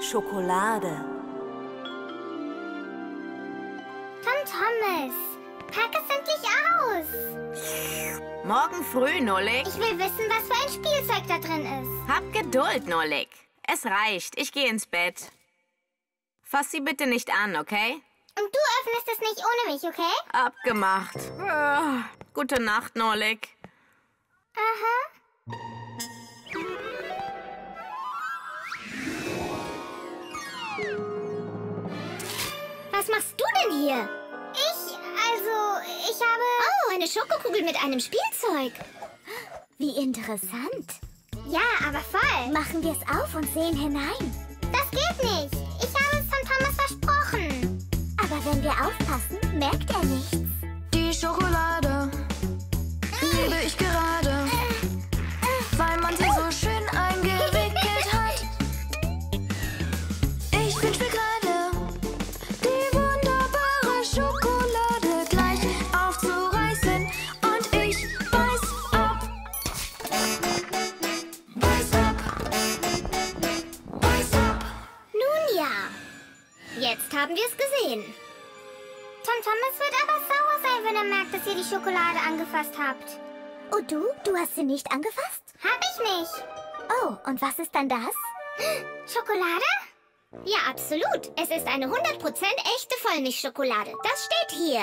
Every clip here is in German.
Schokolade. Tom Thomas, pack es endlich aus. Morgen früh, Nullig. Ich will wissen, was für ein Spielzeug da drin ist. Hab Geduld, Nullig. Es reicht. Ich gehe ins Bett. Fass sie bitte nicht an, okay? Und du öffnest es nicht ohne mich, okay? Abgemacht. Ah, gute Nacht, Nullig. Aha. Was machst du denn hier? Ich, also, ich habe... Oh, eine Schokokugel mit einem Spielzeug. Wie interessant. Ja, aber voll. Machen wir es auf und sehen hinein. Das geht nicht. Ich habe es Tom Thomas versprochen. Aber wenn wir aufpassen, merkt er nichts. Die Schokolade liebe ich gerade, haben wir es gesehen. Tom Thomas wird aber sauer sein, wenn er merkt, dass ihr die Schokolade angefasst habt. Oh, du? Du hast sie nicht angefasst? Hab ich nicht. Oh, und was ist dann das? Schokolade? Ja, absolut. Es ist eine 100% echte Vollmilchschokolade. Das steht hier.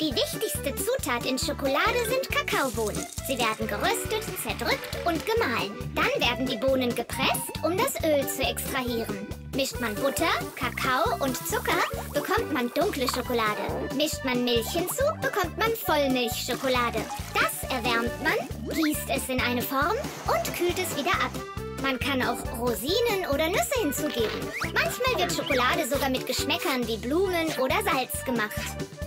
Die wichtigste Zutat in Schokolade sind Kakaobohnen. Sie werden geröstet, zerdrückt und gemahlen. Dann werden die Bohnen gepresst, um das Öl zu extrahieren. Mischt man Butter, Kakao und Zucker, bekommt man dunkle Schokolade. Mischt man Milch hinzu, bekommt man Vollmilchschokolade. Das erwärmt man, gießt es in eine Form und kühlt es wieder ab. Man kann auch Rosinen oder Nüsse hinzugeben. Manchmal wird Schokolade sogar mit Geschmäckern wie Blumen oder Salz gemacht.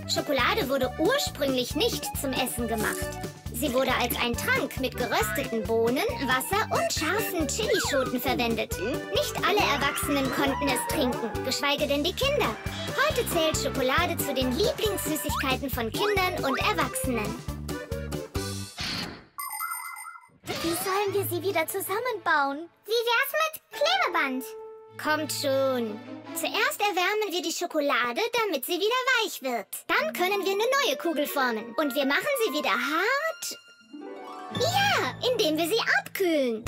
Schokolade wurde ursprünglich nicht zum Essen gemacht. Sie wurde als ein Trank mit gerösteten Bohnen, Wasser und scharfen Chilischoten verwendet. Nicht alle Erwachsenen konnten es trinken, geschweige denn die Kinder. Heute zählt Schokolade zu den Lieblingssüßigkeiten von Kindern und Erwachsenen. Wie sollen wir sie wieder zusammenbauen? Wie wär's mit Klebeband? Kommt schon. Zuerst erwärmen wir die Schokolade, damit sie wieder weich wird. Dann können wir eine neue Kugel formen. Und wir machen sie wieder hart. Ja, indem wir sie abkühlen.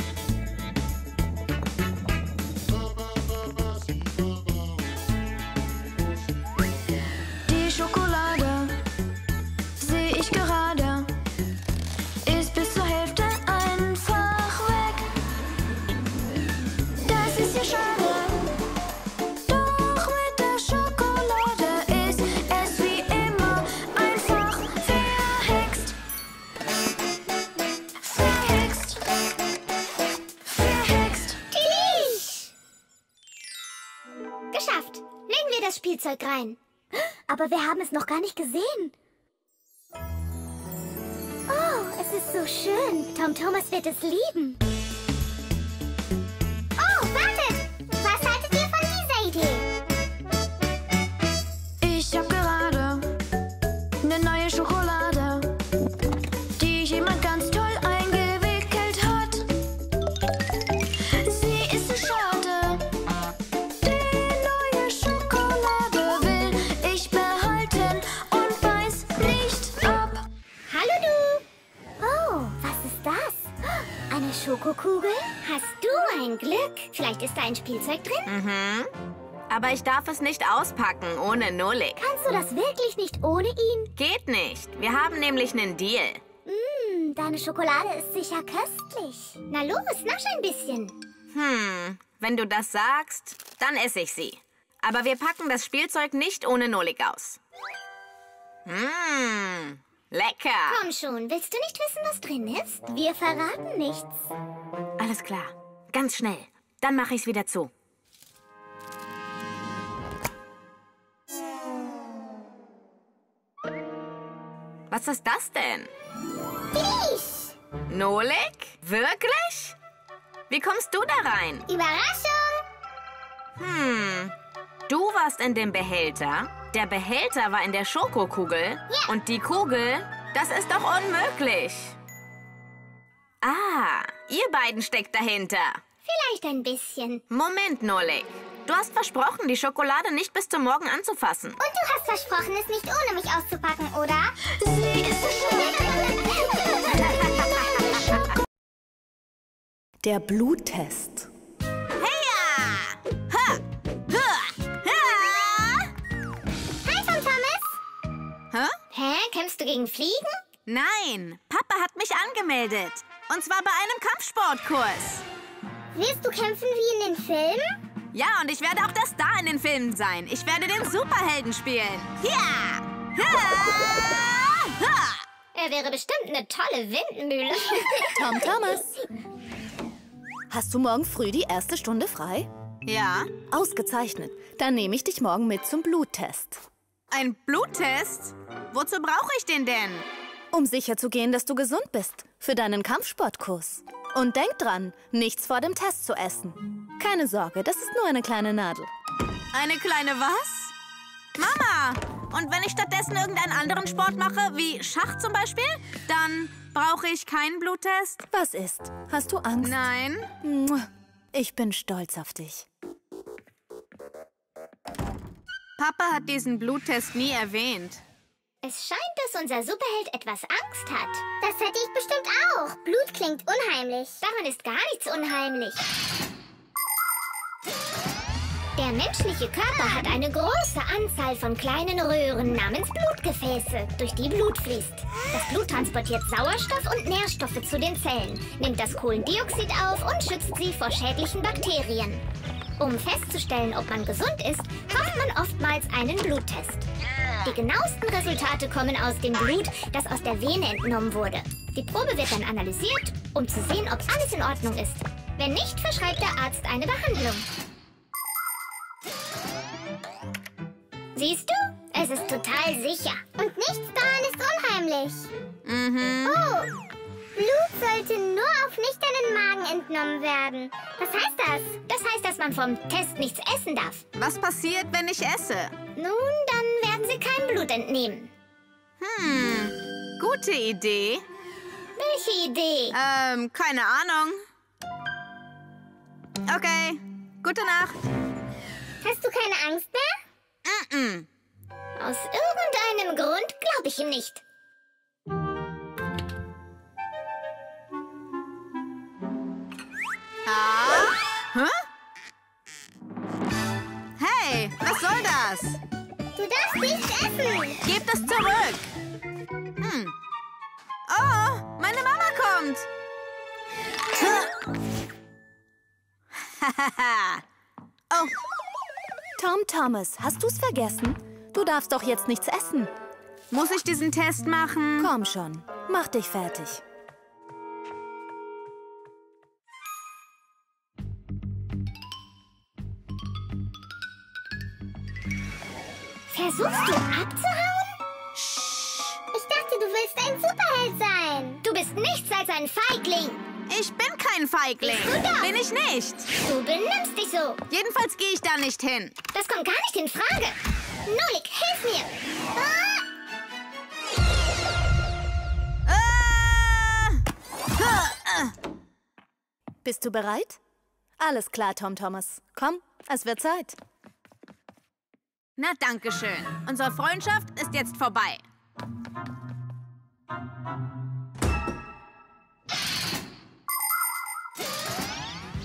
Spielzeug rein. Aber wir haben es noch gar nicht gesehen. Oh, es ist so schön. Tom Thomas wird es lieben. Schokokugel? Hast du ein Glück? Vielleicht ist da ein Spielzeug drin? Mhm. Aber ich darf es nicht auspacken ohne Nullig. Kannst du das wirklich nicht ohne ihn? Geht nicht. Wir haben nämlich einen Deal. Hm, deine Schokolade ist sicher köstlich. Na los, nasch ein bisschen. Hm, wenn du das sagst, dann esse ich sie. Aber wir packen das Spielzeug nicht ohne Nullig aus. Hm, lecker. Komm schon, willst du nicht wissen, was drin ist? Wir verraten nichts. Alles klar. Ganz schnell. Dann mache ich's wieder zu. Was ist das denn? Fisch! Nolik? Wirklich? Wie kommst du da rein? Überraschung! Hm. Du warst in dem Behälter. Der Behälter war in der Schokokugel. Ja. Und die Kugel, das ist doch unmöglich. Ah, ihr beiden steckt dahinter. Vielleicht ein bisschen. Moment, Nolik. Du hast versprochen, die Schokolade nicht bis zum Morgen anzufassen. Und du hast versprochen, es nicht ohne mich auszupacken, oder? Sie ist Der Bluttest. Hä? Kämpfst du gegen Fliegen? Nein, Papa hat mich angemeldet. Und zwar bei einem Kampfsportkurs. Willst du kämpfen wie in den Filmen? Ja, und ich werde auch der Star in den Filmen sein. Ich werde den Superhelden spielen. Ja! Ha! Ha! Er wäre bestimmt eine tolle Windmühle. Tom Thomas. Hast du morgen früh die erste Stunde frei? Ja, Ausgezeichnet. Dann nehme ich dich morgen mit zum Bluttest. Ein Bluttest? Wozu brauche ich den denn? Um sicherzugehen, dass du gesund bist. Für deinen Kampfsportkurs. Und denk dran, nichts vor dem Test zu essen. Keine Sorge, das ist nur eine kleine Nadel. Eine kleine was? Mama! Und wenn ich stattdessen irgendeinen anderen Sport mache, wie Schach zum Beispiel, dann brauche ich keinen Bluttest? Was ist? Hast du Angst? Nein. Ich bin stolz auf dich. Papa hat diesen Bluttest nie erwähnt. Es scheint, dass unser Superheld etwas Angst hat. Das hätte ich bestimmt auch. Blut klingt unheimlich. Daran ist gar nichts unheimlich. Der menschliche Körper hat eine große Anzahl von kleinen Röhren namens Blutgefäße, durch die Blut fließt. Das Blut transportiert Sauerstoff und Nährstoffe zu den Zellen, nimmt das Kohlendioxid auf und schützt sie vor schädlichen Bakterien. Um festzustellen, ob man gesund ist, macht man oftmals einen Bluttest. Die genauesten Resultate kommen aus dem Blut, das aus der Vene entnommen wurde. Die Probe wird dann analysiert, um zu sehen, ob alles in Ordnung ist. Wenn nicht, verschreibt der Arzt eine Behandlung. Siehst du? Es ist total sicher. Und nichts daran ist unheimlich. Mhm. Oh, Blut sollte nur auf nüchternen Magen entnommen werden. Was heißt das? Das heißt, dass man vom Test nichts essen darf. Was passiert, wenn ich esse? Nun, dann werden sie kein Blut entnehmen. Hm, gute Idee. Welche Idee? Ähm, keine Ahnung. Okay, gute Nacht. Hast du keine Angst mehr? Mm-mm. Aus irgendeinem Grund glaube ich ihm nicht. Hä? Hey, was soll das? Du darfst nichts essen. Gebt es zurück. Hm. Oh, meine Mama kommt. oh, Tom Thomas, hast du's vergessen? Du darfst doch jetzt nichts essen. muss ich diesen Test machen? Komm schon, mach dich fertig. Versuchst du abzuhauen? Ich dachte, du willst ein Superheld sein. Du bist nichts als ein Feigling. Ich bin kein Feigling. Bist du das? Bin ich nicht. Du benimmst dich so. Jedenfalls gehe ich da nicht hin. Das kommt gar nicht in Frage. Nolik, hilf mir. Ah! Ah! Bist du bereit? Alles klar, Tom Thomas. Komm, es wird Zeit. Na, danke schön. Unsere Freundschaft ist jetzt vorbei.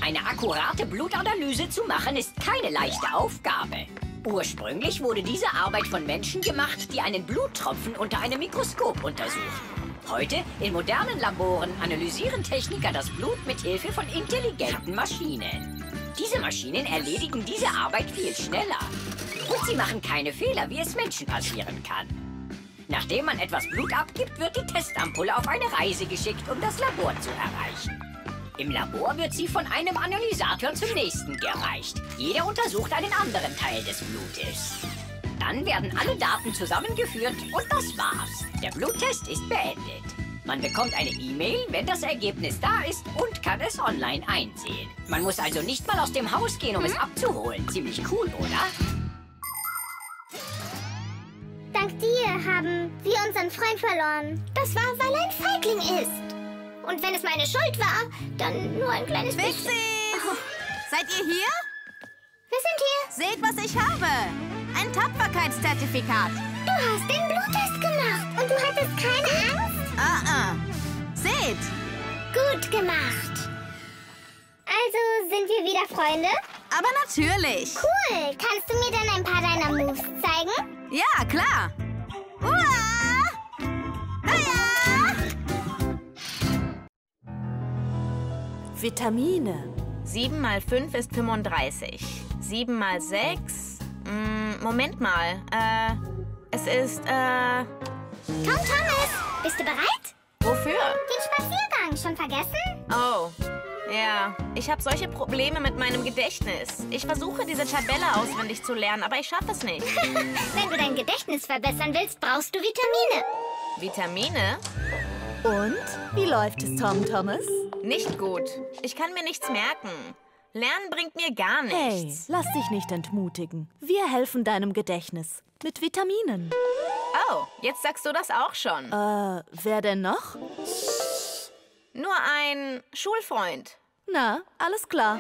Eine akkurate Blutanalyse zu machen ist keine leichte Aufgabe. Ursprünglich wurde diese Arbeit von Menschen gemacht, die einen Bluttropfen unter einem Mikroskop untersuchen. Heute, in modernen Laboren, analysieren Techniker das Blut mit Hilfe von intelligenten Maschinen. Diese Maschinen erledigen diese Arbeit viel schneller. Und sie machen keine Fehler, wie es Menschen passieren kann. Nachdem man etwas Blut abgibt, wird die Testampulle auf eine Reise geschickt, um das Labor zu erreichen. Im Labor wird sie von einem Analysator zum nächsten gereicht. Jeder untersucht einen anderen Teil des Blutes. Dann werden alle Daten zusammengeführt und das war's. Der Bluttest ist beendet. Man bekommt eine E-Mail, wenn das Ergebnis da ist und kann es online einsehen. Man muss also nicht mal aus dem Haus gehen, um es abzuholen. Ziemlich cool, oder? Dank dir haben wir unseren Freund verloren. Das war, weil er ein Feigling ist. Und wenn es meine Schuld war, dann nur ein kleines bisschen. Witzi! Seid ihr hier? Wir sind hier. Seht, was ich habe. Ein Tapferkeitszertifikat. Du hast den Bluttest gemacht und du hattest keine Angst? Ah, ah. Seht. Gut gemacht. Also sind wir wieder Freunde? Aber natürlich. Cool. Kannst du mir dann ein paar deiner Moves zeigen? Ja, klar. Uah! Vitamine. 7 mal 5 ist 35. 7 mal 6. Mm, Moment mal. Äh, es ist, äh, Tom Thomas, bist du bereit? wofür? Den Spaziergang schon vergessen? Oh. Ja, ich habe solche Probleme mit meinem Gedächtnis. Ich versuche, diese Tabelle auswendig zu lernen, aber ich schaffe es nicht. Wenn du dein Gedächtnis verbessern willst, brauchst du Vitamine. Vitamine? Und? Wie läuft es, Tom Thomas? Nicht gut. Ich kann mir nichts merken. Lernen bringt mir gar Hey, nichts. lass dich nicht entmutigen. Wir helfen deinem Gedächtnis. Mit Vitaminen. Oh, jetzt sagst du das auch schon. Äh, wer denn noch? Nur ein Schulfreund. Na, alles klar.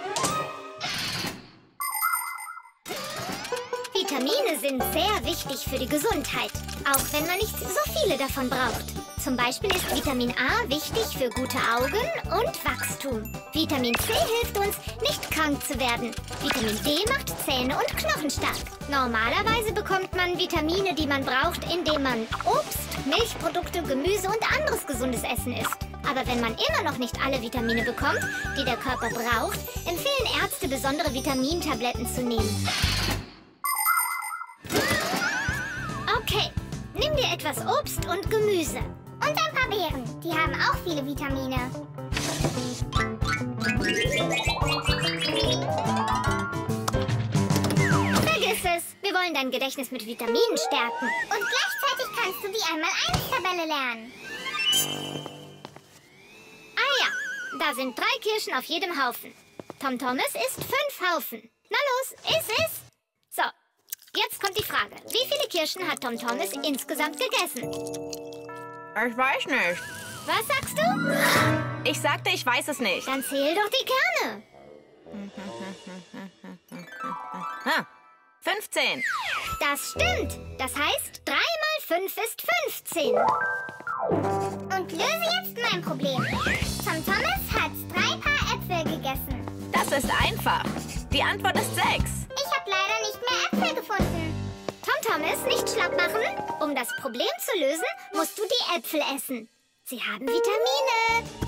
Vitamine sind sehr wichtig für die Gesundheit, auch wenn man nicht so viele davon braucht. Zum Beispiel ist Vitamin A wichtig für gute Augen und Wachstum. Vitamin C hilft uns, nicht krank zu werden. Vitamin D macht Zähne und Knochen stark. Normalerweise bekommt man Vitamine, die man braucht, indem man Obst, Milchprodukte, Gemüse und anderes gesundes Essen isst. Aber wenn man immer noch nicht alle Vitamine bekommt, die der Körper braucht, empfehlen Ärzte besondere Vitamintabletten zu nehmen. Okay, nimm dir etwas Obst und Gemüse. Und ein paar Beeren. Die haben auch viele Vitamine. Vergiss es, wir wollen dein Gedächtnis mit Vitaminen stärken. Und gleichzeitig kannst du die Einmal-Eins-Tabelle lernen. Ah ja, da sind drei Kirschen auf jedem Haufen. Tom Thomas isst fünf Haufen. Na los, iss es. So, jetzt kommt die Frage. Wie viele Kirschen hat Tom Thomas insgesamt gegessen? Ich weiß nicht. Was sagst du? Ich sagte, ich weiß es nicht. Dann zähl doch die Kerne. Ah, 15. Das stimmt. Das heißt, 3 mal 5 ist 15. Und löse jetzt mein Problem. Tom Thomas hat drei Paar Äpfel gegessen. Das ist einfach. Die Antwort ist 6. Ich habe leider nicht mehr Äpfel gefunden. Thomas, nicht schlapp machen. Um das Problem zu lösen, musst du die Äpfel essen. Sie haben Vitamine.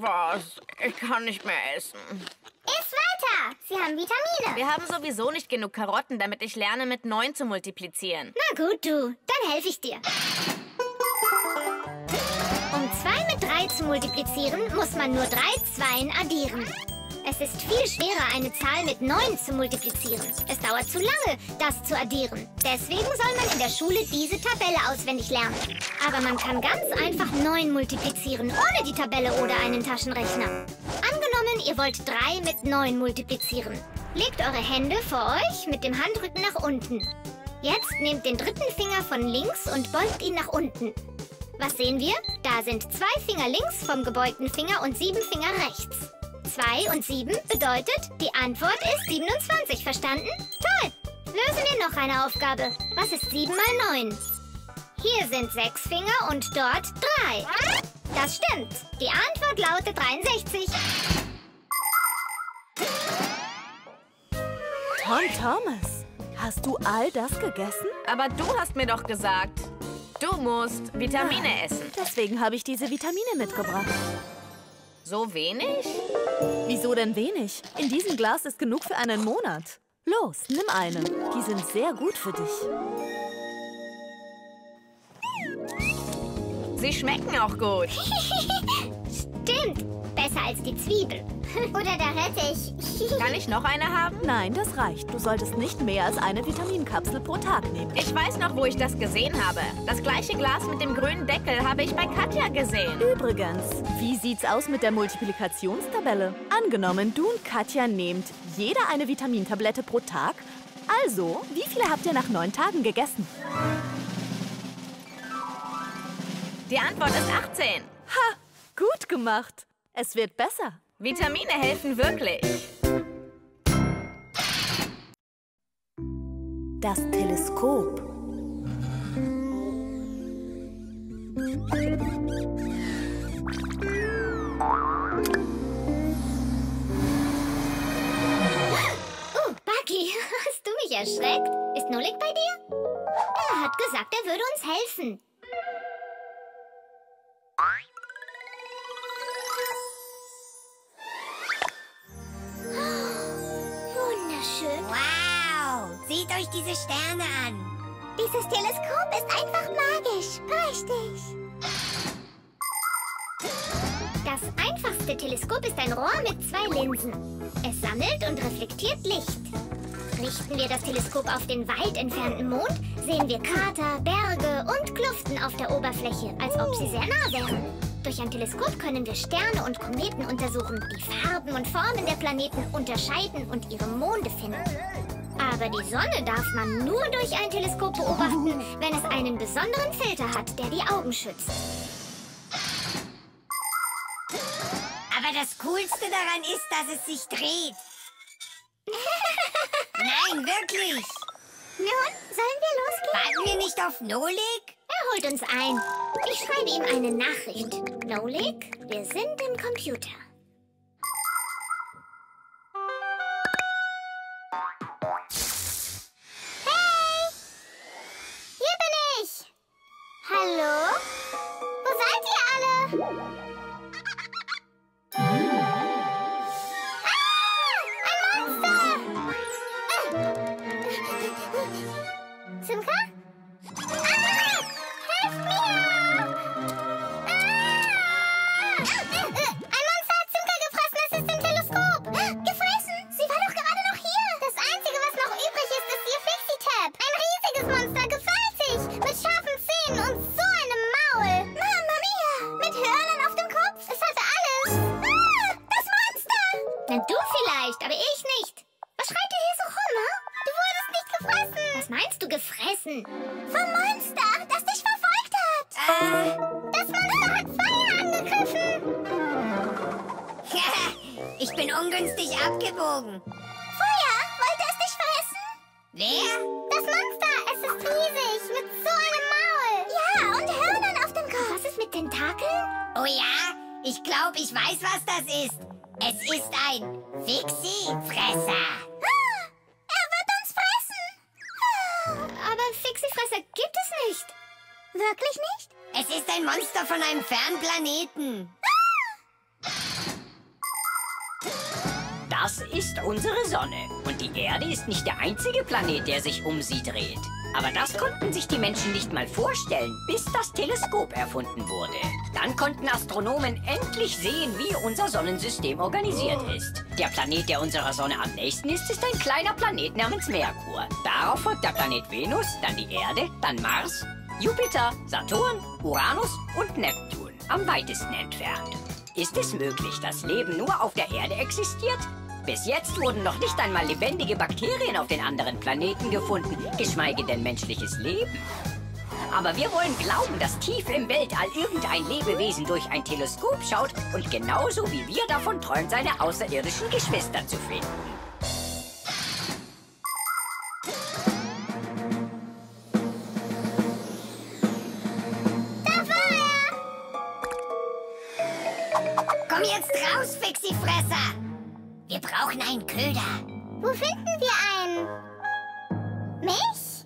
War's. Ich kann nicht mehr essen. Iss weiter. Sie haben Vitamine. Wir haben sowieso nicht genug Karotten, damit ich lerne, mit 9 zu multiplizieren. Na gut, du. Dann helfe ich dir. Um 2 mit 3 zu multiplizieren, muss man nur drei Zweien addieren. Es ist viel schwerer, eine Zahl mit 9 zu multiplizieren. Es dauert zu lange, das zu addieren. Deswegen soll man in der Schule diese Tabelle auswendig lernen. Aber man kann ganz einfach 9 multiplizieren, ohne die Tabelle oder einen Taschenrechner. Angenommen, ihr wollt 3 mit 9 multiplizieren. Legt eure Hände vor euch mit dem Handrücken nach unten. Jetzt nehmt den dritten Finger von links und beugt ihn nach unten. Was sehen wir? Da sind zwei Finger links vom gebeugten Finger und sieben Finger rechts. 2 und 7 bedeutet, die Antwort ist 27. Verstanden? Toll! Lösen wir noch eine Aufgabe. Was ist 7 mal 9? Hier sind 6 Finger und dort 3. Das stimmt. Die Antwort lautet 63. Tom Thomas, hast du all das gegessen? Aber du hast mir doch gesagt, du musst Vitamine essen. Deswegen habe ich diese Vitamine mitgebracht. So wenig? Wieso denn wenig? In diesem Glas ist genug für einen Monat. Los, nimm eine. Die sind sehr gut für dich. Sie schmecken auch gut. Stimmt. Besser als die Zwiebel. Oder der Rettich. Kann ich noch eine haben? Nein, das reicht. Du solltest nicht mehr als eine Vitaminkapsel pro Tag nehmen. Ich weiß noch, wo ich das gesehen habe. Das gleiche Glas mit dem grünen Deckel habe ich bei Katja gesehen. Übrigens, wie sieht's aus mit der Multiplikationstabelle? Angenommen, du und Katja nehmt jeder eine Vitamintablette pro Tag. Also, wie viele habt ihr nach neun Tagen gegessen? Die Antwort ist 18. Ha, gut gemacht. Es wird besser. Vitamine helfen wirklich. Das Teleskop. Oh, Bucky, hast du mich erschreckt? Ist Nolik bei dir? Er hat gesagt, er würde uns helfen. Wunderschön. Wow, seht euch diese Sterne an. Dieses Teleskop ist einfach magisch. Prächtig. Das einfachste Teleskop ist ein Rohr mit zwei Linsen. Es sammelt und reflektiert Licht. Richten wir das Teleskop auf den weit entfernten Mond, sehen wir Krater, Berge und Kluften auf der Oberfläche, als ob sie sehr nah wären. Durch ein Teleskop können wir Sterne und Kometen untersuchen, die Farben und Formen der Planeten unterscheiden und ihre Monde finden. Aber die Sonne darf man nur durch ein Teleskop beobachten, wenn es einen besonderen Filter hat, der die Augen schützt. Aber das Coolste daran ist, dass es sich dreht. Nein, wirklich. Nun, sollen wir losgehen? Warten wir nicht auf Nolik? Holt uns ein. Ich schreibe ihm eine Nachricht. Nolik, wir sind im Computer. Planet, der sich um sie dreht. Aber das konnten sich die Menschen nicht mal vorstellen, bis das Teleskop erfunden wurde. Dann konnten Astronomen endlich sehen, wie unser Sonnensystem organisiert ist. Der Planet, der unserer Sonne am nächsten ist, ist ein kleiner Planet namens Merkur. Darauf folgt der Planet Venus, dann die Erde, dann Mars, Jupiter, Saturn, Uranus und Neptun, am weitesten entfernt. Ist es möglich, dass Leben nur auf der Erde existiert? Bis jetzt wurden noch nicht einmal lebendige Bakterien auf den anderen Planeten gefunden, geschweige denn menschliches Leben. Aber wir wollen glauben, dass tief im Weltall irgendein Lebewesen durch ein Teleskop schaut und genauso wie wir davon träumt, seine außerirdischen Geschwister zu finden. Brauchen einen Köder. Wo finden wir einen? Mich?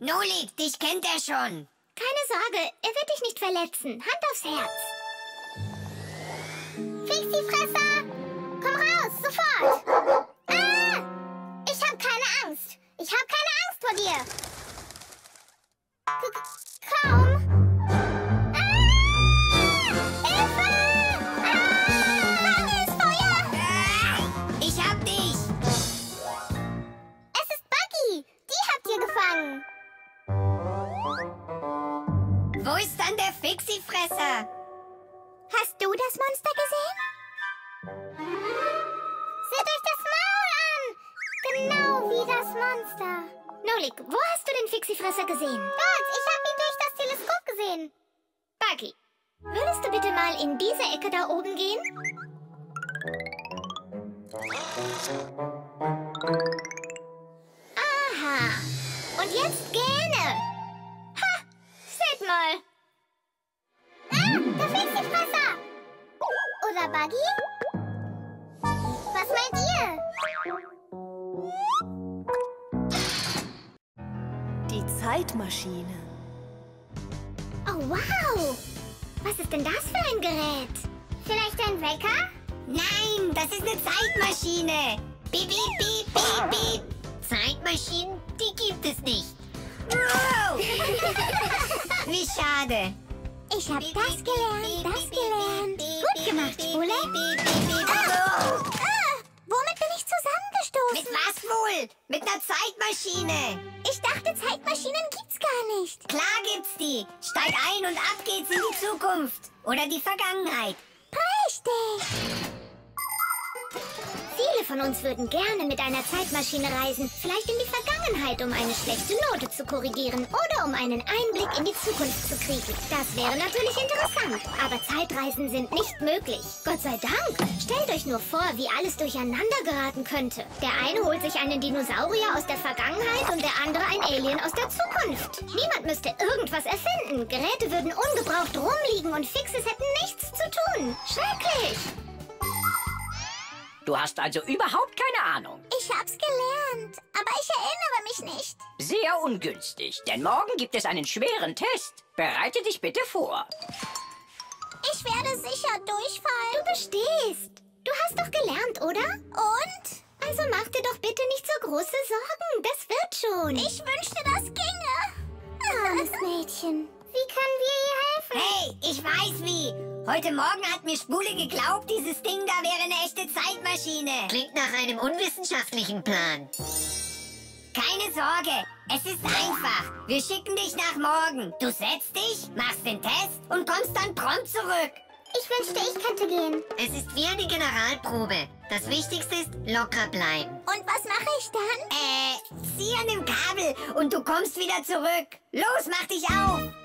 Nolik, dich kennt er schon. Keine Sorge, er wird dich nicht verletzen. Hand aufs Herz. Fixie-Fresser! Komm raus, sofort! Ah! Ich hab keine Angst. Ich hab keine Angst vor dir. K kaum. Fixie-Fresser? Hast du das Monster gesehen? Seht euch das Maul an! Genau wie das Monster. Nolik, wo hast du den Fixie-Fresser gesehen? Dort, ich habe ihn durch das Teleskop gesehen. Buggy, würdest du bitte mal in diese Ecke da oben gehen? Aha. Und jetzt gerne. Ha, seht mal. Der Fixie-Fresser! Oder Buggy? Was meint ihr? Die Zeitmaschine. Oh, wow. Was ist denn das für ein Gerät? Vielleicht ein Wecker? Nein, das ist eine Zeitmaschine. Piep, piep, piep, piep, piep. Zeitmaschinen, die gibt es nicht. Wow. Wie schade. Ich habe das gelernt, das gelernt. Gut gemacht, Spule. Ah, womit bin ich zusammengestoßen? Mit was wohl? Mit einer Zeitmaschine. Ich dachte, Zeitmaschinen gibt's gar nicht. Klar gibt's die. Steig ein und ab geht's in die Zukunft. Oder die Vergangenheit. Richtig. Von uns würden gerne mit einer Zeitmaschine reisen. Vielleicht in die Vergangenheit, um eine schlechte Note zu korrigieren. Oder um einen Einblick in die Zukunft zu kriegen. Das wäre natürlich interessant. Aber Zeitreisen sind nicht möglich. Gott sei Dank. Stellt euch nur vor, wie alles durcheinander geraten könnte. Der eine holt sich einen Dinosaurier aus der Vergangenheit und der andere ein Alien aus der Zukunft. Niemand müsste irgendwas erfinden. Geräte würden ungebraucht rumliegen und Fixes hätten nichts zu tun. Schrecklich. Du hast also überhaupt keine Ahnung. Ich hab's gelernt, aber ich erinnere mich nicht. Sehr ungünstig, denn morgen gibt es einen schweren Test. Bereite dich bitte vor. Ich werde sicher durchfallen. Du bestehst. Du hast doch gelernt, oder? Und? Also mach dir doch bitte nicht so große Sorgen. Das wird schon. Ich wünschte, das ginge. Armes Mädchen. Wie können wir ihr helfen? Hey, ich weiß wie. Heute Morgen hat mir Spule geglaubt, dieses Ding da wäre eine echte Zeitmaschine. Klingt nach einem unwissenschaftlichen Plan. Keine Sorge, es ist einfach. Wir schicken dich nach morgen. Du setzt dich, machst den Test und kommst dann prompt zurück. Ich wünschte, ich könnte gehen. Es ist wie eine Generalprobe. Das Wichtigste ist locker bleiben. Und was mache ich dann? Äh, zieh an dem Kabel und du kommst wieder zurück. Los, mach dich auf.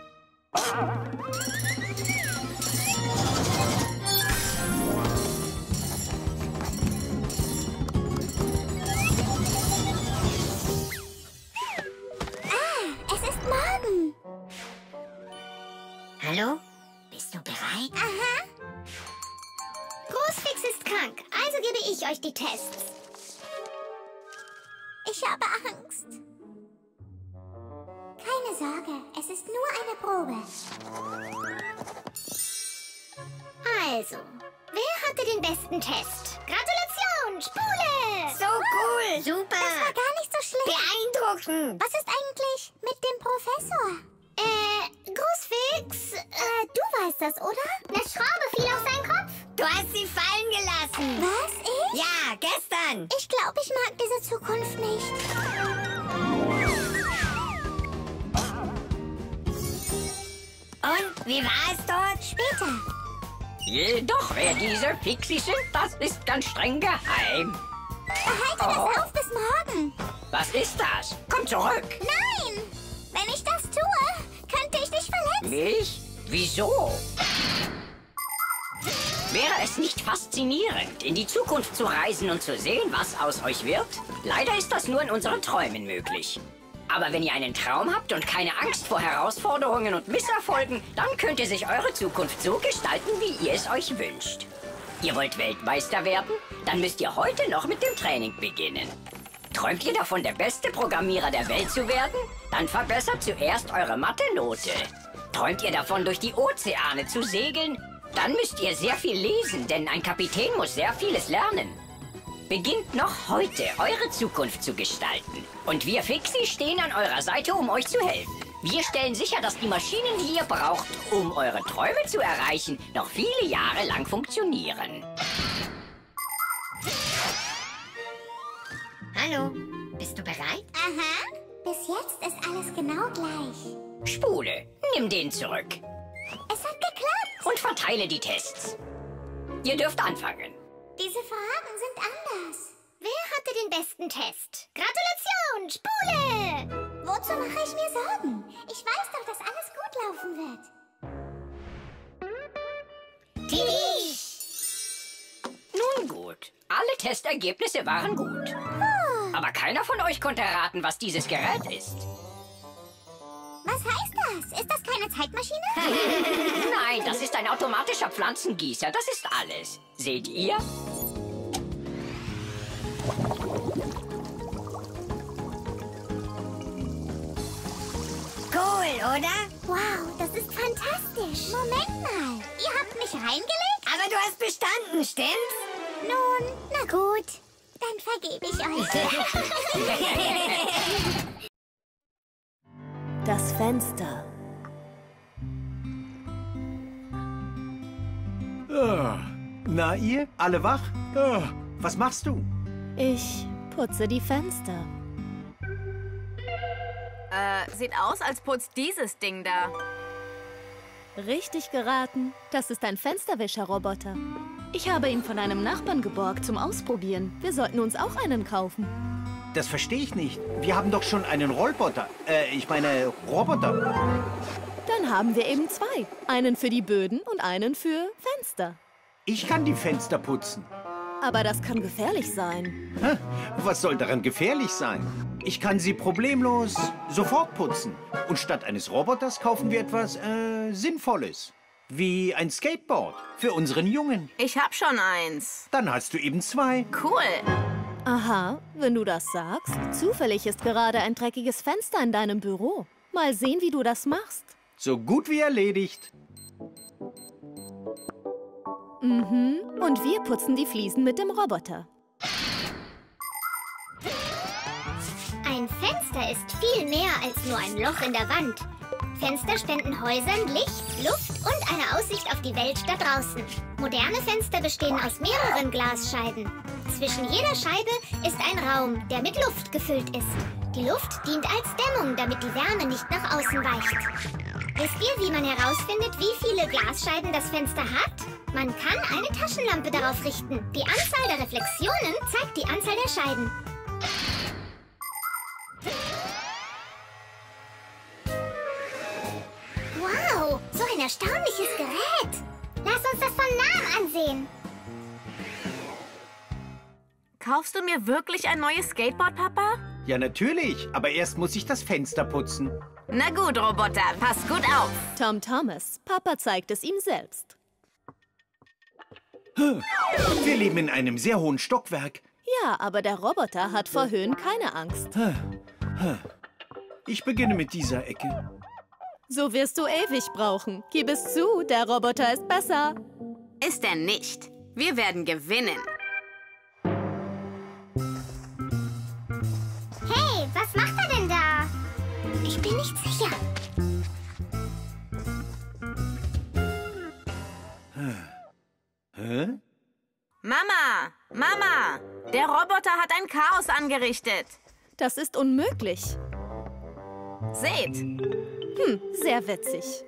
Hallo? Bist du bereit? Aha. Großfix ist krank, also gebe ich euch die Tests. Ich habe Angst. Keine Sorge, es ist nur eine Probe. Also, wer hatte den besten Test? Gratulation, Spule! So cool. Super! Das war gar nicht so schlimm. Beeindruckend. Was ist eigentlich mit dem Professor? Äh, Großfix, Äh, du weißt das, oder? eine Schraube fiel auf seinen Kopf. Du hast sie fallen gelassen. Was? Ich? Ja, gestern. Ich glaube, ich mag diese Zukunft nicht. Und wie war es dort? Später. Jedoch, wer diese Pixies sind, das ist ganz streng geheim. Behalte das auf bis morgen. Was ist das? Komm zurück. Nein! Wenn ich das tue, könnte ich dich verletzen. Mich? Wieso? Wäre es nicht faszinierend, in die Zukunft zu reisen und zu sehen, was aus euch wird? Leider ist das nur in unseren Träumen möglich. Aber wenn ihr einen Traum habt und keine Angst vor Herausforderungen und Misserfolgen, dann könnte sich eure Zukunft so gestalten, wie ihr es euch wünscht. Ihr wollt Weltmeister werden? Dann müsst ihr heute noch mit dem Training beginnen. Träumt ihr davon, der beste Programmierer der Welt zu werden? Dann verbessert zuerst eure Mathe-Note. Träumt ihr davon, durch die Ozeane zu segeln? Dann müsst ihr sehr viel lesen, denn ein Kapitän muss sehr vieles lernen. Beginnt noch heute, eure Zukunft zu gestalten. Und wir Fixie stehen an eurer Seite, um euch zu helfen. Wir stellen sicher, dass die Maschinen, die ihr braucht, um eure Träume zu erreichen, noch viele Jahre lang funktionieren. Hallo? Bist du bereit? Aha. Bis jetzt ist alles genau gleich. Spule, nimm den zurück Es hat geklappt. und verteile die Tests. Ihr dürft anfangen. Diese Fragen sind anders. Wer hatte den besten Test? Gratulation, Spule! Wozu mache ich mir Sorgen? Ich weiß doch, dass alles gut laufen wird. Nun gut, alle Testergebnisse waren gut. Aber keiner von euch konnte erraten, was dieses Gerät ist. Was heißt das? Ist das keine Zeitmaschine? Nein, das ist ein automatischer Pflanzengießer. Das ist alles. Seht ihr? Oder? Wow, das ist fantastisch. Moment mal. Ihr habt mich reingelegt? Aber du hast bestanden, stimmt's? Nun, na gut. Dann vergebe ich euch. Das Fenster. Ah, Na ihr? Alle wach? Ah, was machst du? Ich putze die Fenster. Äh, sieht aus, als putzt dieses Ding da. Richtig geraten. Das ist ein Fensterwischerroboter. Ich habe ihn von einem Nachbarn geborgt zum Ausprobieren. Wir sollten uns auch einen kaufen. Das verstehe ich nicht. Wir haben doch schon einen Rollbotter. Äh, ich meine Roboter. Dann haben wir eben zwei. Einen für die Böden und einen für Fenster. Ich kann die Fenster putzen. Aber das kann gefährlich sein. Hä? Was soll daran gefährlich sein? Ich kann sie problemlos sofort putzen. Und statt eines Roboters kaufen wir etwas äh, Sinnvolles. Wie ein Skateboard für unseren Jungen. Ich hab schon eins. Dann hast du eben zwei. Cool. Aha, wenn du das sagst. Zufällig ist gerade ein dreckiges Fenster in deinem Büro. Mal sehen, wie du das machst. So gut wie erledigt. Mhm. Und wir putzen die Fliesen mit dem Roboter. Ein Fenster ist viel mehr als nur ein Loch in der Wand. Fenster spenden Häusern Licht, Luft und eine Aussicht auf die Welt da draußen. Moderne Fenster bestehen aus mehreren Glasscheiben. Zwischen jeder Scheibe ist ein Raum, der mit Luft gefüllt ist. Die Luft dient als Dämmung, damit die Wärme nicht nach außen weicht. Wisst ihr, wie man herausfindet, wie viele Glasscheiben das Fenster hat? Man kann eine Taschenlampe darauf richten. Die Anzahl der Reflexionen zeigt die Anzahl der Scheiben. Wow, so ein erstaunliches Gerät. Lass uns das von nahem ansehen. Kaufst du mir wirklich ein neues Skateboard, Papa? Ja, natürlich. Aber erst muss ich das Fenster putzen. Na gut, Roboter, pass gut auf. Tom Thomas, Papa zeigt es ihm selbst. Wir leben in einem sehr hohen Stockwerk. Ja, aber der Roboter hat vor Höhen keine Angst. Ich beginne mit dieser Ecke. So wirst du ewig brauchen. Gib es zu, der Roboter ist besser. Ist er nicht. Wir werden gewinnen. Hey, was macht er denn da? Ich bin nicht sicher. Hä? Mama, Mama, der Roboter hat ein Chaos angerichtet. Das ist unmöglich. Seht, Hm, sehr witzig.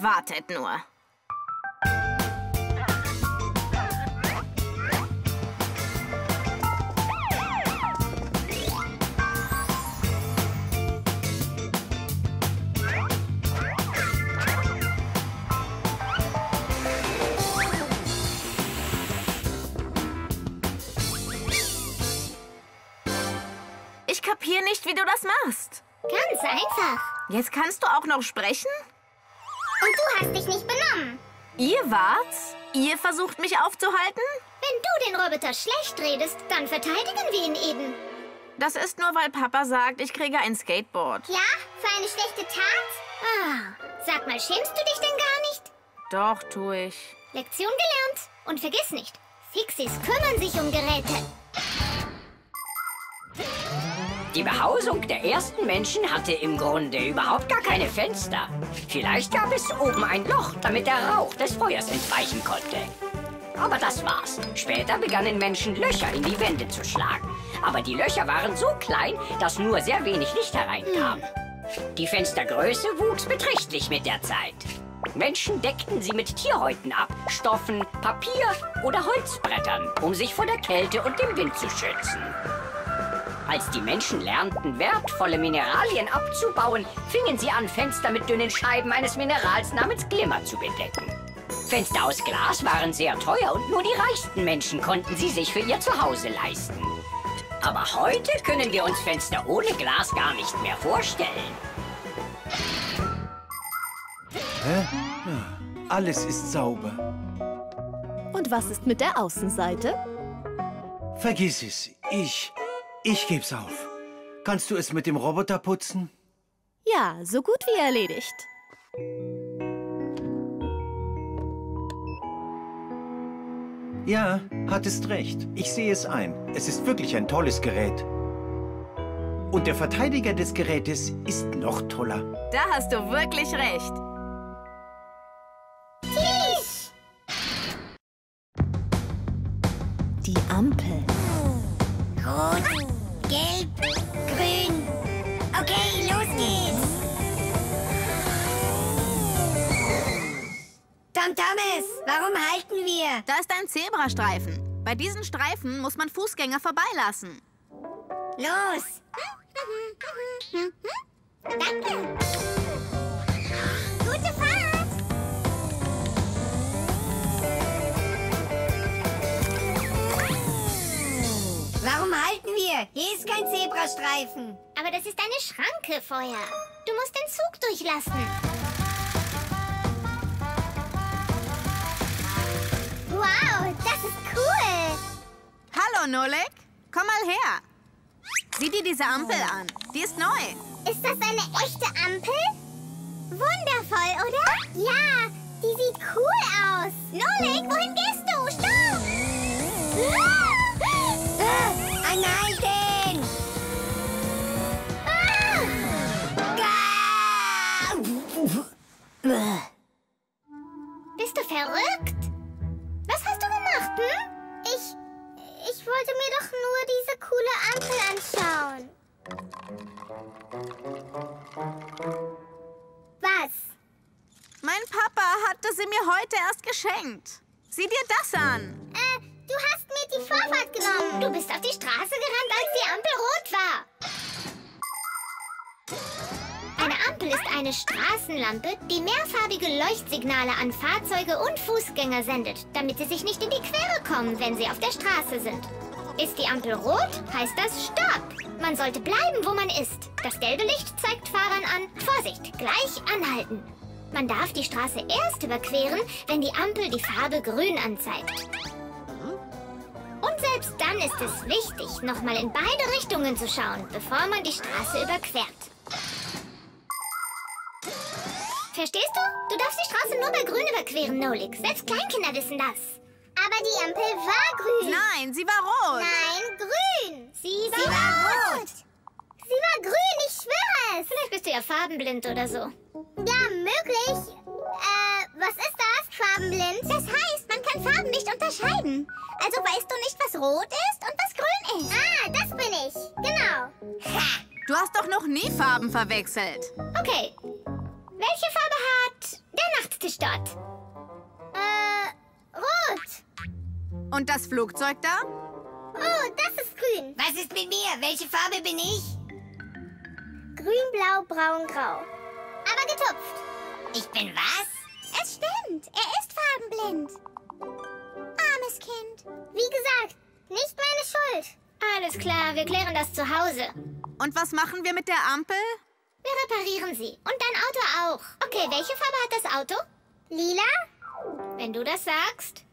wartet nur. Ich kapier nicht, wie du das machst. Ganz einfach. Jetzt kannst du auch noch sprechen? Und du hast dich nicht benommen. Ihr wart's? Ihr versucht mich aufzuhalten? Wenn du den Roboter schlecht redest, dann verteidigen wir ihn eben. Das ist nur, weil Papa sagt, ich kriege ein Skateboard. Ja, für eine schlechte Tat? Ah, sag mal, schämst du dich denn gar nicht? Doch, tu ich. Lektion gelernt. Und vergiss nicht, Fixies kümmern sich um Geräte. Die Behausung der ersten Menschen hatte im Grunde überhaupt gar keine Fenster. Vielleicht gab es oben ein Loch, damit der Rauch des Feuers entweichen konnte. Aber das war's. Später begannen Menschen Löcher in die Wände zu schlagen. Aber die Löcher waren so klein, dass nur sehr wenig Licht hereinkam. Die Fenstergröße wuchs beträchtlich mit der Zeit. Menschen deckten sie mit Tierhäuten ab, Stoffen, Papier oder Holzbrettern, um sich vor der Kälte und dem Wind zu schützen. Als die Menschen lernten, wertvolle Mineralien abzubauen, fingen sie an, Fenster mit dünnen Scheiben eines Minerals namens Glimmer zu bedecken. Fenster aus Glas waren sehr teuer und nur die reichsten Menschen konnten sie sich für ihr Zuhause leisten. Aber heute können wir uns Fenster ohne Glas gar nicht mehr vorstellen. Alles ist sauber. Und was ist mit der Außenseite? Vergiss es. Ich. Ich geb's auf. Kannst du es mit dem Roboter putzen? Ja, so gut wie erledigt. Ja, hattest recht. Ich sehe es ein. Es ist wirklich ein tolles Gerät. Und der Verteidiger des Gerätes ist noch toller. Da hast du wirklich recht. Tom Thomas, warum halten wir? Da ist ein Zebrastreifen. Bei diesen Streifen muss man Fußgänger vorbeilassen. Los. Danke. Gute Fahrt. Warum halten wir? Hier ist kein Zebrastreifen. Aber das ist eine Schranke, Feuer. Du musst den Zug durchlassen. Wow, das ist cool. Hallo, Nolek. Komm mal her. Sieh dir diese Ampel an. Die ist neu. Ist das eine echte Ampel? Wundervoll, oder? Ja, die sieht cool aus. Nolik, wohin gehst du? Stopp! Ah, anhalten! Ah! Bist du verrückt? Was hast du gemacht, hm? Ich, ich wollte mir doch nur diese coole Ampel anschauen. Was? Mein Papa hatte sie mir heute erst geschenkt. Sieh dir das an. Äh, du hast mir die Vorfahrt genommen. Du bist auf die Straße gerannt, als die Ampel rot war. Eine Ampel ist eine Straßenlampe, die mehrfarbige Leuchtsignale an Fahrzeuge und Fußgänger sendet, damit sie sich nicht in die Quere kommen, wenn sie auf der Straße sind. Ist die Ampel rot, heißt das Stopp. Man sollte bleiben, wo man ist. Das gelbe Licht zeigt Fahrern an, Vorsicht, gleich anhalten. Man darf die Straße erst überqueren, wenn die Ampel die Farbe grün anzeigt. Und selbst dann ist es wichtig, nochmal in beide Richtungen zu schauen, bevor man die Straße überquert. Verstehst du? Du darfst die Straße nur bei grün überqueren, Nolik. Selbst Kleinkinder wissen das. Aber die Ampel war grün. Nein, sie war rot. Nein, grün. Sie war, Sie war rot. rot. Sie war grün, ich schwöre es. Vielleicht bist du ja farbenblind oder so. Ja, möglich. Äh, was ist das? Farbenblind? Das heißt, man kann Farben nicht unterscheiden. Also weißt du nicht, was rot ist und was grün ist. Ah, das bin ich. Genau. Du hast doch noch nie Farben verwechselt. Okay. Welche Farbe hat der Nachttisch dort? Äh, rot. Und das Flugzeug da? Oh, das ist grün. Was ist mit mir? Welche Farbe bin ich? Grün, blau, braun, grau. Aber getupft. Ich bin was? Es stimmt. Er ist farbenblind. Armes Kind. Wie gesagt, nicht meine Schuld. Alles klar, wir klären das zu Hause. Und was machen wir mit der Ampel? Wir reparieren sie. Und dein Auto auch. Okay, welche Farbe hat das Auto? Lila? Wenn du das sagst.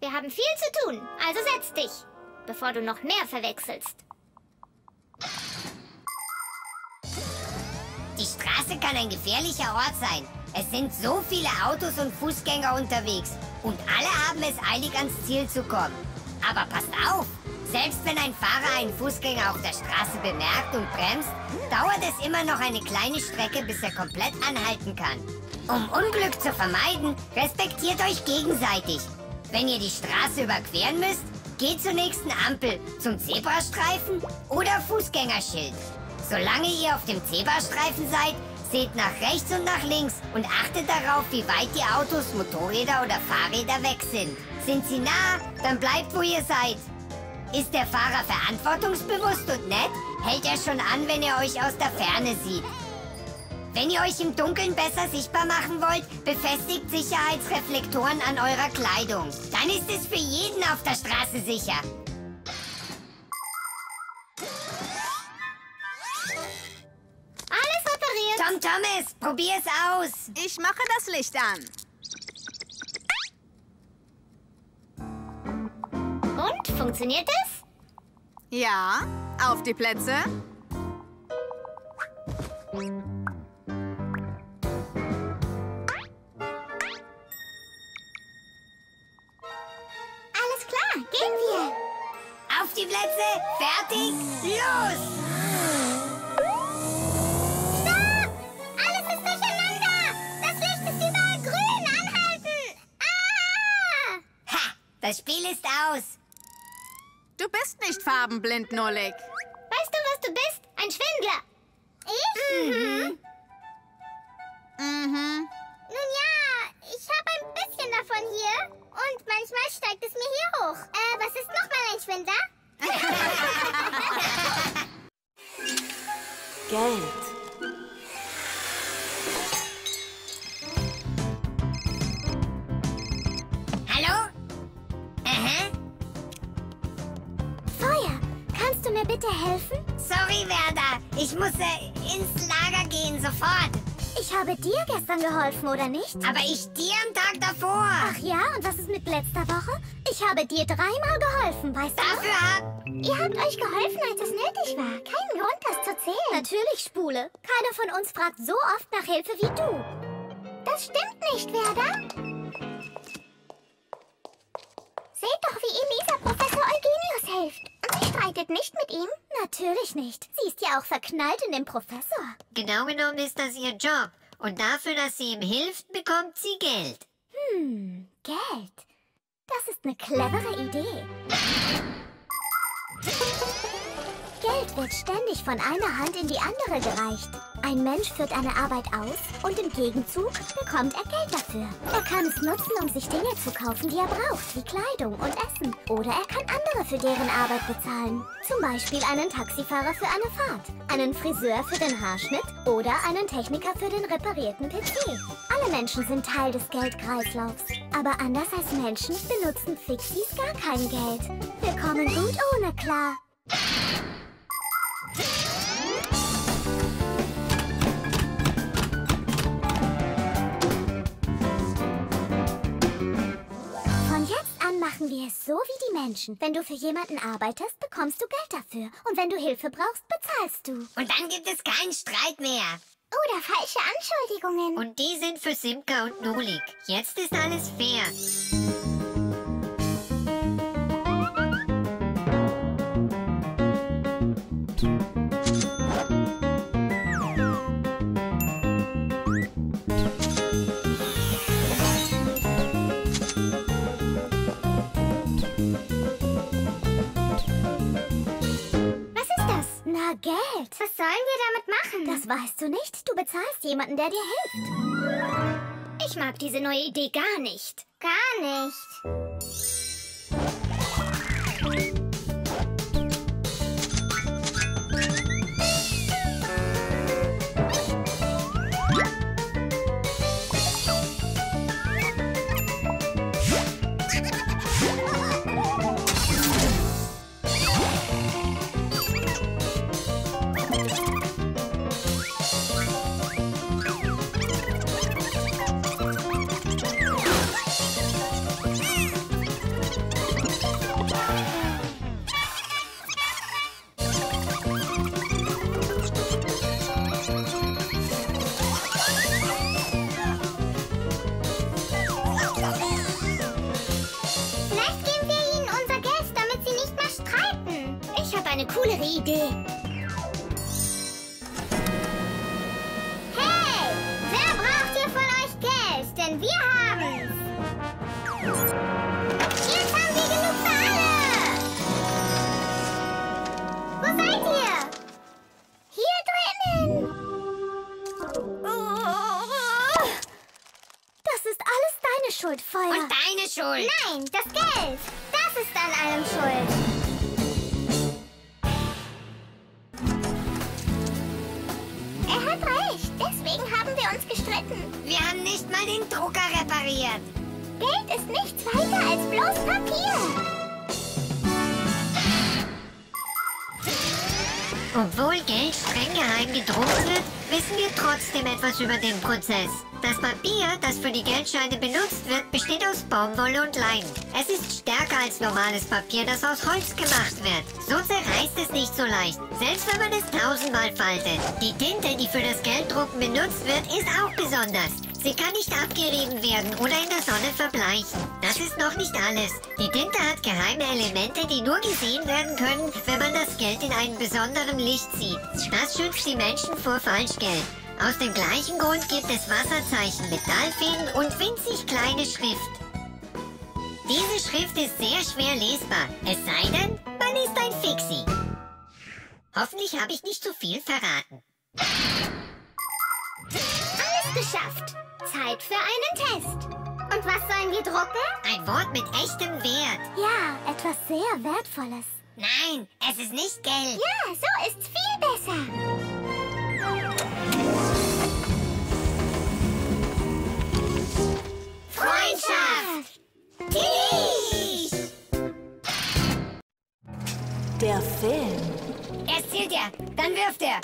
Wir haben viel zu tun, also setz dich, bevor du noch mehr verwechselst. Die Straße kann ein gefährlicher Ort sein. Es sind so viele Autos und Fußgänger unterwegs. Und alle haben es eilig ans Ziel zu kommen. Aber passt auf! Selbst wenn ein Fahrer einen Fußgänger auf der Straße bemerkt und bremst, dauert es immer noch eine kleine Strecke, bis er komplett anhalten kann. Um Unglück zu vermeiden, respektiert euch gegenseitig. Wenn ihr die Straße überqueren müsst, geht zur nächsten Ampel, zum Zebrastreifen oder Fußgängerschild. Solange ihr auf dem Zebrastreifen seid, seht nach rechts und nach links und achtet darauf, wie weit die Autos, Motorräder oder Fahrräder weg sind. Sind sie nah, dann bleibt, wo ihr seid. Ist der Fahrer verantwortungsbewusst und nett, hält er schon an, wenn er euch aus der Ferne sieht. Wenn ihr euch im Dunkeln besser sichtbar machen wollt, befestigt Sicherheitsreflektoren an eurer Kleidung. Dann ist es für jeden auf der Straße sicher. Alles repariert. Tom Thomas, probier's aus. Ich mache das Licht an. Und, funktioniert es? Ja, auf die Plätze. Alles klar, gehen wir. Auf die Plätze, fertig, los! Stopp! Alles ist durcheinander! Das Licht ist überall grün! Anhalten! Ah! Ha, das Spiel ist aus. Du bist nicht farbenblind, Nolik. Weißt du, was du bist? Ein Schwindler. Ich? Mhm. Mhm. Nun ja, ich habe ein bisschen davon hier. Und manchmal steigt es mir hier hoch. Äh, was ist nochmal ein Schwindler? Geld. Hallo? Aha. Kannst du mir bitte helfen? Sorry, Werder. Ich muss äh, ins Lager gehen, sofort. Ich habe dir gestern geholfen, oder nicht? Aber ich dir am Tag davor. Ach ja, und was ist mit letzter Woche? Ich habe dir dreimal geholfen, weißt du? Dafür hab... Ihr habt euch geholfen, als es nötig war. Kein Grund, das zu zählen. Natürlich, Spule. Keiner von uns fragt so oft nach Hilfe wie du. Das stimmt nicht, Werder. Seht doch, wie Elisa Professor Eugenius hilft. Und sie streitet nicht mit ihm? Natürlich nicht. Sie ist ja auch verknallt in den Professor. Genau genommen ist das ihr Job. Und dafür, dass sie ihm hilft, bekommt sie Geld. Hm, Geld. Das ist eine clevere Idee. Geld wird ständig von einer Hand in die andere gereicht. Ein Mensch führt eine Arbeit aus und im Gegenzug bekommt er Geld dafür. Er kann es nutzen, um sich Dinge zu kaufen, die er braucht, wie Kleidung und Essen. Oder er kann andere für deren Arbeit bezahlen. Zum Beispiel einen Taxifahrer für eine Fahrt, einen Friseur für den Haarschnitt oder einen Techniker für den reparierten PC. Alle Menschen sind Teil des Geldkreislaufs. Aber anders als Menschen benutzen Fixies gar kein Geld. Wir kommen gut ohne klar. Von jetzt an machen wir es so wie die Menschen. Wenn du für jemanden arbeitest, bekommst du Geld dafür. Und wenn du Hilfe brauchst, bezahlst du. Und dann gibt es keinen Streit mehr. Oder falsche Anschuldigungen. Und die sind für Simka und Nolik. Jetzt ist alles fair. Na, Geld. Was sollen wir damit machen? Das weißt du nicht. Du bezahlst jemanden, der dir hilft. ich mag diese neue Idee gar nicht. Gar nicht. coolere Idee. Hey, wer braucht hier von euch Geld? Denn wir haben es. Jetzt haben wir genug für alle. Wo seid ihr? Hier drinnen. Das ist alles deine Schuld, Feuer. Und deine Schuld. Nein, das Geld. Das ist an allem schuld. Uns gestritten. Wir haben nicht mal den Drucker repariert. Geld ist nichts weiter als bloß Papier. Obwohl Geld streng geheim gedruckt wird, wissen wir trotzdem etwas über den Prozess. Das Papier, das für die Geldscheine benutzt wird, besteht aus Baumwolle und Leim. Es ist stärker als normales Papier, das aus Holz gemacht wird. So zerreißt es nicht so leicht, selbst wenn man es tausendmal faltet. Die Tinte, die für das Gelddrucken benutzt wird, ist auch besonders. Sie kann nicht abgerieben werden oder in der Sonne verbleichen. Das ist noch nicht alles. Die Tinte hat geheime Elemente, die nur gesehen werden können, wenn man das Geld in einem besonderen Licht sieht. Das schützt die Menschen vor Falschgeld. Aus dem gleichen Grund gibt es Wasserzeichen, Metallfäden und winzig kleine Schrift. Diese Schrift ist sehr schwer lesbar, es sei denn, man ist ein Fixie. Hoffentlich habe ich nicht zu viel verraten. Alles geschafft. Zeit für einen Test. Und was sollen wir drucken? Ein Wort mit echtem Wert. Ja, etwas sehr Wertvolles. Nein, es ist nicht Geld. Ja, so ist's viel besser. Freundschaft. Tisch. Der Film. Erst zählt er, dann wirft er.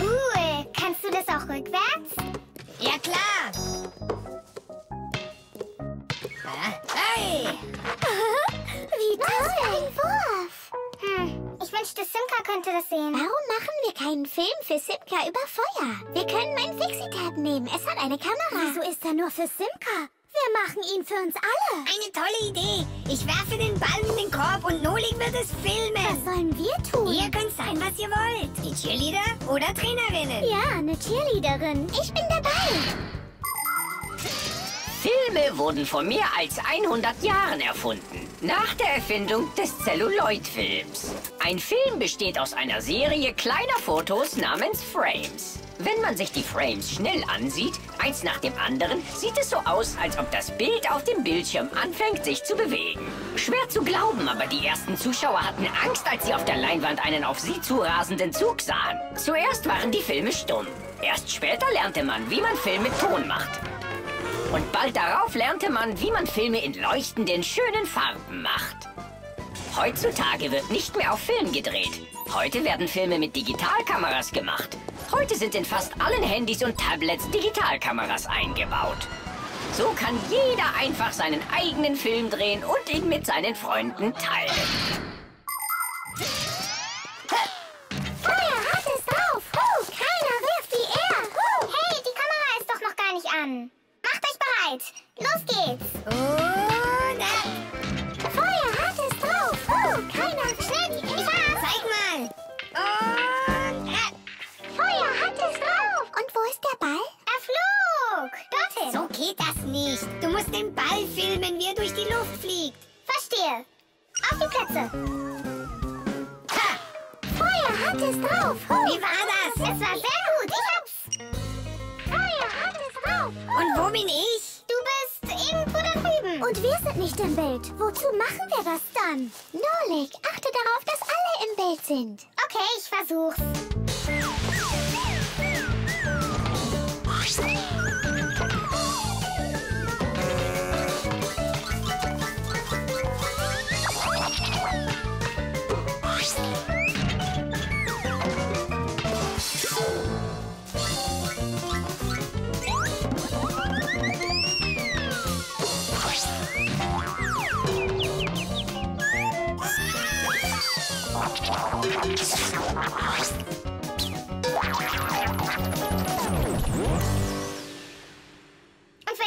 Cool. Kannst du das auch rückwärts? Ja, klar. Ha. Hey. Wie toll. ein Wurf. Hm, ich wünschte, Simka könnte das sehen. Warum machen wir keinen Film für Simka über Feuer? Wir können mein Fixie-Tab nehmen. Es hat eine Kamera. Wieso ist er nur für Simka? Wir machen ihn für uns alle. Eine tolle Idee. Ich werfe den Ball in den Korb und Nolik wird es Was filmen. sollen wir tun? Ihr könnt sein, was ihr wollt. Die Cheerleader oder Trainerinnen. Ja, eine Cheerleaderin. Ich bin dabei. Filme wurden vor mehr als 100 Jahren erfunden. Nach der Erfindung des Celluloid-Films. Ein Film besteht aus einer Serie kleiner Fotos namens Frames. Wenn man sich die Frames schnell ansieht, eins nach dem anderen, sieht es so aus, als ob das Bild auf dem Bildschirm anfängt, sich zu bewegen. Schwer zu glauben, aber die ersten Zuschauer hatten Angst, als sie auf der Leinwand einen auf sie zurasenden Zug sahen. Zuerst waren die Filme stumm. Erst später lernte man, wie man Film mit Ton macht. Und bald darauf lernte man, wie man Filme in leuchtenden, schönen Farben macht. Heutzutage wird nicht mehr auf Film gedreht. Heute werden Filme mit Digitalkameras gemacht. Heute sind in fast allen Handys und Tablets Digitalkameras eingebaut. So kann jeder einfach seinen eigenen Film drehen und ihn mit seinen Freunden teilen. Feuer hat es drauf. Huh, keiner der Ball? Er flog. Dorthin. So geht das nicht. Du musst den Ball filmen, wie er durch die Luft fliegt. Verstehe. Auf die Plätze. Ha! Feuer hat es drauf. Huh. Wie war das? Es war sehr gut. Ich hab's. Feuer hat es drauf. Und wo bin ich? Du bist irgendwo da drüben. Und wir sind nicht im Bild. Wozu machen wir das dann? Nolik, achte darauf, dass alle im Bild sind. Okay, ich versuch's.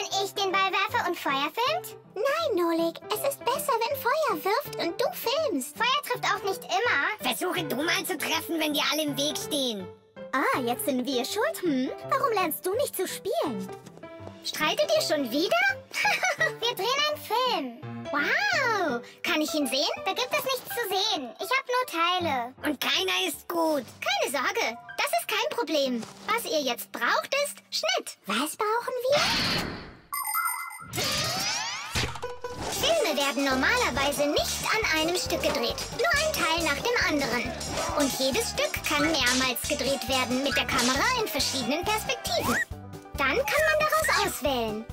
Wenn ich den Ball werfe und Feuer filmt? Nein, Nolik. Es ist besser, wenn Feuer wirft und du filmst. Feuer trifft auch nicht immer. Versuche du mal zu treffen, wenn dir alle im Weg stehen. Ah, jetzt sind wir schuld, hm? Warum lernst du nicht zu spielen? Streitet ihr schon wieder? wir drehen einen Film. Wow! Kann ich ihn sehen? Da gibt es nichts zu sehen. Ich habe nur Teile. Und keiner ist gut. Keine Sorge, das ist kein Problem. Was ihr jetzt braucht, ist Schnitt. Was brauchen wir? Filme werden normalerweise nicht an einem Stück gedreht. Nur ein Teil nach dem anderen. Und jedes Stück kann mehrmals gedreht werden mit der Kamera in verschiedenen Perspektiven. Dann kann man daraus auswählen.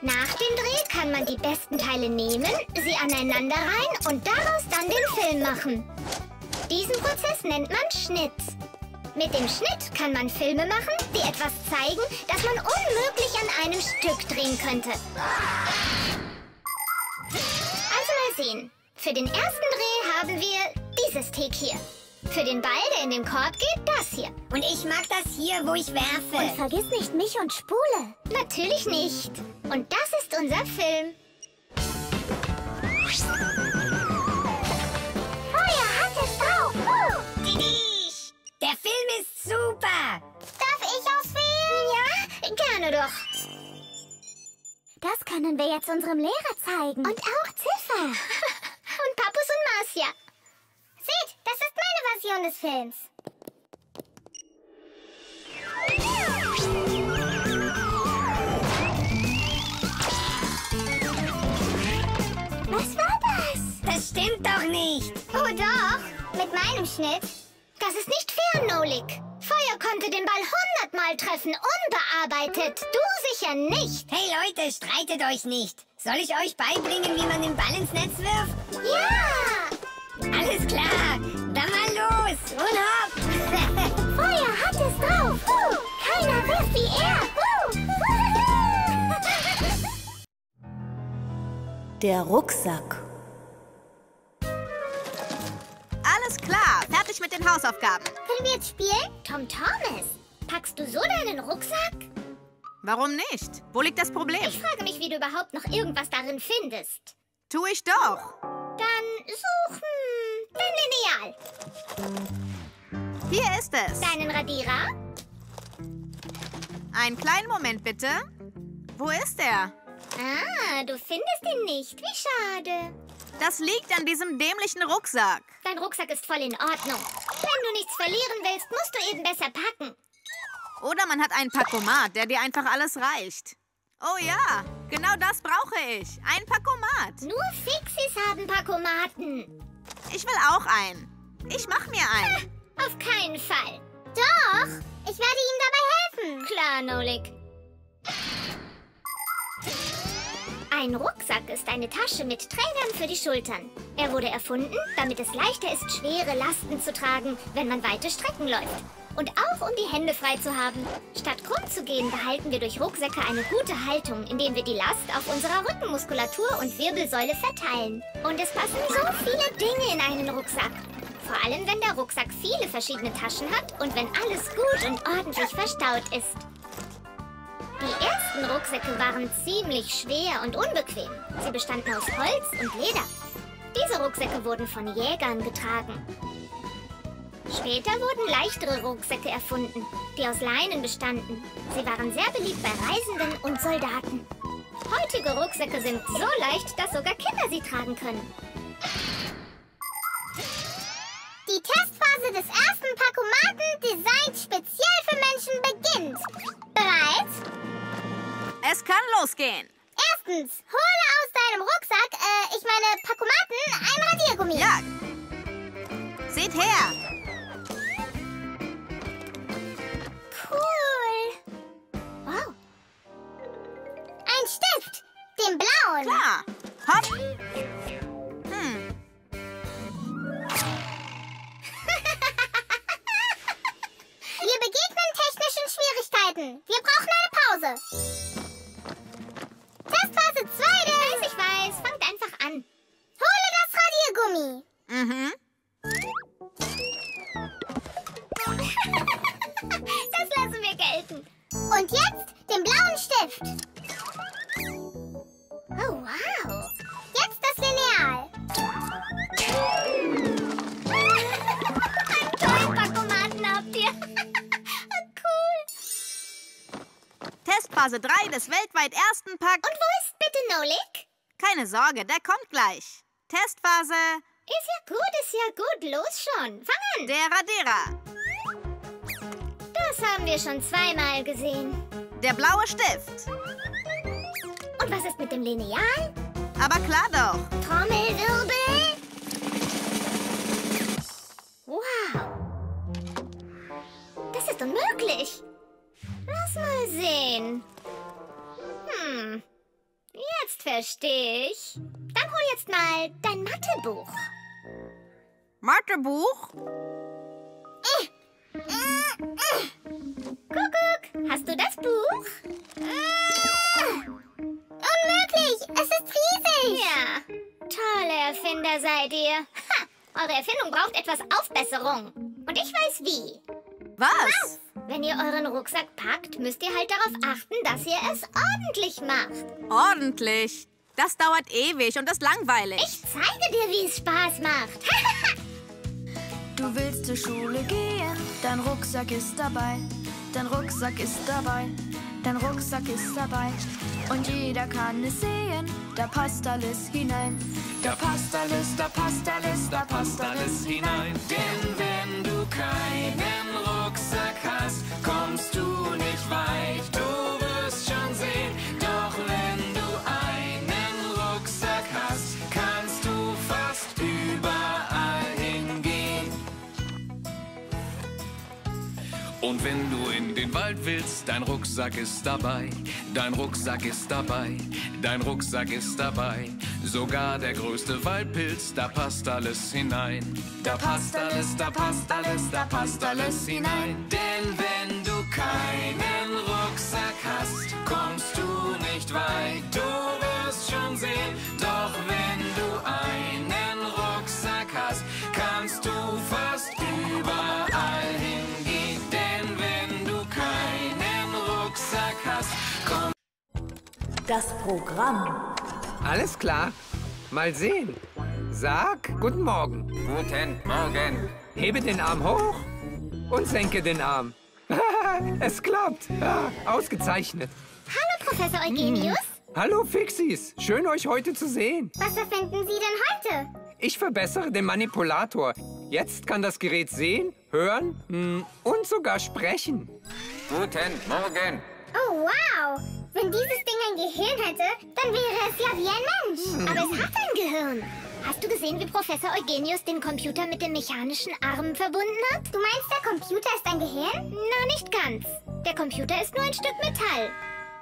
Nach dem Dreh kann man die besten Teile nehmen, sie aneinander reihen und daraus dann den Film machen. Diesen Prozess nennt man Schnitt. Mit dem Schnitt kann man Filme machen, die etwas zeigen, das man unmöglich an einem Stück drehen könnte. Also mal sehen. Für den ersten Dreh haben wir dieses Take hier. Für den Ball, der in den Korb geht, das hier. Und ich mag das hier, wo ich werfe. Und vergiss nicht mich und Spule. Natürlich nicht. Und das ist unser Film. Der Film ist super! Darf ich auswählen? Ja, gerne doch. Das können wir jetzt unserem Lehrer zeigen. Und auch Ziffer. und Papus und Marcia. Seht, das ist meine Version des Films. Was war das? Das stimmt doch nicht! Oh doch, mit meinem Schnitt. Das ist nicht fair, Nolik. Feuer konnte den Ball hundertmal treffen, unbearbeitet. Du sicher nicht. Hey Leute, streitet euch nicht! Soll ich euch beibringen, wie man den Ball ins Netz wirft? Ja! Alles klar! Dann mal los! Und hopp! Feuer hat es drauf. Uh, keiner wirft wie er. Uh. Der Rucksack. Alles klar, fertig mit den Hausaufgaben. Können wir jetzt spielen? Tom Thomas, packst du so deinen Rucksack? Warum nicht? Wo liegt das Problem? Ich frage mich, wie du überhaupt noch irgendwas darin findest. Tu ich doch. Dann such hm, dein Lineal. Hier ist es. Deinen Radierer? Einen kleinen Moment bitte. Wo ist er? Ah, du findest ihn nicht. Wie schade. Das liegt an diesem dämlichen Rucksack. Dein Rucksack ist voll in Ordnung. Wenn du nichts verlieren willst, musst du eben besser packen. Oder man hat einen Pakomat, der dir einfach alles reicht. Oh ja, genau das brauche ich. Ein Pakomat. Nur Fixies haben Pakomaten. Ich will auch einen. Ich mach mir einen. Auf keinen Fall. Doch, ich werde ihm dabei helfen. Klar, Nolik. Ein Rucksack ist eine Tasche mit Trägern für die Schultern. Er wurde erfunden, damit es leichter ist, schwere Lasten zu tragen, wenn man weite Strecken läuft. Und auch um die Hände frei zu haben. Statt krumm zu gehen, behalten wir durch Rucksäcke eine gute Haltung, indem wir die Last auf unserer Rückenmuskulatur und Wirbelsäule verteilen. Und es passen so viele Dinge in einen Rucksack. Vor allem, wenn der Rucksack viele verschiedene Taschen hat und wenn alles gut und ordentlich verstaut ist. Die ersten Rucksäcke waren ziemlich schwer und unbequem. Sie bestanden aus Holz und Leder. Diese Rucksäcke wurden von Jägern getragen. Später wurden leichtere Rucksäcke erfunden, die aus Leinen bestanden. Sie waren sehr beliebt bei Reisenden und Soldaten. Heutige Rucksäcke sind so leicht, dass sogar Kinder sie tragen können. Die Testphase des ersten Pakomaten, designt speziell für Menschen, beginnt. Bereit? Es kann losgehen. Erstens, hole aus deinem Rucksack, äh, ich meine Pakomaten, ein Radiergummi. Ja. Seht her. Cool. Wow. Ein Stift, den blauen. Klar. Hopp. Hm. Wir begegnen technischen Schwierigkeiten. Wir brauchen eine Pause. Radiergummi. Mhm. Das lassen wir gelten. Und jetzt den blauen Stift. Oh, wow. Jetzt das Lineal. Einen tollen Pakomaten habt ihr. cool. Testphase 3 des weltweit ersten Pack. Und wo ist bitte Nolik? Keine Sorge, der kommt gleich. Testphase Ist ja gut, ist ja gut. Los schon. Fang an. der Radierer. Das haben wir schon zweimal gesehen. Der blaue Stift. Und was ist mit dem Lineal? aber klar doch. Trommelwirbel. Wow. Das ist unmöglich. Lass mal sehen. Hm. Jetzt verstehe ich. Dann hol jetzt mal dein Mathebuch. Mathebuch? Kuckuck, hast du das Buch? Unmöglich, es ist riesig. Ja, tolle Erfinder seid ihr. Ha, eure Erfindung braucht etwas Aufbesserung. Und ich weiß wie. Was? Wenn ihr euren Rucksack packt, müsst ihr halt darauf achten, dass ihr es ordentlich macht. Ordentlich. Das dauert ewig und ist langweilig. Ich zeige dir, wie es Spaß macht. Du willst zur Schule gehen, dein Rucksack ist dabei. Dein Rucksack ist dabei, dein Rucksack ist dabei. Und jeder kann es sehen, da passt alles hinein. Da passt alles, da passt alles, da passt alles hinein. Denn wenn du keinen Rucksack hast, du willst, dein Rucksack ist dabei, dein Rucksack ist dabei, dein Rucksack ist dabei. Sogar der größte Waldpilz, da passt alles hinein. Da passt alles, da passt alles, da passt alles hinein. Denn wenn du keinen Rucksack hast, kommst du nicht weit. Du wirst schon sehen, doch wenn Das Programm. Alles klar. Mal sehen. Sag guten Morgen. Guten Morgen. Hebe den Arm hoch und senke den Arm. es klappt. Ja, ausgezeichnet. Hallo, Professor Eugenius. Hallo Fixies. Schön euch heute zu sehen. Was erfinden Sie denn heute? Ich verbessere den Manipulator. Jetzt kann das Gerät sehen, hören hm, und sogar sprechen. Guten Morgen. Oh, wow. Wenn dieses Ding ein Gehirn hätte, dann wäre es ja wie ein Mensch. Aber es hat ein Gehirn. Hast du gesehen, wie Professor Eugenius den Computer mit den mechanischen Armen verbunden hat? Du meinst, der Computer ist ein Gehirn? Na, nicht ganz. Der Computer ist nur ein Stück Metall.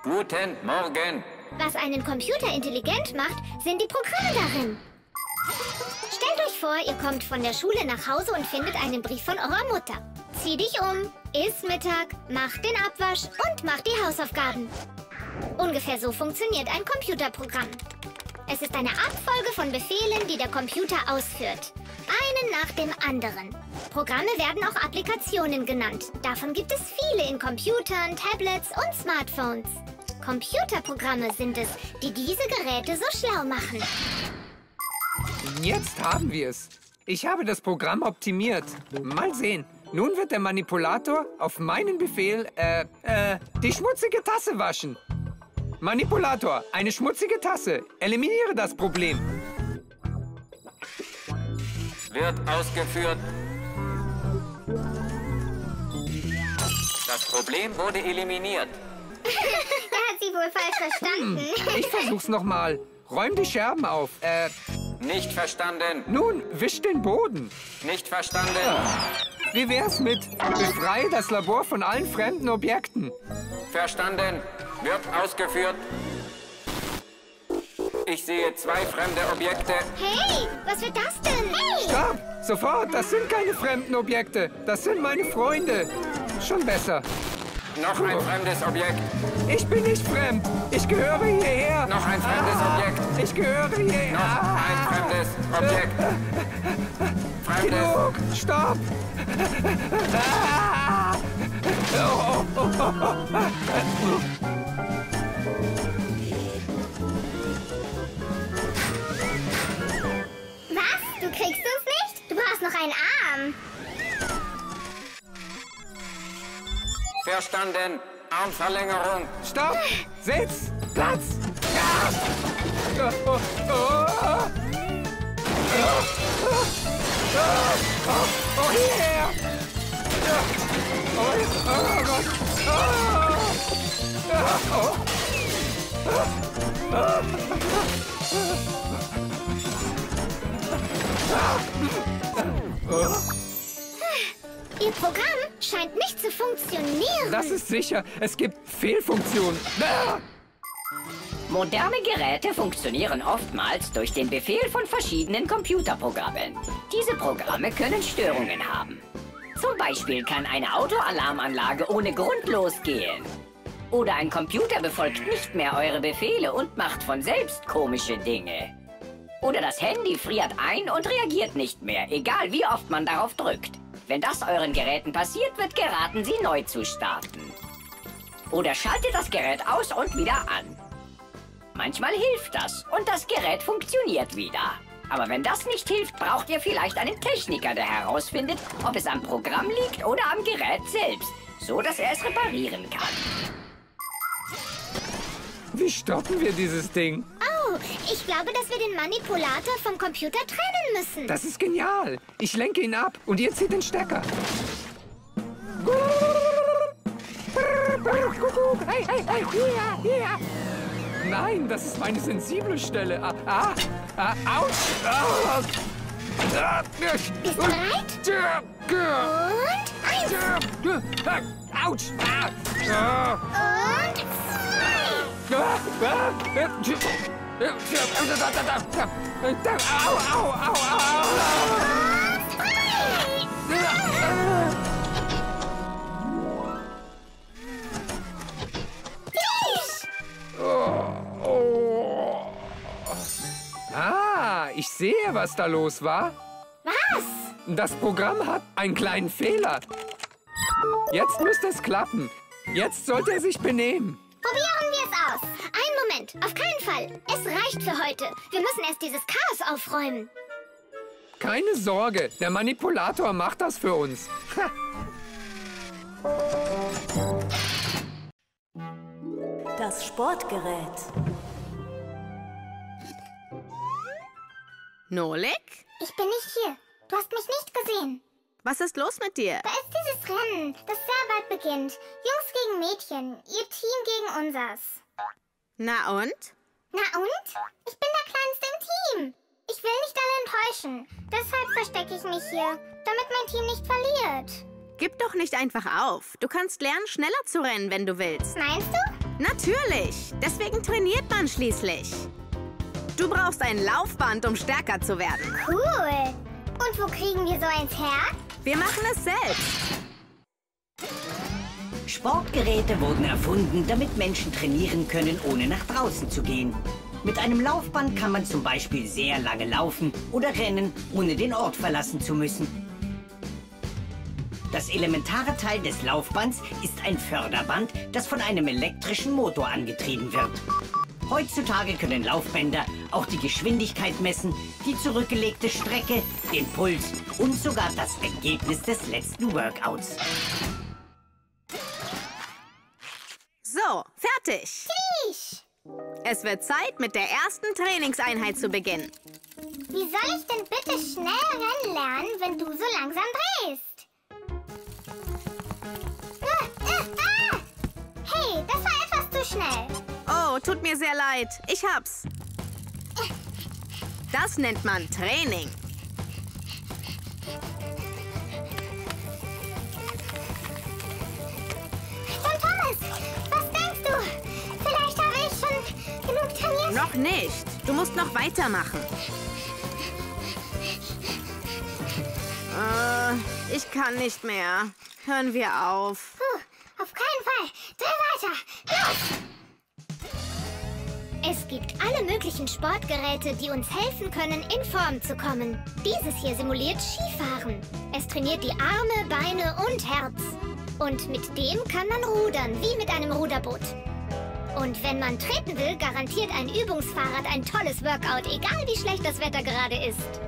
Guten Morgen. Was einen Computer intelligent macht, sind die Programme darin. Stellt euch vor, ihr kommt von der Schule nach Hause und findet einen Brief von eurer Mutter. Zieh dich um, iss Mittag, mach den Abwasch und mach die Hausaufgaben. Ungefähr so funktioniert ein Computerprogramm. Es ist eine Abfolge von Befehlen, die der Computer ausführt. Einen nach dem anderen. Programme werden auch Applikationen genannt. Davon gibt es viele in Computern, Tablets und Smartphones. Computerprogramme sind es, die diese Geräte so schlau machen. Jetzt haben wir es. Ich habe das Programm optimiert. Mal sehen. Nun wird der Manipulator auf meinen Befehl, äh, äh, die schmutzige Tasse waschen. Manipulator, eine schmutzige Tasse. Eliminiere das Problem. Wird ausgeführt. Das Problem wurde eliminiert. Da hat sie wohl falsch verstanden. Ich versuch's nochmal. Räum die Scherben auf. Äh, Nicht verstanden. nun, wisch den Boden. Nicht verstanden. Wie wär's mit befreie das Labor von allen fremden Objekten? Verstanden. Wird ausgeführt. Ich sehe zwei fremde Objekte. Hey, was wird das denn? Hey! Stopp! Sofort! Das sind keine fremden Objekte. Das sind meine Freunde. Schon besser. Noch ein fremdes Objekt. Ich bin nicht fremd. Ich gehöre hierher. Noch ein fremdes Ah, Objekt. Ich gehöre hierher. Noch ein fremdes Objekt. Genug! Stopp! Was? Du kriegst uns nicht? Du brauchst noch einen Arm. Verstanden. Armverlängerung. Stopp! Sitz! Platz! Ja! Oh, oh, oh. Ihr Programm scheint nicht zu funktionieren. Das ist sicher. Es gibt Fehlfunktionen. Ah! Moderne Geräte funktionieren oftmals durch den Befehl von verschiedenen Computerprogrammen. Diese Programme können Störungen haben. Zum Beispiel kann eine Autoalarmanlage ohne Grund losgehen. Oder ein Computer befolgt nicht mehr eure Befehle und macht von selbst komische Dinge. Oder das Handy friert ein und reagiert nicht mehr, egal wie oft man darauf drückt. Wenn das euren Geräten passiert, wird geraten, sie neu zu starten. Oder schaltet das Gerät aus und wieder an. Manchmal hilft das und das Gerät funktioniert wieder. Aber wenn das nicht hilft, braucht ihr vielleicht einen Techniker, der herausfindet, ob es am Programm liegt oder am Gerät selbst, so dass er es reparieren kann. Wie stoppen wir dieses Ding? Oh, ich glaube, dass wir den Manipulator vom Computer trennen müssen. Das ist genial. Ich lenke ihn ab und ihr zieht den Stecker. Hey, hey, hey, hier, hier. Nein, das ist meine sensible Stelle. Ah, ah, ah ouch. Ah. Ah, Bist du bereit? Und eins. Autsch! Ah. Ah. Und zwei. Au, au, au, au, Und au. Ah, ich sehe, was da los war. Was? Das Programm hat einen kleinen Fehler. Jetzt müsste es klappen. Jetzt sollte er sich benehmen. Probieren wir es aus. Einen Moment, auf keinen Fall. Es reicht für heute. Wir müssen erst dieses Chaos aufräumen. Keine Sorge, der Manipulator macht das für uns. Ha. Das Sportgerät. Nolik? Ich bin nicht hier. Du hast mich nicht gesehen. Was ist los mit dir? Da ist dieses Rennen, das sehr bald beginnt. Jungs gegen Mädchen, ihr Team gegen unsers. Na und? Na und? Ich bin der Kleinste im Team. Ich will nicht alle enttäuschen. Deshalb verstecke ich mich hier, damit mein Team nicht verliert. Gib doch nicht einfach auf. Du kannst lernen, schneller zu rennen, wenn du willst. Meinst du? Natürlich. Deswegen trainiert man schließlich. Du brauchst ein Laufband, um stärker zu werden. Cool. Und wo kriegen wir so eins her? Wir machen es selbst. Sportgeräte wurden erfunden, damit Menschen trainieren können, ohne nach draußen zu gehen. Mit einem Laufband kann man zum Beispiel sehr lange laufen oder rennen, ohne den Ort verlassen zu müssen. Das elementare Teil des Laufbands ist ein Förderband, das von einem elektrischen Motor angetrieben wird. Heutzutage können Laufbänder auch die Geschwindigkeit messen, die zurückgelegte Strecke, den Puls und sogar das Ergebnis des letzten Workouts. So, fertig. Tisch. Es wird Zeit, mit der ersten Trainingseinheit zu beginnen. Wie soll ich denn bitte schnell rennen lernen, wenn du so langsam drehst? Hey, das war etwas zu schnell. Oh, tut mir sehr leid. Ich hab's. Das nennt man Training. John Thomas, was denkst du? Vielleicht habe ich schon genug trainiert. Noch nicht. Du musst noch weitermachen. Äh, ich kann nicht mehr. Hören wir auf. Puh, auf keinen Fall. Dreh weiter. Los! Es gibt alle möglichen Sportgeräte, die uns helfen können, in Form zu kommen. Dieses hier simuliert Skifahren. Es trainiert die Arme, Beine und Herz. Und mit dem kann man rudern, wie mit einem Ruderboot. Und wenn man treten will, garantiert ein Übungsfahrrad ein tolles Workout, egal wie schlecht das Wetter gerade ist.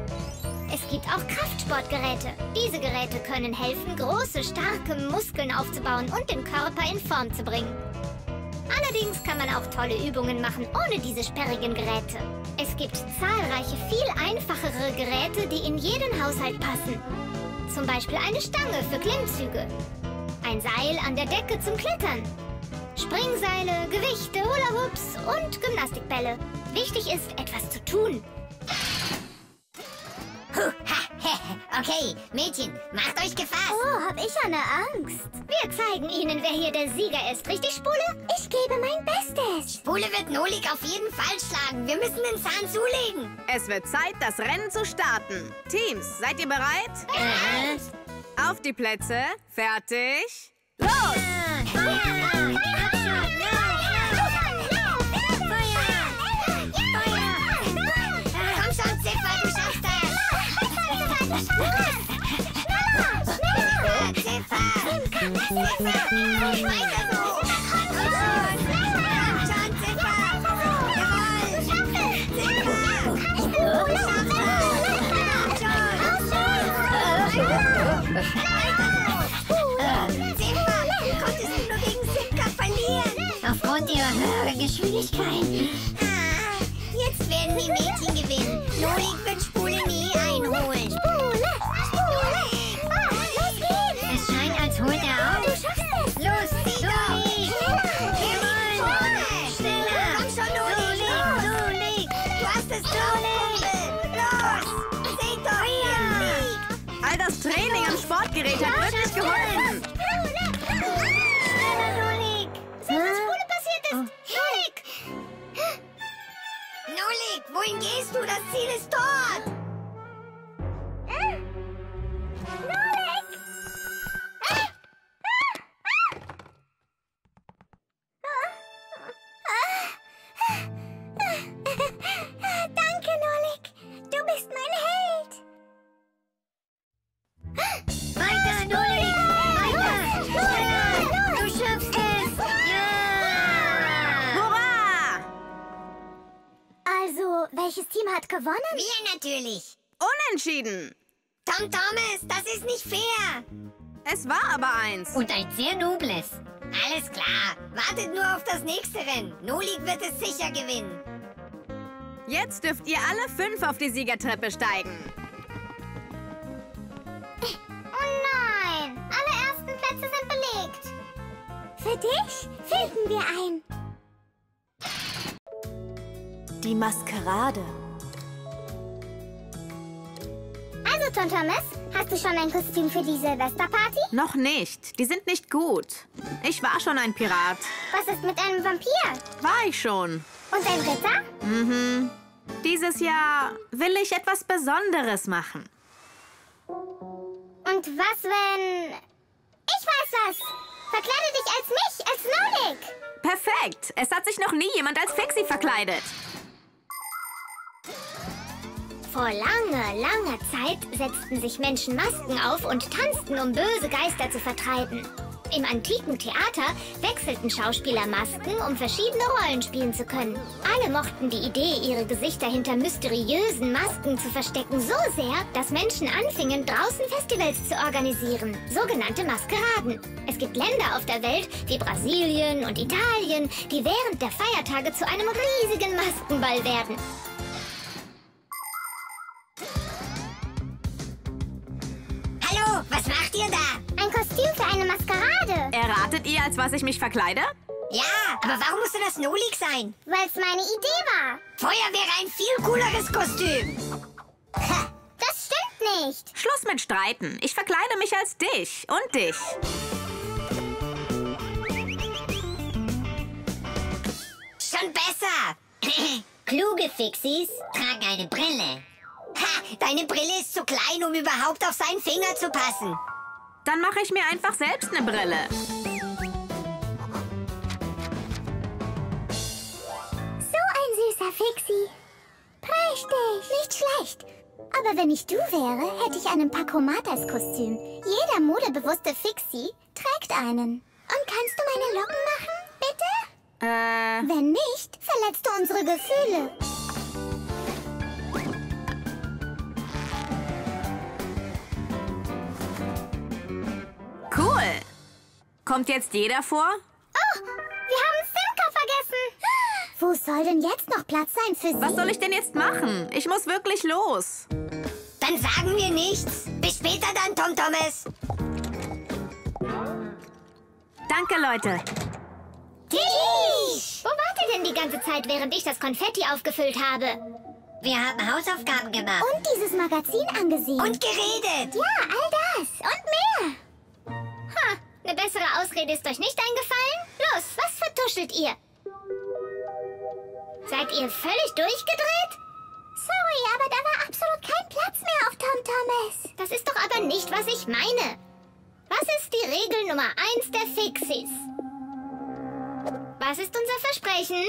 Es gibt auch Kraftsportgeräte. Diese Geräte können helfen, große, starke Muskeln aufzubauen und den Körper in Form zu bringen. Allerdings kann man auch tolle Übungen machen ohne diese sperrigen Geräte. Es gibt zahlreiche, viel einfachere Geräte, die in jeden Haushalt passen. Zum Beispiel eine Stange für Klimmzüge. Ein Seil an der Decke zum Klettern. Springseile, Gewichte, Hula-Hoops und Gymnastikbälle. Wichtig ist, etwas zu tun. Huh, ha, he, okay, Mädchen, macht euch gefasst. Oh, hab ich eine Angst. Wir zeigen Ihnen, wer hier der Sieger ist. Richtig, Spule? Ich gebe mein Bestes. Spule wird Nolik auf jeden Fall schlagen. Wir müssen den Zahn zulegen. Es wird Zeit, das Rennen zu starten. Teams, seid ihr bereit? Äh? Auf die Plätze. Fertig. Los! Aufgrund ihrer höheren Geschwindigkeit. Ah, jetzt werden die Mädchen gewinnen. Nolik wird Spule nie einholen. Wohin gehst du? Das Ziel ist dort! Danke, Nolik. Du bist mein Also, welches Team hat gewonnen? Wir natürlich! Unentschieden. Tom Thomas, das ist nicht fair! Es war aber eins. Und ein sehr nobles. Alles klar. Wartet nur auf das nächste Rennen. Nolik wird es sicher gewinnen. Jetzt dürft ihr alle fünf auf die Siegertreppe steigen. Oh nein, alle ersten Plätze sind belegt. Für dich finden wir ein. Die Maskerade. Also, Tom Thomas, hast du schon ein Kostüm für die Silvesterparty? Noch nicht. Die sind nicht gut. Ich war schon ein Pirat. Was ist mit einem Vampir? War ich schon. Und ein Ritter? Mhm. Dieses Jahr will ich etwas Besonderes machen. Und was, wenn... Ich weiß was. Verkleide dich als mich, als Nolik. Perfekt. Es hat sich noch nie jemand als Fexi verkleidet. Vor langer, langer Zeit setzten sich Menschen Masken auf und tanzten, um böse Geister zu vertreiben. Im antiken Theater wechselten Schauspieler Masken, um verschiedene Rollen spielen zu können. Alle mochten die Idee, ihre Gesichter hinter mysteriösen Masken zu verstecken, so sehr, dass Menschen anfingen, draußen Festivals zu organisieren, sogenannte Maskeraden. Es gibt Länder auf der Welt wie Brasilien und Italien, die während der Feiertage zu einem riesigen Maskenball werden. Hallo, was macht ihr da? Ein Kostüm für eine Maskerade. Erratet ihr, als was ich mich verkleide? Ja, aber warum musste das Nolik sein? Weil es meine Idee war. Feuer wäre ein viel cooleres Kostüm. Das stimmt nicht. Schluss mit Streiten. Ich verkleide mich als dich und dich. Schon besser. Kluge Fixies Trag eine Brille. Ha, deine Brille ist zu klein, um überhaupt auf seinen Finger zu passen. Dann mache ich mir einfach selbst eine Brille. So ein süßer Fixie. Prächtig. Nicht schlecht. Aber wenn ich du wäre, hätte ich einen Pakomat als Kostüm. Jeder modebewusste Fixie trägt einen. Und kannst du meine Locken machen, bitte? Äh, Wenn nicht, verletzt du unsere Gefühle. Cool. Kommt jetzt jeder vor? Oh, wir haben Simka vergessen. Wo soll denn jetzt noch Platz sein für sie? Was soll ich denn jetzt machen? Ich muss wirklich los. Dann sagen wir nichts. Bis später dann, Tom Thomas. Danke, Leute. Tisch! Wo wart ihr denn die ganze Zeit, während ich das Konfetti aufgefüllt habe? Wir haben Hausaufgaben gemacht. Und dieses Magazin angesehen. Und geredet. Ja, all das. Und mehr. Ha, eine bessere Ausrede ist euch nicht eingefallen? Los, was vertuschelt ihr? Seid ihr völlig durchgedreht? Sorry, aber da war absolut kein Platz mehr auf Tom Thomas. Das ist doch aber nicht, was ich meine. Was ist die Regel Nummer eins der Fixies? Was ist unser Versprechen?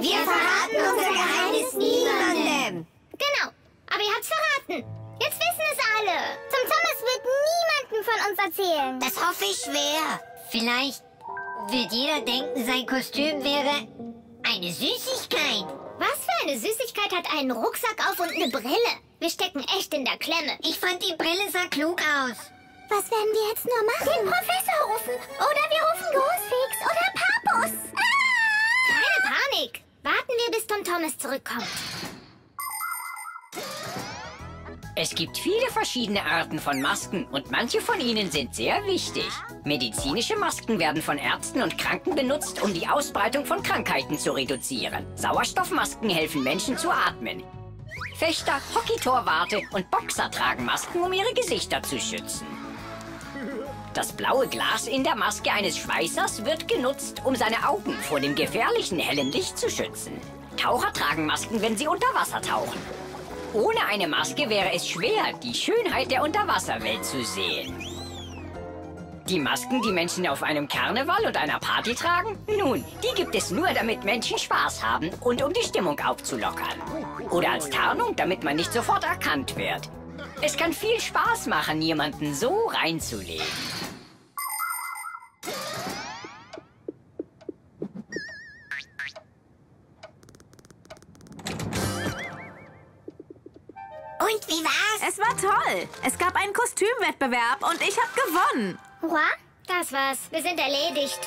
Wir verraten unser Geheimnis niemandem. Genau, aber ihr habt's verraten. Jetzt wissen es alle. Tom Thomas wird niemandem von uns erzählen. Das hoffe ich schwer. Vielleicht wird jeder denken, sein Kostüm wäre eine Süßigkeit. Was für eine Süßigkeit hat einen Rucksack auf und eine Brille? Wir stecken echt in der Klemme. Ich fand die Brille sah klug aus. Was werden wir jetzt nur machen? Den Professor rufen. Oder wir rufen Großfix oder Papus. Ah! Keine Panik. Warten wir, bis Tom Thomas zurückkommt. Es gibt viele verschiedene Arten von Masken und manche von ihnen sind sehr wichtig. Medizinische Masken werden von Ärzten und Kranken benutzt, um die Ausbreitung von Krankheiten zu reduzieren. Sauerstoffmasken helfen Menschen zu atmen. Fechter, Hockeytorwarte und Boxer tragen Masken, um ihre Gesichter zu schützen. Das blaue Glas in der Maske eines Schweißers wird genutzt, um seine Augen vor dem gefährlichen hellen Licht zu schützen. Taucher tragen Masken, wenn sie unter Wasser tauchen. Ohne eine Maske wäre es schwer, die Schönheit der Unterwasserwelt zu sehen. Die Masken, die Menschen auf einem Karneval und einer Party tragen? Nun, die gibt es nur, damit Menschen Spaß haben und um die Stimmung aufzulockern. Oder als Tarnung, damit man nicht sofort erkannt wird. Es kann viel Spaß machen, jemanden so reinzulegen. Und wie war's? Es war toll. Es gab einen Kostümwettbewerb und ich habe gewonnen. Hurra, das war's. Wir sind erledigt.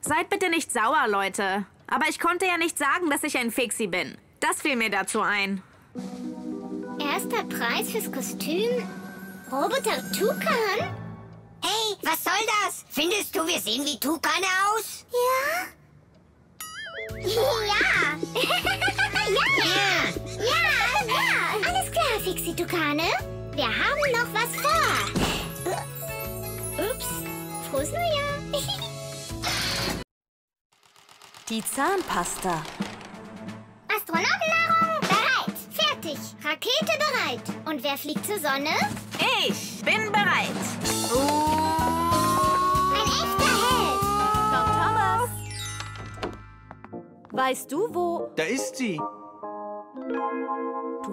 Seid bitte nicht sauer, Leute. Aber ich konnte ja nicht sagen, dass ich ein Fixie bin. Das fiel mir dazu ein. Erster Preis fürs Kostüm? Roboter Tukan? Hey, was soll das? Findest du, wir sehen wie Tukane aus? Ja? Ja. Ja! Ja, ja. Alles klar, Fixie Tukane. Wir haben noch was vor. Ups, frohes Neujahr. Die Zahnpasta. Astronautennahrung bereit. Fertig. Rakete bereit. Und wer fliegt zur Sonne? Ich bin bereit. Ein Weißt du, wo... Da ist sie. Du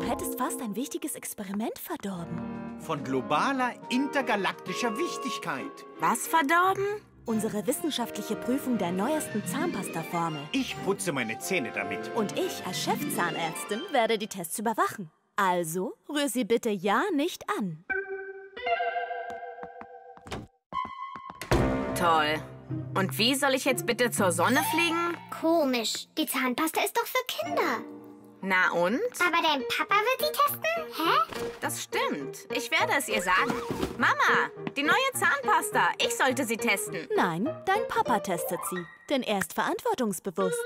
hättest fast ein wichtiges Experiment verdorben. Von globaler, intergalaktischer Wichtigkeit. Was verdorben? Unsere wissenschaftliche Prüfung der neuesten Zahnpasta-Formel. Ich putze meine Zähne damit. Und ich als Chefzahnärztin werde die Tests überwachen. Also rühr sie bitte ja nicht an. Toll. Und wie soll ich jetzt bitte zur Sonne fliegen? Komisch. Die Zahnpasta ist doch für Kinder. Na und? Aber dein Papa wird sie testen? Hä? Das stimmt. Ich werde es ihr sagen. Mama, die neue Zahnpasta. Ich sollte sie testen. Nein, dein Papa testet sie. Denn er ist verantwortungsbewusst.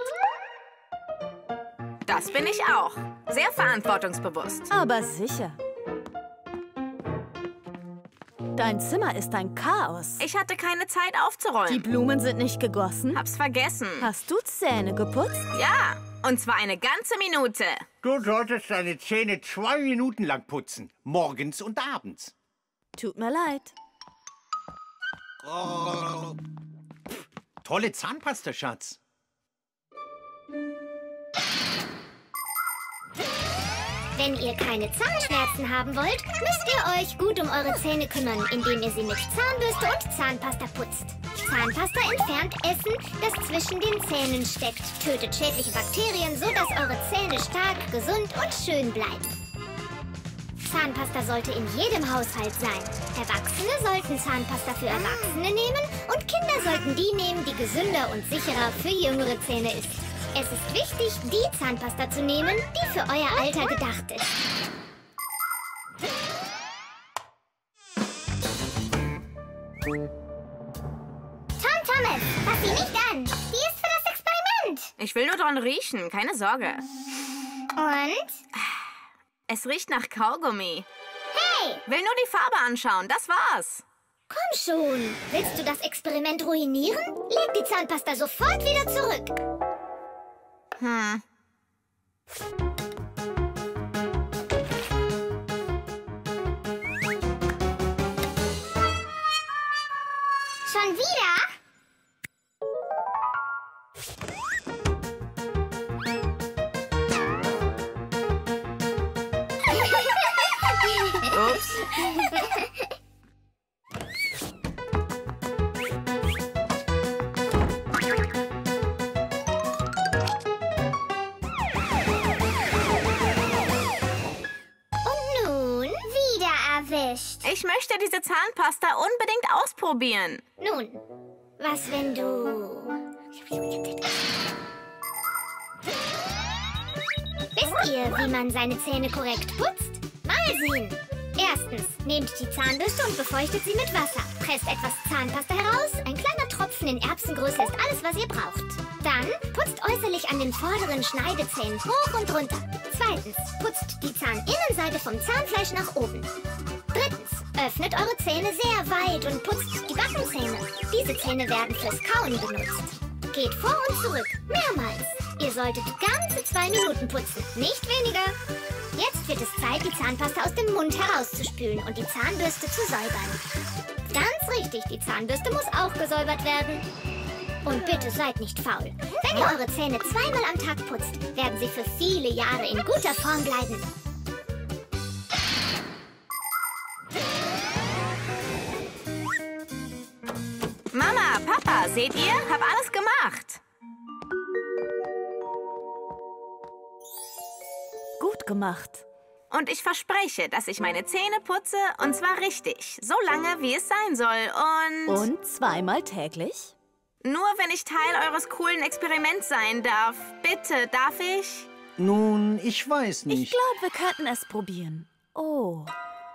Das bin ich auch. Sehr verantwortungsbewusst. Aber sicher. Dein Zimmer ist ein Chaos. Ich hatte keine Zeit Die aufzuräumen. Blumen sind nicht gegossen. Hab's vergessen. Hast du Zähne geputzt? Ja, und zwar eine ganze Minute. Du solltest deine Zähne zwei Minuten lang putzen. Morgens und abends. Tut mir leid. Tolle Zahnpasta, Schatz. Wenn ihr keine Zahnschmerzen haben wollt, müsst ihr euch gut um eure Zähne kümmern, indem ihr sie mit Zahnbürste und Zahnpasta putzt. Zahnpasta entfernt Essen, das zwischen den Zähnen steckt, tötet schädliche Bakterien, sodass eure Zähne stark, gesund und schön bleiben. Zahnpasta sollte in jedem Haushalt sein. Erwachsene sollten Zahnpasta für Erwachsene nehmen und Kinder sollten die nehmen, die gesünder und sicherer für jüngere Zähne ist. Es ist wichtig, die Zahnpasta zu nehmen, die für euer Alter gedacht ist. Tom Pommes. Fass sie nicht an. Die ist für das Experiment. Ich will nur dran riechen, keine Sorge. Und? Es riecht nach Kaugummi. Hey! Will nur die Farbe anschauen, das war's. Komm schon. Willst du das Experiment ruinieren? Leg die Zahnpasta sofort wieder zurück. Hm. Schon wieder? Ups. Ich möchte diese Zahnpasta unbedingt ausprobieren. Nun, was wenn du... Wisst ihr, wie man seine Zähne korrekt putzt? Mal sehen. Erstens, nehmt die Zahnbürste und befeuchtet sie mit Wasser. Presst etwas Zahnpasta heraus. Ein kleiner Tropfen in Erbsengröße ist alles, was ihr braucht. Dann putzt äußerlich an den vorderen Schneidezähnen hoch und runter. Zweitens, putzt die Zahninnenseite vom Zahnfleisch nach oben. Drittens, öffnet eure Zähne sehr weit und putzt die Backenzähne. Diese Zähne werden fürs Kauen benutzt. Geht vor und zurück, mehrmals. Ihr solltet ganze zwei Minuten putzen, nicht weniger. Jetzt wird es Zeit, die Zahnpasta aus dem Mund herauszuspülen und die Zahnbürste zu säubern. Ganz richtig, die Zahnbürste muss auch gesäubert werden. Und bitte seid nicht faul. Wenn ihr eure Zähne zweimal am Tag putzt, werden sie für viele Jahre in guter Form bleiben. Mama, Papa, seht ihr? Hab alles gemacht. Gut gemacht. Und ich verspreche, dass ich meine Zähne putze und zwar richtig. So lange, wie es sein soll. Und. Und zweimal täglich? Nur wenn ich Teil eures coolen Experiments sein darf. Bitte, darf ich? Nun, ich weiß Ich nicht. glaube, wir könnten es probieren. Oh,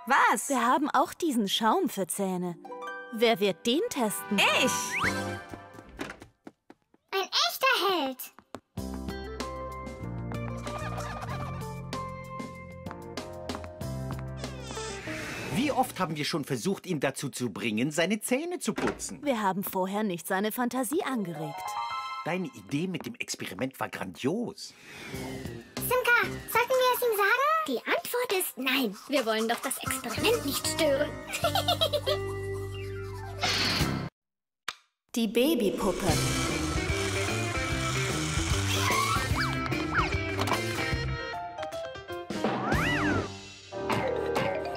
Was? wir haben auch diesen Schaum für Zähne. Wer wird den testen? Ich! Ein echter Held. Wie oft haben wir schon versucht, ihn dazu zu bringen, seine Zähne zu putzen? Wir haben vorher nicht seine Fantasie angeregt. Deine Idee mit dem Experiment war grandios. Simka, sollten wir es ihm sagen? Die Antwort ist nein. Wir wollen doch das Experiment nicht stören. Die Babypuppe.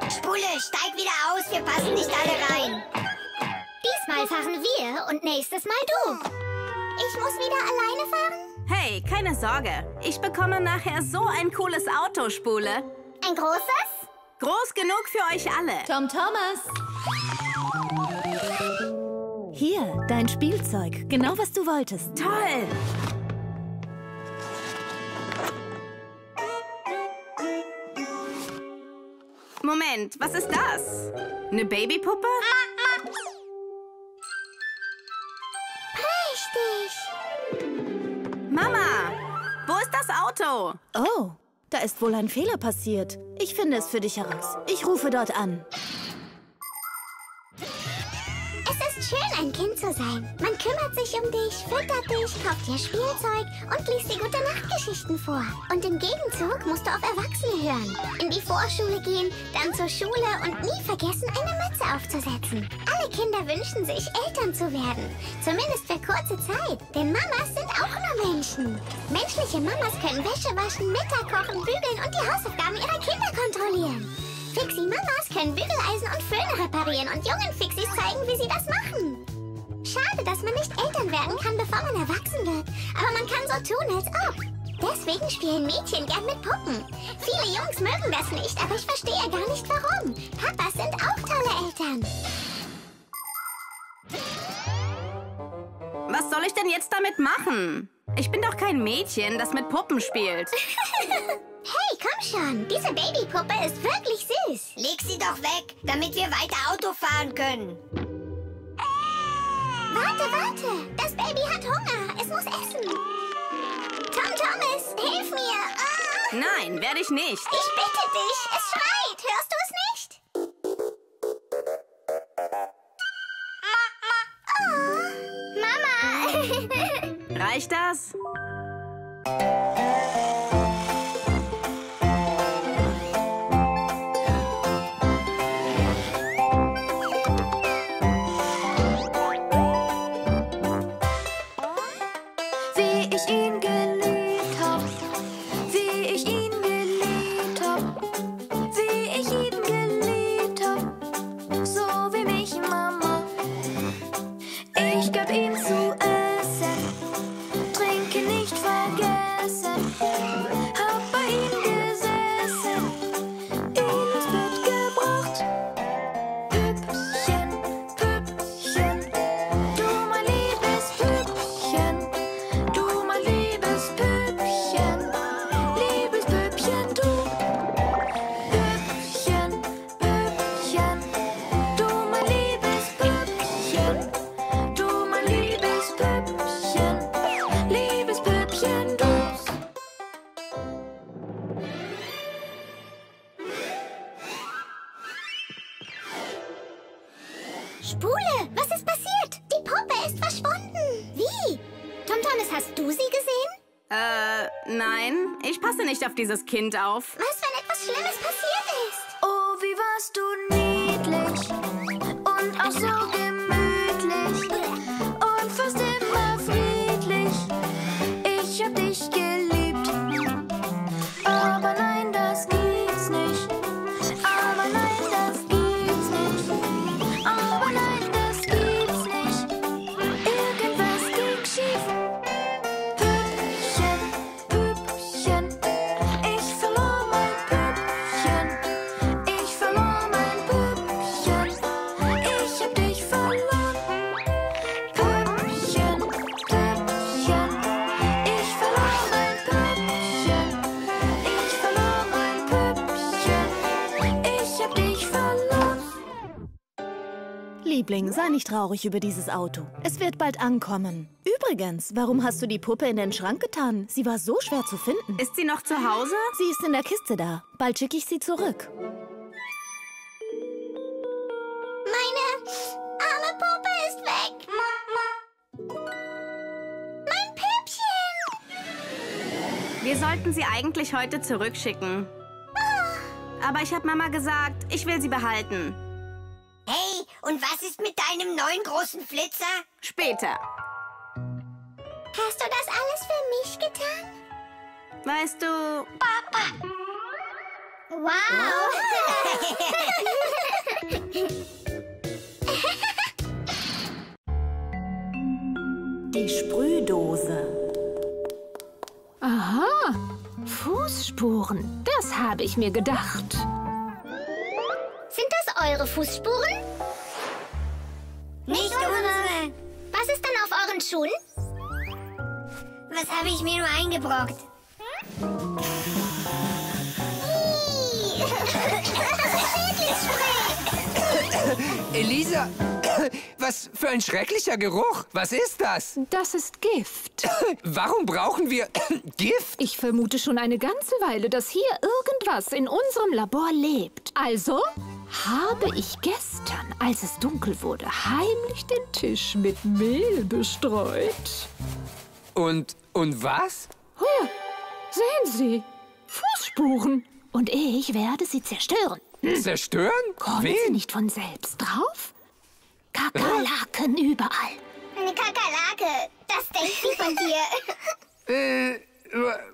Spule, steig wieder aus, wir passen nicht alle rein. Diesmal fahren wir und nächstes Mal du. Ich muss wieder alleine fahren? Hey, keine Sorge. Ich bekomme nachher so ein cooles Auto, Spule. Ein großes? Groß genug für euch alle. Tom Thomas. Hier, dein Spielzeug. Genau, was du wolltest. Toll. Moment, was ist das? Eine Babypuppe? Richtig. Mama, wo ist das Auto? Oh, da ist wohl ein Fehler passiert. Ich finde es für dich heraus. Ich rufe dort an. Es ist schön, ein Kind zu sein. Man kümmert sich um dich, füttert dich, kauft dir Spielzeug und liest dir gute Nachtgeschichten vor. Und im Gegenzug musst du auf Erwachsene hören. In die Vorschule gehen, dann zur Schule und nie vergessen, eine Mütze aufzusetzen. Alle Kinder wünschen sich, Eltern zu werden. Zumindest für kurze Zeit. Denn Mamas sind auch nur Menschen. Menschliche Mamas können Wäsche waschen, Mittag kochen, bügeln und die Hausaufgaben ihrer Kinder kontrollieren. Fixie-Mamas können Bügeleisen und Föhne reparieren und jungen Fixies zeigen, wie sie das machen. Schade, dass man nicht Eltern werden kann, bevor man erwachsen wird. Aber man kann so tun, als ob. Deswegen spielen Mädchen gern mit Puppen. Viele Jungs mögen das nicht, aber ich verstehe gar nicht warum. Papas sind auch tolle Eltern. Was soll ich denn jetzt damit machen? Ich bin doch kein Mädchen, das mit Puppen spielt. Hey, komm schon. Diese Babypuppe ist wirklich süß. Leg sie doch weg, damit wir weiter Auto fahren können. Warte, warte. Das Baby hat Hunger. Es muss essen. Tom Thomas, hilf mir. Ah, Nein, werde ich nicht. ich bitte dich. Es schreit. Hörst du es nicht? Oh, Mama. Reicht das? Wie ich dieses Kind auf. Liebling, sei nicht traurig über dieses Auto. Es wird bald ankommen. Übrigens, warum hast du die Puppe in den Schrank getan? Sie war so schwer zu finden. Ist sie noch zu Hause? Sie ist in der Kiste da. Bald schicke ich sie zurück. Meine arme Puppe ist weg. Mein Püppchen. Wir sollten sie eigentlich heute zurückschicken. Aber ich habe Mama gesagt, ich will sie behalten. Und was ist mit deinem neuen großen Flitzer? Später. Hast du das alles für mich getan? Weißt du, Wow. Die Sprühdose. Aha, Fußspuren. Das habe ich mir gedacht. Sind das eure Fußspuren? Nicht unsere. Was ist denn auf euren Schuhen? Was habe ich mir nur eingebrockt? Elisa, was für ein schrecklicher Geruch. Was ist das? Das ist Gift. Warum brauchen wir Gift? Ich vermute schon eine ganze Weile, dass hier irgendwas in unserem Labor lebt. Also habe ich gestern, als es dunkel wurde, heimlich den Tisch mit Mehl bestreut. Und, und was? Hier, sehen Sie, Fußspuren. Und ich werde sie zerstören. Zerstören? Kommen Sie Wen? nicht von selbst drauf? Kakerlaken überall. Eine Kakerlake. Das denkt sie von dir. Äh,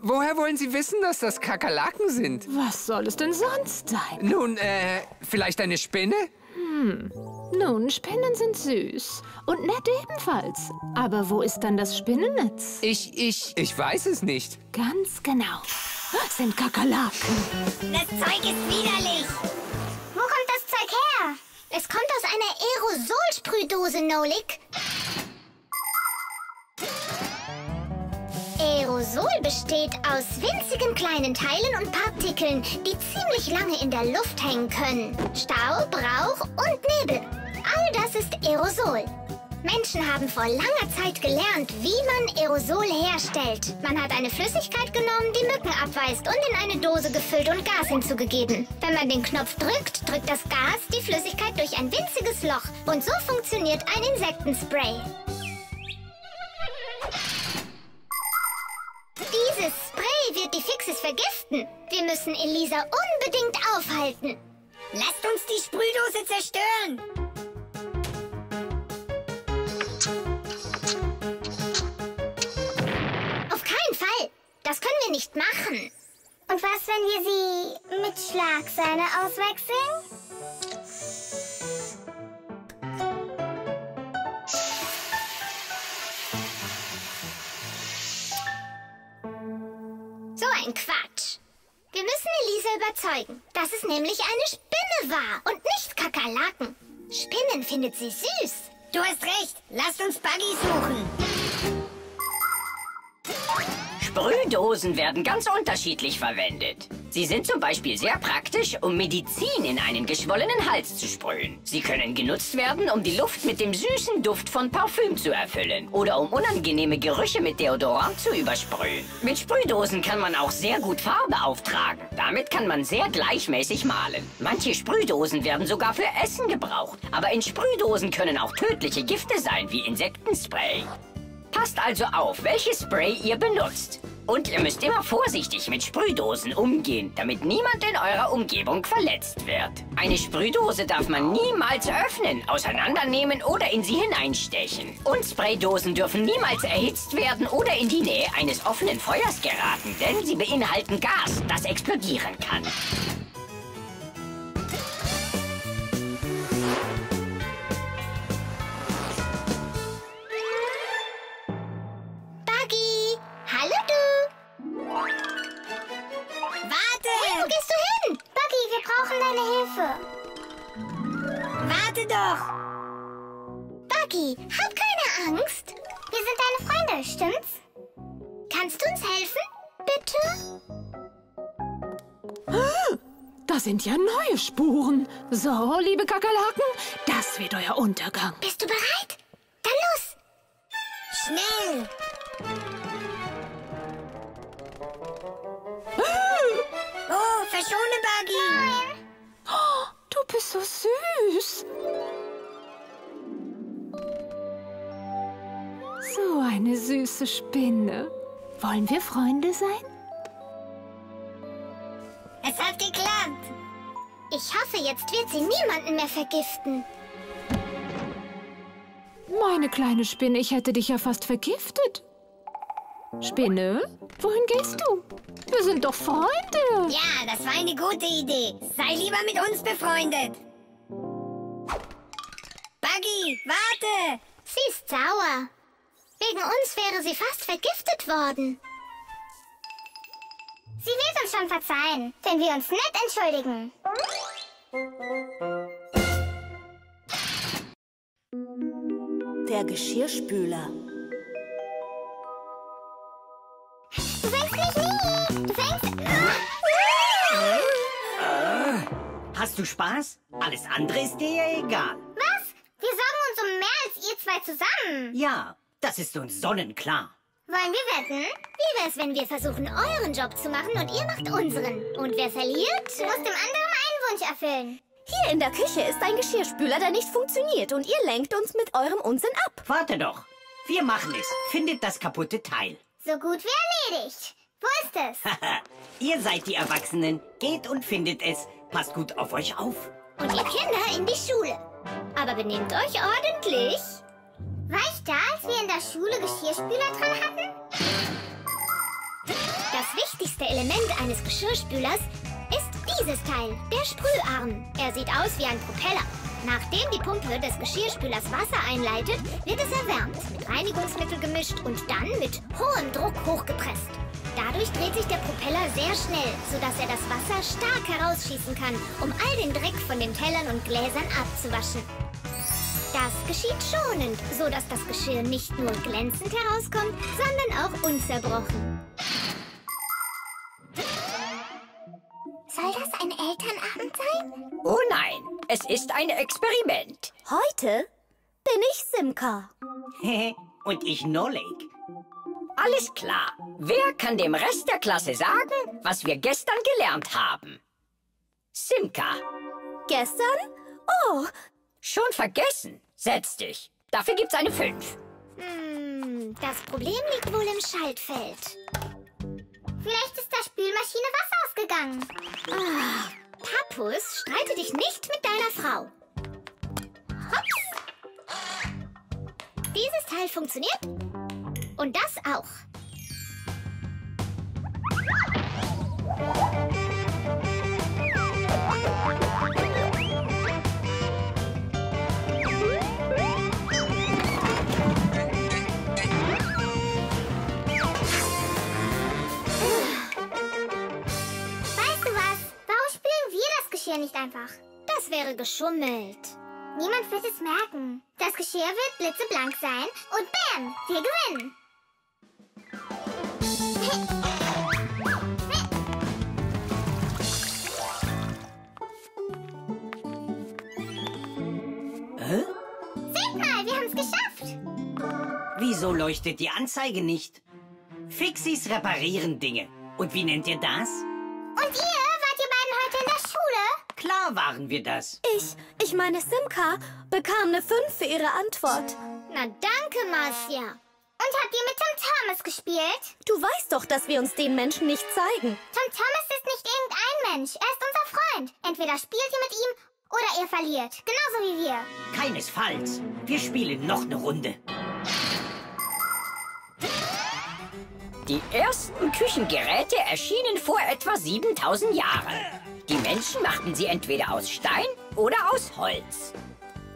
woher wollen Sie wissen, dass das Kakerlaken sind? Was soll es denn sonst sein? Nun, äh, vielleicht eine Spinne? Hm. Nun, Spinnen sind süß. Und nett ebenfalls. Aber wo ist dann das Spinnennetz? Ich, ich, ich weiß es nicht. Ganz genau. Sind Kakerlaken. Das Zeug ist widerlich. Wo kommt das Zeug her? Es kommt aus einer Aerosolsprühdose, Nolik. Aerosol besteht aus winzigen kleinen Teilen und Partikeln, die ziemlich lange in der Luft hängen können. Staub, Rauch und Nebel. All das ist Aerosol. Menschen haben vor langer Zeit gelernt, wie man Aerosol herstellt. Man hat eine Flüssigkeit genommen, die Mücken abweist und in eine Dose gefüllt und Gas hinzugegeben. Wenn man den Knopf drückt, drückt das Gas die Flüssigkeit durch ein winziges Loch. Und so funktioniert ein Insektenspray. Dieses Spray wird die Fixes vergiften. Wir müssen Elisa unbedingt aufhalten. Lasst uns die Sprühdose zerstören. Auf keinen Fall. Das können wir nicht machen. Und was, wenn wir sie mit Schlagsahne auswechseln? So ein Quatsch. Wir müssen Elisa überzeugen, dass es nämlich eine Spinne war und nicht Kakerlaken. Spinnen findet sie süß. Du hast recht. Lasst uns Buggy suchen. Sprühdosen werden ganz unterschiedlich verwendet. Sie sind zum Beispiel sehr praktisch, um Medizin in einen geschwollenen Hals zu sprühen. Sie können genutzt werden, um die Luft mit dem süßen Duft von Parfüm zu erfüllen oder um unangenehme Gerüche mit Deodorant zu übersprühen. Mit Sprühdosen kann man auch sehr gut Farbe auftragen. Damit kann man sehr gleichmäßig malen. Manche Sprühdosen werden sogar für Essen gebraucht. Aber in Sprühdosen können auch tödliche Gifte sein, wie Insektenspray. Passt also auf, welches Spray ihr benutzt. Und ihr müsst immer vorsichtig mit Sprühdosen umgehen, damit niemand in eurer Umgebung verletzt wird. Eine Sprühdose darf man niemals öffnen, auseinandernehmen oder in sie hineinstechen. Und Spraydosen dürfen niemals erhitzt werden oder in die Nähe eines offenen Feuers geraten, denn sie beinhalten Gas, das explodieren kann. Warte doch! Buggy, hab keine Angst. Wir sind deine Freunde, stimmt's? Kannst du uns helfen? Bitte? Da sind ja neue Spuren. So, liebe Kakerlaken, das wird euer Untergang. Bist du bereit? Dann los! Schnell! Oh, verschone Buggy! Du bist so süß. So eine süße Spinne. Wollen wir Freunde sein? Es hat geklappt! Ich hoffe, jetzt wird sie niemanden mehr vergiften. Meine kleine Spinne, ich hätte dich ja fast vergiftet. Spinne, wohin gehst du? Wir sind doch Freunde. Ja, das war eine gute Idee. Sei lieber mit uns befreundet. Buggy, warte! Sie ist sauer. Wegen uns wäre sie fast vergiftet worden. Sie wird uns schon verzeihen, wenn wir uns nett entschuldigen. Der Geschirrspüler. Du fängst. Hast du Spaß? Alles andere ist dir ja egal. Was? Wir sorgen uns um mehr als ihr zwei zusammen. Ja, das ist uns sonnenklar. Wollen wir wetten? Wie wär's, wenn wir versuchen, euren Job zu machen und ihr macht unseren? Und wer verliert? Du musst dem anderen einen Wunsch erfüllen. Hier in der Küche ist ein Geschirrspüler, der nicht funktioniert und ihr lenkt uns mit eurem Unsinn ab. Warte doch. Wir machen es. Findet das kaputte Teil. So gut wie erledigt. Wo ist es? Ihr seid die Erwachsenen. Geht und findet es. Passt gut auf euch auf. Und ihr Kinder in die Schule. Aber benehmt euch ordentlich. War ich da, als wir in der Schule Geschirrspüler dran hatten? Das wichtigste Element eines Geschirrspülers ist dieses Teil, der Sprüharm. Er sieht aus wie ein Propeller. Nachdem die Pumpe des Geschirrspülers Wasser einleitet, wird es erwärmt, mit Reinigungsmittel gemischt und dann mit hohem Druck hochgepresst. Dadurch dreht sich der Propeller sehr schnell, sodass er das Wasser stark herausschießen kann, um all den Dreck von den Tellern und Gläsern abzuwaschen. Das geschieht schonend, sodass das Geschirr nicht nur glänzend herauskommt, sondern auch unzerbrochen. Soll das ein Elternabend sein? Oh nein, es ist ein Experiment. Heute bin ich Simka. Und ich Nolik. Alles klar. Wer kann dem Rest der Klasse sagen, was wir gestern gelernt haben? Simka. Gestern? Oh. Schon vergessen. Setz dich. Dafür gibt's eine 5. Hm, das Problem liegt wohl im Schaltfeld. Vielleicht ist der Spülmaschine Wasser ausgegangen. Ah, Pappus, streite dich nicht mit deiner Frau. Hops. Dieses Teil funktioniert. Und das auch. Weißt du was? Warum spülen wir das Geschirr nicht einfach? Das wäre geschummelt. Niemand wird es merken. Das Geschirr wird blitzeblank sein und bam, wir gewinnen. Hä? Seht mal, wir haben es geschafft. Wieso leuchtet die Anzeige nicht? Fixies reparieren Dinge. Und wie nennt ihr das? Und ihr, wart ihr beiden heute in der Schule? Klar waren wir das. Ich, ich meine Simka, bekam eine 5 für ihre Antwort. Na danke, Marcia. Und habt ihr mit Tom Thomas gespielt? Du weißt doch, dass wir uns den Menschen nicht zeigen. Tom Thomas ist nicht irgendein Mensch. Er ist unser Freund. Entweder spielt ihr mit ihm oder ihr verliert. Genauso wie wir. Keinesfalls. Wir spielen noch eine Runde. Die ersten Küchengeräte erschienen vor etwa 7000 Jahren. Die Menschen machten sie entweder aus Stein oder aus Holz.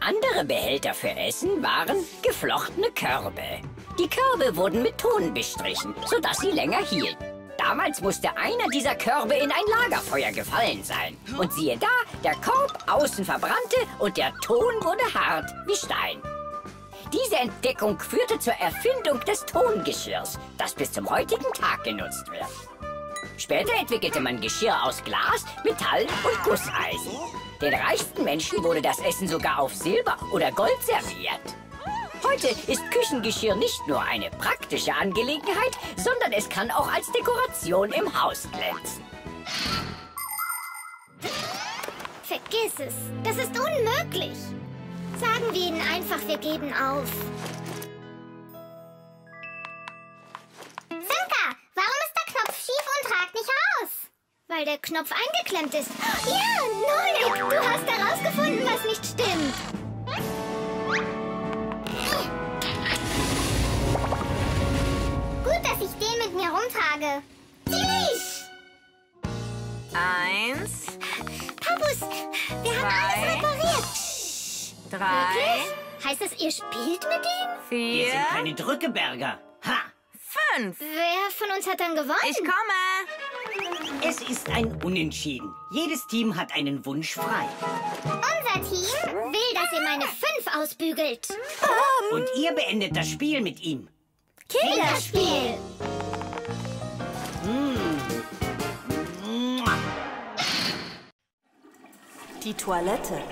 Andere Behälter für Essen waren geflochtene Körbe. Die Körbe wurden mit Ton bestrichen, sodass sie länger hielten. Damals musste einer dieser Körbe in ein Lagerfeuer gefallen sein. Und siehe da, der Korb außen verbrannte und der Ton wurde hart wie Stein. Diese Entdeckung führte zur Erfindung des Tongeschirrs, das bis zum heutigen Tag genutzt wird. Später entwickelte man Geschirr aus Glas, Metall und Gusseisen. Den reichsten Menschen wurde das Essen sogar auf Silber oder Gold serviert. Heute ist Küchengeschirr nicht nur eine praktische Angelegenheit, sondern es kann auch als Dekoration im Haus glänzen. Vergiss es. Das ist unmöglich. Sagen wir ihnen einfach, wir geben auf. Simka, warum ist der Knopf schief und ragt nicht aus? Weil der Knopf eingeklemmt ist. Ja, Nolik, du hast herausgefunden, was nicht stimmt. Dass ich den mit mir rumtrage. Ziemlich! Eins, Pappus, wir haben alles Zwei. repariert. drei, Wirklich? Heißt das, ihr spielt mit ihm? Wir vier, sind keine Drückeberger. Ha! fünf. Wer von uns hat dann gewonnen? Ich komme. Es ist ein Unentschieden. Jedes Team hat einen Wunsch frei. Unser Team will, dass ihr meine 5 ausbügelt. Und ihr beendet das Spiel mit ihm. Kinderspiel. Die Toilette.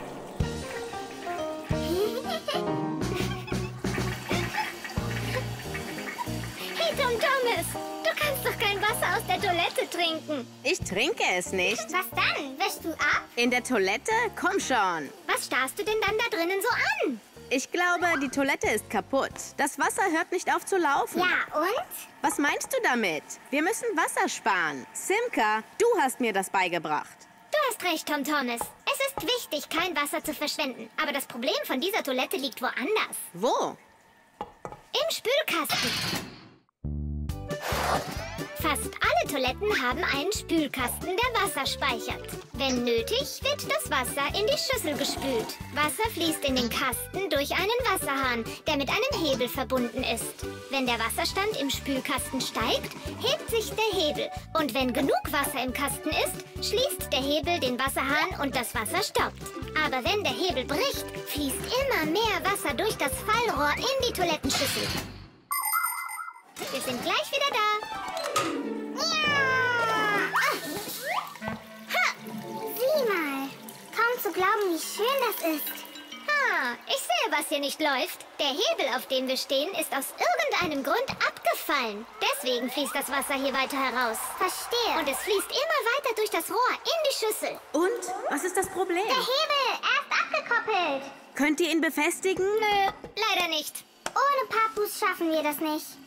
Hey, Tom Thomas, du kannst doch kein Wasser aus der Toilette trinken. Ich trinke es nicht. Was dann? Wäschst du ab? In der Toilette? Komm schon. Was starrst du denn dann da drinnen so an? Ich glaube, die Toilette ist kaputt. Das Wasser hört nicht auf zu laufen. Ja, und? Was meinst du damit? Wir müssen Wasser sparen. Simka, du hast mir das beigebracht. Du hast recht, Tom Thomas. Es ist wichtig, kein Wasser zu verschwenden. Aber das Problem von dieser Toilette liegt woanders. Wo? Im Spülkasten. Fast alle Toiletten haben einen Spülkasten, der Wasser speichert. Wenn nötig, wird das Wasser in die Schüssel gespült. Wasser fließt in den Kasten durch einen Wasserhahn, der mit einem Hebel verbunden ist. Wenn der Wasserstand im Spülkasten steigt, hebt sich der Hebel. Und wenn genug Wasser im Kasten ist, schließt der Hebel den Wasserhahn und das Wasser stoppt. Aber wenn der Hebel bricht, fließt immer mehr Wasser durch das Fallrohr in die Toilettenschüssel. Wir sind gleich wieder da. Ja! Ah. Ha! Sieh mal. Kaum zu glauben, wie schön das ist. Ah, ich sehe was hier nicht läuft. Der Hebel, auf dem wir stehen, ist aus irgendeinem Grund abgefallen. Deswegen fließt das Wasser hier weiter heraus. Verstehe. Und es fließt immer weiter durch das Rohr in die Schüssel. Und? Was ist das Problem? Der Hebel, er ist abgekoppelt. Könnt ihr ihn befestigen? Nö, leider nicht. Ohne Papus schaffen wir das nicht.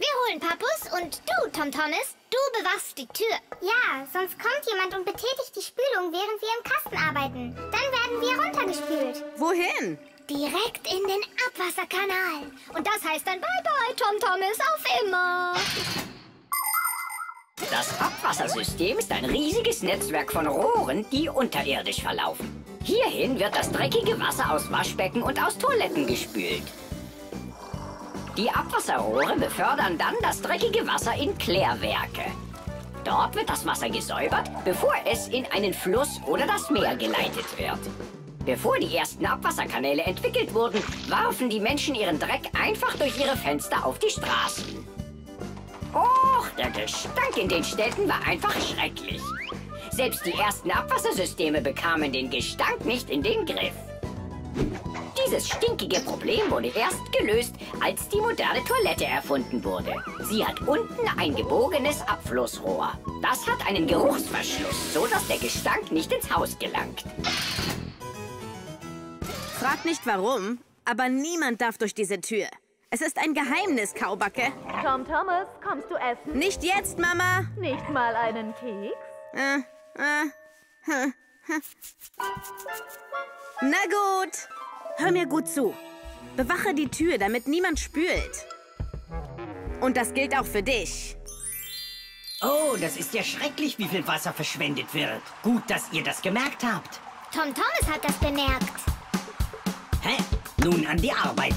Wir holen Papus und du, Tom Thomas, du bewachst die Tür. Ja, sonst kommt jemand und betätigt die Spülung, während wir im Kasten arbeiten. Dann werden wir runtergespült. Wohin? Direkt in den Abwasserkanal. Und das heißt dann Bye-bye, Tom Thomas, auf immer. Das Abwassersystem ist ein riesiges Netzwerk von Rohren, die unterirdisch verlaufen. Hierhin wird das dreckige Wasser aus Waschbecken und aus Toiletten gespült. Die Abwasserrohre befördern dann das dreckige Wasser in Klärwerke. Dort wird das Wasser gesäubert, bevor es in einen Fluss oder das Meer geleitet wird. Bevor die ersten Abwasserkanäle entwickelt wurden, warfen die Menschen ihren Dreck einfach durch ihre Fenster auf die Straßen. Och, der Gestank in den Städten war einfach schrecklich. Selbst die ersten Abwassersysteme bekamen den Gestank nicht in den Griff. Dieses stinkige Problem wurde erst gelöst, als die moderne Toilette erfunden wurde. Sie hat unten ein gebogenes Abflussrohr. Das hat einen Geruchsverschluss, so dass der Gestank nicht ins Haus gelangt. Frag nicht warum, aber niemand darf durch diese Tür. Es ist ein Geheimnis, Kaubacke. Tom Thomas, kommst du essen? Nicht jetzt, Mama. Nicht mal einen Keks? Äh, äh, hm, hm. Na gut. Hör mir gut zu. Bewache die Tür, damit niemand spült. Und das gilt auch für dich. Oh, das ist ja schrecklich, wie viel Wasser verschwendet wird. Gut, dass ihr das gemerkt habt. Tom Thomas hat das bemerkt. Hä? Nun an die Arbeit.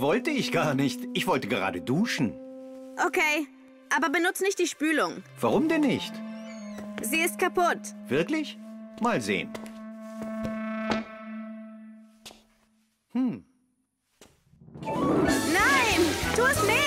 Das wollte ich gar nicht. Ich wollte gerade duschen. Okay, aber benutze nicht die Spülung. Warum denn nicht? Sie ist kaputt. Wirklich? Mal sehen. Hm. Nein, tu es nicht!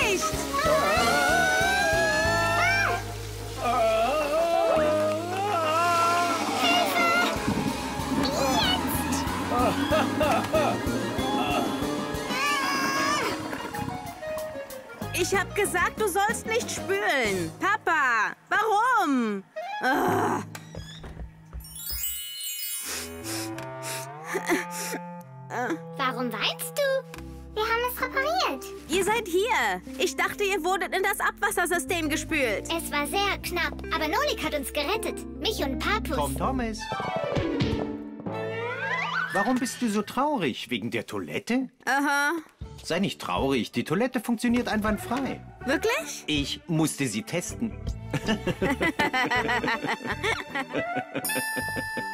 Ich hab gesagt, du sollst nicht spülen. Papa, warum? Ah. Warum weinst du? Wir haben es repariert. Ihr seid hier. Ich dachte, ihr wurdet in das Abwassersystem gespült. Es war sehr knapp, aber Nolik hat uns gerettet. Mich und Papus. Tom Thomas. Warum bist du so traurig? Wegen der Toilette? Aha. Sei nicht traurig, die Toilette funktioniert einwandfrei. Wirklich? Ich musste sie testen.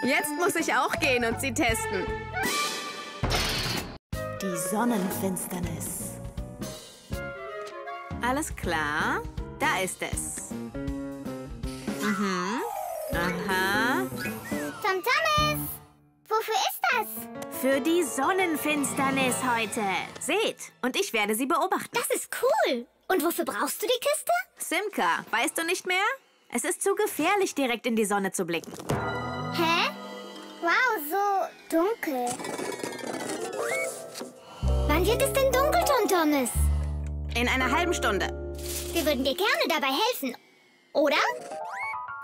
Jetzt muss ich auch gehen und sie testen. Die Sonnenfinsternis. Alles klar. Da ist es. Mhm. Aha. Tom Thomas, wofür ist das? Für die Sonnenfinsternis heute. Seht, und ich werde sie beobachten. Das ist cool. Und wofür brauchst du die Kiste? Simka, weißt du nicht mehr? Es ist zu gefährlich, direkt in die Sonne zu blicken. Hä? Wow, so dunkel. Wann wird es denn dunkel, Tom Thomas? In einer halben Stunde. Wir würden dir gerne dabei helfen. Oder?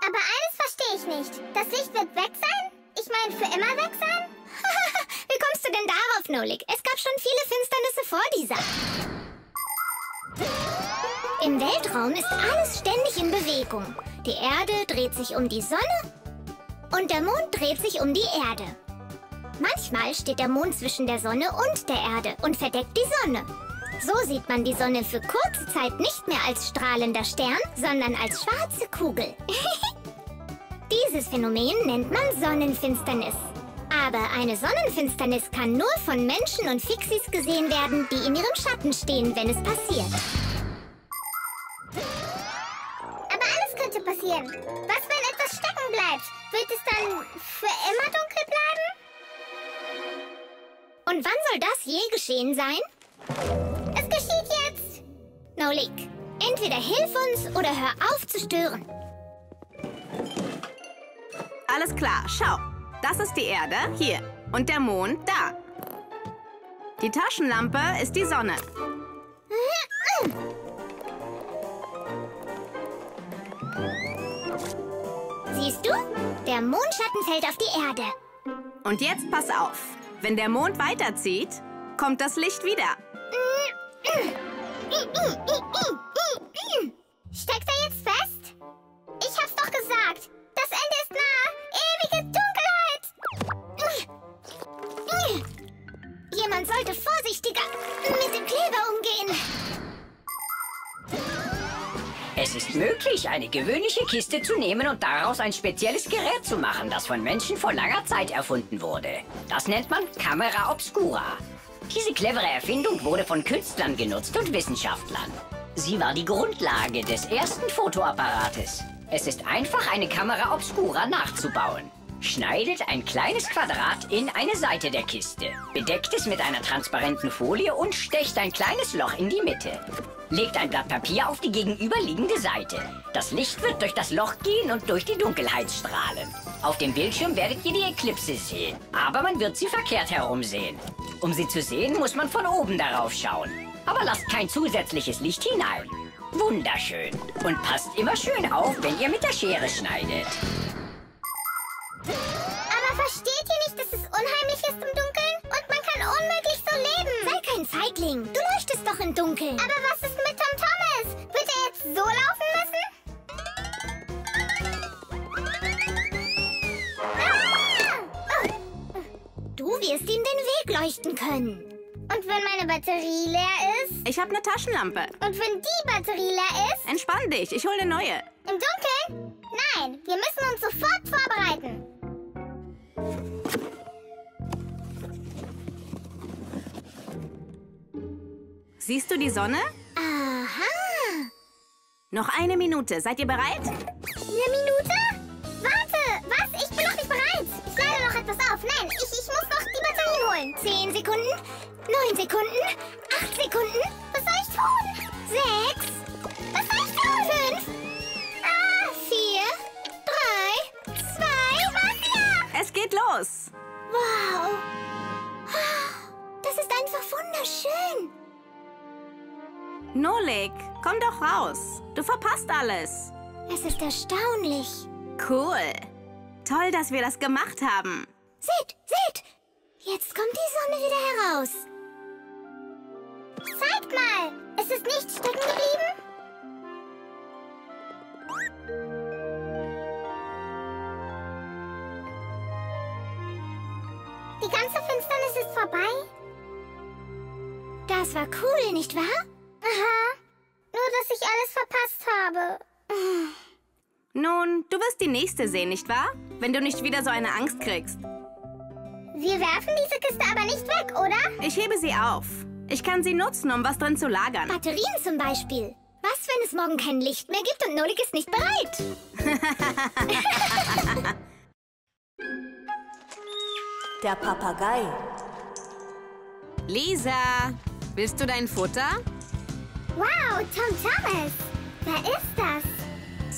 Aber eines verstehe ich nicht. Das Licht wird weg sein? Ich meine, für immer weg sein? Wie kommst du denn darauf, Nolik? Es gab schon viele Finsternisse vor dieser. Im Weltraum ist alles ständig in Bewegung. Die Erde dreht sich um die Sonne und der Mond dreht sich um die Erde. Manchmal steht der Mond zwischen der Sonne und der Erde und verdeckt die Sonne. So sieht man die Sonne für kurze Zeit nicht mehr als strahlender Stern, sondern als schwarze Kugel. Dieses Phänomen nennt man Sonnenfinsternis. Aber eine Sonnenfinsternis kann nur von Menschen und Fixies gesehen werden, die in ihrem Schatten stehen, wenn es passiert. Aber alles könnte passieren. Was, wenn etwas stecken bleibt? Wird es dann für immer dunkel bleiben? Und wann soll das je geschehen sein? Es geschieht jetzt. Nolik, entweder hilf uns oder hör auf zu stören. Alles klar, schau. Das ist die Erde, hier. Und der Mond, da. Die Taschenlampe ist die Sonne. Siehst du? Der Mondschatten fällt auf die Erde. Und jetzt pass auf. Wenn der Mond weiterzieht, kommt das Licht wieder. Steckt er jetzt fest? Ich hab's doch gesagt. Das Ende ist nah. Ewige Dunkelheit. Jemand sollte vorsichtiger mit dem Kleber umgehen. Es ist möglich, eine gewöhnliche Kiste zu nehmen und daraus ein spezielles Gerät zu machen, das von Menschen vor langer Zeit erfunden wurde. Das nennt man Camera Obscura. Diese clevere Erfindung wurde von Künstlern genutzt und Wissenschaftlern. Sie war die Grundlage des ersten Fotoapparates. Es ist einfach, eine Kamera Obscura nachzubauen. Schneidet ein kleines Quadrat in eine Seite der Kiste, bedeckt es mit einer transparenten Folie und stecht ein kleines Loch in die Mitte. Legt ein Blatt Papier auf die gegenüberliegende Seite. Das Licht wird durch das Loch gehen und durch die Dunkelheit strahlen. Auf dem Bildschirm werdet ihr die Eklipse sehen, aber man wird sie verkehrt herum sehen. Um sie zu sehen, muss man von oben darauf schauen. Aber lasst kein zusätzliches Licht hinein. Wunderschön. Und passt immer schön auf, wenn ihr mit der Schere schneidet. Aber versteht ihr nicht, dass es unheimlich ist im Dunkeln? Und man kann unmöglich so leben. Sei kein Feigling. Du leuchtest doch im Dunkeln. Aber was ist mit Tom Thomas? Wird er jetzt so laufen müssen? Ah! Du wirst ihm den Weg leuchten können. Und wenn meine Batterie leer ist? Ich habe eine Taschenlampe. Und wenn die Batterie leer ist? Entspann dich, ich hole eine neue. Im Dunkeln? Nein, wir müssen uns sofort vorbereiten. Siehst du die Sonne? Aha. Noch eine Minute. Seid ihr bereit? Eine Minute? Warte, was? Ich bin noch nicht bereit. Ich lade noch etwas auf. Nein, ich, ich muss noch die Batterien holen. Zehn Sekunden, neun Sekunden, acht Sekunden. Was soll ich tun? Sechs, Was soll ich tun? fünf, Ah, vier, drei, zwei. Sebastian! Es geht los. Wow. Das ist einfach wunderschön. Nolik, komm doch raus. Du verpasst alles. Es ist erstaunlich. Cool. Toll, dass wir das gemacht haben. Seht, seht. Jetzt kommt die Sonne wieder heraus. Zeigt mal! Es ist nicht stecken geblieben? Die ganze Finsternis ist vorbei? Das war cool, nicht wahr? Aha. Nur, dass ich alles verpasst habe. Nun, du wirst die nächste sehen, nicht wahr? Wenn du nicht wieder so eine Angst kriegst. Wir werfen diese Kiste aber nicht weg, oder? Ich hebe sie auf. Ich kann sie nutzen, um was drin zu lagern. Batterien zum Beispiel. Was, wenn es morgen kein Licht mehr gibt und Nolik ist nicht bereit? Der Papagei. Lisa, willst du dein Futter? Wow, Tom Thomas. Wer ist das?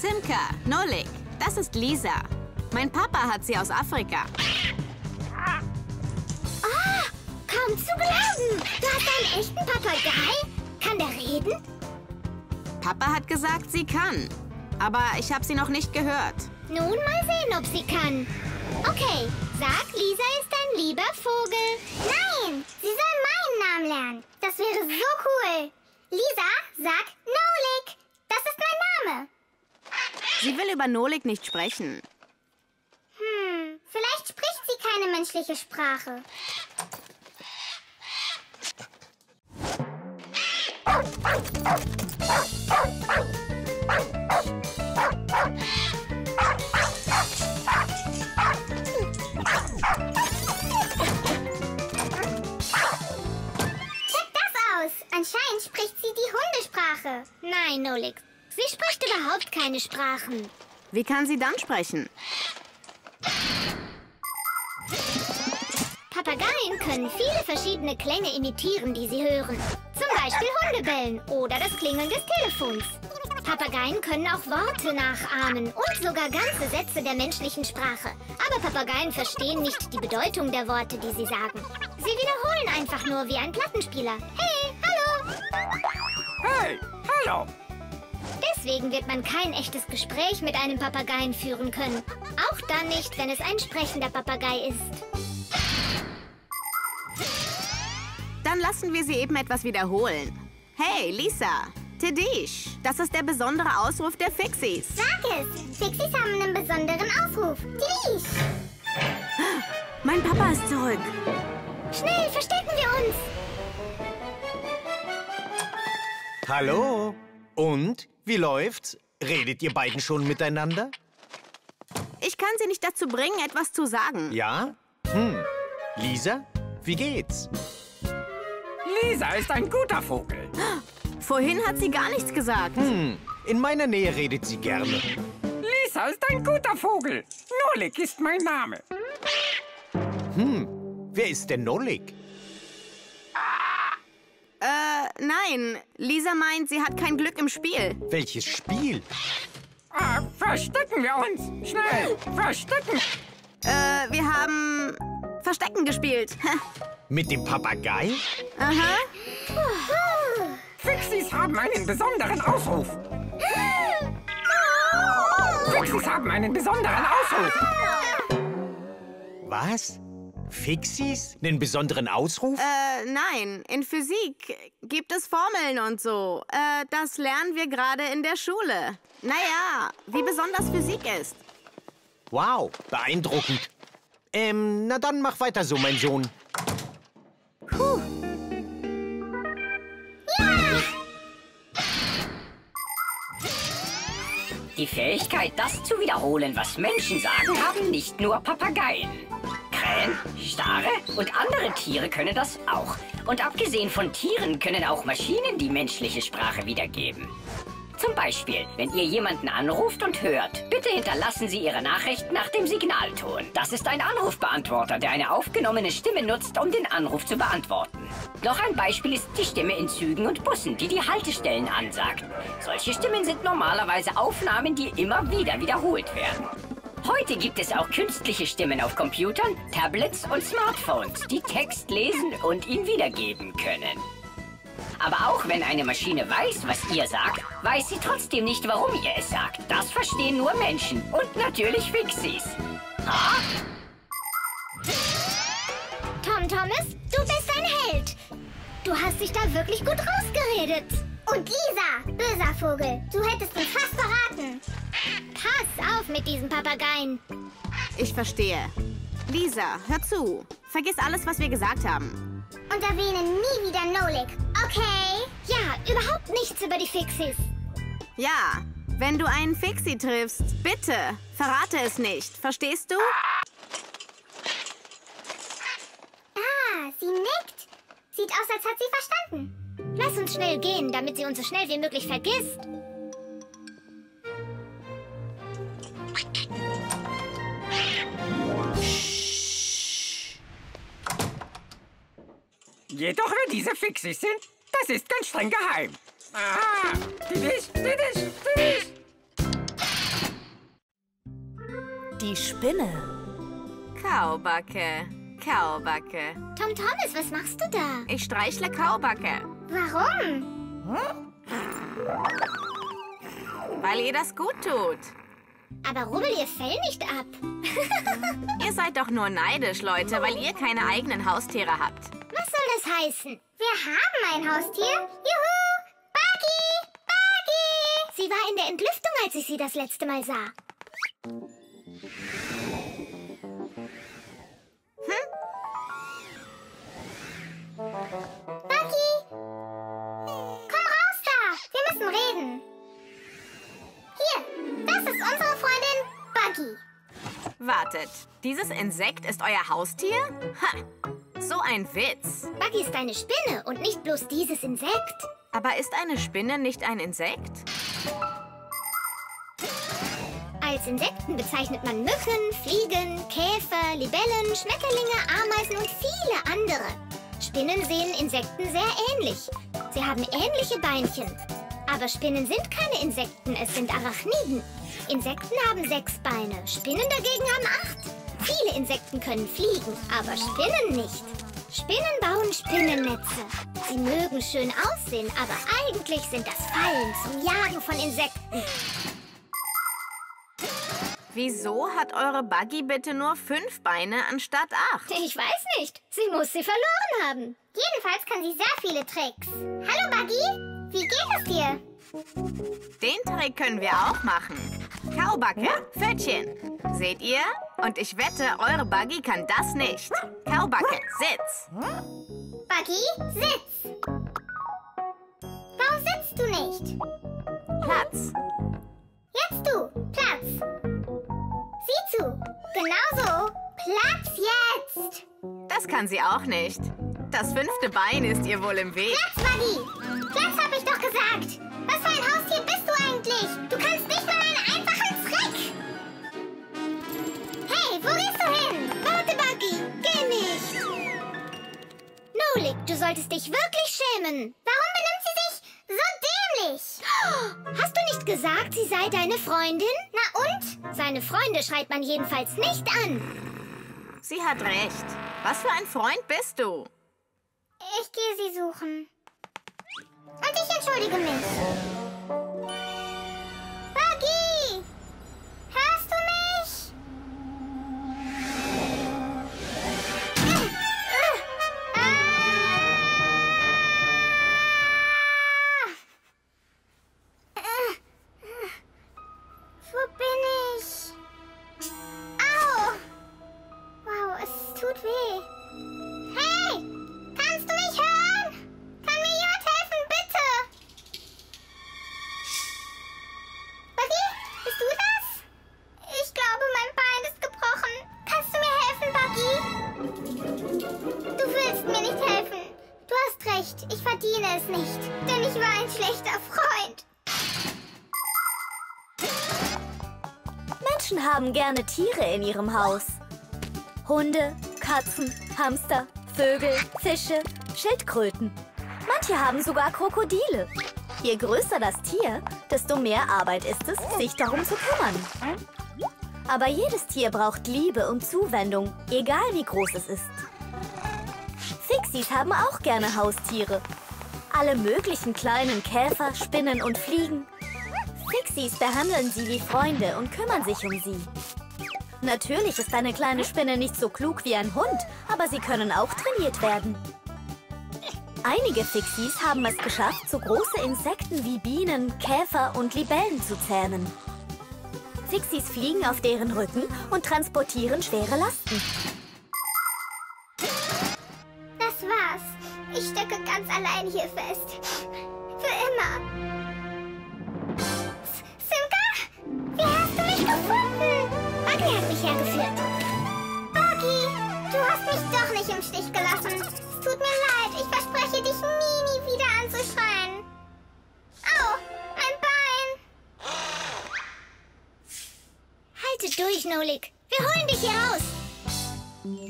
Simka, Nolik, das ist Lisa. Mein Papa hat sie aus Afrika. Ah, kaum zu glauben. Du hast einen echten Papagei? Kann der reden? Papa hat gesagt, sie kann. Aber ich habe sie noch nicht gehört. Nun mal sehen, ob sie kann. Okay, sag, Lisa ist ein lieber Vogel. Nein, sie soll meinen Namen lernen. Das wäre so cool. Lisa, sag Nolik. Das ist mein Name. Sie will über Nolik nicht sprechen. Hm, vielleicht spricht sie keine menschliche Sprache. Check das aus. Anscheinend spricht sie die Hundesprache. Nein, Nolik. Sie spricht überhaupt keine Sprachen. Wie kann sie dann sprechen? Papageien können viele verschiedene Klänge imitieren, die sie hören. Zum Beispiel Hundebellen oder das Klingeln des Telefons. Papageien können auch Worte nachahmen und sogar ganze Sätze der menschlichen Sprache. Aber Papageien verstehen nicht die Bedeutung der Worte, die sie sagen. Sie wiederholen einfach nur wie ein Plattenspieler. Hey, hallo! Hey, hallo! Deswegen wird man kein echtes Gespräch mit einem Papageien führen können. Auch dann nicht, wenn es ein sprechender Papagei ist. Dann lassen wir sie eben etwas wiederholen. Hey, Lisa, Tedish, das ist der besondere Ausruf der Fixies. Sag es! Fixies haben einen besonderen Ausruf. Dies! Mein Papa ist zurück. Schnell, verstecken wir uns! Hallo? Und? Wie läuft's? Redet ihr beiden schon miteinander? Ich kann sie nicht dazu bringen, etwas zu sagen. Ja? Hm. Lisa? Wie geht's? Lisa ist ein guter Vogel. Vorhin hat sie gar nichts gesagt. Hm. In meiner Nähe redet sie gerne. Lisa ist ein guter Vogel. Nolik ist mein Name. Hm. Wer ist denn Nolik? Nein. Lisa meint, sie hat kein Glück im Spiel. Welches Spiel? Ah, verstecken wir uns. Schnell, verstecken. Äh, wir haben Verstecken gespielt. Mit dem Papagei? Aha. Fixies haben einen besonderen Ausruf. Fixies haben einen besonderen Ausruf. Was? Fixies? Einen besonderen Ausruf? Äh, nein. In Physik gibt es Formeln und so. Äh, das lernen wir gerade in der Schule. Naja, wie besonders Physik ist. Wow, beeindruckend. Ähm, na dann mach weiter so, mein Sohn. Puh. Die Fähigkeit, das zu wiederholen, was Menschen sagen, haben nicht nur Papageien. Krähen, Stare und andere Tiere können das auch. Und abgesehen von Tieren können auch Maschinen die menschliche Sprache wiedergeben. Zum Beispiel, wenn ihr jemanden anruft und hört, bitte hinterlassen Sie Ihre Nachricht nach dem Signalton. Das ist ein Anrufbeantworter, der eine aufgenommene Stimme nutzt, um den Anruf zu beantworten. Noch ein Beispiel ist die Stimme in Zügen und Bussen, die die Haltestellen ansagt. Solche Stimmen sind normalerweise Aufnahmen, die immer wieder wiederholt werden. Heute gibt es auch künstliche Stimmen auf Computern, Tablets und Smartphones, die Text lesen und ihn wiedergeben können. Aber auch wenn eine Maschine weiß, was ihr sagt, weiß sie trotzdem nicht, warum ihr es sagt. Das verstehen nur Menschen und natürlich Fixies. Tom Thomas, du bist ein Held. Du hast dich da wirklich gut rausgeredet. Und Lisa, böser Vogel, du hättest uns fast verraten. Pass auf mit diesen Papageien. Ich verstehe. Lisa, hör zu. Vergiss alles, was wir gesagt haben. Und erwähne nie wieder Nolik, okay? Ja, überhaupt nichts über die Fixies. Ja, wenn du einen Fixie triffst, bitte, verrate es nicht. Verstehst du? Ah, sie nickt. Sieht aus, als hat sie verstanden. Lass uns schnell gehen, damit sie uns so schnell wie möglich vergisst. Jedoch wer diese Fixies sind, das ist ganz streng geheim. Aha, Tidisch, Tidisch, Tidisch. Die Spinne. Kaubacke, Kaubacke. Tom Thomas, was machst du da? Ich streichle Kaubacke, Warum? weil ihr das gut tut. Aber rubbel ihr Fell nicht ab. Ihr seid doch nur neidisch, Leute, weil ihr keine eigenen Haustiere habt. Was soll das heißen? Wir haben ein Haustier. Juhu! Buggy! Buggy! Sie war in der Entlüftung, als ich sie das letzte Mal sah. Buggy! Reden. Hier, das ist unsere Freundin Buggy. Wartet, dieses Insekt ist euer Haustier? Ha, so ein Witz. Buggy ist eine Spinne und nicht bloß dieses Insekt. Aber ist eine Spinne nicht ein Insekt? Als Insekten bezeichnet man Mücken, Fliegen, Käfer, Libellen, Schmetterlinge, Ameisen und viele andere. Spinnen sehen Insekten sehr ähnlich. Sie haben ähnliche Beinchen. Aber Spinnen sind keine Insekten, es sind Arachniden. Insekten haben sechs Beine, Spinnen dagegen haben acht. Viele Insekten können fliegen, aber Spinnen nicht. Spinnen bauen Spinnennetze. Sie mögen schön aussehen, aber eigentlich sind das Fallen zum Jagen von Insekten. Wieso hat eure Buggy bitte nur fünf Beine anstatt acht? Ich weiß nicht. Sie muss sie verloren haben. Jedenfalls kann sie sehr viele Tricks. Hallo Buggy, wie geht es dir? Den Trick können wir auch machen. Kaubacke, Pfötchen. Seht ihr? Und ich wette, eure Buggy kann das nicht. Kaubacke, Sitz. Buggy, sitz! Warum sitzt du nicht? Platz. Jetzt du, Platz! Sieh zu, genauso. Platz jetzt! Das kann sie auch nicht. Das fünfte Bein ist ihr wohl im Weg. Platz, Buggy! Platz hab ich doch gesagt! Was für ein Haustier bist du eigentlich? Du kannst nicht mal einen einfachen Trick! Hey, wo gehst du hin? Warte, Buggy, geh nicht. Nolik, du solltest dich wirklich schämen. Warum benimmt sie sich so dämlich? Hast du nicht gesagt, sie sei deine Freundin? Na und? Seine Freunde schreit man jedenfalls nicht an. Sie hat recht. Was für ein Freund bist du? Ich gehe sie suchen. Und ich entschuldige mich. In ihrem Haus. Hunde, Katzen, Hamster, Vögel, Fische, Schildkröten. Manche haben sogar Krokodile. Je größer das Tier, desto mehr Arbeit ist es, sich darum zu kümmern. Aber jedes Tier braucht Liebe und Zuwendung, egal wie groß es ist. Fixies haben auch gerne Haustiere. Alle möglichen kleinen Käfer, Spinnen und Fliegen. Fixies behandeln sie wie Freunde und kümmern sich um sie. Natürlich ist eine kleine Spinne nicht so klug wie ein Hund, aber sie können auch trainiert werden. Einige Fixies haben es geschafft, so große Insekten wie Bienen, Käfer und Libellen zu zähmen. Fixies fliegen auf deren Rücken und transportieren schwere Lasten. Das war's. Ich stecke ganz allein hier fest. Für immer. Buggy hat mich hergeführt. Buggy, du hast mich doch nicht im Stich gelassen. Es tut mir leid. Ich verspreche, dich nie, nie wieder anzuschreien. Au, mein Bein. Halte durch, Nolik. Wir holen dich hier raus.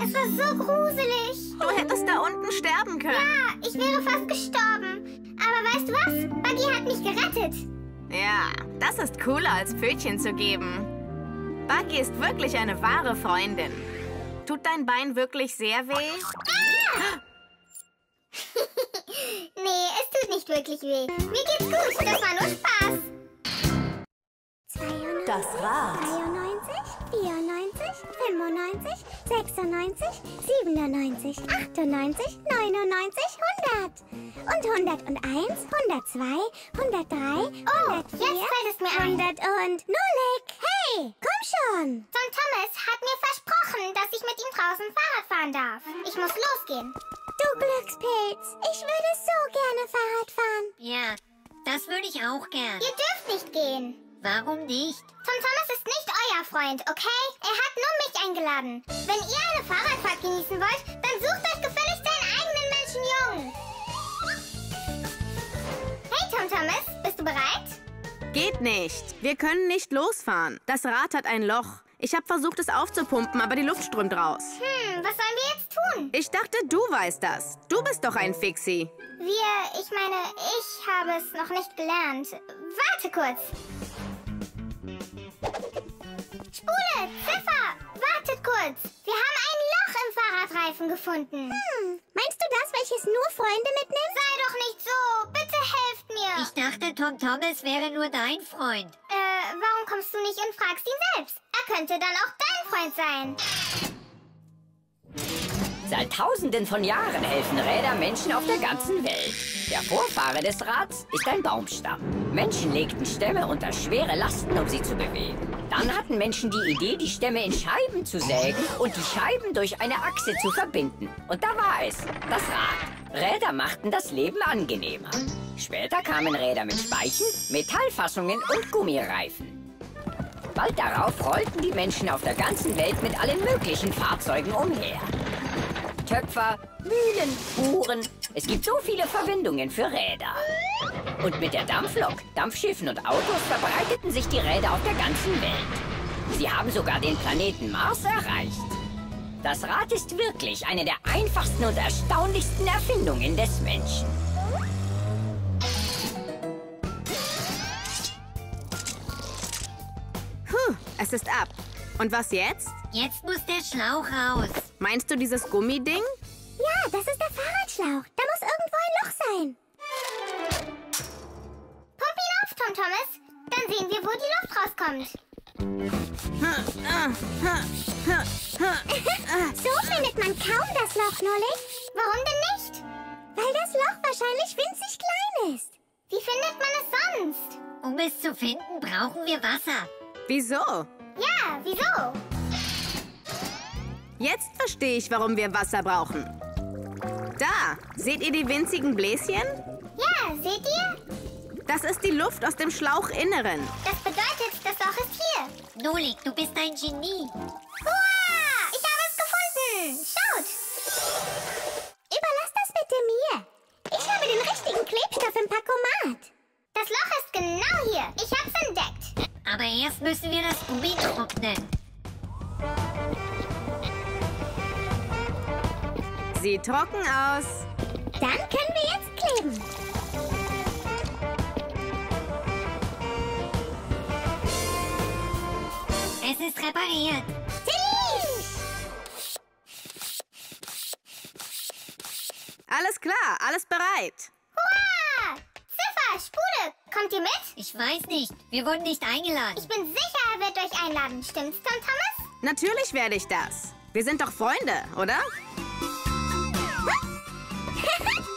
Es war so gruselig. Du hättest da unten sterben können. Ja, ich wäre fast gestorben. Aber weißt du was? Buggy hat mich gerettet. Ja, das ist cooler als Pfötchen zu geben. Buggy ist wirklich eine wahre Freundin. Tut dein Bein wirklich sehr weh? nee, es tut nicht wirklich weh. Mir geht's gut. Das war nur Spaß. Das Rad. 93, 94, 95, 96, 97, 98, 99, 100. Und 101, 102, 103, 104, Oh, jetzt fällt es mir ein. 100 und Nulik. Hey, komm schon. Tom Thomas hat mir versprochen, dass ich mit ihm draußen Fahrrad fahren darf. Ich muss losgehen. Du Glückspilz, ich würde so gerne Fahrrad fahren. Ja, das würde ich auch gern. Ihr dürft nicht gehen. Warum nicht? Tom Thomas ist nicht euer Freund, okay? Er hat nur mich eingeladen. Wenn ihr eine Fahrradfahrt genießen wollt, dann sucht euch gefälligst einen eigenen Menschenjungen. Hey Tom Thomas, bist du bereit? Geht nicht. Wir können nicht losfahren. Das Rad hat ein Loch. Ich habe versucht, es aufzupumpen, aber die Luft strömt raus. Hm, was sollen wir jetzt tun? Ich dachte, du weißt das. Du bist doch ein Fixie. Wir, ich meine, ich habe es noch nicht gelernt. Warte kurz. Spule, Ziffer, wartet kurz. Wir haben ein Loch im Fahrradreifen gefunden. Hm, meinst du das, welches nur Freunde mitnimmt? Sei doch nicht so. Bitte helft mir. Ich dachte, Tom Thomas wäre nur dein Freund. Äh, warum kommst du nicht und fragst ihn selbst? Er könnte dann auch dein Freund sein. Seit tausenden von Jahren helfen Räder Menschen auf der ganzen Welt. Der Vorfahre des Rads ist ein Baumstamm. Menschen legten Stämme unter schwere Lasten, um sie zu bewegen. Dann hatten Menschen die Idee, die Stämme in Scheiben zu sägen und die Scheiben durch eine Achse zu verbinden. Und da war es, das Rad. Räder machten das Leben angenehmer. Später kamen Räder mit Speichen, Metallfassungen und Gummireifen. Bald darauf rollten die Menschen auf der ganzen Welt mit allen möglichen Fahrzeugen umher. Töpfer, Mühlen, Uhren. Es gibt so viele Verbindungen für Räder. Und mit der Dampflok, Dampfschiffen und Autos verbreiteten sich die Räder auf der ganzen Welt. Sie haben sogar den Planeten Mars erreicht. Das Rad ist wirklich eine der einfachsten und erstaunlichsten Erfindungen des Menschen. Puh, es ist ab. Und was jetzt? Jetzt muss der Schlauch raus. Meinst du dieses Gummiding? Ja, das ist der Fahrradschlauch. Da muss irgendwo ein Loch sein. Pump ihn auf, Tom Thomas. Dann sehen wir, wo die Luft rauskommt. so findet man kaum das Loch, Nulli. Warum denn nicht? Weil das Loch wahrscheinlich winzig klein ist. Wie findet man es sonst? Um es zu finden, brauchen wir Wasser. Wieso? Ja, wieso? Jetzt verstehe ich, warum wir Wasser brauchen. Da, seht ihr die winzigen Bläschen? Ja, seht ihr? Das ist die Luft aus dem Schlauchinneren. Das bedeutet, das Loch ist hier. Nolik, du bist ein Genie. Hurra! Ich habe es gefunden. Schaut. Überlass das bitte mir. Ich habe den richtigen Klebstoff im Pakomat. Das Loch ist genau hier. Ich hab's entdeckt. Aber erst müssen wir das Gummi trocknen. Sieht trocken aus. Dann können wir jetzt kleben. Es ist repariert. Alles klar, alles bereit. Spule, kommt ihr mit? Ich weiß nicht. Wir wurden nicht eingeladen. Ich bin sicher, er wird euch einladen. Stimmt's, Tom Thomas? Natürlich werde ich das. Wir sind doch Freunde, oder?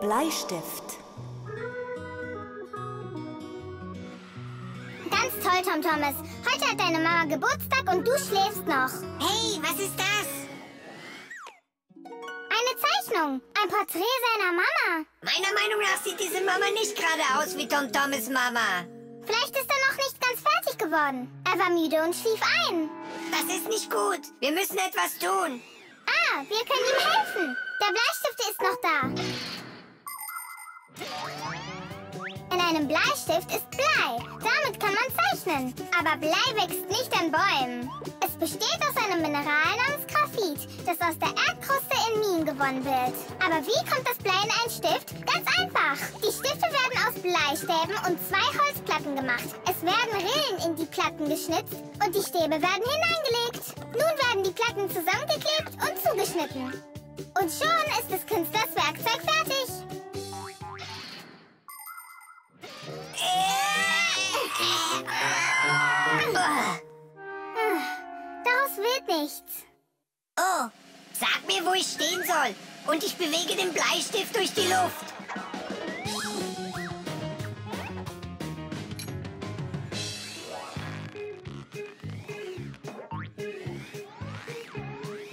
Bleistift. Ganz toll, Tom Thomas. Heute hat deine Mama Geburtstag und du schläfst noch. Hey, was ist das? Eine Zeichnung. Ein Porträt seiner Mama. Meiner Meinung nach sieht diese Mama nicht gerade aus wie Tom Thomas Mama. Vielleicht ist er noch nicht ganz fertig geworden. Er war müde und schlief ein. Das ist nicht gut. Wir müssen etwas tun. Ah, wir können ihm helfen. Der Bleistift ist noch da. In einem Bleistift ist Blei. Damit kann man zeichnen. Aber Blei wächst nicht an Bäumen. Es besteht aus einem Mineral namens Graphit, das aus der Erdkruste in Minen gewonnen wird. Aber wie kommt das Blei in einen Stift? Ganz einfach. Die Stifte werden aus Bleistäben und zwei Holzplatten gemacht. Es werden Rillen in die Platten geschnitzt und die Stäbe werden hineingelegt. Nun werden die Platten zusammengeklebt und zugeschnitten. Und schon ist des Künstlers Werkzeug fertig. Daraus wird nichts. Oh, sag mir, wo ich stehen soll. Und ich bewege den Bleistift durch die Luft.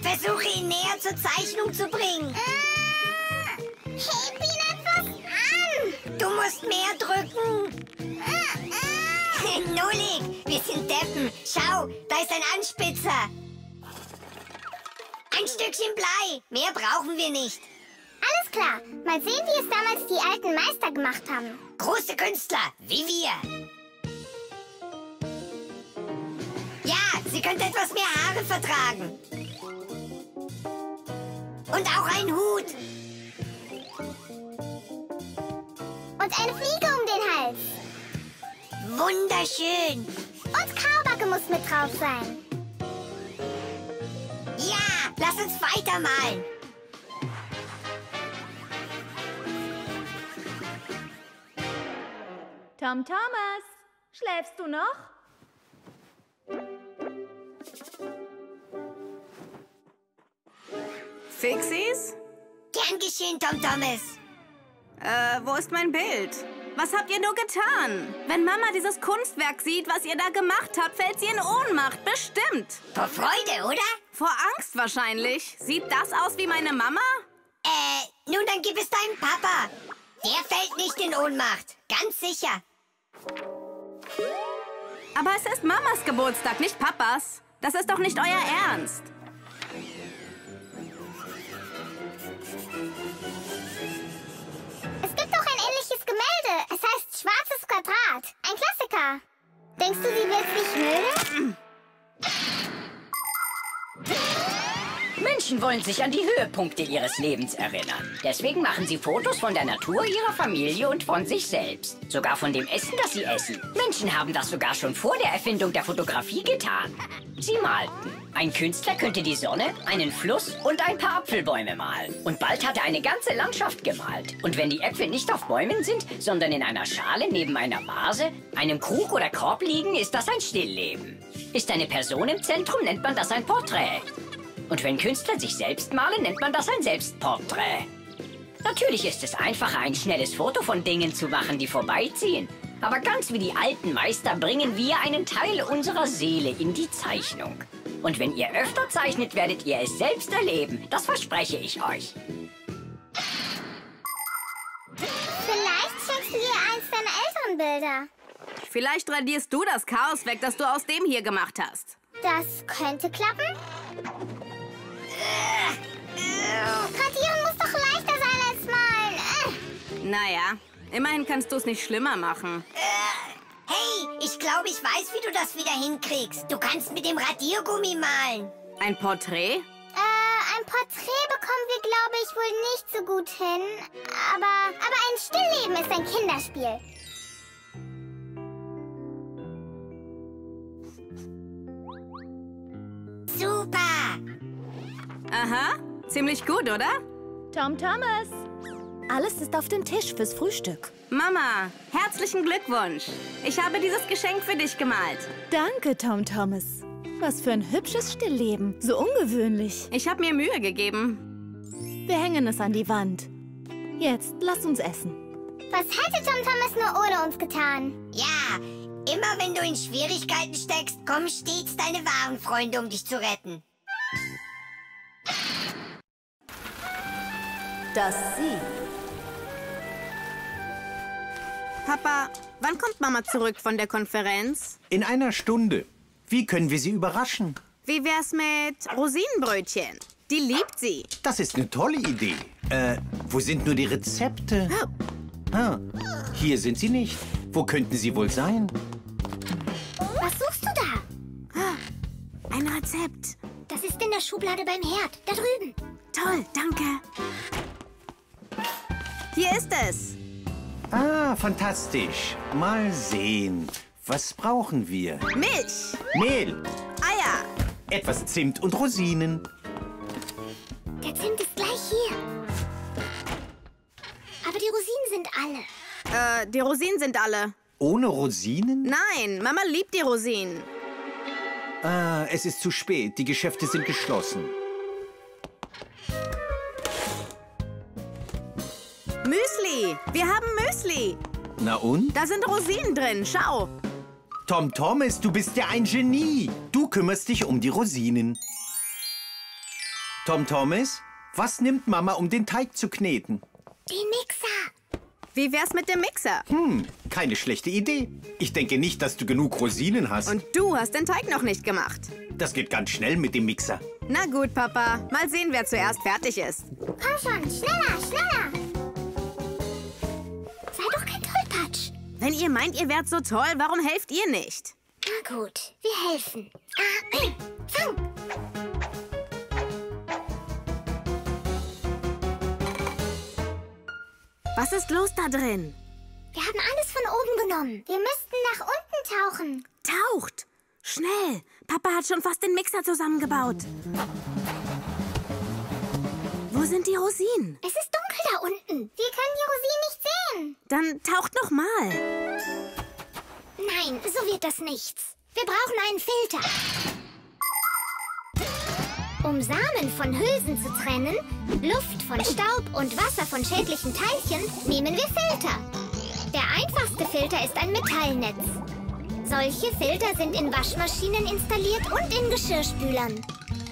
Versuche ihn näher zur Zeichnung zu bringen. Heb ihn etwas an. Du musst mehr drücken. Nullig, wir sind Deppen. Schau, da ist ein Anspitzer. Ein Stückchen Blei. Mehr brauchen wir nicht. Alles klar. Mal sehen, wie es damals die alten Meister gemacht haben. Große Künstler, wie wir. Ja, sie könnte etwas mehr Haare vertragen. Und auch ein Hut. Und eine Fliege um den Hals. Wunderschön. Und Kaubacke muss mit drauf sein. Ja, lass uns weitermalen. Tom Thomas, schläfst du noch? Fixies? Gern geschehen, Tom Thomas. Äh, wo ist mein Bild? Was habt ihr nur getan? Wenn Mama dieses Kunstwerk sieht, was ihr da gemacht habt, fällt sie in Ohnmacht. Bestimmt. Vor Freude, oder? Vor Angst wahrscheinlich. Sieht das aus wie meine Mama? Äh, nun dann gib es deinem Papa. Der fällt nicht in Ohnmacht. Ganz sicher. Aber es ist Mamas Geburtstag, nicht Papas. Das ist doch nicht euer Ernst. Gemälde. Es heißt Schwarzes Quadrat. Ein Klassiker. Denkst du, sie wird nicht mögen? Menschen wollen sich an die Höhepunkte ihres Lebens erinnern. Deswegen machen sie Fotos von der Natur, ihrer Familie und von sich selbst. Sogar von dem Essen, das sie essen. Menschen haben das sogar schon vor der Erfindung der Fotografie getan. Sie malten. Ein Künstler könnte die Sonne, einen Fluss und ein paar Apfelbäume malen. Und bald hat er eine ganze Landschaft gemalt. Und wenn die Äpfel nicht auf Bäumen sind, sondern in einer Schale neben einer Vase, einem Krug oder Korb liegen, ist das ein Stillleben. Ist eine Person im Zentrum, nennt man das ein Porträt. Und wenn Künstler sich selbst malen, nennt man das ein Selbstporträt. Natürlich ist es einfacher, ein schnelles Foto von Dingen zu machen, die vorbeiziehen. Aber ganz wie die alten Meister bringen wir einen Teil unserer Seele in die Zeichnung. Und wenn ihr öfter zeichnet, werdet ihr es selbst erleben. Das verspreche ich euch. Vielleicht schenkst du ihr eins deiner älteren Bilder. Vielleicht radierst du das Chaos weg, das du aus dem hier gemacht hast. Das könnte klappen. Radieren muss doch leichter sein als malen. Äh. Naja, immerhin kannst du es nicht schlimmer machen. Hey, ich glaube, ich weiß, wie du das wieder hinkriegst. Du kannst mit dem Radiergummi malen. Ein Porträt? Äh, ein Porträt bekommen wir, glaube ich, wohl nicht so gut hin. Aber, aber ein Stillleben ist ein Kinderspiel. Super. Aha, ziemlich gut, oder? Tom Thomas, alles ist auf dem Tisch fürs Frühstück. Mama, herzlichen Glückwunsch. Ich habe dieses Geschenk für dich gemalt. Danke, Tom Thomas. Was für ein hübsches Stillleben. So ungewöhnlich. Ich habe mir Mühe gegeben. Wir hängen es an die Wand. Jetzt lass uns essen. Was hätte Tom Thomas nur ohne uns getan? Ja, immer wenn du in Schwierigkeiten steckst, kommen stets deine wahren Freunde, um dich zu retten. Dass Sie Papa, wann kommt Mama zurück von der Konferenz? In einer Stunde. Wie können wir sie überraschen? Wie wär's mit Rosinenbrötchen? Die liebt sie. Das ist eine tolle Idee. Äh, wo sind nur die Rezepte? Ah, hier sind sie nicht. Wo könnten sie wohl sein? Was suchst du da? Ein Rezept. Das ist in der Schublade beim Herd, da drüben. Toll, danke. Hier ist es. Ah, fantastisch. Mal sehen. Was brauchen wir? Milch, Mehl, Eier, etwas Zimt und Rosinen. Der Zimt ist gleich hier. Aber die Rosinen sind alle. Äh, die Rosinen sind alle. Ohne Rosinen? Nein, Mama liebt die Rosinen. Ah, es ist zu spät. Die Geschäfte sind geschlossen. Müsli. Wir haben Müsli. Na und? Da sind Rosinen drin. Schau. Tom Thomas, du bist ja ein Genie. Du kümmerst dich um die Rosinen. Tom Thomas, was nimmt Mama, um den Teig zu kneten? Den Mixer. Wie wär's mit dem Mixer? Hm, keine schlechte Idee. Ich denke nicht, dass du genug Rosinen hast. Und du hast den Teig noch nicht gemacht. das geht ganz schnell mit dem Mixer. Na gut, Papa. Mal sehen, wer zuerst fertig ist. Komm schon, schneller, schneller. Sei doch kein Tollpatsch. Wenn ihr meint, ihr wärt so toll, warum helft ihr nicht? Na gut, wir helfen. Ah, äh, fang. Was ist los da drin? Wir haben alles von oben genommen. Wir müssten nach unten tauchen. Taucht! Schnell! Papa hat schon fast den Mixer zusammengebaut. Wo sind die Rosinen? Es ist dunkel da unten. Wir können die Rosinen nicht sehen. Dann taucht noch mal. Nein, so wird das nichts. Wir brauchen einen Filter. Um Samen von Hülsen zu trennen, Luft von Staub und Wasser von schädlichen Teilchen, nehmen wir Filter. Der einfachste Filter ist ein Metallnetz. Solche Filter sind in Waschmaschinen installiert und in Geschirrspülern.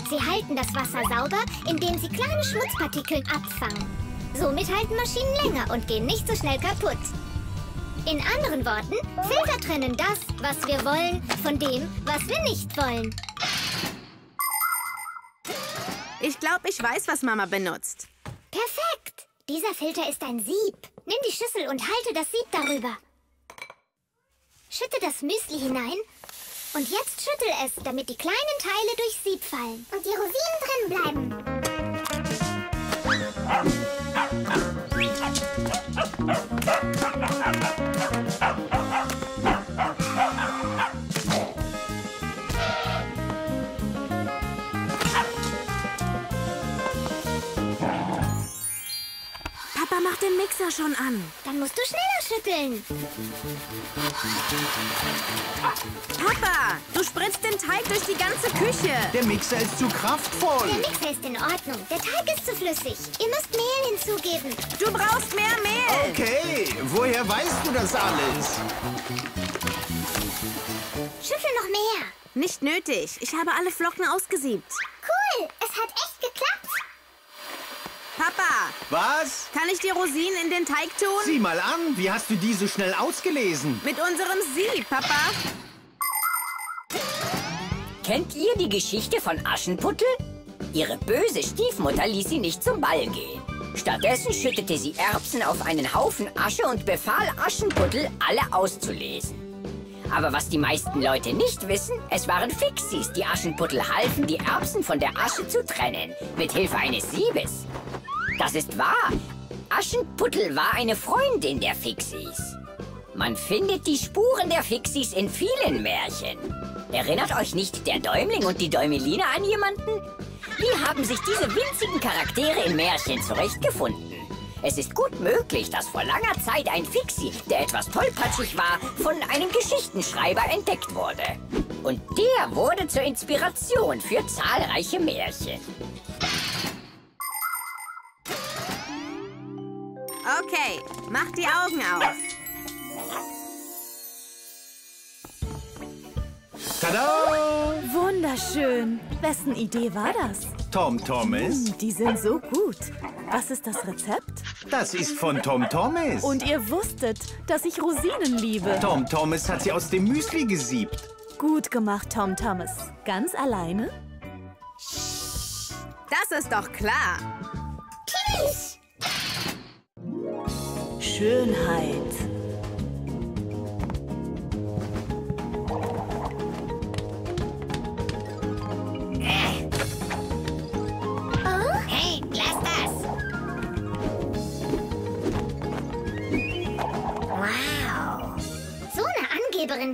Sie halten das Wasser sauber, indem sie kleine Schmutzpartikel abfangen. Somit halten Maschinen länger und gehen nicht so schnell kaputt. In anderen Worten, Filter trennen das, was wir wollen, von dem, was wir nicht wollen. Ich glaube, ich weiß, was Mama benutzt. Perfekt! Dieser Filter ist ein Sieb. Nimm die Schüssel und halte das Sieb darüber. Schütte das Müsli hinein und jetzt schüttel es, damit die kleinen Teile durchs Sieb fallen. Und die Rosinen drin bleiben. Den Mixer schon an. Dann musst du schneller schütteln. Papa, du spritzt den Teig durch die ganze Küche. Der Mixer ist zu kraftvoll. Der Mixer ist in Ordnung. Der Teig ist zu flüssig. Ihr müsst Mehl hinzugeben. Du brauchst mehr Mehl. Okay, woher weißt du das alles? Schüttel noch mehr. Nicht nötig. Ich habe alle Flocken ausgesiebt. Cool, es hat echt geklappt. Papa, Was? kann ich die Rosinen in den Teig tun? Sieh mal an, wie hast du die so schnell ausgelesen? Mit unserem Sieb, Papa. Kennt ihr die Geschichte von Aschenputtel? Ihre böse Stiefmutter ließ sie nicht zum Ball gehen. Stattdessen schüttete sie Erbsen auf einen Haufen Asche und befahl Aschenputtel, alle auszulesen. Aber was die meisten Leute nicht wissen, es waren Fixies, die Aschenputtel halfen, die Erbsen von der Asche zu trennen, mit Hilfe eines Siebes. Das ist wahr. Aschenputtel war eine Freundin der Fixies. Man findet die Spuren der Fixies in vielen Märchen. Erinnert euch nicht der Däumling und die Däumeline an jemanden? Wie haben sich diese winzigen Charaktere in Märchen zurechtgefunden? Es ist gut möglich, dass vor langer Zeit ein Fixie, der etwas tollpatschig war, von einem Geschichtenschreiber entdeckt wurde. Und der wurde zur Inspiration für zahlreiche Märchen. Okay, mach die Augen auf. Tada! Wunderschön. Wessen Idee war das? Tom Thomas? Hm, die sind so gut. Was ist das Rezept? Das ist von Tom Thomas. Und ihr wusstet, dass ich Rosinen liebe. Tom Thomas hat sie aus dem Müsli gesiebt. Gut gemacht, Tom Thomas. Ganz alleine? Das ist doch klar. Tschüss. Schönheit.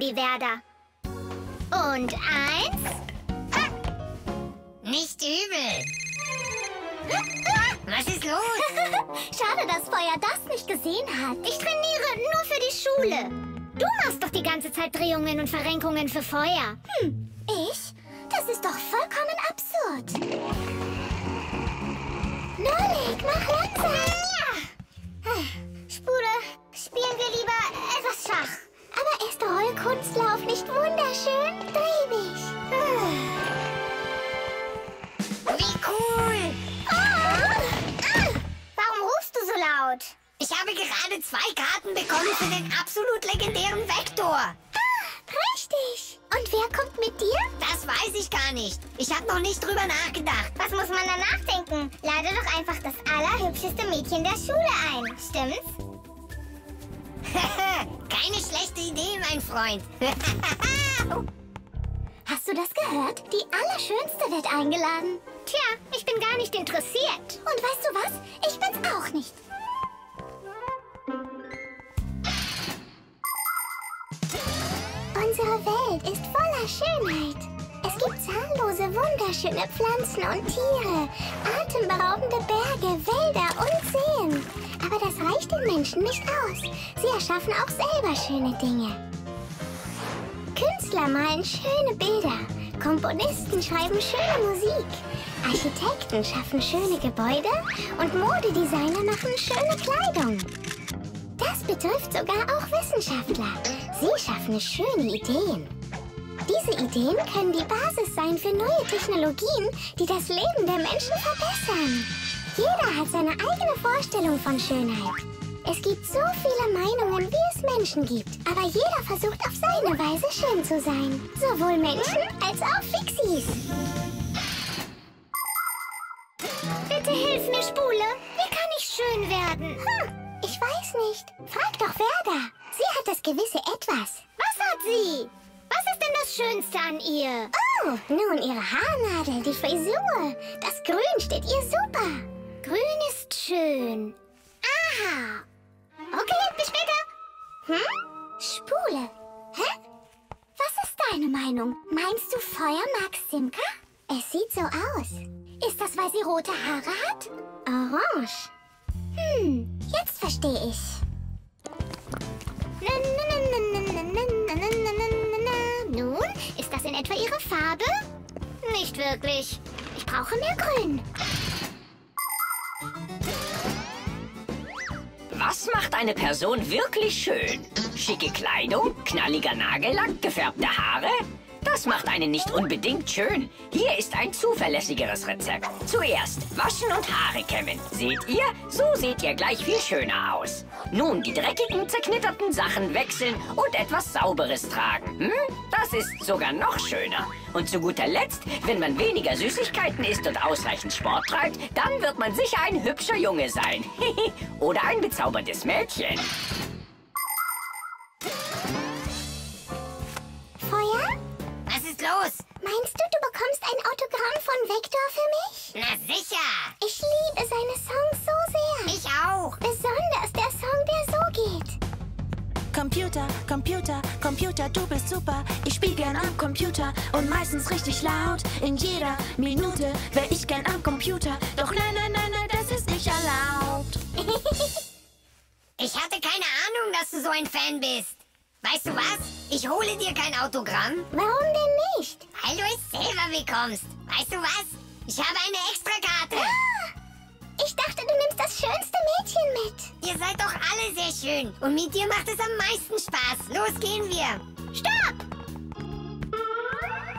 Die Werder. Und eins. Nicht übel! Was ist los? Schade, dass Feuer das nicht gesehen hat. Ich trainiere nur für die Schule. Du machst doch die ganze Zeit Drehungen und Verrenkungen für Feuer. Hm, ich? Das ist doch vollkommen absurd. Nolik, mach langsam. Ja. Spule, spielen wir lieber etwas Schach. Aber ist Rollkunstlauf nicht wunderschön? Dreh mich. Wie cool! Ah. Warum rufst du so laut? Ich habe gerade zwei Karten bekommen für den absolut legendären Vektor. Ah, prächtig. Und wer kommt mit dir? Das weiß ich gar nicht. Ich habe noch nicht drüber nachgedacht. Was muss man da nachdenken? Lade doch einfach das allerhübscheste Mädchen der Schule ein. Stimmt's? Keine schlechte Idee, mein Freund. Hast du das gehört? Die Allerschönste wird eingeladen. Tja, ich bin gar nicht interessiert. Und weißt du was? Ich bin's auch nicht. Unsere Welt ist voller Schönheit. Es gibt zahllose, wunderschöne Pflanzen und Tiere, atemberaubende Berge, Wälder und Seen. Aber das reicht den Menschen nicht aus. Sie erschaffen auch selber schöne Dinge. Künstler malen schöne Bilder, Komponisten schreiben schöne Musik, Architekten schaffen schöne Gebäude und Modedesigner machen schöne Kleidung. Das betrifft sogar auch Wissenschaftler. Sie schaffen schöne Ideen. Diese Ideen können die Basis sein für neue Technologien, die das Leben der Menschen verbessern. Jeder hat seine eigene Vorstellung von Schönheit. Es gibt so viele Meinungen, wie es Menschen gibt. Aber jeder versucht auf seine Weise schön zu sein. Sowohl Menschen als auch Fixies. Bitte hilf mir, Spule. Wie kann ich schön werden? Hm, weiß nicht. Frag doch Werder. Sie hat das gewisse Etwas. Was hat sie? Was ist denn das Schönste an ihr? Oh, nun ihre Haarnadel, die Frisur. Das Grün steht ihr super. Grün ist schön. Aha. Okay, bis später. Hm? Spule. Hä? Was ist deine Meinung? Meinst du, Feuer mag Simka? Es sieht so aus. Ist das, weil sie rote Haare hat? Orange. Hm, Jetzt verstehe ich. Nun, ist das in etwa Ihre Farbe? Nicht wirklich. Ich brauche mehr Grün. Was macht eine Person wirklich schön? Schicke Kleidung, knalliger Nagellack, gefärbte Haare, das macht einen nicht unbedingt schön. Hier ist ein zuverlässigeres Rezept. Zuerst waschen und Haare kämmen. Seht ihr? So seht ihr gleich viel schöner aus. Nun die dreckigen, zerknitterten Sachen wechseln und etwas Sauberes tragen. Hm? Das ist sogar noch schöner. Und zu guter Letzt, wenn man weniger Süßigkeiten isst und ausreichend Sport treibt, dann wird man sicher ein hübscher Junge sein. Oder ein bezauberndes Mädchen. Los? Meinst du, du bekommst ein Autogramm von Vector für mich? Na sicher. Ich liebe seine Songs so sehr. Ich auch. Besonders der Song, der so geht. Computer, Computer, Computer, du bist super. Ich spiel gern am Computer und meistens richtig laut. In jeder Minute wär ich gern am Computer. Doch nein, nein, nein, nein, das ist nicht erlaubt. Ich hatte keine Ahnung, dass du so ein Fan bist. Weißt du was? Ich hole dir kein Autogramm. Warum denn nicht? Weil du es selber bekommst. Weißt du was? Ich habe eine Extrakarte. Ah, ich dachte, du nimmst das schönste Mädchen mit. Ihr seid doch alle sehr schön. Und mit dir macht es am meisten Spaß. Los gehen wir. Stopp!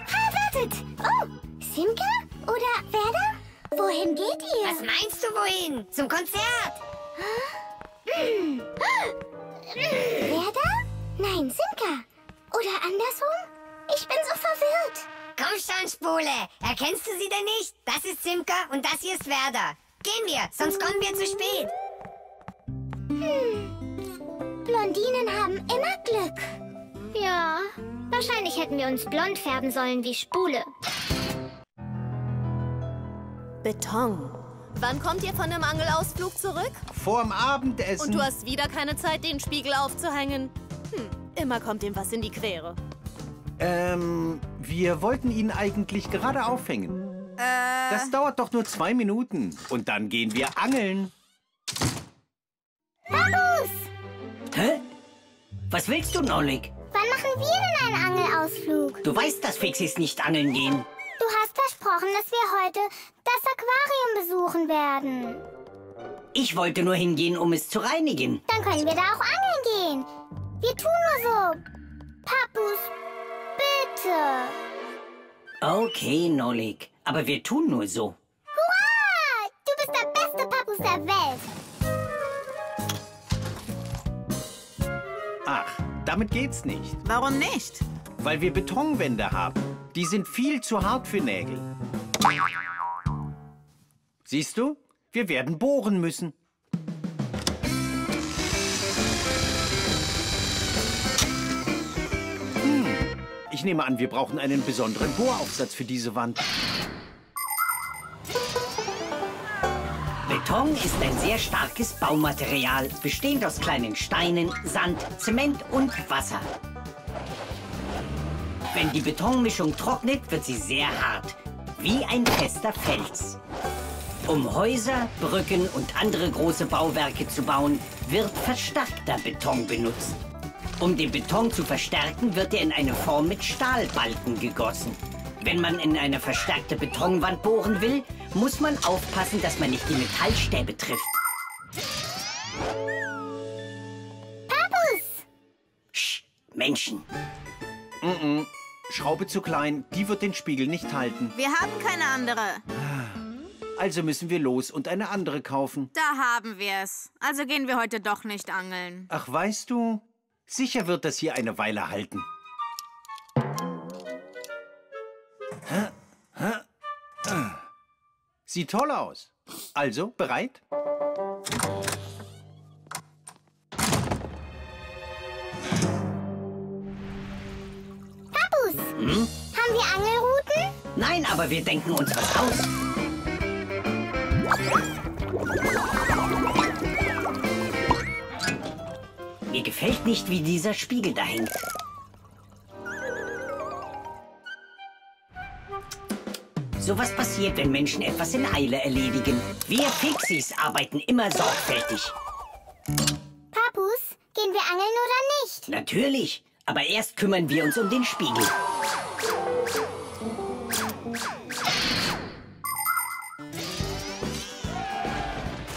Haver, wartet. Oh, Simka oder Werder? Wohin geht ihr? Was meinst du wohin? Zum Konzert? Werder? Nein, Simka. Oder andersrum? Ich bin so verwirrt. Komm schon, Spule. Erkennst du sie denn nicht? Das ist Simka und das hier ist Werder. Gehen wir, sonst kommen wir zu spät. Hm. Blondinen haben immer Glück. Ja, wahrscheinlich hätten wir uns blond färben sollen wie Spule. Beton. Wann kommt ihr von dem Angelausflug zurück? Vorm Abendessen. Und du hast wieder keine Zeit, den Spiegel aufzuhängen. Hm, immer kommt ihm was in die Quere. Ähm, wir wollten ihn eigentlich gerade aufhängen. Äh. Das dauert doch nur zwei Minuten. Und dann gehen wir angeln. Babus! Hä? Was willst du, Nollig? Wann machen wir denn einen Angelausflug? Du weißt, dass Fixis nicht angeln gehen. Du hast versprochen, dass wir heute das Aquarium besuchen werden. Ich wollte nur hingehen, um es zu reinigen. Dann können wir da auch angeln gehen. Wir tun nur so. Papus, bitte. Okay, Nollig. Aber wir tun nur so. Hurra! Du bist der beste Papus der Welt. Ach, damit geht's nicht. Warum nicht? Weil wir Betonwände haben. Die sind viel zu hart für Nägel. Siehst du? Wir werden bohren müssen. Ich nehme an, wir brauchen einen besonderen Bohraufsatz für diese Wand. Beton ist ein sehr starkes Baumaterial, bestehend aus kleinen Steinen, Sand, Zement und Wasser. Wenn die Betonmischung trocknet, wird sie sehr hart, wie ein fester Fels. Um Häuser, Brücken und andere große Bauwerke zu bauen, wird verstärkter Beton benutzt. Um den Beton zu verstärken, wird er in eine Form mit Stahlbalken gegossen. Wenn man in eine verstärkte Betonwand bohren will, muss man aufpassen, dass man nicht die Metallstäbe trifft. Papus! Sch, Menschen. Mm -mm. Schraube zu klein, die wird den Spiegel nicht halten. Wir haben keine andere. Also müssen wir los und eine andere kaufen. Da haben wir es. Also gehen wir heute doch nicht angeln. Ach, weißt du, sicher wird das hier eine Weile halten. Äh. Sieht toll aus. Also, bereit? Papus! Hm? Haben wir Angelrouten? Nein, aber wir denken uns was aus. Mir gefällt nicht, wie dieser Spiegel da hängt. Sowas passiert, wenn Menschen etwas in Eile erledigen. Wir Pixies arbeiten immer sorgfältig. Papus, gehen wir angeln oder nicht? Natürlich. Aber erst kümmern wir uns um den Spiegel.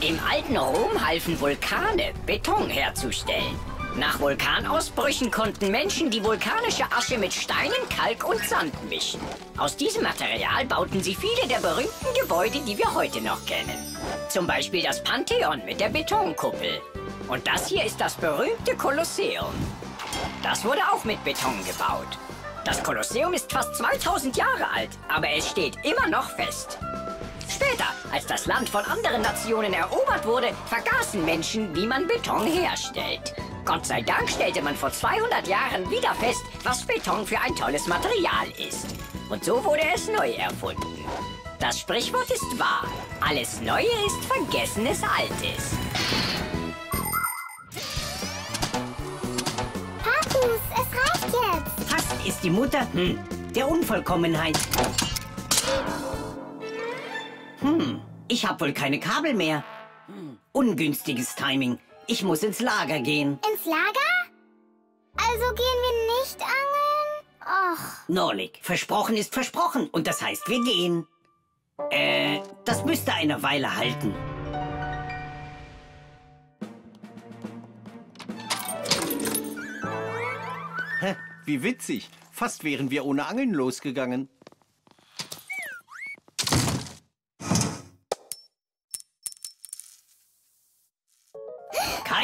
Im alten Rom halfen Vulkane, Beton herzustellen. Nach Vulkanausbrüchen konnten Menschen die vulkanische Asche mit Steinen, Kalk und Sand mischen. Aus diesem Material bauten sie viele der berühmten Gebäude, die wir heute noch kennen. Zum Beispiel das Pantheon mit der Betonkuppel. Und das hier ist das berühmte Kolosseum. Das wurde auch mit Beton gebaut. Das Kolosseum ist fast 2000 Jahre alt, aber es steht immer noch fest. Später, als das Land von anderen Nationen erobert wurde, vergaßen Menschen, wie man Beton herstellt. Gott sei Dank stellte man vor 200 Jahren wieder fest, was Beton für ein tolles Material ist. Und so wurde es neu erfunden. Das Sprichwort ist wahr. Alles Neue ist Vergessenes Altes. Papus, es reicht jetzt. Fast ist die Mutter, hm, der Unvollkommenheit. Hm, ich hab wohl keine Kabel mehr. Hm, ungünstiges Timing. Ich muss ins Lager gehen. Ins Lager? Also gehen wir nicht angeln? Och. Norlik, versprochen ist versprochen und das heißt, wir gehen. Äh, das müsste eine Weile halten. Hä, wie witzig. Fast wären wir ohne Angeln losgegangen.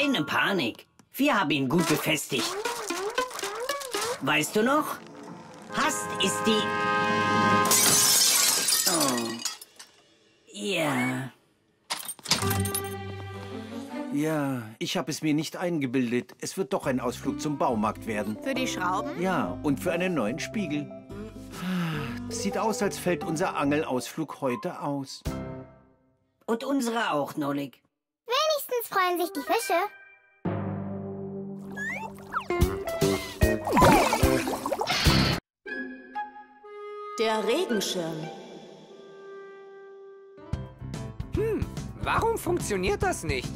Titanic. Wir haben ihn gut befestigt. Weißt du noch? Hast ist die... Oh. Ja. Ja, ich habe es mir nicht eingebildet. Es wird doch ein Ausflug zum Baumarkt werden. Für die Schrauben? Ja, und für einen neuen Spiegel. Sieht aus, als fällt unser Angelausflug heute aus. Und unsere auch, Nolik. Wenigstens freuen sich die Fische. Der Regenschirm. Hm, warum funktioniert das nicht?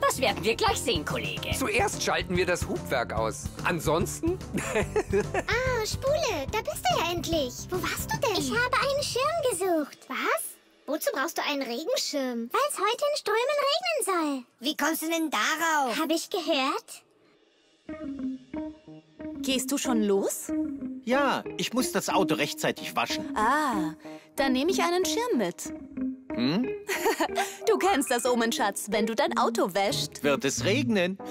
Das werden wir gleich sehen, Kollege. Zuerst schalten wir das Hubwerk aus. Ansonsten? Ah, Spule, da bist du ja endlich. Wo warst du denn? Ich habe einen Schirm gesucht. Was? Wozu brauchst du einen Regenschirm? Weil es heute in Strömen regnen soll. Wie kommst du denn darauf? Habe ich gehört? Gehst du schon los? Ja, ich muss das Auto rechtzeitig waschen. Ah, dann nehme ich einen Schirm mit. Hm? Du kennst das Omen, Schatz, wenn du dein Auto wäscht. Wird es regnen?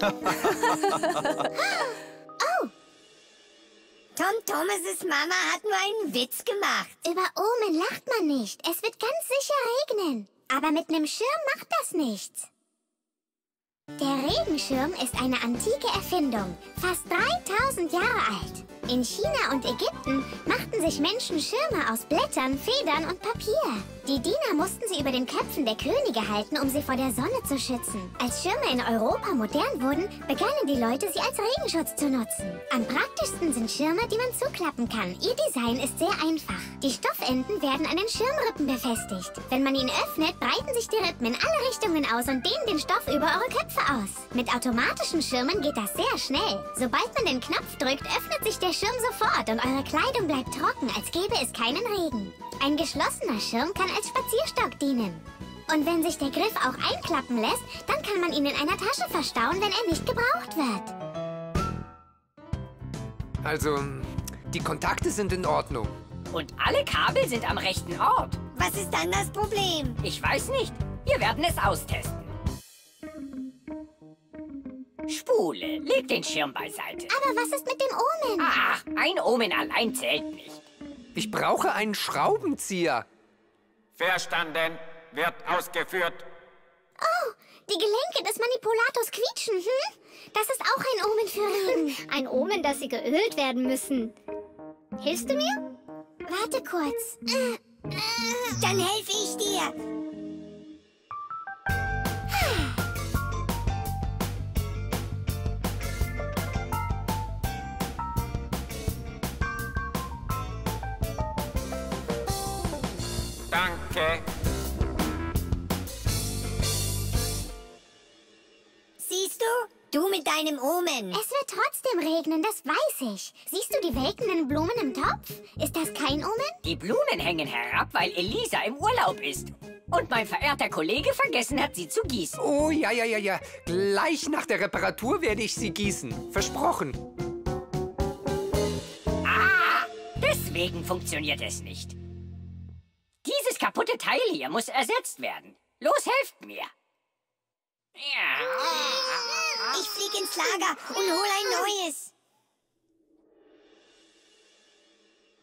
Tom Thomas' Mama hat nur einen Witz gemacht. Über Omen lacht man nicht. Es wird ganz sicher regnen. Aber mit einem Schirm macht das nichts. Der Regenschirm ist eine antike Erfindung, fast 3000 Jahre alt. In China und Ägypten machten sich Menschen Schirme aus Blättern, Federn und Papier. Die Diener mussten sie über den Köpfen der Könige halten, um sie vor der Sonne zu schützen. Als Schirme in Europa modern wurden, begannen die Leute, sie als Regenschutz zu nutzen. Am praktischsten sind Schirme, die man zuklappen kann. Ihr Design ist sehr einfach. Die Stoffenden werden an den Schirmrippen befestigt. Wenn man ihn öffnet, breiten sich die Rippen in alle Richtungen aus und dehnen den Stoff über eure Köpfe aus. Mit automatischen Schirmen geht das sehr schnell. Sobald man den Knopf drückt, öffnet sich der Schirm sofort und eure Kleidung bleibt trocken, als gäbe es keinen Regen. Ein geschlossener Schirm kann als Spazierstock dienen. Und wenn sich der Griff auch einklappen lässt, dann kann man ihn in einer Tasche verstauen, wenn er nicht gebraucht wird. Also, die Kontakte sind in Ordnung. Und alle Kabel sind am rechten Ort. Was ist dann das Problem? Ich weiß nicht. Wir werden es austesten. Spule, leg den Schirm beiseite. Aber was ist mit dem Omen? Ach, ein Omen allein zählt nicht. Ich brauche einen Schraubenzieher. Verstanden. Wird ausgeführt. Oh, die Gelenke des Manipulators quietschen, hm? Das ist auch ein Omen für Regen. Ein Omen, dass sie geölt werden müssen. Hilfst du mir? Warte kurz. Dann helfe ich dir. Danke. Siehst du? Du mit deinem Omen. Es wird trotzdem regnen, das weiß ich. Siehst du die welkenden Blumen im Topf? Ist das kein Omen? Die Blumen hängen herab, weil Elisa im Urlaub ist. Und mein verehrter Kollege vergessen hat, sie zu gießen. Oh, ja, ja, ja, ja. Gleich nach der Reparatur werde ich sie gießen. Versprochen. Ah, deswegen funktioniert es nicht. Dieses kaputte Teil hier muss ersetzt werden. Los, helft mir. Ja. Ich flieg ins Lager und hol ein neues.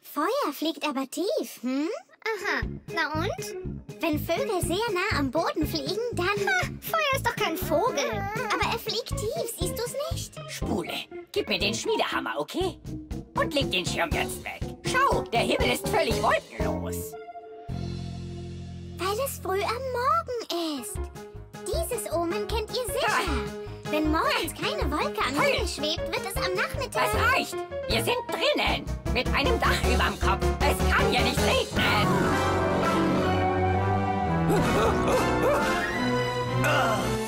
Feuer fliegt aber tief, hm? Aha. Na und? Wenn Vögel sehr nah am Boden fliegen, dann... Ha, Feuer ist doch kein Vogel. Aber er fliegt tief, siehst du's nicht? Spule, gib mir den Schmiedehammer, okay? Und leg den Schirm jetzt weg. Schau, der Himmel ist völlig wolkenlos. Weil es früh am Morgen ist. Dieses Omen kennt ihr sicher. Wenn morgens keine Wolke am Himmel schwebt, wird es am Nachmittag... Es reicht. Wir sind drinnen. Mit einem Dach überm Kopf. Es kann ja nicht regnen.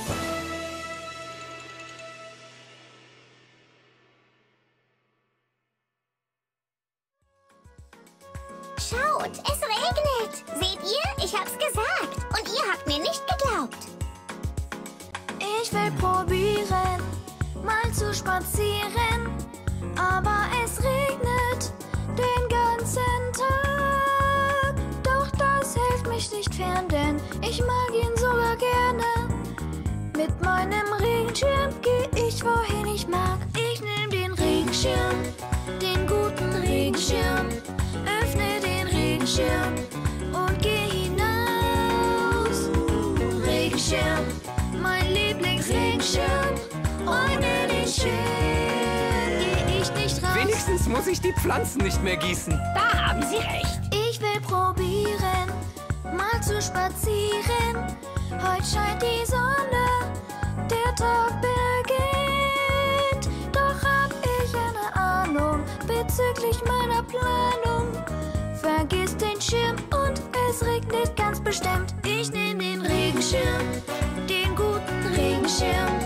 Schaut, es regnet. Seht ihr? Ich hab's gesagt. Und ihr habt mir nicht geglaubt. Ich will probieren, mal zu spazieren, aber es regnet den ganzen Tag. Doch das hält mich nicht fern, denn ich mag ihn sogar gerne. Mit meinem Regenschirm und geh hinaus. Regenschirm, mein Lieblingsregenschirm. Ohne den Schirm geh ich nicht raus. Wenigstens muss ich die Pflanzen nicht mehr gießen. Da haben Sie recht. Ich will probieren, mal zu spazieren. Heute scheint die Sonne, der Tag beginnt. Doch hab ich eine Ahnung bezüglich meiner Planung. Es regnet ganz bestimmt. Ich nehm den Regenschirm, den guten Regenschirm.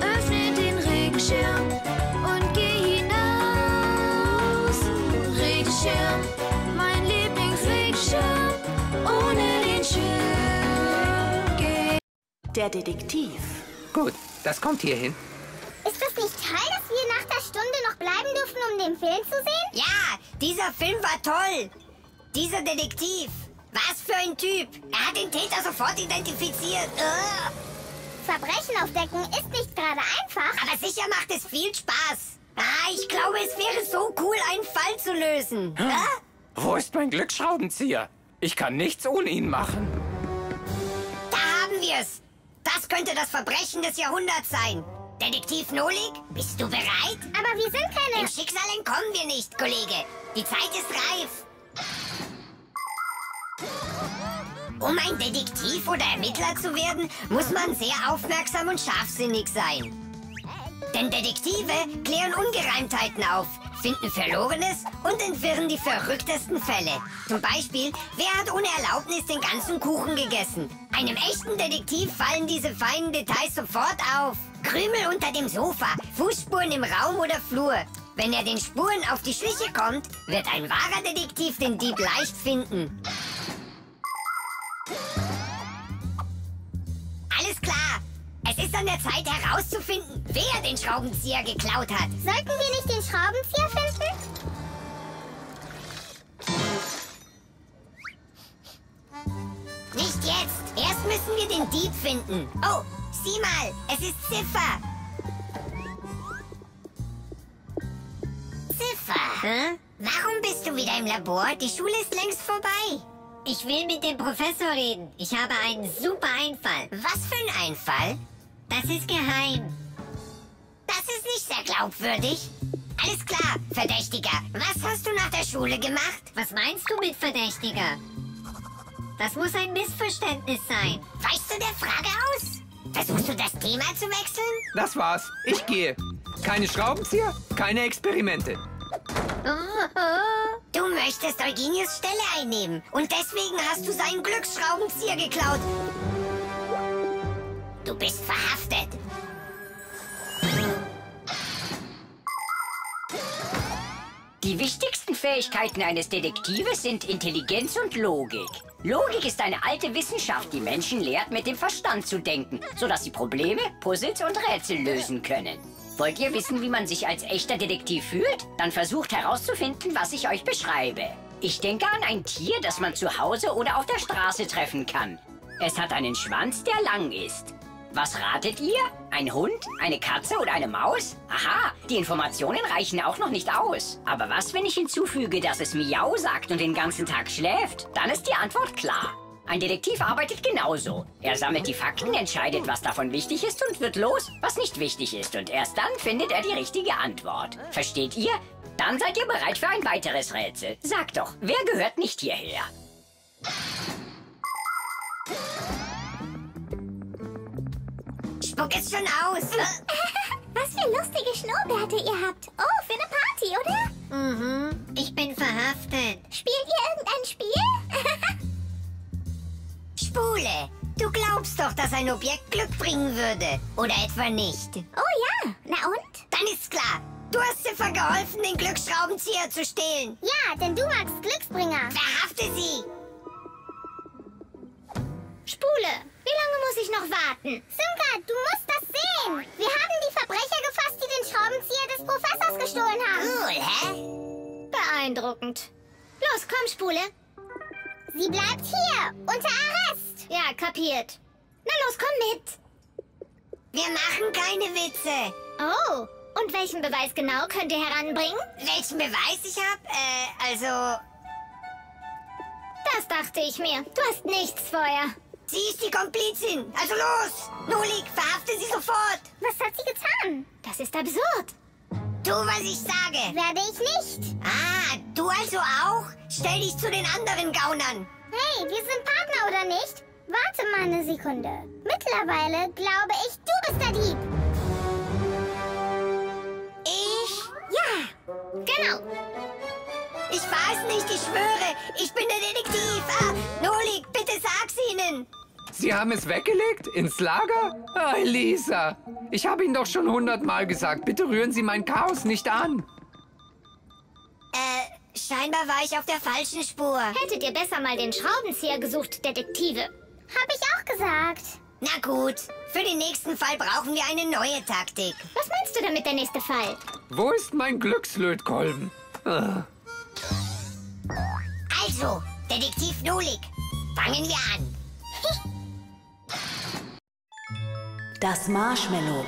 Öffne den Regenschirm und geh hinaus. Regenschirm, mein Lieblingsregenschirm. Ohne den Schirm geh Der Detektiv. Gut, das kommt hier hin. Ist das nicht toll, dass wir nach der Stunde noch bleiben dürfen, um den Film zu sehen? Ja, dieser Film war toll. Dieser Detektiv. Was für ein Typ. Er hat den Täter sofort identifiziert. Ugh. Verbrechen aufdecken ist nicht gerade einfach. Aber sicher macht es viel Spaß. Ah, ich glaube, es wäre so cool, einen Fall zu lösen. Ah? Wo ist mein Glücksschraubenzieher? Ich kann nichts ohne ihn machen. Da haben wir's. Das könnte das Verbrechen des Jahrhunderts sein. Detektiv Nolik, bist du bereit? Aber wir sind keine... Dem Schicksal entkommen wir nicht, Kollege. Die Zeit ist reif. Um ein Detektiv oder Ermittler zu werden, muss man sehr aufmerksam und scharfsinnig sein. Denn Detektive klären Ungereimtheiten auf, finden Verlorenes und entwirren die verrücktesten Fälle. Zum Beispiel, wer hat ohne Erlaubnis den ganzen Kuchen gegessen? Einem echten Detektiv fallen diese feinen Details sofort auf. Krümel unter dem Sofa, Fußspuren im Raum oder Flur. Wenn er den Spuren auf die Schliche kommt, wird ein wahrer Detektiv den Dieb leicht finden. Alles klar. Es ist an der Zeit herauszufinden, wer den Schraubenzieher geklaut hat. Sollten wir nicht den Schraubenzieher finden? Nicht jetzt. Erst müssen wir den Dieb finden. Oh, sieh mal, es ist Ziffer. Hä? Warum bist du wieder im Labor? Die Schule ist längst vorbei. Ich will mit dem Professor reden. Ich habe einen super Einfall. Was für ein Einfall? Das ist geheim. Das ist nicht sehr glaubwürdig. Alles klar, Verdächtiger. Was hast du nach der Schule gemacht? Was meinst du mit Verdächtiger? Das muss ein Missverständnis sein. Weißt du der Frage aus? Versuchst du das Thema zu wechseln? Das war's. Ich gehe. Keine Schraubenzieher, keine Experimente. Du möchtest Eugenius Stelle einnehmen und deswegen hast du seinen Glücksschraubenzieher geklaut. Du bist verhaftet. Die wichtigsten Fähigkeiten eines Detektives sind Intelligenz und Logik. Logik ist eine alte Wissenschaft, die Menschen lehrt, mit dem Verstand zu denken, sodass sie Probleme, Puzzles und Rätsel lösen können. Wollt ihr wissen, wie man sich als echter Detektiv fühlt? Dann versucht herauszufinden, was ich euch beschreibe. Ich denke an ein Tier, das man zu Hause oder auf der Straße treffen kann. Es hat einen Schwanz, der lang ist. Was ratet ihr? Ein Hund, eine Katze oder eine Maus? Aha, die Informationen reichen auch noch nicht aus. Aber was, wenn ich hinzufüge, dass es Miau sagt und den ganzen Tag schläft? Dann ist die Antwort klar. Ein Detektiv arbeitet genauso. Er sammelt die Fakten, entscheidet, was davon wichtig ist und wird los, was nicht wichtig ist. Und erst dann findet er die richtige Antwort. Versteht ihr? Dann seid ihr bereit für ein weiteres Rätsel. Sagt doch, wer gehört nicht hierher? Spuck es schon aus. Was für lustige Schnurrbärte ihr habt. Oh, für eine Party, oder? Mhm. Doch, dass ein Objekt Glück bringen würde. Oder etwa nicht? Oh ja, na und? Dann ist's klar. Du hast Ziffer geholfen, den Glücksschraubenzieher zu stehlen. Ja, denn du magst Glücksbringer. Verhafte sie. Spule, wie lange muss ich noch warten? Simka, du musst das sehen. Wir haben die Verbrecher gefasst, die den Schraubenzieher des Professors gestohlen haben. Cool, hä? Beeindruckend. Los, komm, Spule. Sie bleibt hier, unter Arrest. Ja, kapiert. Na los, komm mit. Wir machen keine Witze. Oh, und welchen Beweis genau könnt ihr heranbringen? Welchen Beweis ich hab? Äh, also... Das dachte ich mir. Du hast nichts vorher. Sie ist die Komplizin. Also los! Nolik, verhafte sie sofort! Was hat sie getan? Das ist absurd. Tu, was ich sage. Werde ich nicht. Ah, du also auch? Stell dich zu den anderen Gaunern. Hey, wir sind Partner, oder nicht? Warte mal eine Sekunde. Mittlerweile glaube ich, du bist der Dieb. Ich? Ja, genau. Ich weiß nicht, ich schwöre. Ich bin der Detektiv. Ah, Nolik, bitte sag's ihnen. Sie haben es weggelegt? Ins Lager? Ah, Elisa, ich habe Ihnen doch schon hundertmal gesagt, bitte rühren Sie mein Chaos nicht an. Äh, scheinbar war ich auf der falschen Spur. Hättet ihr besser mal den Schraubenzieher gesucht, Detektive. Hab ich auch gesagt. Na gut, für den nächsten Fall brauchen wir eine neue Taktik. Was meinst du damit, der nächste Fall? Wo ist mein Glückslötkolben? Ah. Also, Detektiv Nolik, fangen wir an. Das Marshmallow.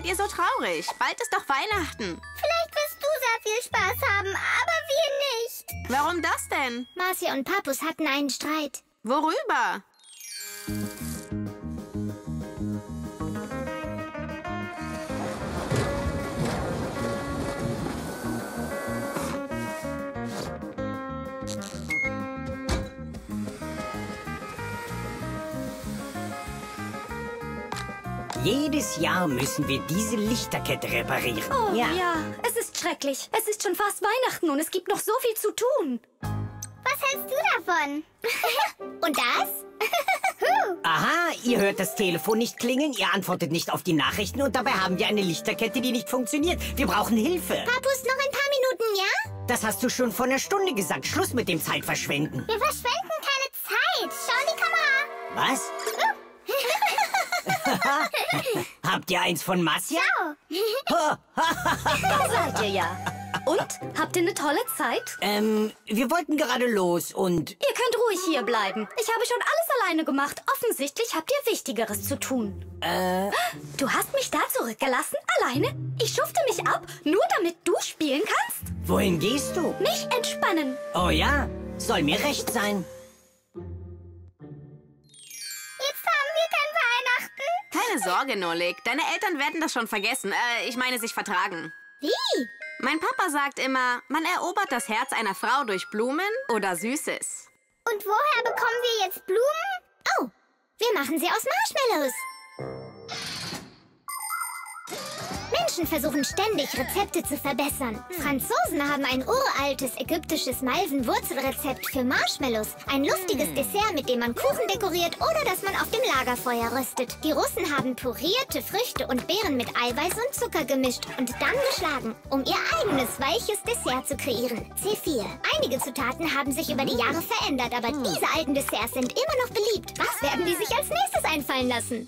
Seid ihr so traurig? Bald ist doch Weihnachten. Vielleicht wirst du sehr viel Spaß haben, aber wir nicht. Warum das denn? Marcia und Papus hatten einen Streit. Worüber? Jedes Jahr müssen wir diese Lichterkette reparieren. Oh ja. es ist schrecklich. Es ist schon fast Weihnachten und es gibt noch so viel zu tun. Was hältst du davon? Und das? Aha, ihr hört das Telefon nicht klingeln, ihr antwortet nicht auf die Nachrichten und dabei haben wir eine Lichterkette, die nicht funktioniert. Wir brauchen Hilfe. Papus, noch ein paar Minuten, ja? Das hast du schon vor einer Stunde gesagt. Schluss mit dem Zeitverschwenden. Wir verschwenden keine Zeit. Schau die Kamera. Was? Habt ihr eins von Masja? Da seid ihr ja. Und? Habt ihr eine tolle Zeit? Ähm, wir wollten gerade los und... Ihr könnt ruhig hier bleiben. Ich habe schon alles alleine gemacht. Offensichtlich habt ihr Wichtigeres zu tun. Äh... Du hast mich da zurückgelassen? Alleine? Ich schufte mich ab, nur damit du spielen kannst? Wohin gehst du? Mich entspannen. Oh ja, soll mir recht sein. Keine Sorge, Nolik. Deine Eltern werden das schon vergessen. Äh, ich meine, sich vertragen. Wie? Mein Papa sagt immer, man erobert das Herz einer Frau durch Blumen oder Süßes. Und woher bekommen wir jetzt Blumen? Oh, wir machen sie aus Marshmallows. Menschen versuchen ständig, Rezepte zu verbessern. Franzosen haben ein uraltes ägyptisches Malvenwurzelrezept für Marshmallows. Ein lustiges Dessert, mit dem man Kuchen dekoriert oder das man auf dem Lagerfeuer röstet. Die Russen haben purierte Früchte und Beeren mit Eiweiß und Zucker gemischt und dann geschlagen, um ihr eigenes weiches Dessert zu kreieren. C4. Einige Zutaten haben sich über die Jahre verändert, aber diese alten Desserts sind immer noch beliebt. Was werden die sich als nächstes einfallen lassen?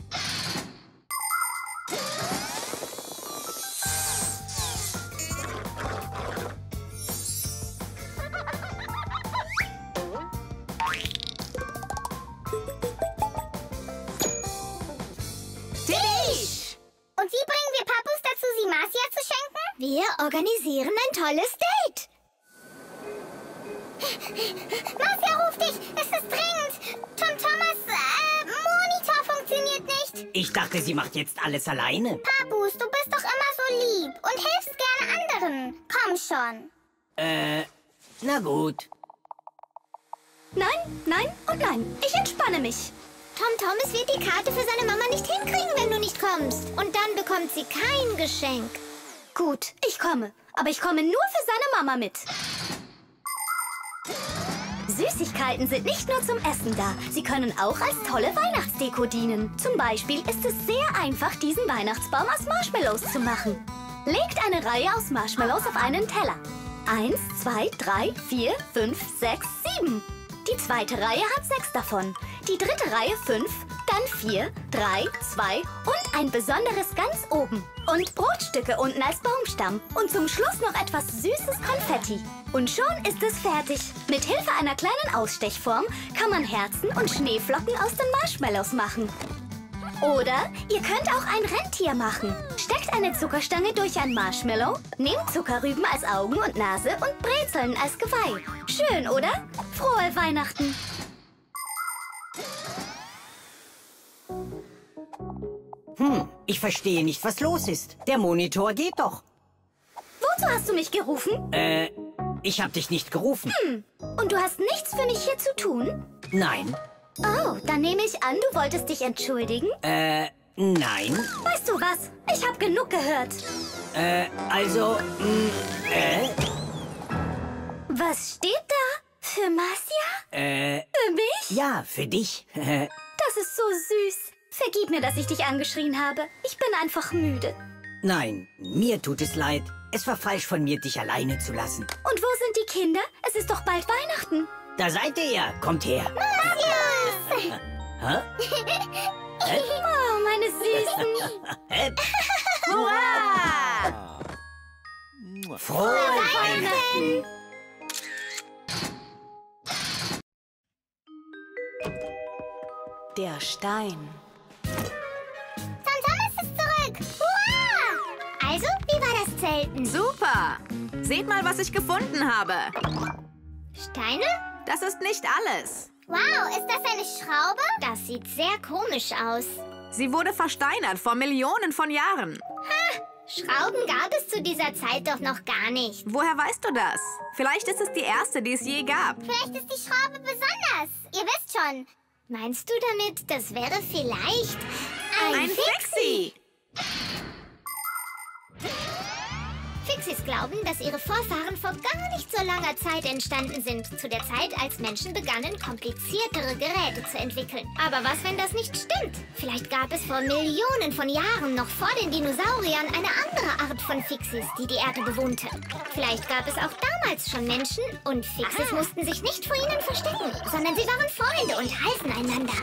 Wir organisieren ein tolles Date. Marcia ruft dich. Es ist dringend. Tom Thomas, äh, Monitor funktioniert nicht. Ich dachte, sie macht jetzt alles alleine. Papus, du bist doch immer so lieb und hilfst gerne anderen. Komm schon. Äh, na gut. Nein, nein und nein. Ich entspanne mich. Tom Thomas wird die Karte für seine Mama nicht hinkriegen, wenn du nicht kommst. Und dann bekommt sie kein Geschenk. Gut, ich komme. Aber ich komme nur für seine Mama mit. Süßigkeiten sind nicht nur zum Essen da. Sie können auch als tolle Weihnachtsdeko dienen. Zum Beispiel ist es sehr einfach, diesen Weihnachtsbaum aus Marshmallows zu machen. Legt eine Reihe aus Marshmallows auf einen Teller. Eins, zwei, drei, vier, fünf, sechs, sieben. Die zweite Reihe hat sechs davon. Die dritte Reihe fünf, dann vier, drei, zwei und ein besonderes ganz oben. Und Brotstücke unten als Baumstamm. Und zum Schluss noch etwas süßes Konfetti. Und schon ist es fertig. Mit Hilfe einer kleinen Ausstechform kann man Herzen und Schneeflocken aus den Marshmallows machen. Oder ihr könnt auch ein Rentier machen. Steckt eine Zuckerstange durch ein Marshmallow, nehmt Zuckerrüben als Augen und Nase und Brezeln als Geweih. Schön, oder? Frohe Weihnachten! Hm, ich verstehe nicht, was los ist. Der Monitor geht doch. Wozu hast du mich gerufen? Äh, ich hab dich nicht gerufen. Hm. Und du hast nichts für mich hier zu tun? Nein. Oh, dann nehme ich an, du wolltest dich entschuldigen? Äh, nein. Weißt du was? Ich habe genug gehört. Äh, also, mh, äh, Was steht da? Für Marcia? äh, Für mich? ja, für dich. Das ist so süß. Vergib mir, dass ich dich angeschrien habe. Ich bin einfach müde. Nein, mir tut es leid. Es war falsch von mir, dich alleine zu lassen. Und wo sind die Kinder? Es ist doch bald Weihnachten. Da seid ihr ja. Kommt her. Marius! Hä? Oh, meine Süßen. Hä? Hurra! Frohe Weihnachten! Der Stein. Thomas ist zurück. Hurra! Also, wie war das Zelten? Super! Seht mal, was ich gefunden habe. Steine? Das ist nicht alles. Wow, ist das eine Schraube? Das sieht sehr komisch aus. Sie wurde versteinert vor Millionen von Jahren. Ha! Schrauben gab es zu dieser Zeit doch noch gar nicht. Woher weißt du das? Vielleicht ist es die erste, die es je gab. Vielleicht ist die Schraube besonders. Ihr wisst schon. Meinst du damit, das wäre vielleicht ein, Ein Fixie? Fixies glauben, dass ihre Vorfahren vor gar nicht so langer Zeit entstanden sind. Zu der Zeit, als Menschen begannen, kompliziertere Geräte zu entwickeln. Aber was, wenn das nicht stimmt? Vielleicht gab es vor Millionen von Jahren, noch vor den Dinosauriern, eine andere Art von Fixies, die die Erde bewohnte. Vielleicht gab es auch damals schon Menschen und Fixies mussten sich nicht vor ihnen verstecken, sondern sie waren Freunde und halfen einander.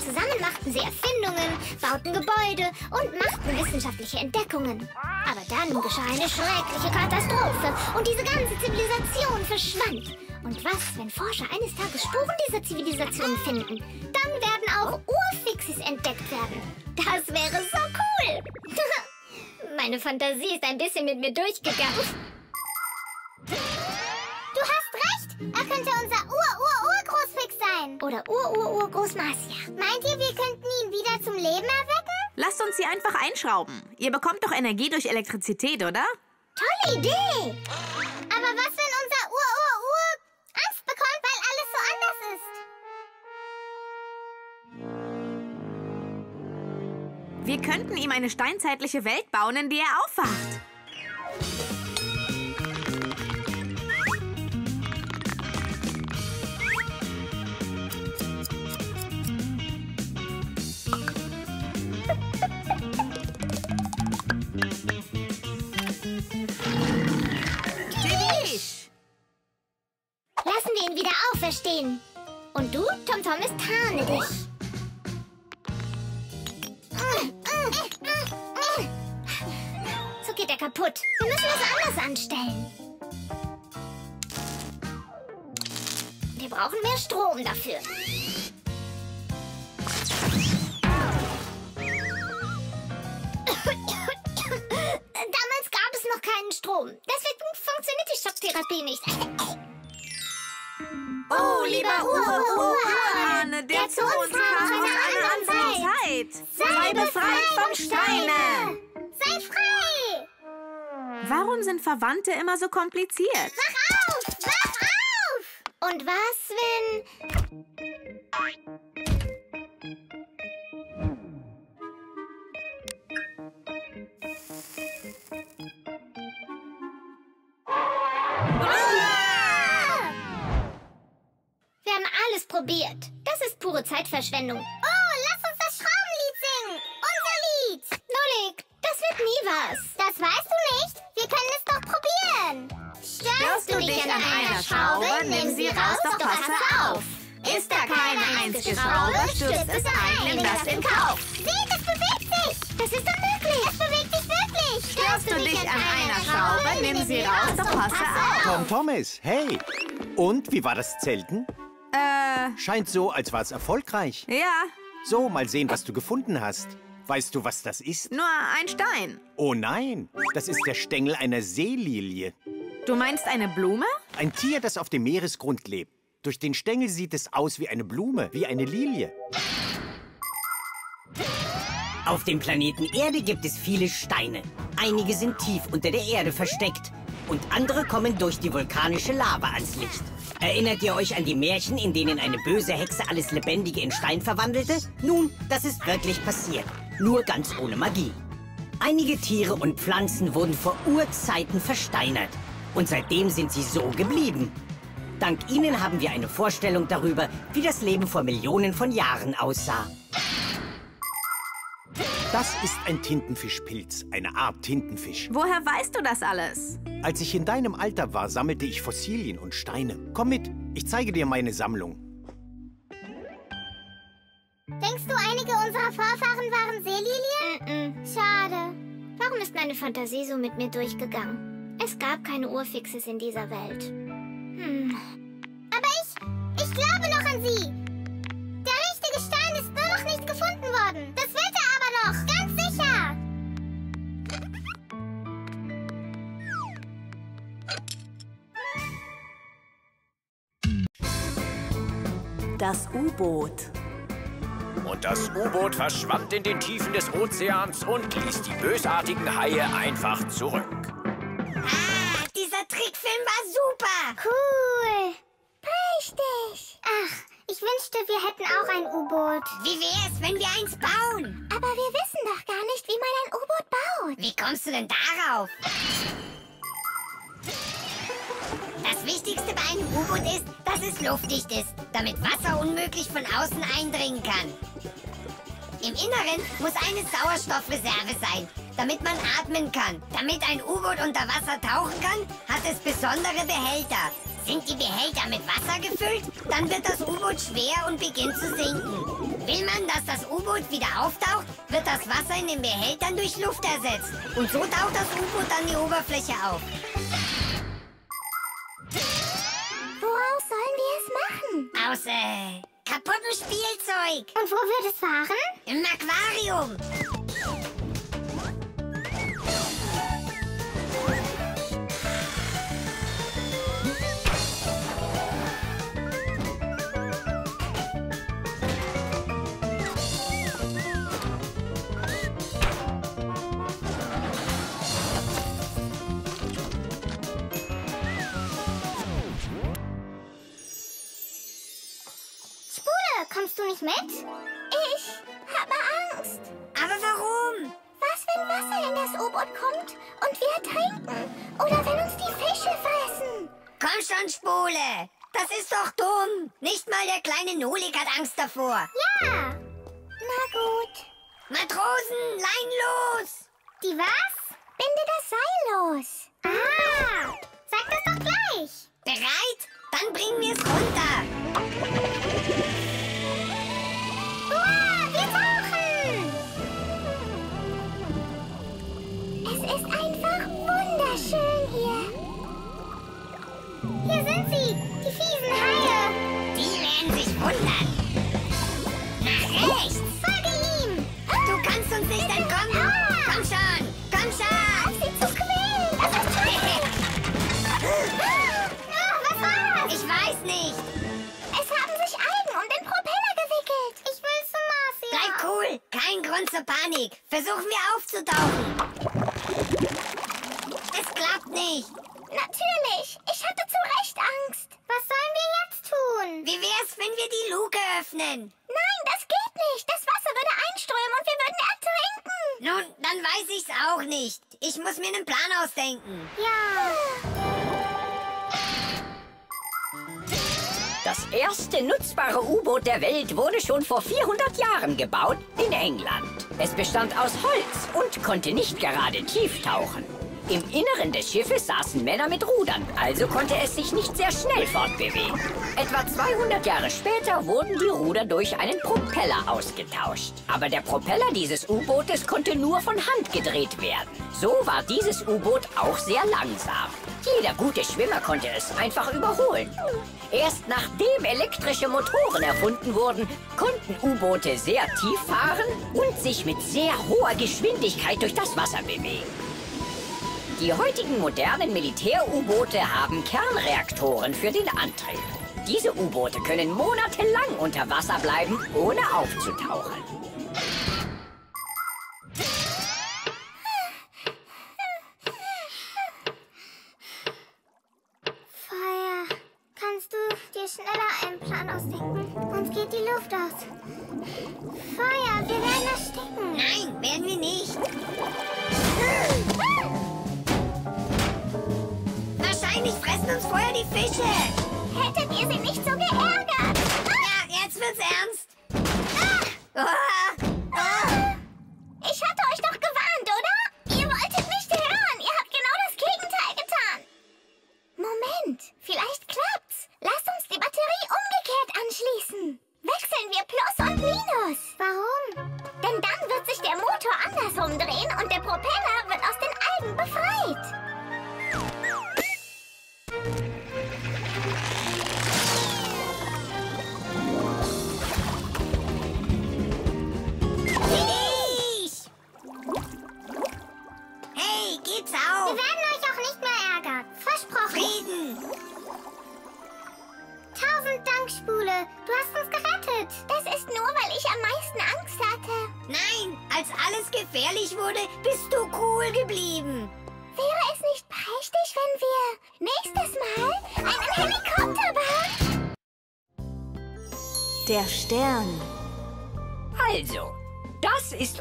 Zusammen machten sie Erfindungen, bauten Gebäude und machten wissenschaftliche Entdeckungen. Aber dann geschah eine schreckliche Katastrophe und diese ganze Zivilisation verschwand. Und was, wenn Forscher eines Tages Spuren dieser Zivilisation finden? Dann werden auch Urfixies entdeckt werden. Das wäre so cool. Meine Fantasie ist ein bisschen mit mir durchgegangen. Oder Ur-Ur-Urgroßmarcia. Meint ihr, wir könnten ihn wieder zum Leben erwecken? Lasst uns sie einfach einschrauben. Ihr bekommt doch Energie durch Elektrizität, oder? Tolle Idee. Aber was, wenn unser Ur-Ur-Ur Angst bekommt, weil alles so anders ist? Wir könnten ihm eine steinzeitliche Welt bauen, in der er aufwacht. Ihn wieder auferstehen. Und du, TomTom, ist tarne dich. So geht er kaputt. Wir müssen es anders anstellen. Wir brauchen mehr Strom dafür. Damals gab es noch keinen Strom. Deswegen funktioniert die Schocktherapie nicht. Oh, lieber Ur-Ur-Urahn, Urahn, der zu uns kam aus einer anderen Zeit. Sei befreit vom Steine. Sei frei! Warum sind Verwandte immer so kompliziert? Wach auf! Wach auf! Und was, wenn... probiert. Das ist pure Zeitverschwendung. Oh, lass uns das Schraubenlied singen. Unser Lied. Nolik, das wird nie was. Das weißt du nicht. Wir können es doch probieren. Stör Störst du dich an einer Schraube, nimm sie raus, doch passe auf. Ist da keine einzige Schraube, stürzt es ein, nimm das in Kauf. Seht, es bewegt sich! Das ist unmöglich! Es bewegt sich wirklich! Störst du dich an einer Schraube, nimm sie raus, doch passe auf. Tom Thomas, hey. Und, wie war das Zelten? Äh, Scheint so, als war es erfolgreich. ja, So, mal sehen, was du gefunden hast. Weißt du, was das ist? nur ein Stein. Oh nein, das ist der Stängel einer Seelilie. Du meinst eine Blume? Ein Tier, das auf dem Meeresgrund lebt. Durch den Stängel sieht es aus wie eine Blume, wie eine Lilie. Auf dem Planeten Erde gibt es viele Steine. Einige sind tief unter der Erde versteckt. Und andere kommen durch die vulkanische Lava ans Licht. Erinnert ihr euch an die Märchen, in denen eine böse Hexe alles Lebendige in Stein verwandelte? Nun, das ist wirklich passiert. Nur ganz ohne Magie. Einige Tiere und Pflanzen wurden vor Urzeiten versteinert. Und seitdem sind sie so geblieben. Dank ihnen haben wir eine Vorstellung darüber, wie das Leben vor Millionen von Jahren aussah. Das ist ein Tintenfischpilz, eine Art Tintenfisch. Woher weißt du das alles? Als ich in deinem Alter war, sammelte ich Fossilien und Steine. Komm mit, ich zeige dir meine Sammlung. Denkst du, einige unserer Vorfahren waren Seelilien? Schade. Warum ist meine Fantasie so mit mir durchgegangen? Es gab keine Urfixes in dieser Welt. Hm. Aber ich, ich glaube noch an sie. Der richtige Stein ist nur noch nicht gefunden worden. Das wird Das U-Boot. Und das U-Boot verschwand in den Tiefen des Ozeans und ließ die bösartigen Haie einfach zurück. Ah, dieser Trickfilm war super. Cool. Richtig. Ach, ich wünschte, wir hätten auch ein U-Boot. Wie wär's, wenn wir eins bauen? Aber wir wissen doch gar nicht, wie man ein U-Boot baut. Wie kommst du denn darauf? Das Wichtigste bei einem U-Boot ist, dass es luftdicht ist, damit Wasser unmöglich von außen eindringen kann. Im Inneren muss eine Sauerstoffreserve sein, damit man atmen kann. Damit ein U-Boot unter Wasser tauchen kann, hat es besondere Behälter. Sind die Behälter mit Wasser gefüllt, dann wird das U-Boot schwer und beginnt zu sinken. Will man, dass das U-Boot wieder auftaucht, wird das Wasser in den Behältern durch Luft ersetzt. Und so taucht das U-Boot an die Oberfläche auf. Woraus sollen wir es machen? Aus, äh, kaputtem Spielzeug. Und wo wird es fahren? Im Aquarium. Du nicht mit? Ich habe Angst. Aber warum? Was, wenn Wasser in das U-Boot kommt und wir ertrinken? Oder wenn uns die Fische fressen? Komm schon, Spule. Das ist doch dumm. Nicht mal der kleine Nolik hat Angst davor. Ja. Na gut. Matrosen, Lein los! Die was? Binde das Seil los. Ah, sag das doch gleich. Bereit? Dann bringen wir es runter. Ist einfach wunderschön hier. Hier sind sie, die fiesen Haie. Die werden sich wundern. Nach rechts. Folge ihm. Du kannst uns nicht entkommen. Komm schon, komm schon. Sie zu quälen, das ist schrecklich. Oh, was war das? Ich weiß nicht. Es haben sich Algen um den Propeller gewickelt. Ich. Bleib cool. Kein Grund zur Panik. Versuchen wir aufzutauchen. Es klappt nicht. Natürlich. Ich hatte zu Recht Angst. Was sollen wir jetzt tun? Wie wär's, wenn wir die Luke öffnen? Nein, das geht nicht. Das Wasser würde einströmen und wir würden ertrinken. Nun, dann weiß ich's auch nicht. Ich muss mir einen Plan ausdenken. Ja. Das erste nutzbare U-Boot der Welt wurde schon vor 400 Jahren gebaut in England. Es bestand aus Holz und konnte nicht gerade tief tauchen. Im Inneren des Schiffes saßen Männer mit Rudern, also konnte es sich nicht sehr schnell fortbewegen. Etwa 200 Jahre später wurden die Ruder durch einen Propeller ausgetauscht. Aber der Propeller dieses U-Bootes konnte nur von Hand gedreht werden. So war dieses U-Boot auch sehr langsam. Jeder gute Schwimmer konnte es einfach überholen. Erst nachdem elektrische Motoren erfunden wurden, konnten U-Boote sehr tief fahren und sich mit sehr hoher Geschwindigkeit durch das Wasser bewegen. Die heutigen modernen Militär-U-Boote haben Kernreaktoren für den Antrieb. Diese U-Boote können monatelang unter Wasser bleiben, ohne aufzutauchen. Feuer. Kannst du dir schneller einen Plan ausdenken? Sonst geht die Luft aus. Feuer, wir werden ersticken. Nein, werden wir nicht. Wahrscheinlich fressen uns vorher die Fische. Hättet ihr sie nicht so geärgert? Ja, jetzt wird's ernst. Ah. Ich Motor andersrum drehen und der Propeller wird aus den Algen befreit.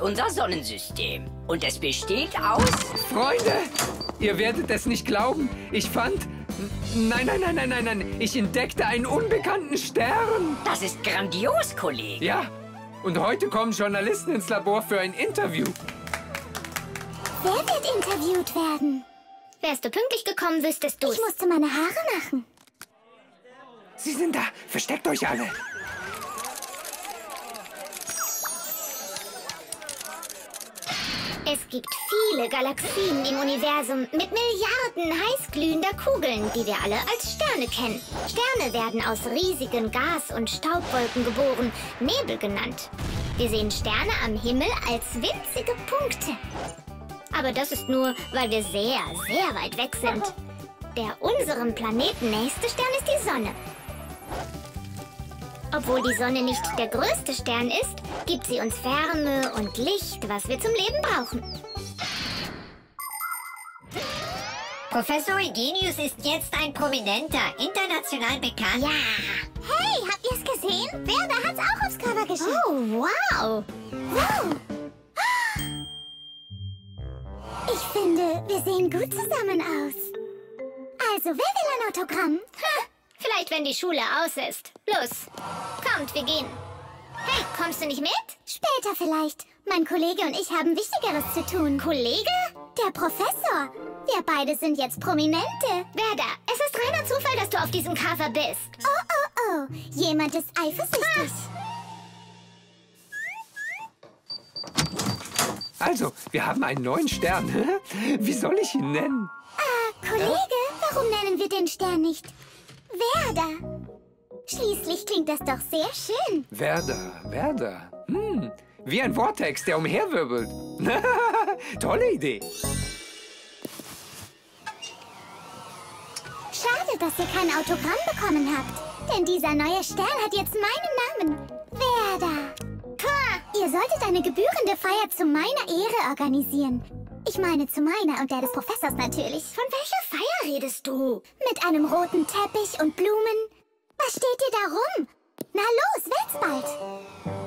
Unser Sonnensystem. Und es besteht aus... Freunde, ihr werdet es nicht glauben. Ich fand... Nein, nein, nein, nein, nein, nein. Ich entdeckte einen unbekannten Stern. Das ist grandios, Kollege. Ja, und heute kommen Journalisten ins Labor für ein Interview. Wer wird interviewt werden? Wärst du pünktlich gekommen, wüsstest du Ich musste meine Haare machen. Sie sind da. Versteckt euch alle. Gibt viele Galaxien im Universum mit Milliarden heißglühender Kugeln, die wir alle als Sterne kennen. Sterne werden aus riesigen Gas- und Staubwolken geboren, Nebel genannt. Wir sehen Sterne am Himmel als winzige Punkte. Aber das ist nur, weil wir sehr, sehr weit weg sind. Der unserem Planeten nächste Stern ist die Sonne. Obwohl die Sonne nicht der größte Stern ist, gibt sie uns Wärme und Licht, was wir zum Leben brauchen. Professor Eugenius ist jetzt ein Prominenter, international bekannt. Ja. Hey, habt ihr es gesehen? Werder hat's auch aufs Cover geschafft. Oh, wow. Wow. Ich finde, wir sehen gut zusammen aus. Also, wer will ein Autogramm? Ha, vielleicht, wenn die Schule aus ist. Los, kommt, wir gehen. Hey, kommst du nicht mit? Später vielleicht. Mein Kollege und ich haben Wichtigeres zu tun. Kollege? Der Professor. Wir beide sind jetzt Prominente. Werder, es ist reiner Zufall, dass du auf diesem Cover bist. Oh, oh, oh. Jemand ist eifersüchtig. Also, wir haben einen neuen Stern. Wie soll ich ihn nennen? Ah, Kollege, warum nennen wir den Stern nicht Werder? Schließlich klingt das doch sehr schön. Werder, Werder. Hm, wie ein Vortex, der umherwirbelt. Tolle Idee. Schade, dass ihr kein Autogramm bekommen habt. Denn dieser neue Stern hat jetzt meinen Namen. Werder. Ihr solltet eine gebührende Feier zu meiner Ehre organisieren. Ich meine zu meiner und der des Professors natürlich. Von welcher Feier redest du? Mit einem roten Teppich und Blumen. Was steht ihr da rum? Na los, wird's bald.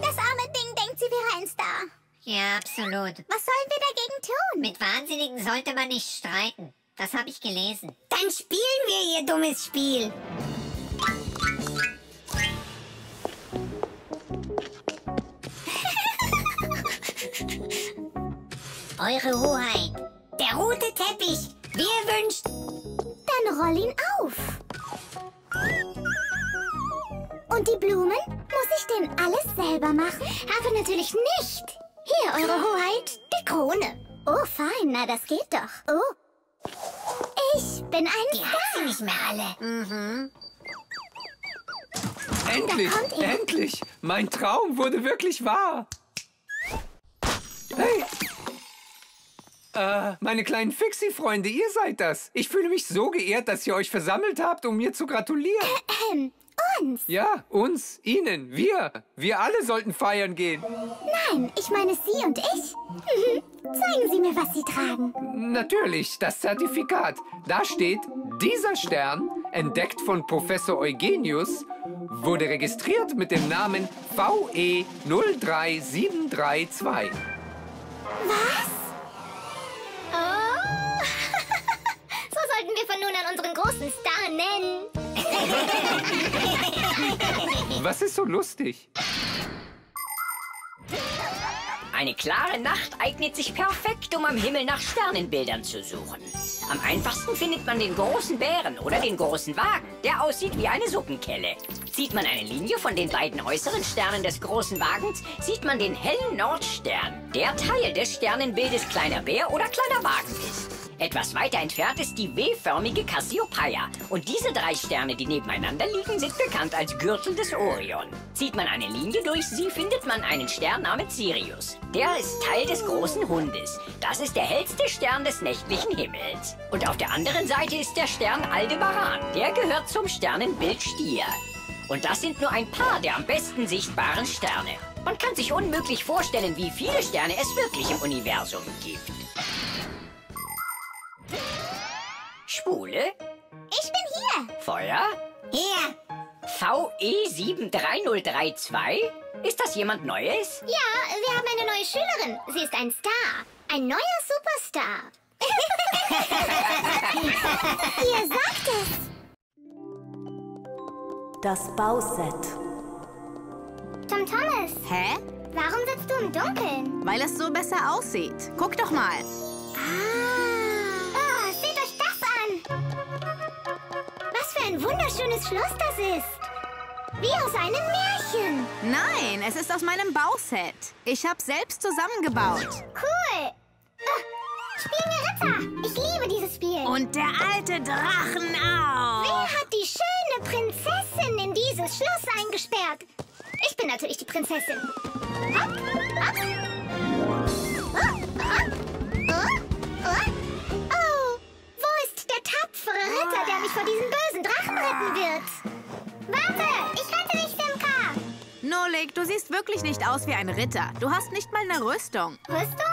Das arme Ding denkt, sie wäre ein Star. Ja, absolut. Was sollen wir dagegen tun? Mit Wahnsinnigen sollte man nicht streiten. Das habe ich gelesen. Dann spielen wir, ihr dummes Spiel. Eure Hoheit, der rote Teppich. Wie ihr wünscht. Dann roll ihn auf. Und die Blumen? Muss ich denn alles selber machen? Aber natürlich nicht. Hier, Eure Hoheit, die Krone. Oh, fein. Na, das geht doch. Oh. Ich bin ein Die hat sie nicht mehr alle. Mhm. Endlich, endlich. Mein Traum wurde wirklich wahr. Hey. Äh, meine kleinen Fixie-Freunde, ihr seid das. Ich fühle mich so geehrt, dass ihr euch versammelt habt, um mir zu gratulieren. Ähm, uns? Ja, uns, Ihnen, wir. Wir alle sollten feiern gehen. Nein, ich meine Sie und ich. Mhm. Zeigen Sie mir, was Sie tragen. Natürlich, das Zertifikat. Da steht, dieser Stern, entdeckt von Professor Eugenius, wurde registriert mit dem Namen E VE 03732. Was? Oh. so sollten wir von nun an unseren großen Star nennen. Was ist so lustig? Eine klare Nacht eignet sich perfekt, um am Himmel nach Sternenbildern zu suchen. Am einfachsten findet man den großen Bären oder den großen Wagen, der aussieht wie eine Suppenkelle. Zieht man eine Linie von den beiden äußeren Sternen des großen Wagens, sieht man den hellen Nordstern, der Teil des Sternenbildes kleiner Bär oder kleiner Wagen ist. Etwas weiter entfernt ist die W-förmige Cassiopeia. Und diese drei Sterne, die nebeneinander liegen, sind bekannt als Gürtel des Orion. Zieht man eine Linie durch sie, findet man einen Stern namens Sirius. Der ist Teil des großen Hundes. Das ist der hellste Stern des nächtlichen Himmels. Und auf der anderen Seite ist der Stern Aldebaran. Der gehört zum Sternenbild Stier. Und das sind nur ein paar der am besten sichtbaren Sterne. Man kann sich unmöglich vorstellen, wie viele Sterne es wirklich im Universum gibt. Spule? Ich bin hier. Feuer? Hier. VE73032? Ist das jemand Neues? Ja, wir haben eine neue Schülerin. Sie ist ein Star. Ein neuer Superstar. Ihr sagt es. Das Bauset. Tom Thomas, Hä? warum sitzt du im Dunkeln? Weil es so besser aussieht. Guck doch mal. Oh, Was für ein wunderschönes Schloss das ist. Wie aus einem Märchen. Nein, es ist aus meinem Bauset. Ich habe selbst zusammengebaut. Cool. Ah, Spielen wir Ritter. Ich liebe dieses Spiel. Und der alte Drachen auch. Wer hat die schöne Prinzessin in dieses Schloss eingesperrt? Ich bin natürlich die Prinzessin. Hopp, hopp. Der tapfere Ritter, der mich vor diesem bösen Drachen retten wird? Warte, ich rette dich, Simka. Nolik, du siehst wirklich nicht aus wie ein Ritter. Du hast nicht mal eine Rüstung. Rüstung?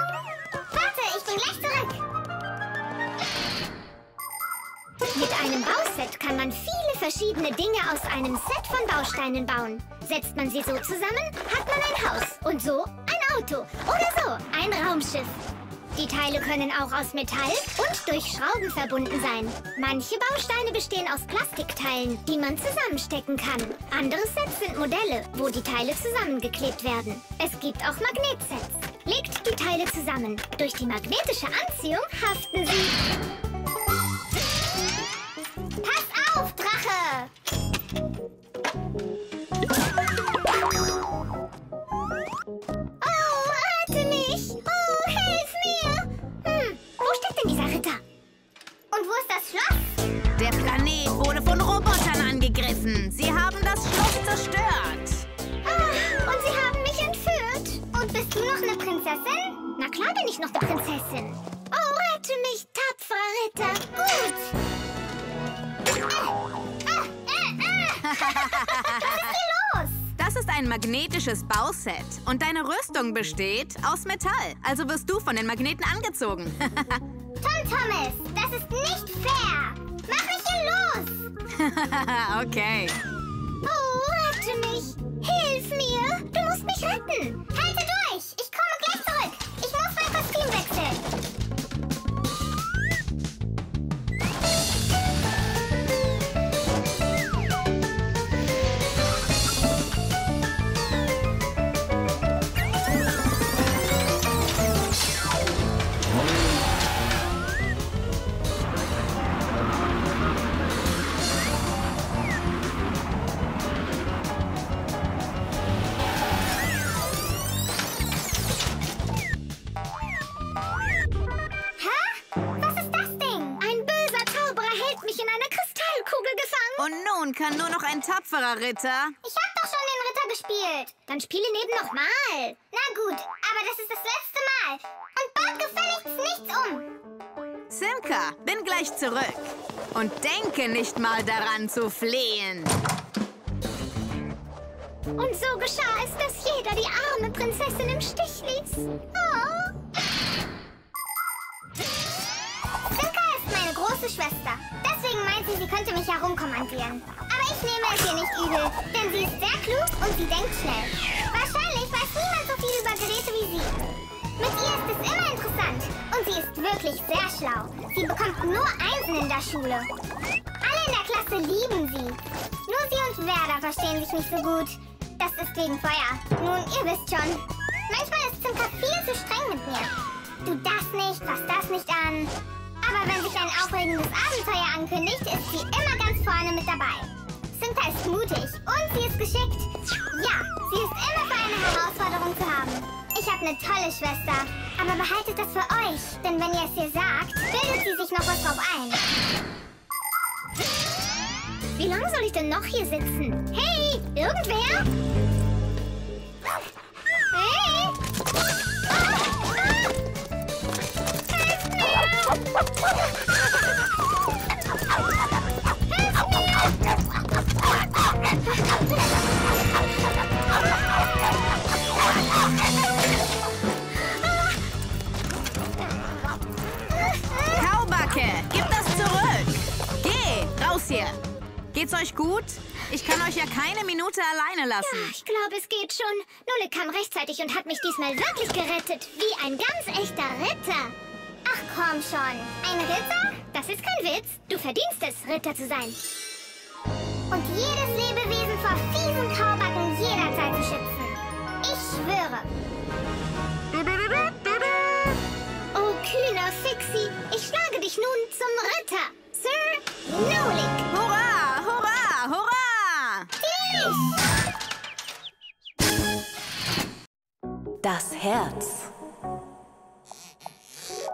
Warte, ich bin gleich zurück. Mit einem Bauset kann man viele verschiedene Dinge aus einem Set von Bausteinen bauen. Setzt man sie so zusammen, hat man ein Haus. Und so ein Auto. Oder so ein Raumschiff. Die Teile können auch aus Metall und durch Schrauben verbunden sein. Manche Bausteine bestehen aus Plastikteilen, die man zusammenstecken kann. Andere Sets sind Modelle, wo die Teile zusammengeklebt werden. Es gibt auch Magnetsets. Legt die Teile zusammen. Durch die magnetische Anziehung haften sie. Pass auf, Drache! Angegriffen. Sie haben das Schloss zerstört. Ah, und sie haben mich entführt. Und bist du noch eine Prinzessin? Na klar bin ich noch eine Prinzessin. Oh, rette mich, tapferer Ritter. Gut. Ah, ah, hier los? Das ist ein magnetisches Bauset. Und deine Rüstung besteht aus Metall. Also wirst du von den Magneten angezogen. Tom Thomas, das ist nicht fair. Mach mich hier los. okay. Oh, rette mich. Hilf mir. Du musst mich retten. Halte durch. Ich komme gleich zurück. Ich muss mein Kostüm wechseln. Ein tapferer Ritter. Ich hab doch schon den Ritter gespielt. Dann spiele neben nochmal. Na gut, aber das ist das letzte Mal. Und baut gefälligst nichts um. Simka, bin gleich zurück. Und denke nicht mal daran zu fliehen. Und so geschah es, dass jeder die arme Prinzessin im Stich ließ. Oh. Simka ist meine große Schwester. Deswegen meint sie, sie könnte mich herumkommandieren. Aber ich nehme es ihr nicht übel, denn sie ist sehr klug und sie denkt schnell. Wahrscheinlich weiß niemand so viel über Geräte wie sie. Mit ihr ist es immer interessant und sie ist wirklich sehr schlau. Sie bekommt nur Einsen in der Schule. Alle in der Klasse lieben sie. Nur sie und Werder verstehen sich nicht so gut. Das ist wegen Feuer. Nun, ihr wisst schon. Manchmal ist Zimka viel zu streng mit mir. Du das nicht, fass das nicht an. Aber wenn sich ein aufregendes Abenteuer ankündigt, ist sie immer ganz vorne mit dabei. Simka ist mutig und sie ist geschickt. Ja, sie ist immer für eine Herausforderung zu haben. Ich habe eine tolle Schwester. Aber behaltet das für euch, denn wenn ihr es ihr sagt, bildet sie sich noch was drauf ein. Wie lange soll ich denn noch hier sitzen? Hey, irgendwer? Hey! Kaubacke, gib das zurück. Geh, raus hier. Geht's euch gut? Ich kann euch ja keine Minute alleine lassen. Ja, ich glaube, es geht schon. Nulle kam rechtzeitig und hat mich diesmal wirklich gerettet. Wie ein ganz echter Ritter. Ach komm schon. Ein Ritter? Das ist kein Witz. Du verdienst es, Ritter zu sein. Und jedes Lebewesen vor fiesen Kaubacken jederzeit zu schützen. Ich schwöre. Oh, kühner Fixie. Ich schlage dich nun zum Ritter. Sir Nolik. Hurra, hurra, hurra! Das Herz.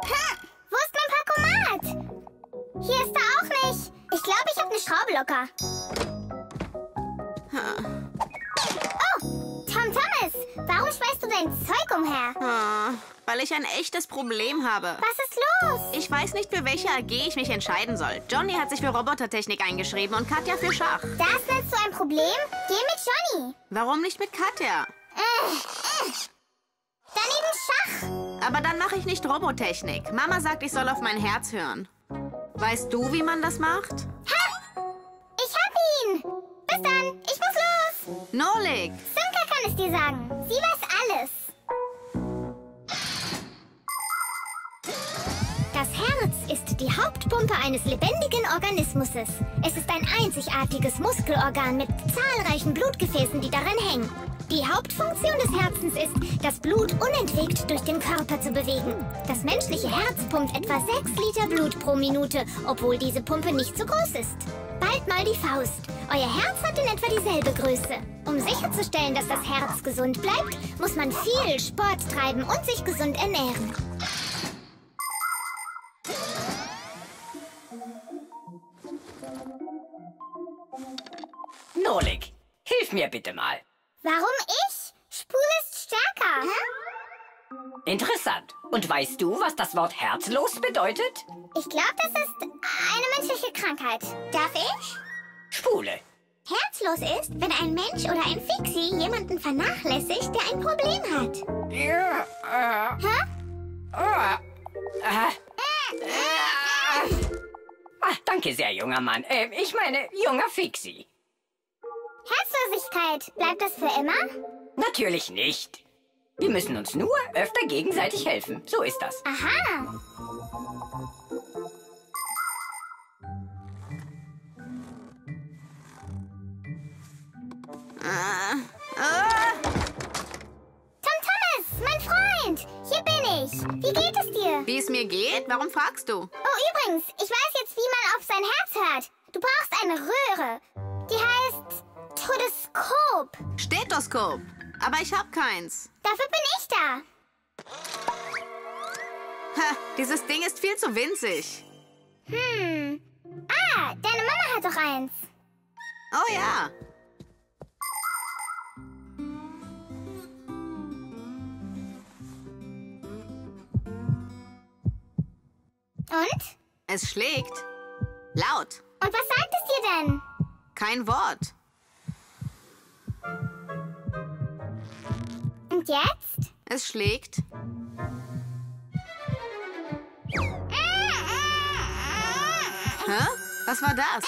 Ha! Wo ist mein Parkomat? Hier ist er auch nicht. Ich glaube, ich habe eine Schraube locker. Oh, Tom Thomas, warum schmeißt du dein Zeug umher? Ah, weil ich ein echtes Problem habe. Was ist los? Ich weiß nicht, für welche AG ich mich entscheiden soll. Johnny hat sich für Robotertechnik eingeschrieben und Katja für Schach. Das nennst du ein Problem? Geh mit Johnny. Warum nicht mit Katja? Äh, äh. Dann eben Schach. Aber dann mache ich nicht Robotechnik. Mama sagt, ich soll auf mein Herz hören. Weißt du, wie man das macht? Ha! Ich hab ihn. Bis dann. Ich muss los. Nolik. Simka kann es dir sagen. Sie weiß alles. Ist die Hauptpumpe eines lebendigen Organismus. Es ist ein einzigartiges Muskelorgan mit zahlreichen Blutgefäßen, die daran hängen. Die Hauptfunktion des Herzens ist, das Blut unentwegt durch den Körper zu bewegen. Das menschliche Herz pumpt etwa 6 Liter Blut pro Minute, obwohl diese Pumpe nicht so groß ist. Bald mal die Faust. Euer Herz hat in etwa dieselbe Größe. Um sicherzustellen, dass das Herz gesund bleibt, muss man viel Sport treiben und sich gesund ernähren. Nolik, hilf mir bitte mal. Warum ich? Spul ist stärker. Interessant. Und weißt du, was das Wort herzlos bedeutet? Ich glaube, das ist eine menschliche Krankheit. Darf ich? Spule. Herzlos ist, wenn ein Mensch oder ein Fixie jemanden vernachlässigt, der ein Problem hat. Ja, äh, Hä? äh, äh, äh. Ah, danke sehr, junger Mann. Äh, ich meine, junger Fixie. Herzlosigkeit, bleibt das für immer? Natürlich nicht. Wir müssen uns nur öfter gegenseitig helfen. So ist das. Aha. Ah, ah. Ich. Wie geht es dir? Wie es mir geht? Warum fragst du? Oh, übrigens, ich weiß jetzt, wie man auf sein Herz hört. Du brauchst eine Röhre. Die heißt Todoskop. Stethoskop. Aber ich hab keins. Dafür bin ich da. Ha, dieses Ding ist viel zu winzig. Hm. Ah, deine Mama hat doch eins. Oh ja. Und? Es schlägt. Laut. Und was sagt es dir denn? Kein Wort. Und jetzt? Es schlägt. Hä? Was war das?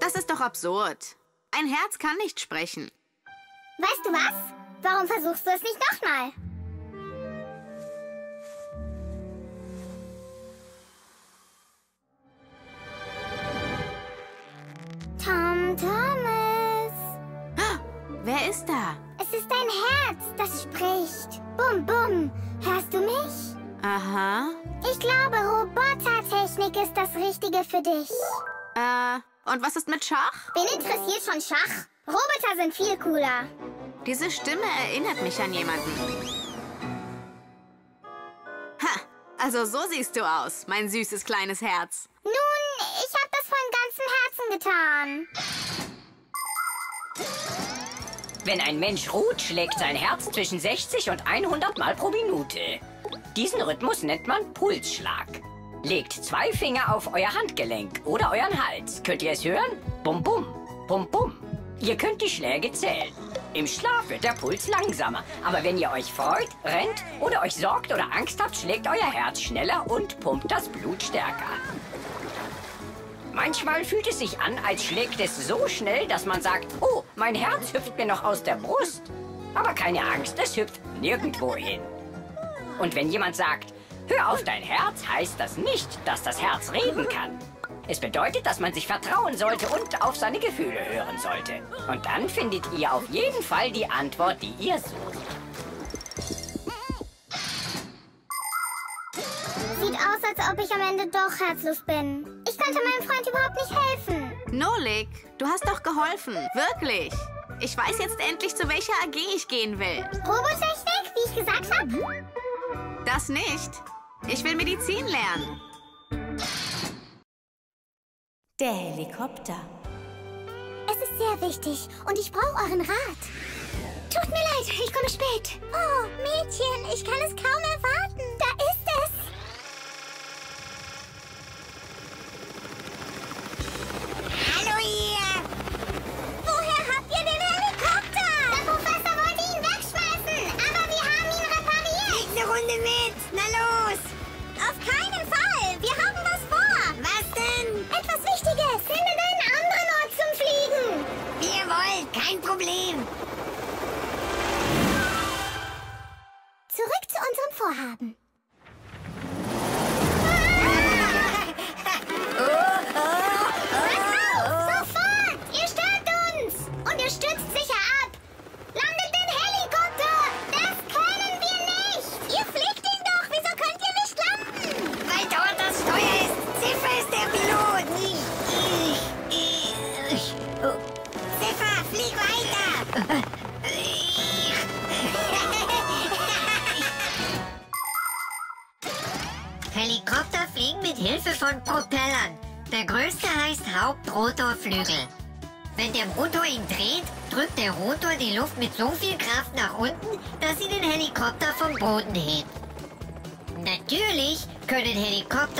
Das ist doch absurd. Ein Herz kann nicht sprechen. Weißt du was? Warum versuchst du es nicht nochmal? Tom Thomas. Wer ist da? Es ist dein Herz, das spricht. Bum, bum. Hörst du mich? Aha. Ich glaube, Robotertechnik ist das Richtige für dich. Äh, und was ist mit Schach? Wen interessiert schon Schach? Roboter sind viel cooler. Diese Stimme erinnert mich an jemanden. Ha, also so siehst du aus, mein süßes kleines Herz. Nun, ich habe das von ganzem Herzen getan. Wenn ein Mensch ruht, schlägt sein Herz zwischen 60 und 100 Mal pro Minute. Diesen Rhythmus nennt man Pulsschlag. Legt zwei Finger auf euer Handgelenk oder euren Hals. Könnt ihr es hören? Bum bum, bum bum. Ihr könnt die Schläge zählen. Im Schlaf wird der Puls langsamer, aber wenn ihr euch freut, rennt oder euch sorgt oder Angst habt, schlägt euer Herz schneller und pumpt das Blut stärker. Manchmal fühlt es sich an, als schlägt es so schnell, dass man sagt, oh, mein Herz hüpft mir noch aus der Brust. Aber keine Angst, es hüpft nirgendwo hin. Und wenn jemand sagt, hör auf dein Herz, heißt das nicht, dass das Herz reden kann. Es bedeutet, dass man sich vertrauen sollte und auf seine Gefühle hören sollte. Und dann findet ihr auf jeden Fall die Antwort, die ihr sucht. Sieht aus, als ob ich am Ende doch herzlos bin. Ich könnte meinem Freund überhaupt nicht helfen. Nolik, du hast doch geholfen. Wirklich. Ich weiß jetzt endlich, zu welcher AG ich gehen will. Robotechnik, wie ich gesagt habe? Das nicht. Ich will Medizin lernen. Der Helikopter. Es ist sehr wichtig und ich brauche euren Rat. Tut mir leid, ich komme spät. Oh, Mädchen, ich kann es kaum erwarten. Da ist es. Hallo ihr! Woher habt ihr den Helikopter? Der Professor wollte ihn wegschmeißen, aber wir haben ihn repariert. Eine Runde mit! Na los! Auf keinen Wichtiges. Findet einen anderen Ort zum Fliegen. Wie ihr wollt, kein Problem. Zurück zu unserem Vorhaben.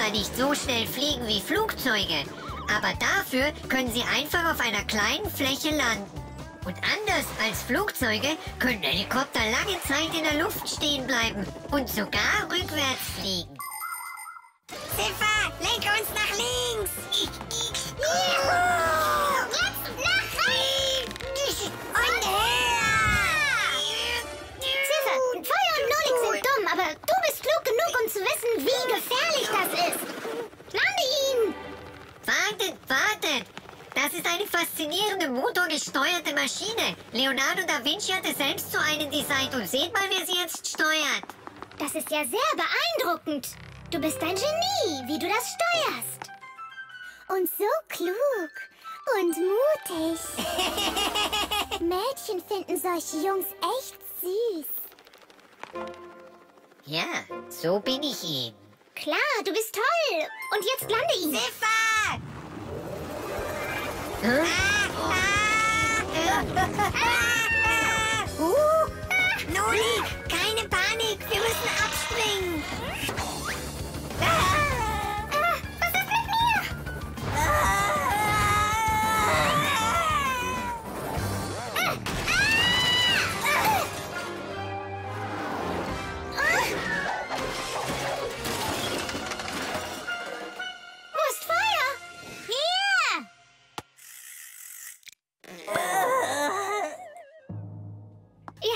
Helikopter nicht so schnell fliegen wie Flugzeuge, aber dafür können sie einfach auf einer kleinen Fläche landen. Und anders als Flugzeuge können Helikopter lange Zeit in der Luft stehen bleiben und sogar rückwärts fliegen. Mal, wer sie jetzt steuert. Das ist ja sehr beeindruckend. Du bist ein Genie, wie du das steuerst. Und so klug und mutig. Mädchen finden solche Jungs echt süß. Ja, so bin ich ihn. Klar, du bist toll. Und jetzt lande ihn. Ziffer! Uh, Noli, keine Panik, wir müssen abspringen. was ist mit mir? Wo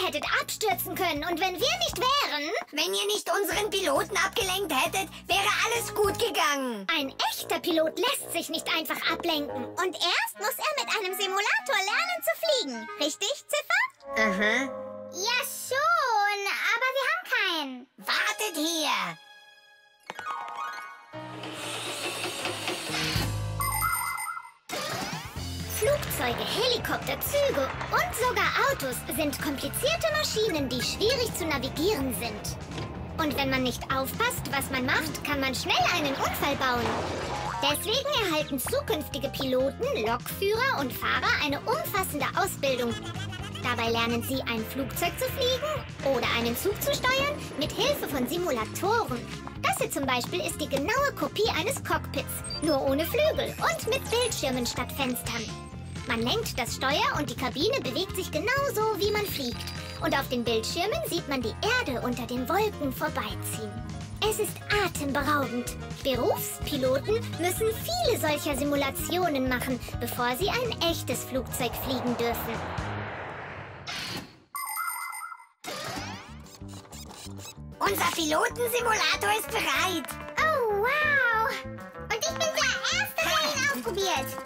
hättet abstürzen können und wenn wir nicht wären... Wenn ihr nicht unseren Piloten abgelenkt hättet, wäre alles gut gegangen. Ein echter Pilot lässt sich nicht einfach ablenken. Und erst muss er mit einem Simulator lernen zu fliegen. Richtig, Ziffer? Aha. Ja, schon, aber wir haben keinen. Wartet hier. Flugzeuge, Helikopter, Züge und sogar Autos sind komplizierte Maschinen, die schwierig zu navigieren sind. Und wenn man nicht aufpasst, was man macht, kann man schnell einen Unfall bauen. Deswegen erhalten zukünftige Piloten, Lokführer und Fahrer eine umfassende Ausbildung. Dabei lernen sie, ein Flugzeug zu fliegen oder einen Zug zu steuern mit Hilfe von Simulatoren. Das hier zum Beispiel ist die genaue Kopie eines Cockpits, nur ohne Flügel und mit Bildschirmen statt Fenstern. Man lenkt das Steuer und die Kabine bewegt sich genauso, wie man fliegt. Und auf den Bildschirmen sieht man die Erde unter den Wolken vorbeiziehen. Es ist atemberaubend. Berufspiloten müssen viele solcher Simulationen machen, bevor sie ein echtes Flugzeug fliegen dürfen. Unser Pilotensimulator ist bereit. Oh, wow. Und ich bin der Erste, der ihn ausprobiert.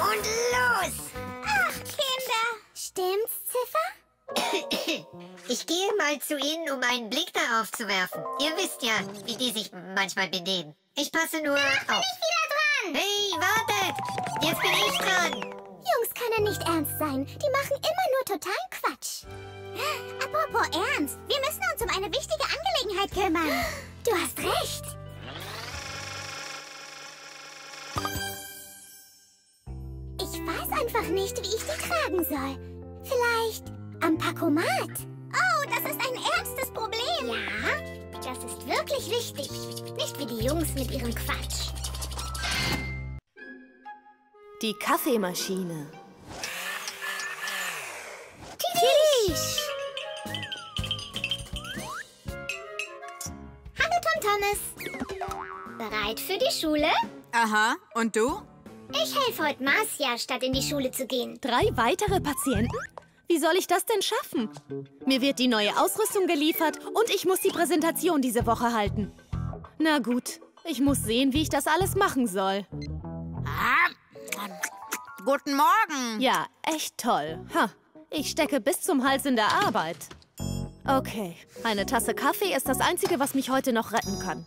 Und los! Ach, Kinder. Stimmt's, Ziffer? Ich gehe mal zu Ihnen, um einen Blick darauf zu werfen. Ihr wisst ja, wie die sich manchmal benehmen. Ich passe nur auf. Ich wieder dran. Hey, wartet! Jetzt bin ich dran. Jungs können nicht ernst sein. Die machen immer nur total Quatsch. Apropos Ernst, wir müssen uns um eine wichtige Angelegenheit kümmern. Du hast recht. Ich weiß einfach nicht, wie ich die tragen soll. Vielleicht am Pakomat? Oh, das ist ein ernstes Problem. Ja, das ist wirklich wichtig. Nicht wie die Jungs mit ihrem Quatsch. Die Kaffeemaschine. Tisch! Hallo, Tom Thomas. Bereit für die Schule? Aha, und du? Ich helfe heute Marcia, statt in die Schule zu gehen. Drei weitere Patienten? Wie soll ich das denn schaffen? Mir wird die neue Ausrüstung geliefert und ich muss die Präsentation diese Woche halten. Na gut, ich muss sehen, wie ich das alles machen soll. Ah, guten Morgen. Ja, echt toll. Ha, ich stecke bis zum Hals in der Arbeit. Okay, eine Tasse Kaffee ist das Einzige, was mich heute noch retten kann.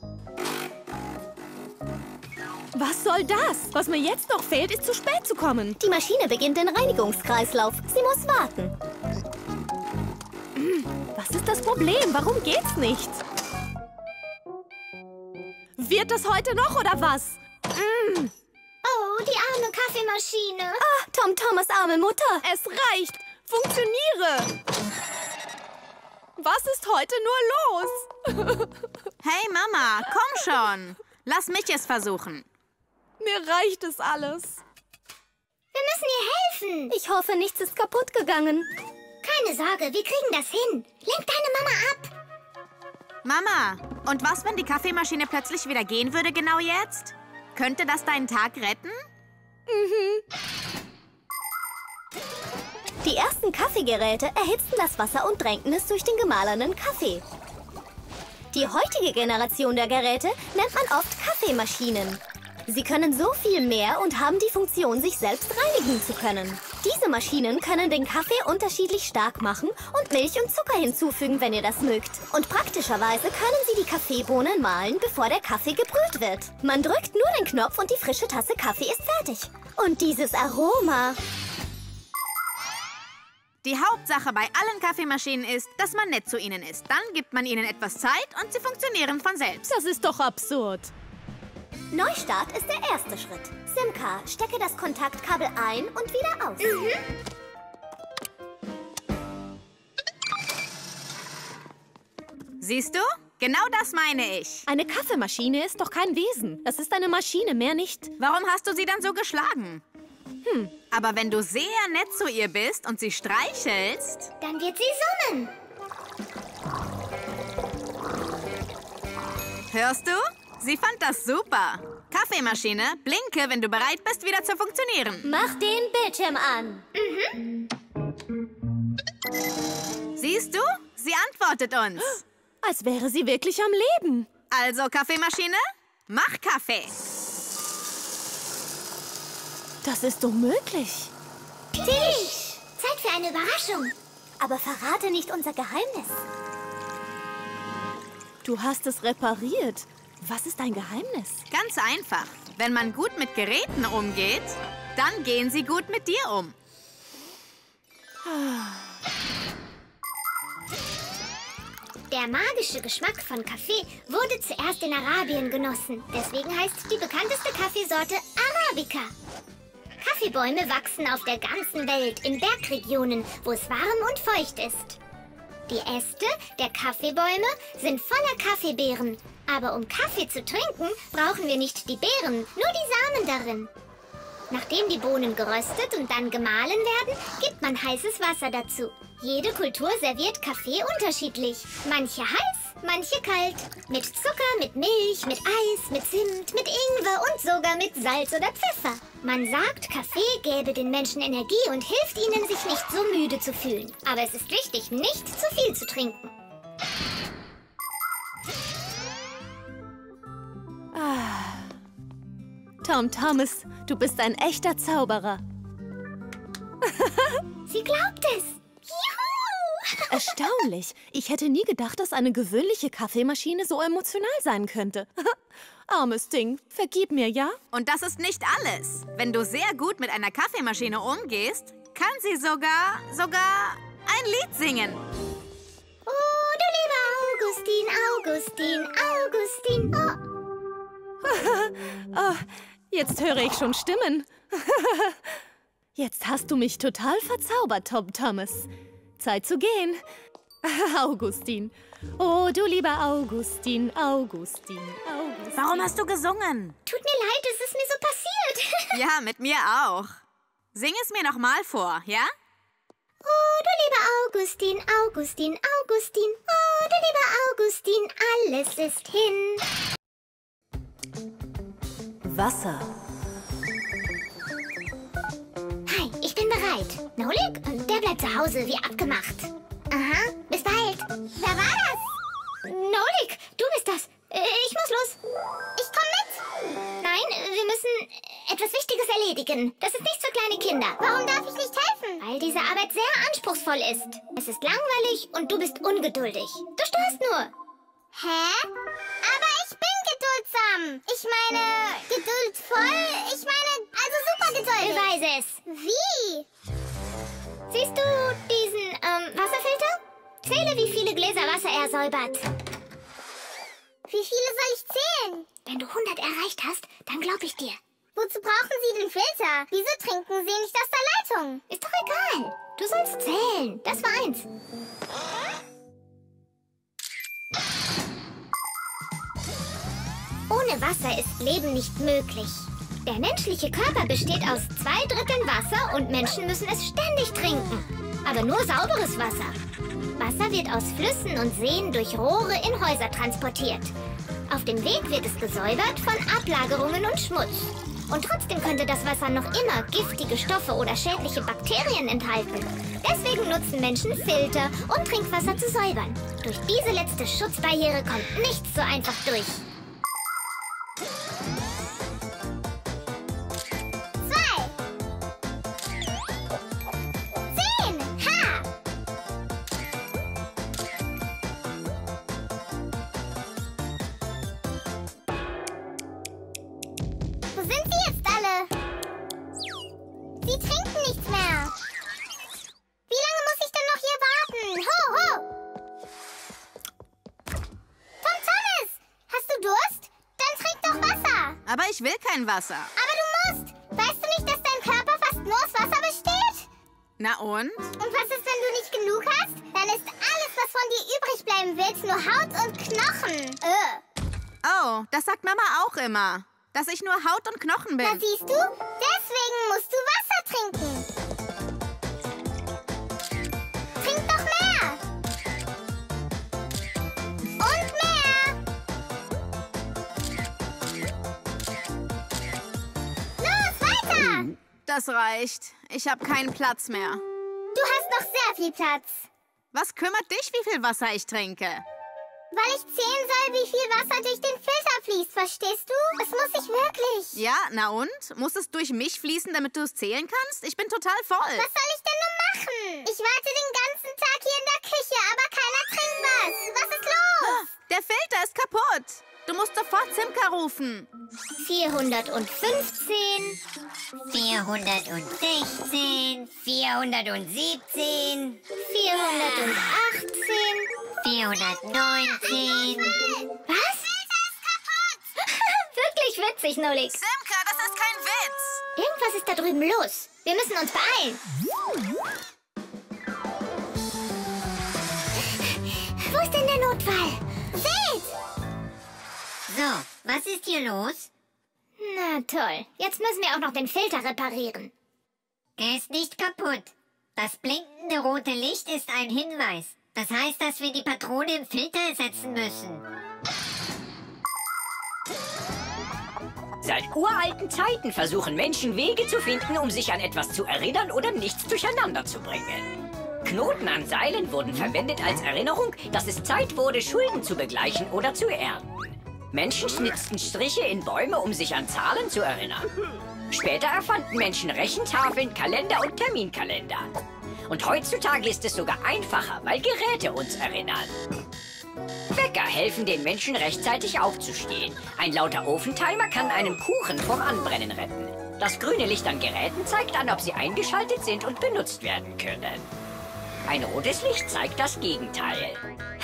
Was soll das? Was mir jetzt noch fehlt, ist zu spät zu kommen. Die Maschine beginnt den Reinigungskreislauf. Sie muss warten. Was ist das Problem? Warum geht's nicht? Wird das heute noch oder was? Mm. Oh, die arme Kaffeemaschine. Ah, Tom Thomas arme Mutter. Es reicht. Funktioniere. Was ist heute nur los? Hey Mama, komm schon. Lass mich es versuchen. Mir reicht es alles. Wir müssen ihr helfen. Ich hoffe, nichts ist kaputt gegangen. Keine Sorge, wir kriegen das hin. Lenk deine Mama ab. Mama, und was, wenn die Kaffeemaschine plötzlich wieder gehen würde genau jetzt? Könnte das deinen Tag retten? Die ersten Kaffeegeräte erhitzten das Wasser und drängten es durch den gemahlenen Kaffee. Die heutige Generation der Geräte nennt man oft Kaffeemaschinen. Sie können so viel mehr und haben die Funktion, sich selbst reinigen zu können. Diese Maschinen können den Kaffee unterschiedlich stark machen und Milch und Zucker hinzufügen, wenn ihr das mögt. Und praktischerweise können sie die Kaffeebohnen mahlen, bevor der Kaffee gebrüht wird. Man drückt nur den Knopf und die frische Tasse Kaffee ist fertig. Und dieses Aroma. Die Hauptsache bei allen Kaffeemaschinen ist, dass man nett zu ihnen ist. Dann gibt man ihnen etwas Zeit und sie funktionieren von selbst. Das ist doch absurd. Neustart ist der erste Schritt. Simka, stecke das Kontaktkabel ein und wieder aus. Siehst du? Genau das meine ich. Eine Kaffeemaschine ist doch kein Wesen. Das ist eine Maschine, mehr nicht. Warum hast du sie dann so geschlagen? Hm. Aber wenn du sehr nett zu ihr bist und sie streichelst... Dann wird sie summen. Hörst du? Sie fand das super. Kaffeemaschine, blinke, wenn du bereit bist, wieder zu funktionieren. Mach den Bildschirm an. Mhm. Siehst du? Sie antwortet uns. Als wäre sie wirklich am Leben. Also, Kaffeemaschine, mach Kaffee. Das ist unmöglich. Tisch! Zeit für eine Überraschung. Aber verrate nicht unser Geheimnis. Du hast es repariert. Was ist dein Geheimnis? Ganz einfach. Wenn man gut mit Geräten umgeht, dann gehen sie gut mit dir um. Der magische Geschmack von Kaffee wurde zuerst in Arabien genossen. Deswegen heißt die bekannteste Kaffeesorte Arabica. Kaffeebäume wachsen auf der ganzen Welt in Bergregionen, wo es warm und feucht ist. Die Äste der Kaffeebäume sind voller Kaffeebeeren. Aber um Kaffee zu trinken, brauchen wir nicht die Beeren, nur die Samen darin. Nachdem die Bohnen geröstet und dann gemahlen werden, gibt man heißes Wasser dazu. Jede Kultur serviert Kaffee unterschiedlich. Manche heiß, manche kalt. Mit Zucker, mit Milch, mit Eis, mit Zimt, mit Ingwer und sogar mit Salz oder Pfeffer. Man sagt, Kaffee gäbe den Menschen Energie und hilft ihnen, sich nicht so müde zu fühlen. Aber es ist wichtig, nicht zu viel zu trinken. Ah. Tom Thomas, du bist ein echter Zauberer. Sie glaubt es. Erstaunlich. Ich hätte nie gedacht, dass eine gewöhnliche Kaffeemaschine so emotional sein könnte. Armes Ding, vergib mir, ja? Und das ist nicht alles. Wenn du sehr gut mit einer Kaffeemaschine umgehst, kann sie sogar, sogar ein Lied singen. Oh, du lieber Augustin, Augustin, Augustin. Oh. oh, jetzt höre ich schon Stimmen. Jetzt hast du mich total verzaubert, Tom Thomas. Zeit zu gehen. Augustin. Oh, du lieber Augustin, Augustin, Augustin. Warum hast du gesungen? Tut mir leid, es ist mir so passiert. Ja, mit mir auch. Sing es mir noch mal vor, ja? Oh, du lieber Augustin, Augustin, Augustin. Oh, du lieber Augustin, alles ist hin. Wasser. Bereit. Nolik, der bleibt zu Hause, wie abgemacht. Aha, bis bald. Wer war das? Nolik, du bist das. Ich muss los. Ich komme mit. Nein, wir müssen etwas Wichtiges erledigen. Das ist nicht für kleine Kinder. Warum darf ich nicht helfen? Weil diese Arbeit sehr anspruchsvoll ist. Es ist langweilig und du bist ungeduldig. Du störst nur. Hä? Aber ich bin geduldsam. Ich meine, geduldvoll. Ich meine, also super geduldig. Beweise es. Wie? Siehst du diesen ähm, Wasserfilter? Zähle, wie viele Gläser Wasser er säubert. Wie viele soll ich zählen? Wenn du 100 erreicht hast, dann glaube ich dir. Wozu brauchen Sie den Filter? Wieso trinken Sie nicht aus der Leitung? Ist doch egal. Du sollst zählen. Das war eins. Ohne Wasser ist Leben nicht möglich. Der menschliche Körper besteht aus zwei Dritteln Wasser und Menschen müssen es ständig trinken. Aber nur sauberes Wasser. Wasser wird aus Flüssen und Seen durch Rohre in Häuser transportiert. Auf dem Weg wird es gesäubert von Ablagerungen und Schmutz. Und trotzdem könnte das Wasser noch immer giftige Stoffe oder schädliche Bakterien enthalten. Deswegen nutzen Menschen Filter, um Trinkwasser zu säubern. Durch diese letzte Schutzbarriere kommt nichts so einfach durch. Wasser. Aber du musst. Weißt du nicht, dass dein Körper fast nur aus Wasser besteht? Na und? Und was ist, wenn du nicht genug hast? Dann ist alles, was von dir übrig bleiben wird, nur Haut und Knochen. Äh. Oh, das sagt Mama auch immer. Dass ich nur Haut und Knochen bin. Na siehst du? Deswegen musst du Wasser trinken. Das reicht. Ich habe keinen Platz mehr. Du hast noch sehr viel Platz. Was kümmert dich, wie viel Wasser ich trinke? Weil ich zählen soll, wie viel Wasser durch den Filter fließt, verstehst du? Das muss ich wirklich. Ja, na und? Muss es durch mich fließen, damit du es zählen kannst? Ich bin total voll. Was soll ich denn nur machen? Ich warte den ganzen Tag hier in der Küche, aber keiner trinkt was. Was ist los? Der Filter ist kaputt. Du musst sofort Simka rufen. 415, 416, 417, 418. 419. Was? Wirklich witzig, Nolik. Simka, das ist kein Witz. Irgendwas ist da drüben los. Wir müssen uns beeilen. Wo ist denn der Notfall? So, was ist hier los? Na toll. Jetzt müssen wir auch noch den Filter reparieren. Er ist nicht kaputt. Das blinkende rote Licht ist ein Hinweis. Das heißt, dass wir die Patrone im Filter ersetzen müssen. Seit uralten Zeiten versuchen Menschen Wege zu finden, um sich an etwas zu erinnern oder nichts durcheinander zu bringen. Knoten an Seilen wurden verwendet als Erinnerung, dass es Zeit wurde, Schulden zu begleichen oder zu ernten. Menschen schnitzten Striche in Bäume, um sich an Zahlen zu erinnern. Später erfanden Menschen Rechentafeln, Kalender und Terminkalender. Und heutzutage ist es sogar einfacher, weil Geräte uns erinnern. Wecker helfen den Menschen rechtzeitig aufzustehen. Ein lauter Ofentimer kann einen Kuchen vom Anbrennen retten. Das grüne Licht an Geräten zeigt an, ob sie eingeschaltet sind und benutzt werden können. Ein rotes Licht zeigt das Gegenteil.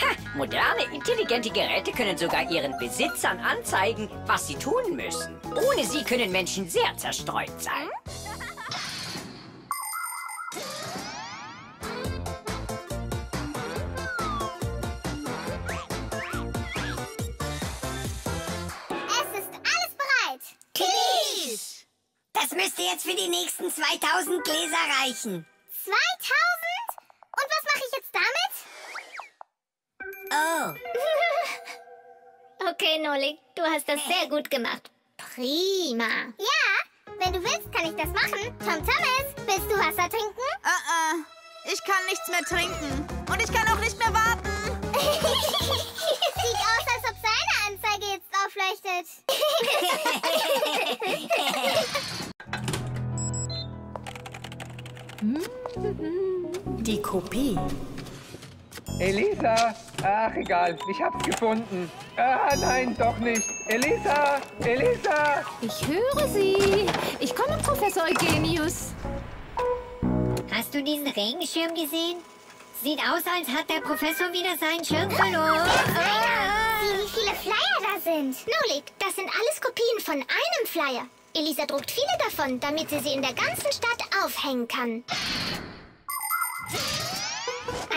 Ha, moderne, intelligente Geräte können sogar ihren Besitzern anzeigen, was sie tun müssen. Ohne sie können Menschen sehr zerstreut sein. Es ist alles bereit. Kies! Das müsste jetzt für die nächsten 2000 Gläser reichen. 2000? Mache ich jetzt damit? Oh. Okay, Nolik, du hast das sehr gut gemacht. Prima. Ja, wenn du willst, kann ich das machen. Tom Thomas, willst du Wasser trinken? Uh -uh. Ich kann nichts mehr trinken. Und ich kann auch nicht mehr warten. Sieht aus, als ob seine Anzeige jetzt aufleuchtet. Die Kopie. Elisa! Ach, egal. Ich hab's gefunden. Ah, nein, doch nicht. Elisa! Elisa! Ich höre Sie. Ich komme, Professor Eugenius. Hast du diesen Regenschirm gesehen? Sieht aus, als hat der Professor wieder seinen Schirm verloren. Sieh, wie viele Flyer da sind. Nolik, das sind alles Kopien von einem Flyer. Elisa druckt viele davon, damit sie sie in der ganzen Stadt aufhängen kann.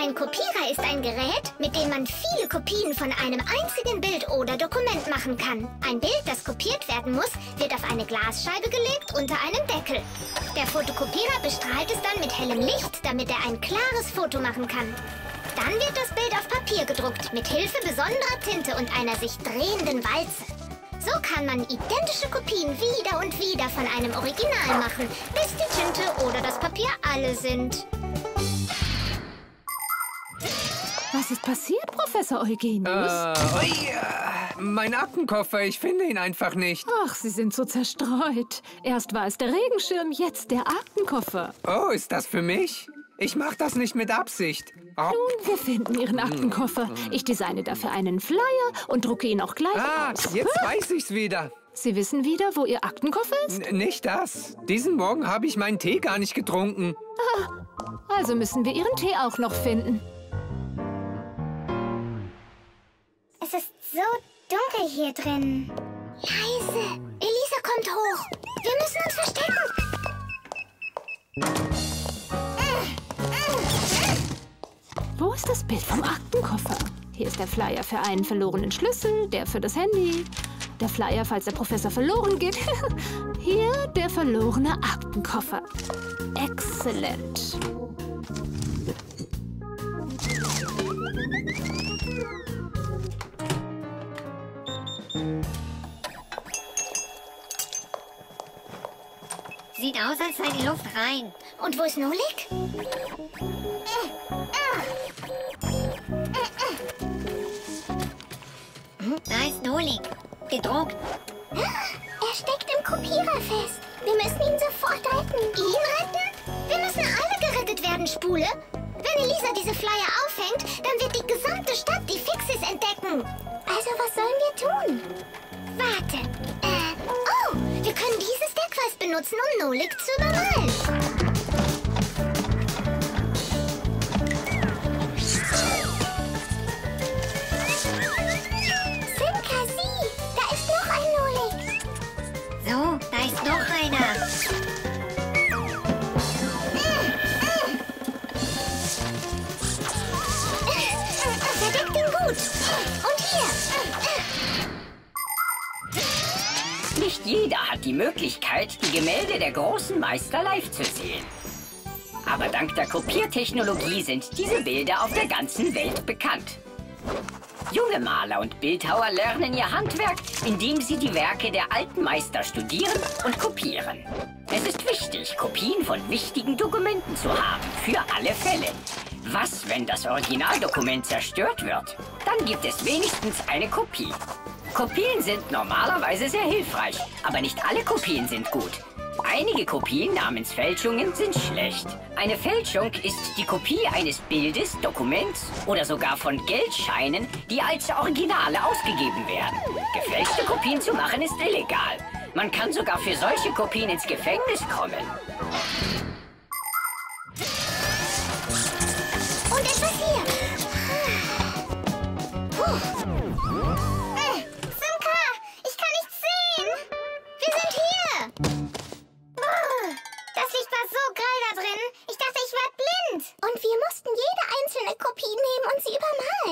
Ein Kopierer ist ein Gerät, mit dem man viele Kopien von einem einzigen Bild oder Dokument machen kann. Ein Bild, das kopiert werden muss, wird auf eine Glasscheibe gelegt unter einen Deckel. Der Fotokopierer bestrahlt es dann mit hellem Licht, damit er ein klares Foto machen kann. Dann wird das Bild auf Papier gedruckt, mit Hilfe besonderer Tinte und einer sich drehenden Walze. So kann man identische Kopien wieder und wieder von einem Original machen, bis die Tinte oder das Papier alle sind. Was ist passiert, Professor Eugenius? Äh, ui, äh, mein Aktenkoffer, ich finde ihn einfach nicht. Ach, Sie sind so zerstreut. Erst war es der Regenschirm, jetzt der Aktenkoffer. Oh, ist das für mich? Ich mach das nicht mit Absicht. Oh. Nun, wir finden Ihren Aktenkoffer. Ich designe dafür einen Flyer und drucke ihn auch gleich Ah, aus. jetzt weiß ich's wieder. Sie wissen wieder, wo Ihr Aktenkoffer ist? N nicht das. Diesen Morgen habe ich meinen Tee gar nicht getrunken. Also müssen wir Ihren Tee auch noch finden. Es ist so dunkel hier drin. Leise. Elisa verdammt hoch. Wir müssen uns verstecken. Wo ist das Bild vom Aktenkoffer? Hier ist der Flyer für einen verlorenen Schlüssel, der für das Handy, der Flyer, falls der Professor verloren geht. Hier der verlorene Aktenkoffer. Exzellent. Aus, als sei die Luft rein. Und wo ist Nolik? Da ist Nolik. Gedruckt. Er steckt im Kopierer fest. Wir müssen ihn sofort retten. Ihn retten? Wir müssen alle gerettet werden, Spule. Wenn Elisa diese Flyer aufhängt, dann wird die gesamte Stadt die Fixis entdecken. Also was sollen wir tun? Warte. Äh, oh, wir können dieses Deckfest benutzen, um Nolik zu übermalen. Simka, sieh! Da ist noch ein Nolik. So, da ist noch einer. Jeder hat die Möglichkeit, die Gemälde der großen Meister live zu sehen. Aber dank der Kopiertechnologie sind diese Bilder auf der ganzen Welt bekannt. Junge Maler und Bildhauer lernen ihr Handwerk, indem sie die Werke der alten Meister studieren und kopieren. Es ist wichtig, Kopien von wichtigen Dokumenten zu haben, für alle Fälle. Was, wenn das Originaldokument zerstört wird? Dann gibt es wenigstens eine Kopie. Kopien sind normalerweise sehr hilfreich, aber nicht alle Kopien sind gut. Einige Kopien namens Fälschungen sind schlecht. Eine Fälschung ist die Kopie eines Bildes, Dokuments oder sogar von Geldscheinen, die als Originale ausgegeben werden. Gefälschte Kopien zu machen ist illegal. Man kann sogar für solche Kopien ins Gefängnis kommen.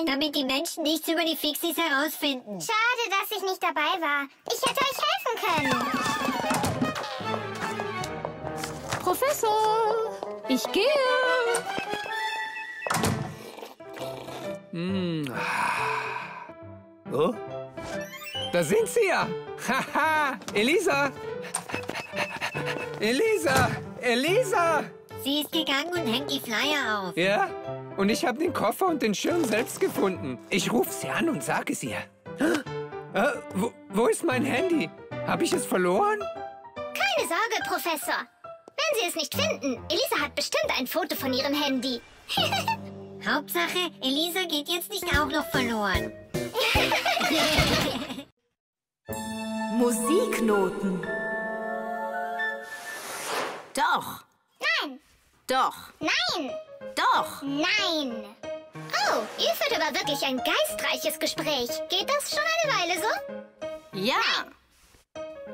Damit die Menschen nichts über die Fixis herausfinden. Schade, dass ich nicht dabei war. Ich hätte euch helfen können. Professor, ich gehe. Hm. Oh? Da sind sie ja. Haha, Elisa. Elisa, Elisa. Sie ist gegangen und hängt die Flyer auf. Ja? Und ich habe den Koffer und den Schirm selbst gefunden. Ich rufe sie an und sage es ihr. Äh, wo, wo ist mein Handy? Habe ich es verloren? Keine Sorge, Professor. Wenn Sie es nicht finden, Elisa hat bestimmt ein Foto von ihrem Handy. Hauptsache, Elisa geht jetzt nicht auch noch verloren. Musiknoten. Doch. Nein. Doch. Nein. Doch. Nein. Oh, ihr führt aber wirklich ein geistreiches Gespräch. Geht das schon eine Weile so? Ja.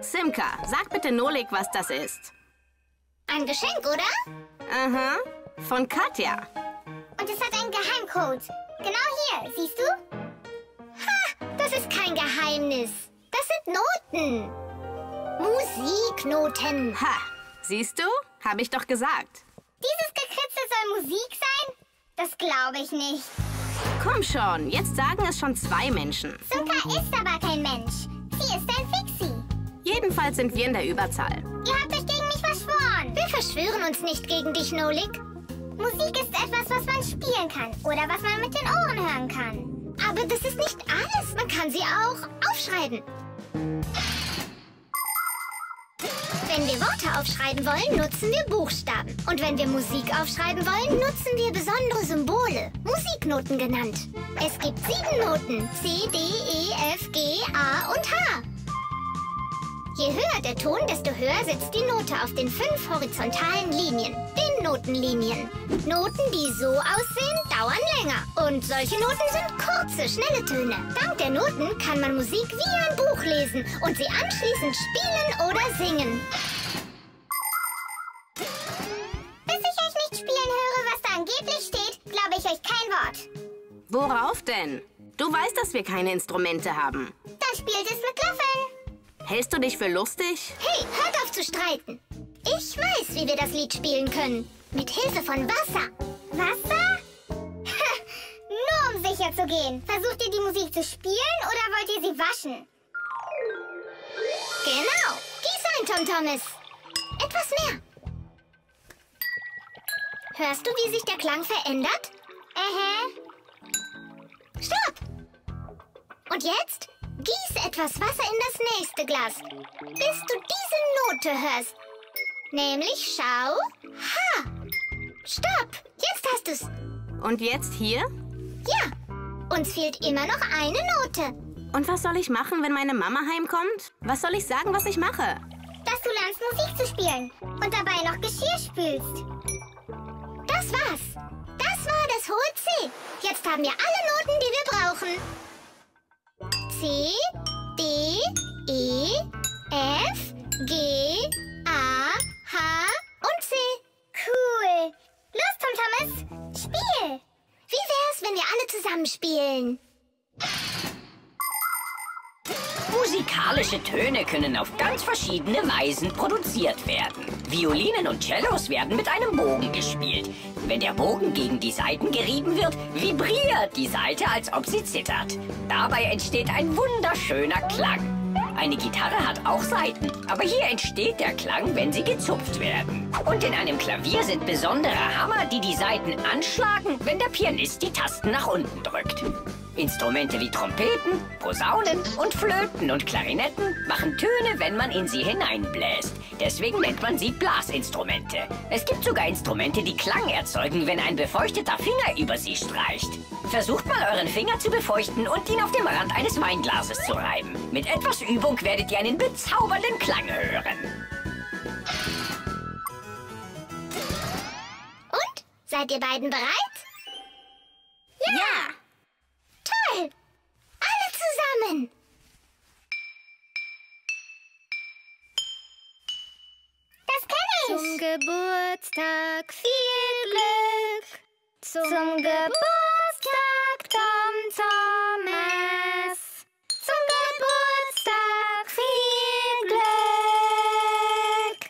Simka, sag bitte Nolik, was das ist. Ein Geschenk, oder? Aha. Von Katja. Und es hat einen Geheimcode. Genau hier, siehst du? Ha, das ist kein Geheimnis. Das sind Noten. Musiknoten. Ha, siehst du? Hab ich doch gesagt. Dieses Gekritzel soll Musik sein? Das glaube ich nicht. Komm schon, jetzt sagen es schon zwei Menschen. Zuka ist aber kein Mensch. Sie ist ein Fixie. Jedenfalls sind wir in der Überzahl. Ihr habt euch gegen mich verschworen. Wir verschwören uns nicht gegen dich, Nolik. Musik ist etwas, was man spielen kann oder was man mit den Ohren hören kann. Aber das ist nicht alles. Man kann sie auch aufschreiben. Wenn wir Worte aufschreiben wollen, nutzen wir Buchstaben. Und wenn wir Musik aufschreiben wollen, nutzen wir besondere Symbole, Musiknoten genannt. Es gibt sieben Noten, C, D, E, F, G, A und H. Je höher der Ton, desto höher setzt die Note auf den fünf horizontalen Linien, den Notenlinien. Noten, die so aussehen, dauern länger. Und solche Noten sind kurze, schnelle Töne. Dank der Noten kann man Musik wie ein Buch lesen und sie anschließend spielen oder singen. Bis ich euch nicht spielen höre, was da angeblich steht, glaube ich euch kein Wort. Worauf denn? Du weißt, dass wir keine Instrumente haben. Dann spielt es mit Löffeln. Hältst du dich für lustig? Hey, hört auf zu streiten. Ich weiß, wie wir das Lied spielen können. Mit Hilfe von Wasser. Wasser? Nur um sicher zu gehen. Versucht ihr die Musik zu spielen oder wollt ihr sie waschen? Genau. Gieß ein, Tom Thomas. Etwas mehr. Hörst du, wie sich der Klang verändert? Äh, Stopp! Und jetzt gieß etwas Wasser in das nächste Glas, bis du diese Note hörst. Nämlich schau. Ha! Stopp! Jetzt hast du's. Und jetzt hier? Ja. Uns fehlt immer noch eine Note. Und was soll ich machen, wenn meine Mama heimkommt? Was soll ich sagen, was ich mache? dass du lernst, Musik zu spielen und dabei noch Geschirr spülst. Das war's. Das war das hohe C. Jetzt haben wir alle Noten, die wir brauchen. C, D, E, F, G, A, H und C. Cool. Los, Tom Thomas, spiel. Wie wär's, wenn wir alle zusammen spielen? Musikalische Töne können auf ganz verschiedene Weisen produziert werden. Violinen und Cellos werden mit einem Bogen gespielt. Wenn der Bogen gegen die Saiten gerieben wird, vibriert die Saite, als ob sie zittert. Dabei entsteht ein wunderschöner Klang. Eine Gitarre hat auch Saiten, aber hier entsteht der Klang, wenn sie gezupft werden. Und in einem Klavier sind besondere Hammer, die die Saiten anschlagen, wenn der Pianist die Tasten nach unten drückt. Instrumente wie Trompeten, Posaunen und Flöten und Klarinetten machen Töne, wenn man in sie hineinbläst. Deswegen nennt man sie Blasinstrumente. Es gibt sogar Instrumente, die Klang erzeugen, wenn ein befeuchteter Finger über sie streicht. Versucht mal euren Finger zu befeuchten und ihn auf dem Rand eines Weinglases zu reiben. Mit etwas Übung werdet ihr einen bezaubernden Klang hören. Und? Seid ihr beiden bereit? Ja! Toll! Alle zusammen! Das kenne ich! Zum Geburtstag viel Glück! Zum, Geburtstag, Tom Thomas! Zum Geburtstag viel Glück!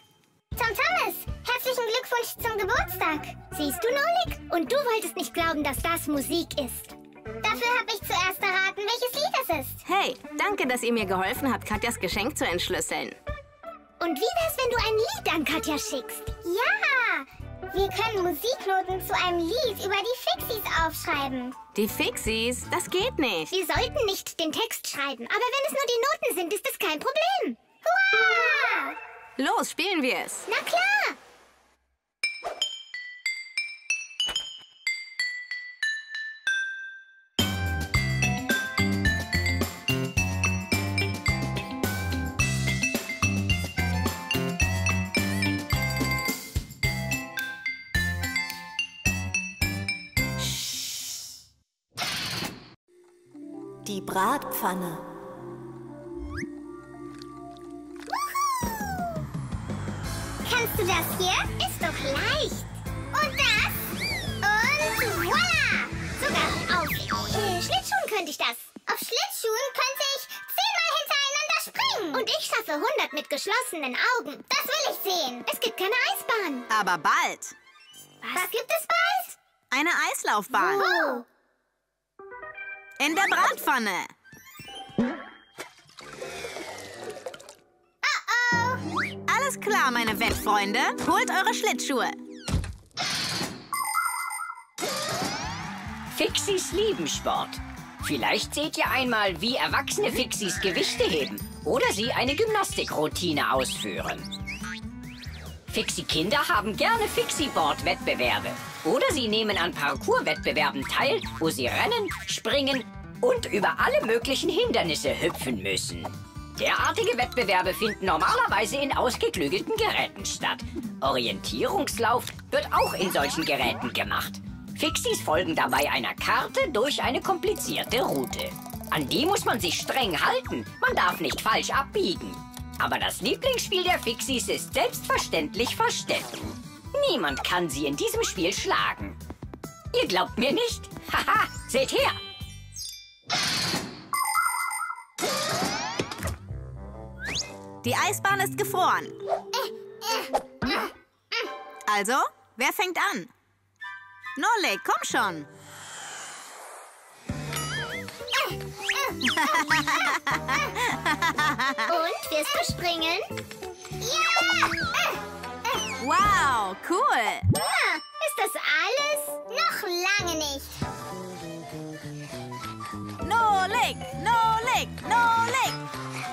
Tom Thomas, herzlichen Glückwunsch zum Geburtstag! Siehst du, Nolik? Und du wolltest nicht glauben, dass das Musik ist. Dafür habe ich zuerst erraten, welches Lied das ist. Hey, danke, dass ihr mir geholfen habt, Katjas Geschenk zu entschlüsseln. Und wie wär's, wenn du ein Lied an Katja schickst? Ja! Wir können Musiknoten zu einem Lied über die Fixies aufschreiben. Die Fixies? Das geht nicht. Wir sollten nicht den Text schreiben, aber wenn es nur die Noten sind, ist es kein Problem. Hurra! Los, spielen wir es. Na klar! Bratpfanne. Kannst du das hier? Ist doch leicht. Und das? Und voila! Sogar auf äh, Schlittschuhen könnte ich das. Auf Schlittschuhen könnte ich zehnmal hintereinander springen. Und ich schaffe 100 mit geschlossenen Augen. Das will ich sehen. Es gibt keine Eisbahn. Aber bald. Was gibt es bald? Eine Eislaufbahn. Wo? In der Bratpfanne. Alles klar, meine Wettfreunde. Holt eure Schlittschuhe. Fixies lieben Sport. Vielleicht seht ihr einmal, wie erwachsene Fixies Gewichte heben oder sie eine Gymnastikroutine ausführen. Fixie-Kinder haben gerne Fixie-Board-Wettbewerbe oder sie nehmen an Parkour-Wettbewerben teil, wo sie rennen, springen und über alle möglichen Hindernisse hüpfen müssen. Derartige Wettbewerbe finden normalerweise in ausgeklügelten Geräten statt. Orientierungslauf wird auch in solchen Geräten gemacht. Fixies folgen dabei einer Karte durch eine komplizierte Route. An die muss man sich streng halten. Man darf nicht falsch abbiegen. Aber das Lieblingsspiel der Fixies ist selbstverständlich Verstecken. Niemand kann sie in diesem Spiel schlagen. Ihr glaubt mir nicht? Haha, seht her! Die Eisbahn ist gefroren. Also, wer fängt an? Norlik, komm schon. Und, wirst du springen? Ja! Wow, cool. Ja, ist das alles? Noch lange nicht. Norlik, Norlik, Norlik,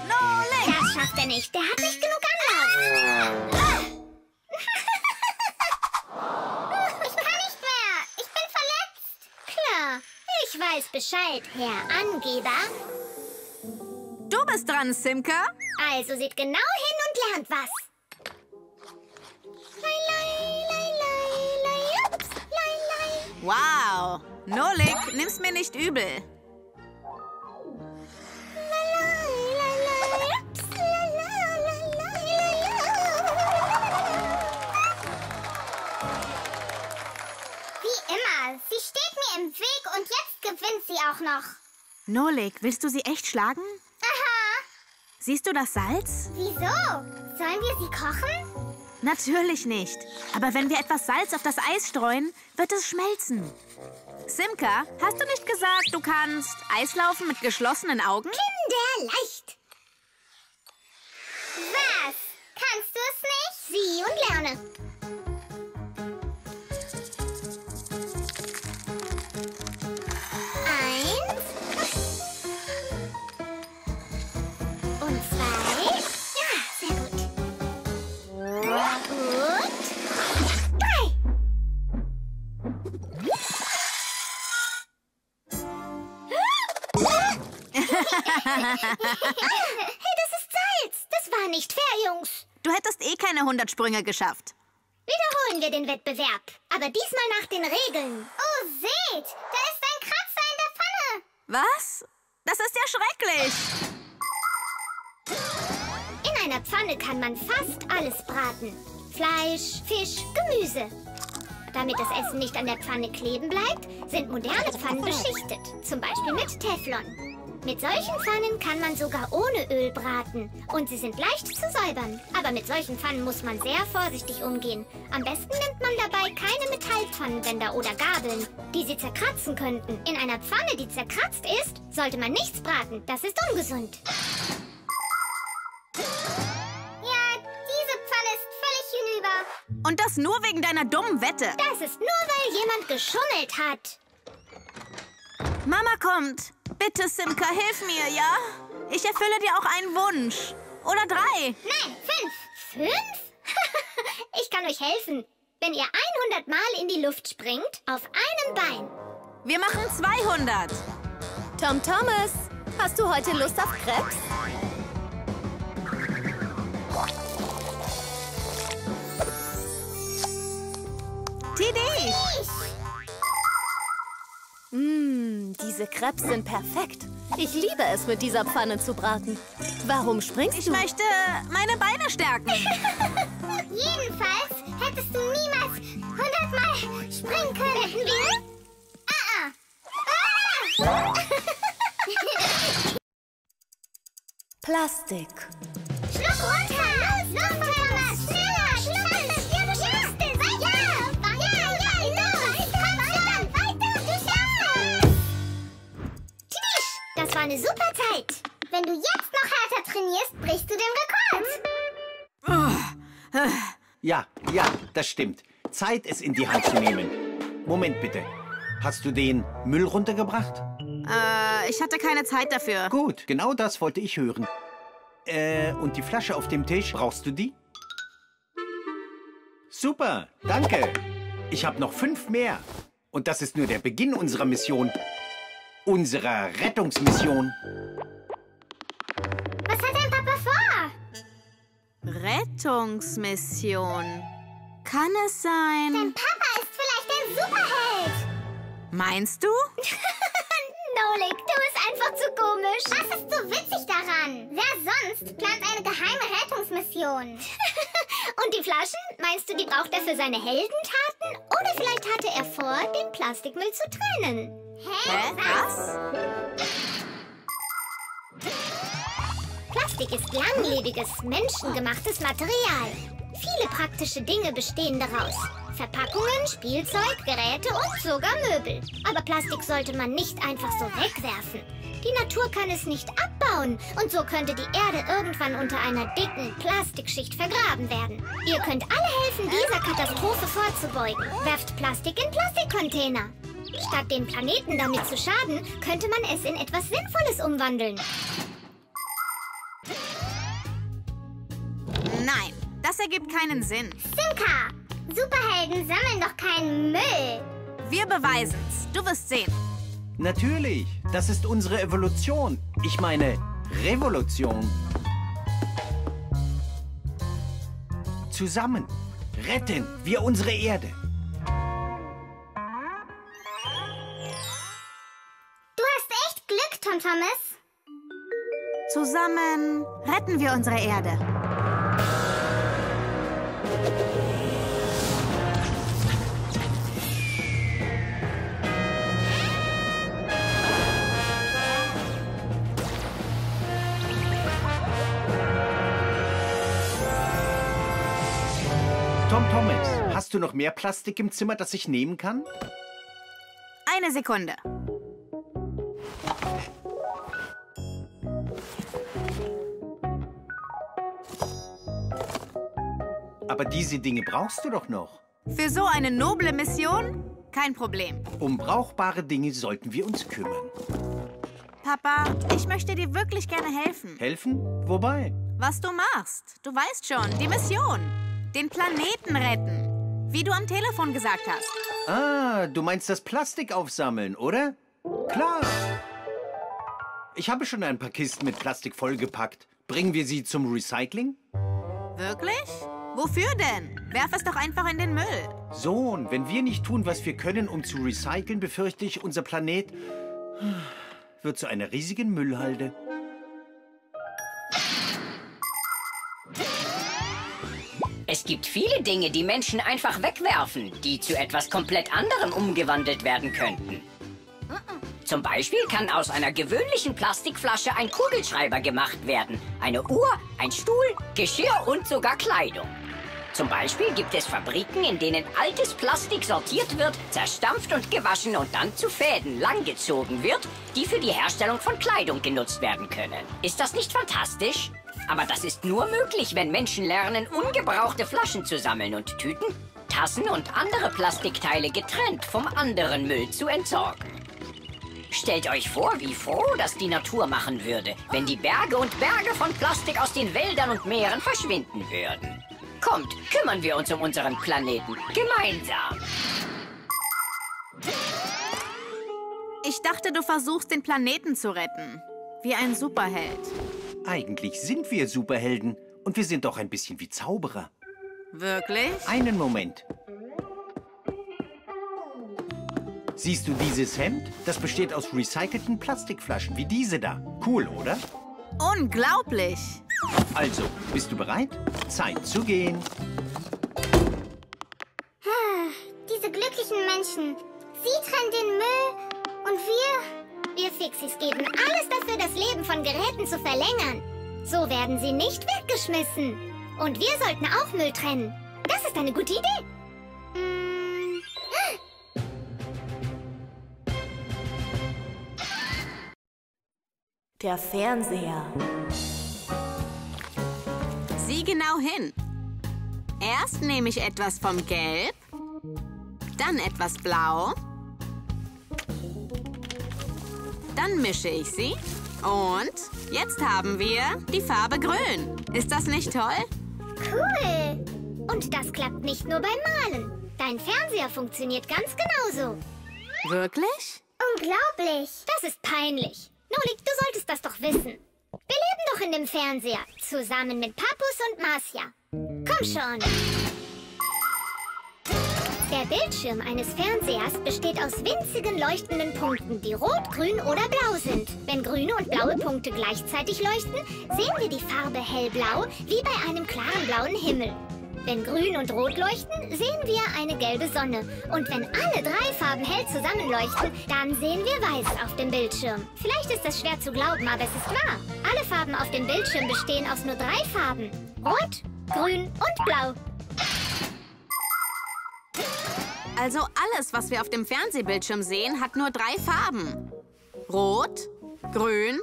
Norlik. Das schafft er nicht. Der hat nicht genug Anlauf. Ich kann nicht mehr. Ich bin verletzt. Klar, ich weiß Bescheid, Herr Angeber. Du bist dran, Simka. Also seht genau hin und lernt was. Wow. Nolik, nimm's mir nicht übel. Im Weg und jetzt gewinnt sie auch noch. Nolik, willst du sie echt schlagen? Aha. Siehst du das Salz? Wieso? Sollen wir sie kochen? Natürlich nicht. Aber wenn wir etwas Salz auf das Eis streuen, wird es schmelzen. Simka, hast du nicht gesagt, du kannst Eislaufen mit geschlossenen Augen? Kinderleicht. Was? Kannst du es nicht? Sieh und lerne. Hey, das ist Salz. Das war nicht fair, Jungs. Du hättest eh keine 100 Sprünge geschafft. Wiederholen wir den Wettbewerb. Aber diesmal nach den Regeln. Oh, seht! Da ist ein Kratzer in der Pfanne. Was? Das ist ja schrecklich. In einer Pfanne kann man fast alles braten. Fleisch, Fisch, Gemüse. Damit das Essen nicht an der Pfanne kleben bleibt, sind moderne Pfannen beschichtet. Zum Beispiel mit Teflon. Mit solchen Pfannen kann man sogar ohne Öl braten. Und sie sind leicht zu säubern. Aber mit solchen Pfannen muss man sehr vorsichtig umgehen. Am besten nimmt man dabei keine Metallpfannenwender oder Gabeln, die sie zerkratzen könnten. In einer Pfanne, die zerkratzt ist, sollte man nichts braten. Das ist ungesund. Ja, diese Pfanne ist völlig hinüber. Und das nur wegen deiner dummen Wette. Das ist nur, weil jemand geschummelt hat. Mama kommt. Bitte, Simka, hilf mir, ja? Ich erfülle dir auch einen Wunsch. Oder drei. Nein, fünf. Fünf? ich kann euch helfen. Wenn ihr 100 Mal in die Luft springt, auf einem Bein. Wir machen 200. Tom Thomas, hast du heute Lust auf Krebs? Tidi! Mmm, diese Krebs sind perfekt. Ich liebe es, mit dieser Pfanne zu braten. Warum springst Ich du? möchte meine Beine stärken. Jedenfalls hättest du niemals 100 Mal springen können. Ah, ah. ah. Plastik. Schluck runter! Los, los, Das war eine super Zeit. Wenn du jetzt noch härter trainierst, brichst du den Rekord. Ja, ja, das stimmt. Zeit, es in die Hand zu nehmen. Moment bitte. Hast du den Müll runtergebracht? Äh, ich hatte keine Zeit dafür. Gut, genau das wollte ich hören. Äh, und die Flasche auf dem Tisch, brauchst du die? Super, danke. Ich habe noch fünf mehr. Und das ist nur der Beginn unserer Mission unserer Rettungsmission. Was hat dein Papa vor? Rettungsmission. Kann es sein... Dein Papa ist vielleicht ein Superheld. Meinst du? Nolik, du bist einfach zu komisch. Was ist so witzig daran? Wer sonst plant eine geheime Rettungsmission? Und die Flaschen? Meinst du, die braucht er für seine Heldentaten? Oder vielleicht hatte er vor, den Plastikmüll zu trennen? Hä? Was? Plastik ist langlebiges, menschengemachtes Material. Viele praktische Dinge bestehen daraus. Verpackungen, Spielzeug, Geräte und sogar Möbel. Aber Plastik sollte man nicht einfach so wegwerfen. Die Natur kann es nicht abbauen und so könnte die Erde irgendwann unter einer dicken Plastikschicht vergraben werden. Ihr könnt alle helfen, dieser Katastrophe vorzubeugen. Werft Plastik in Plastikcontainer. Statt dem Planeten damit zu schaden, könnte man es in etwas Sinnvolles umwandeln. Nein, das ergibt keinen Sinn. Simka, Superhelden sammeln doch keinen Müll. Wir beweisen's. Du wirst sehen. Natürlich, das ist unsere Evolution. Ich meine, Revolution. Zusammen retten wir unsere Erde. Du hast echt Glück, Tom Thomas. Zusammen retten wir unsere Erde. Tom Thomas, hast du noch mehr Plastik im Zimmer, das ich nehmen kann? Eine Sekunde. Aber diese Dinge brauchst du doch noch. Für so eine noble Mission? Kein Problem. Um brauchbare Dinge sollten wir uns kümmern. Papa, ich möchte dir wirklich gerne helfen. Helfen? Wobei? Was du machst. Du weißt schon, die Mission. Den Planeten retten. Wie du am Telefon gesagt hast. Ah, du meinst das Plastik aufsammeln, oder? Klar. Ich habe schon ein paar Kisten mit Plastik vollgepackt. Bringen wir sie zum Recycling? Wirklich? Wofür denn? Werf es doch einfach in den Müll. Sohn, wenn wir nicht tun, was wir können, um zu recyceln, befürchte ich, unser Planet wird zu einer riesigen Müllhalde. Es gibt viele Dinge, die Menschen einfach wegwerfen, die zu etwas komplett anderem umgewandelt werden könnten. Zum Beispiel kann aus einer gewöhnlichen Plastikflasche ein Kugelschreiber gemacht werden, eine Uhr, ein Stuhl, Geschirr und sogar Kleidung. Zum Beispiel gibt es Fabriken, in denen altes Plastik sortiert wird, zerstampft und gewaschen und dann zu Fäden langgezogen wird, die für die Herstellung von Kleidung genutzt werden können. Ist das nicht fantastisch? Aber das ist nur möglich, wenn Menschen lernen, ungebrauchte Flaschen zu sammeln und Tüten, Tassen und andere Plastikteile getrennt vom anderen Müll zu entsorgen. Stellt euch vor, wie froh das die Natur machen würde, wenn die Berge und Berge von Plastik aus den Wäldern und Meeren verschwinden würden. Kommt, kümmern wir uns um unseren Planeten. Gemeinsam. Ich dachte, du versuchst, den Planeten zu retten. Wie ein Superheld. Eigentlich sind wir Superhelden und wir sind doch ein bisschen wie Zauberer. Wirklich? Einen Moment. Siehst du dieses Hemd? Das besteht aus recycelten Plastikflaschen, wie diese da. Cool, oder? Unglaublich. Also, bist du bereit? Zeit zu gehen. Ah, Diese glücklichen Menschen. Sie trennen den Müll und wir... Wir Fixies geben alles dafür, das Leben von Geräten zu verlängern. So werden sie nicht weggeschmissen. Und wir sollten auch Müll trennen. Das ist eine gute Idee. Hm. Der Fernseher. Sieh genau hin. Erst nehme ich etwas vom Gelb, dann etwas Blau, dann mische ich sie und jetzt haben wir die Farbe Grün. Ist das nicht toll? Cool. Und das klappt nicht nur beim Malen. Dein Fernseher funktioniert ganz genauso. Wirklich? Unglaublich. Das ist peinlich. Nolik, du solltest das doch wissen. leben doch in dem Fernseher. Zusammen mit Papus und Marcia. Komm schon. Der Bildschirm eines Fernsehers besteht aus winzigen leuchtenden Punkten, die rot, grün oder blau sind. Wenn grüne und blaue Punkte gleichzeitig leuchten, sehen wir die Farbe hellblau, wie bei einem klaren blauen Himmel. Wenn grün und rot leuchten, sehen wir eine gelbe Sonne. Und wenn alle drei Farben hell zusammenleuchten, dann sehen wir weiß auf dem Bildschirm. Vielleicht ist das schwer zu glauben, aber es ist wahr. Alle Farben auf dem Bildschirm bestehen aus nur drei Farben. Rot, grün und blau. Also alles, was wir auf dem Fernsehbildschirm sehen, hat nur drei Farben. Rot, grün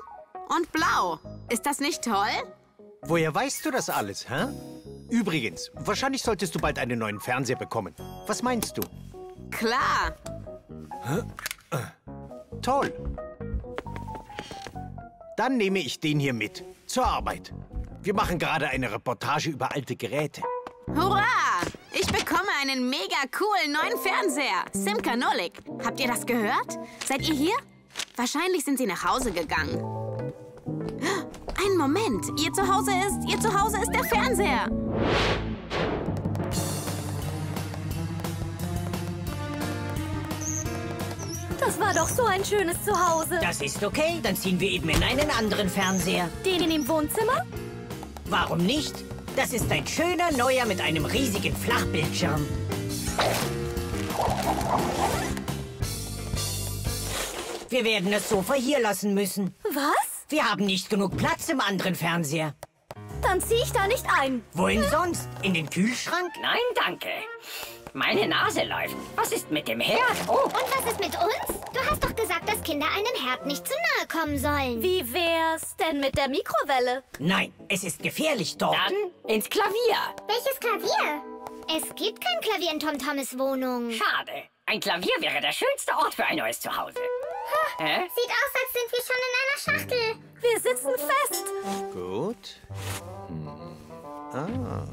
und blau. Ist das nicht toll? Woher weißt du das alles, hä? Übrigens, wahrscheinlich solltest du bald einen neuen Fernseher bekommen. Was meinst du? Klar. Hä? Äh, Toll. Dann nehme ich den hier mit. Zur Arbeit. Wir machen gerade eine Reportage über alte Geräte. Hurra! Ich bekomme einen mega coolen neuen Fernseher. Simka Nolik. Habt ihr das gehört? Seid ihr hier? Wahrscheinlich sind sie nach Hause gegangen. Einen Moment. Ihr Zuhause ist, ihr Zuhause ist der Fernseher. Das war doch so ein schönes Zuhause. Das ist okay, dann ziehen wir eben in einen anderen Fernseher. Den in dem Wohnzimmer? Warum nicht? Das ist ein schöner neuer mit einem riesigen Flachbildschirm. Wir werden das Sofa hier lassen müssen. Was? Wir haben nicht genug Platz im anderen Fernseher. Dann zieh ich da nicht ein. Wohin sonst? In den Kühlschrank? Nein, danke. Meine Nase läuft. Was ist mit dem Herd? Oh. Und was ist mit uns? Du hast doch gesagt, dass Kinder einem Herd nicht zu nahe kommen sollen. Wie wär's denn mit der Mikrowelle? Nein, es ist gefährlich dort. Dann ins Klavier. Welches Klavier? Es gibt kein Klavier in Tom Thomas Wohnung. Schade. Ein Klavier wäre der schönste Ort für ein neues Zuhause. Hä? Sieht aus, als sind wir schon in einer Schachtel. Wir sitzen fest. Gut. Hm. Ah.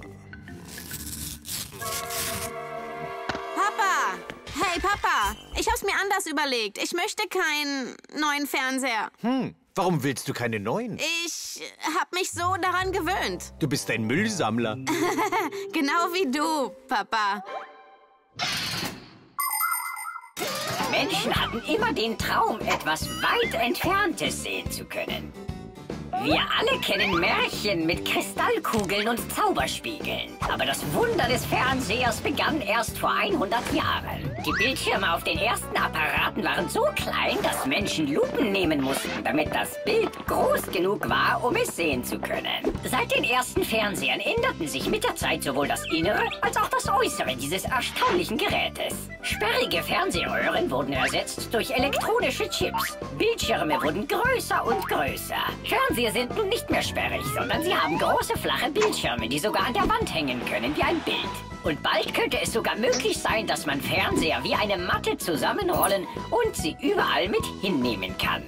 Papa! Hey, Papa! Ich hab's mir anders überlegt. Ich möchte keinen neuen Fernseher. Hm, warum willst du keine neuen? Ich hab mich so daran gewöhnt. Du bist ein Müllsammler. genau wie du, Papa. Menschen hatten immer den Traum, etwas weit Entferntes sehen zu können. Wir alle kennen Märchen mit Kristallkugeln und Zauberspiegeln. Aber das Wunder des Fernsehers begann erst vor 100 Jahren. Die Bildschirme auf den ersten Apparaten waren so klein, dass Menschen Lupen nehmen mussten, damit das Bild groß genug war, um es sehen zu können. Seit den ersten Fernsehern änderten sich mit der Zeit sowohl das Innere als auch das Äußere dieses erstaunlichen Gerätes. Sperrige Fernsehröhren wurden ersetzt durch elektronische Chips. Bildschirme wurden größer und größer. Fernseher sind nun nicht mehr sperrig, sondern sie haben große flache Bildschirme, die sogar an der Wand hängen können wie ein Bild. Und bald könnte es sogar möglich sein, dass man Fernseher wie eine Matte zusammenrollen und sie überall mit hinnehmen kann.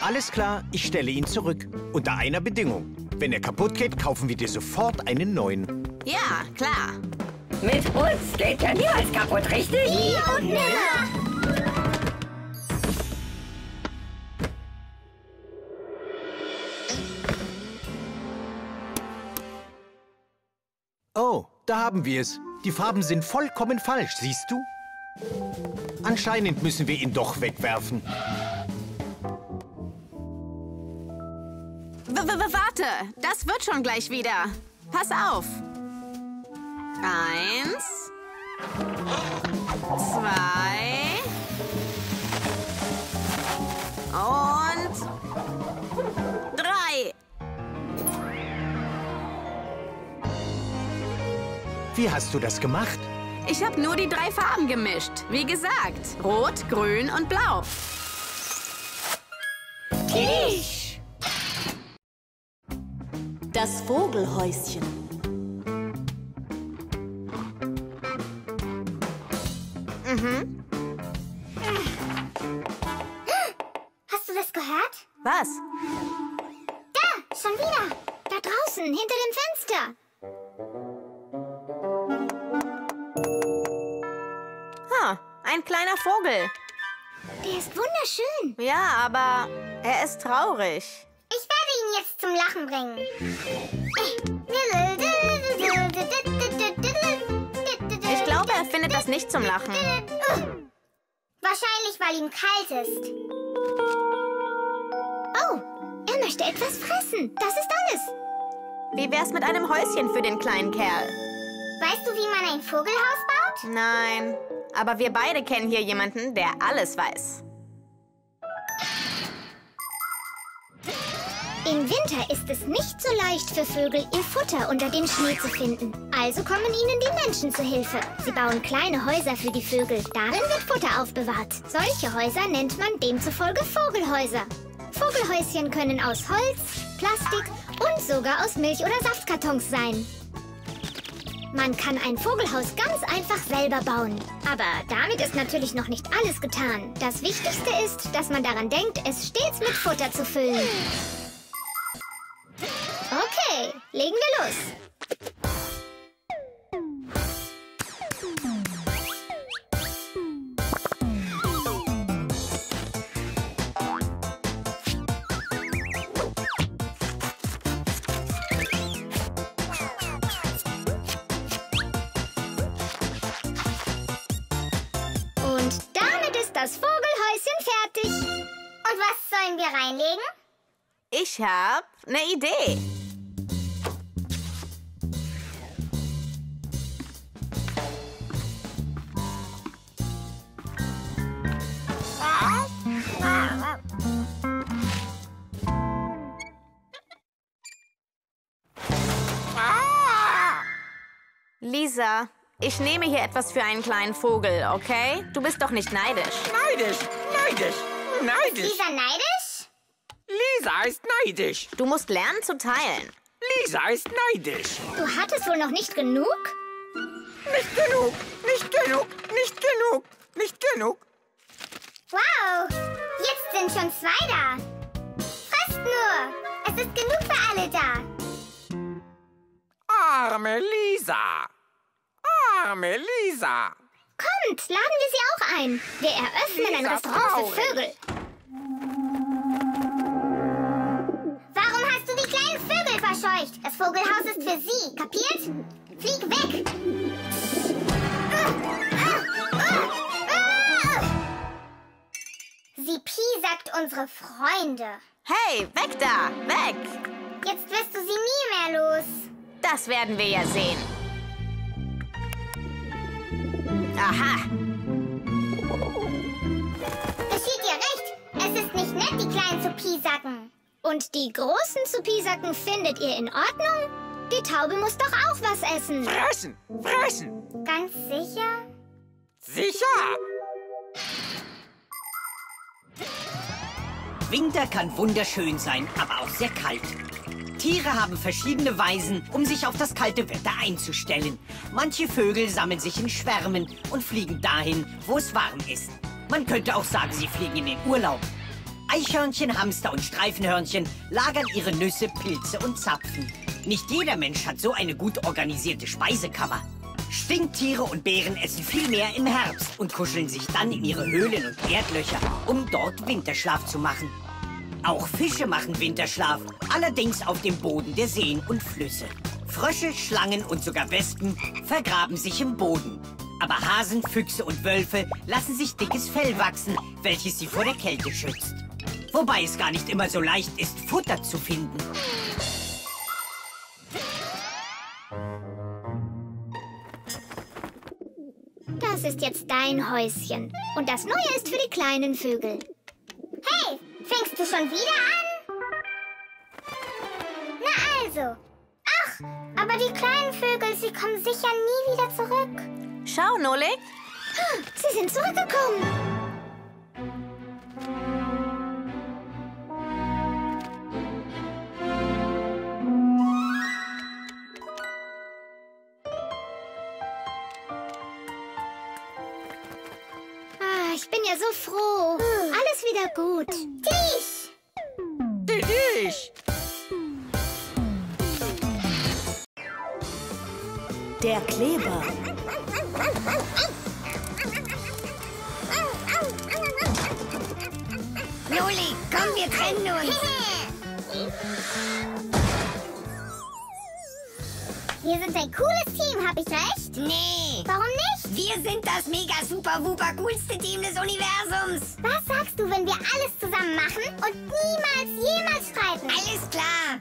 Alles klar, ich stelle ihn zurück. Unter einer Bedingung. Wenn er kaputt geht, kaufen wir dir sofort einen neuen. Ja, klar. Mit uns geht er niemals kaputt, richtig? Nie und nimmer. Oh, da haben wir es. Die Farben sind vollkommen falsch, siehst du? Anscheinend müssen wir ihn doch wegwerfen. W -w Warte, das wird schon gleich wieder. Pass auf. Eins. Zwei. Und. Wie hast du das gemacht? Ich habe nur die drei Farben gemischt. Wie gesagt, rot, grün und blau. Tisch. Das Vogelhäuschen. Mhm. Hast du das gehört? Was? Da, schon wieder. Da draußen, hinter dem Fenster. Ein kleiner Vogel. Der ist wunderschön. Ja, aber er ist traurig. Ich werde ihn jetzt zum Lachen bringen. Ich glaube, er findet das nicht zum Lachen. Wahrscheinlich, weil ihm kalt ist. Oh, er möchte etwas fressen. Das ist alles. Wie wär's mit einem Häuschen für den kleinen Kerl? Weißt du, wie man ein Vogelhaus baut? Nein, aber wir beide kennen hier jemanden, der alles weiß. Im Winter ist es nicht so leicht für Vögel, ihr Futter unter dem Schnee zu finden. Also kommen ihnen die Menschen zu Hilfe. Sie bauen kleine Häuser für die Vögel. Darin wird Futter aufbewahrt. Solche Häuser nennt man demzufolge Vogelhäuser. Vogelhäuschen können aus Holz, Plastik und sogar aus Milch- oder Saftkartons sein. Man kann ein Vogelhaus ganz einfach selber bauen. Aber damit ist natürlich noch nicht alles getan. Das Wichtigste ist, dass man daran denkt, es stets mit Futter zu füllen. Eine Idee. Lisa, ich nehme hier etwas für einen kleinen Vogel, okay? Du bist doch nicht neidisch. Neidisch, neidisch, neidisch. Lisa neidisch? Lisa ist neidisch. Du musst lernen zu teilen. Lisa ist neidisch. Du hattest wohl noch nicht genug? Nicht genug, nicht genug, nicht genug, nicht genug. Wow, jetzt sind schon zwei da. Fast nur. Es ist genug für alle da. Arme Lisa. Arme Lisa. Kommt, laden wir sie auch ein. Wir eröffnen ein Lisa, Restaurant traurig. für Vögel. Verscheucht? Das Vogelhaus ist für sie, kapiert? Flieg weg! Sie piesackt unsere Freunde. Hey, weg da, weg! Jetzt wirst du sie nie mehr los. Das werden wir ja sehen. Aha, Geschieht ihr recht? Es ist nicht nett, die Kleinen zu piesacken. Und die großen zu Pisacken findet ihr in Ordnung? Die Taube muss doch auch was essen. Fressen, fressen. Ganz sicher? Sicher. Winter kann wunderschön sein, aber auch sehr kalt. Tiere haben verschiedene Weisen, um sich auf das kalte Wetter einzustellen. Manche Vögel sammeln sich in Schwärmen und fliegen dahin, wo es warm ist. Man könnte auch sagen, sie fliegen in den Urlaub. Eichhörnchen, Hamster und Streifenhörnchen lagern ihre Nüsse, Pilze und Zapfen. Nicht jeder Mensch hat so eine gut organisierte Speisekammer. Stinktiere und Bären essen viel mehr im Herbst und kuscheln sich dann in ihre Höhlen und Erdlöcher, um dort Winterschlaf zu machen. Auch Fische machen Winterschlaf, allerdings auf dem Boden der Seen und Flüsse. Frösche, Schlangen und sogar Wespen vergraben sich im Boden. Aber Hasen, Füchse und Wölfe lassen sich dickes Fell wachsen, welches sie vor der Kälte schützt. Wobei es gar nicht immer so leicht ist, Futter zu finden. Das ist jetzt dein Häuschen. Und das Neue ist für die kleinen Vögel. Hey, fängst du schon wieder an? Na also. Ach, aber die kleinen Vögel, sie kommen sicher nie wieder zurück. schau, Nolik. Sie sind zurückgekommen. Ja so froh. Alles wieder gut. Tisch! Dich. Der Kleber. Komm, wir trennen uns. Wir sind ein cooles Team, hab ich recht? Nee. Warum nicht? Wir sind das mega super wuper coolste Team des Universums. Was sagst du, wenn wir alles zusammen machen und niemals jemals streiten? Alles klar.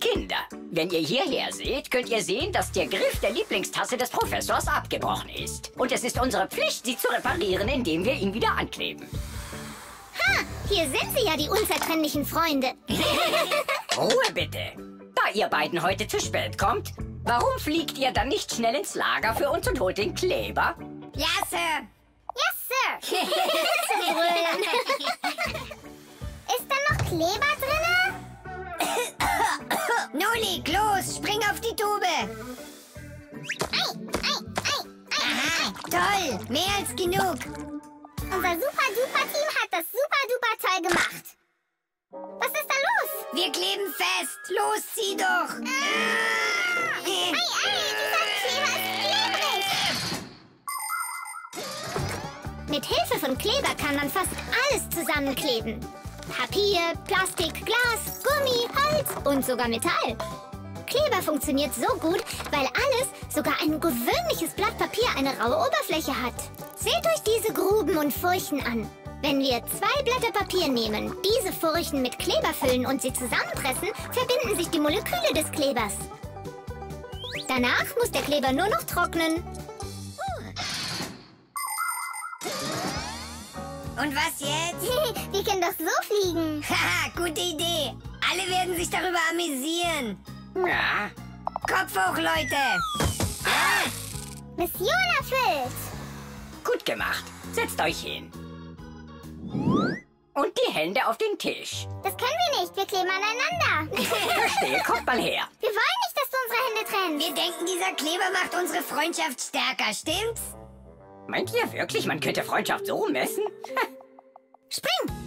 Kinder, wenn ihr hierher seht, könnt ihr sehen, dass der Griff der Lieblingstasse des Professors abgebrochen ist. Und es ist unsere Pflicht, sie zu reparieren, indem wir ihn wieder ankleben. Ha, hier sind sie ja, die unzertrennlichen Freunde. Ruhe bitte. Da ihr beiden heute zu spät kommt, warum fliegt ihr dann nicht schnell ins Lager für uns und holt den Kleber? Ja, Sir. Yes, Sir. Ist da noch Kleber drinne? Nolik, los, spring auf die Tube. Ei, ei, ei, ei, Aha, toll, mehr als genug. Unser super-duper-Team hat das super-duper toll gemacht. Was ist da los? Wir kleben fest. Los, zieh doch. Ei, ei, dieser Kleber ist klebrig. Mit Hilfe von Kleber kann man fast alles zusammenkleben. Papier, Plastik, Glas, Gummi, Holz und sogar Metall. Kleber funktioniert so gut, weil alles, sogar ein gewöhnliches Blatt Papier, eine raue Oberfläche hat. Seht euch diese Gruben und Furchen an. Wenn wir zwei Blätter Papier nehmen, diese Furchen mit Kleber füllen und sie zusammenpressen, verbinden sich die Moleküle des Klebers. Danach muss der Kleber nur noch trocknen. Und was jetzt? Wir können doch so fliegen. Haha, gute Idee. Alle werden sich darüber amüsieren. Ja, Kopf hoch, Leute. Ah, Mission erfüllt. gut gemacht. Setzt euch hin. Und die Hände auf den Tisch. Das können wir nicht. Wir kleben aneinander. Verstehe, kommt mal her. Wir wollen nicht, dass du unsere Hände trennst. wir denken, dieser Kleber macht unsere Freundschaft stärker, stimmt's? Meint ihr wirklich, man könnte Freundschaft so messen? Spring!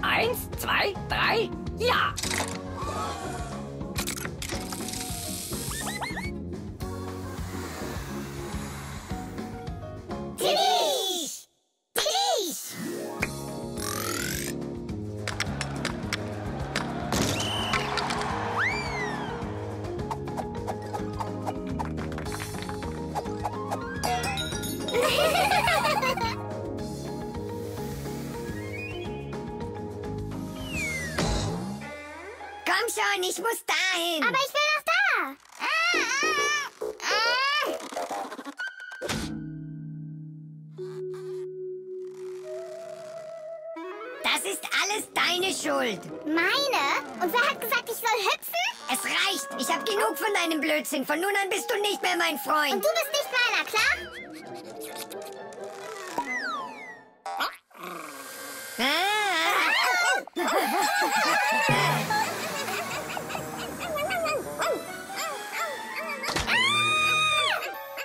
Eins, zwei, drei, ja! Komm schon, ich muss dahin. Aber ich will Das ist alles deine Schuld. Meine? Und wer hat gesagt, ich soll hüpfen? Es reicht. Ich habe genug von deinem Blödsinn. Von nun an bist du nicht mehr mein Freund. Und du bist nicht meiner, klar?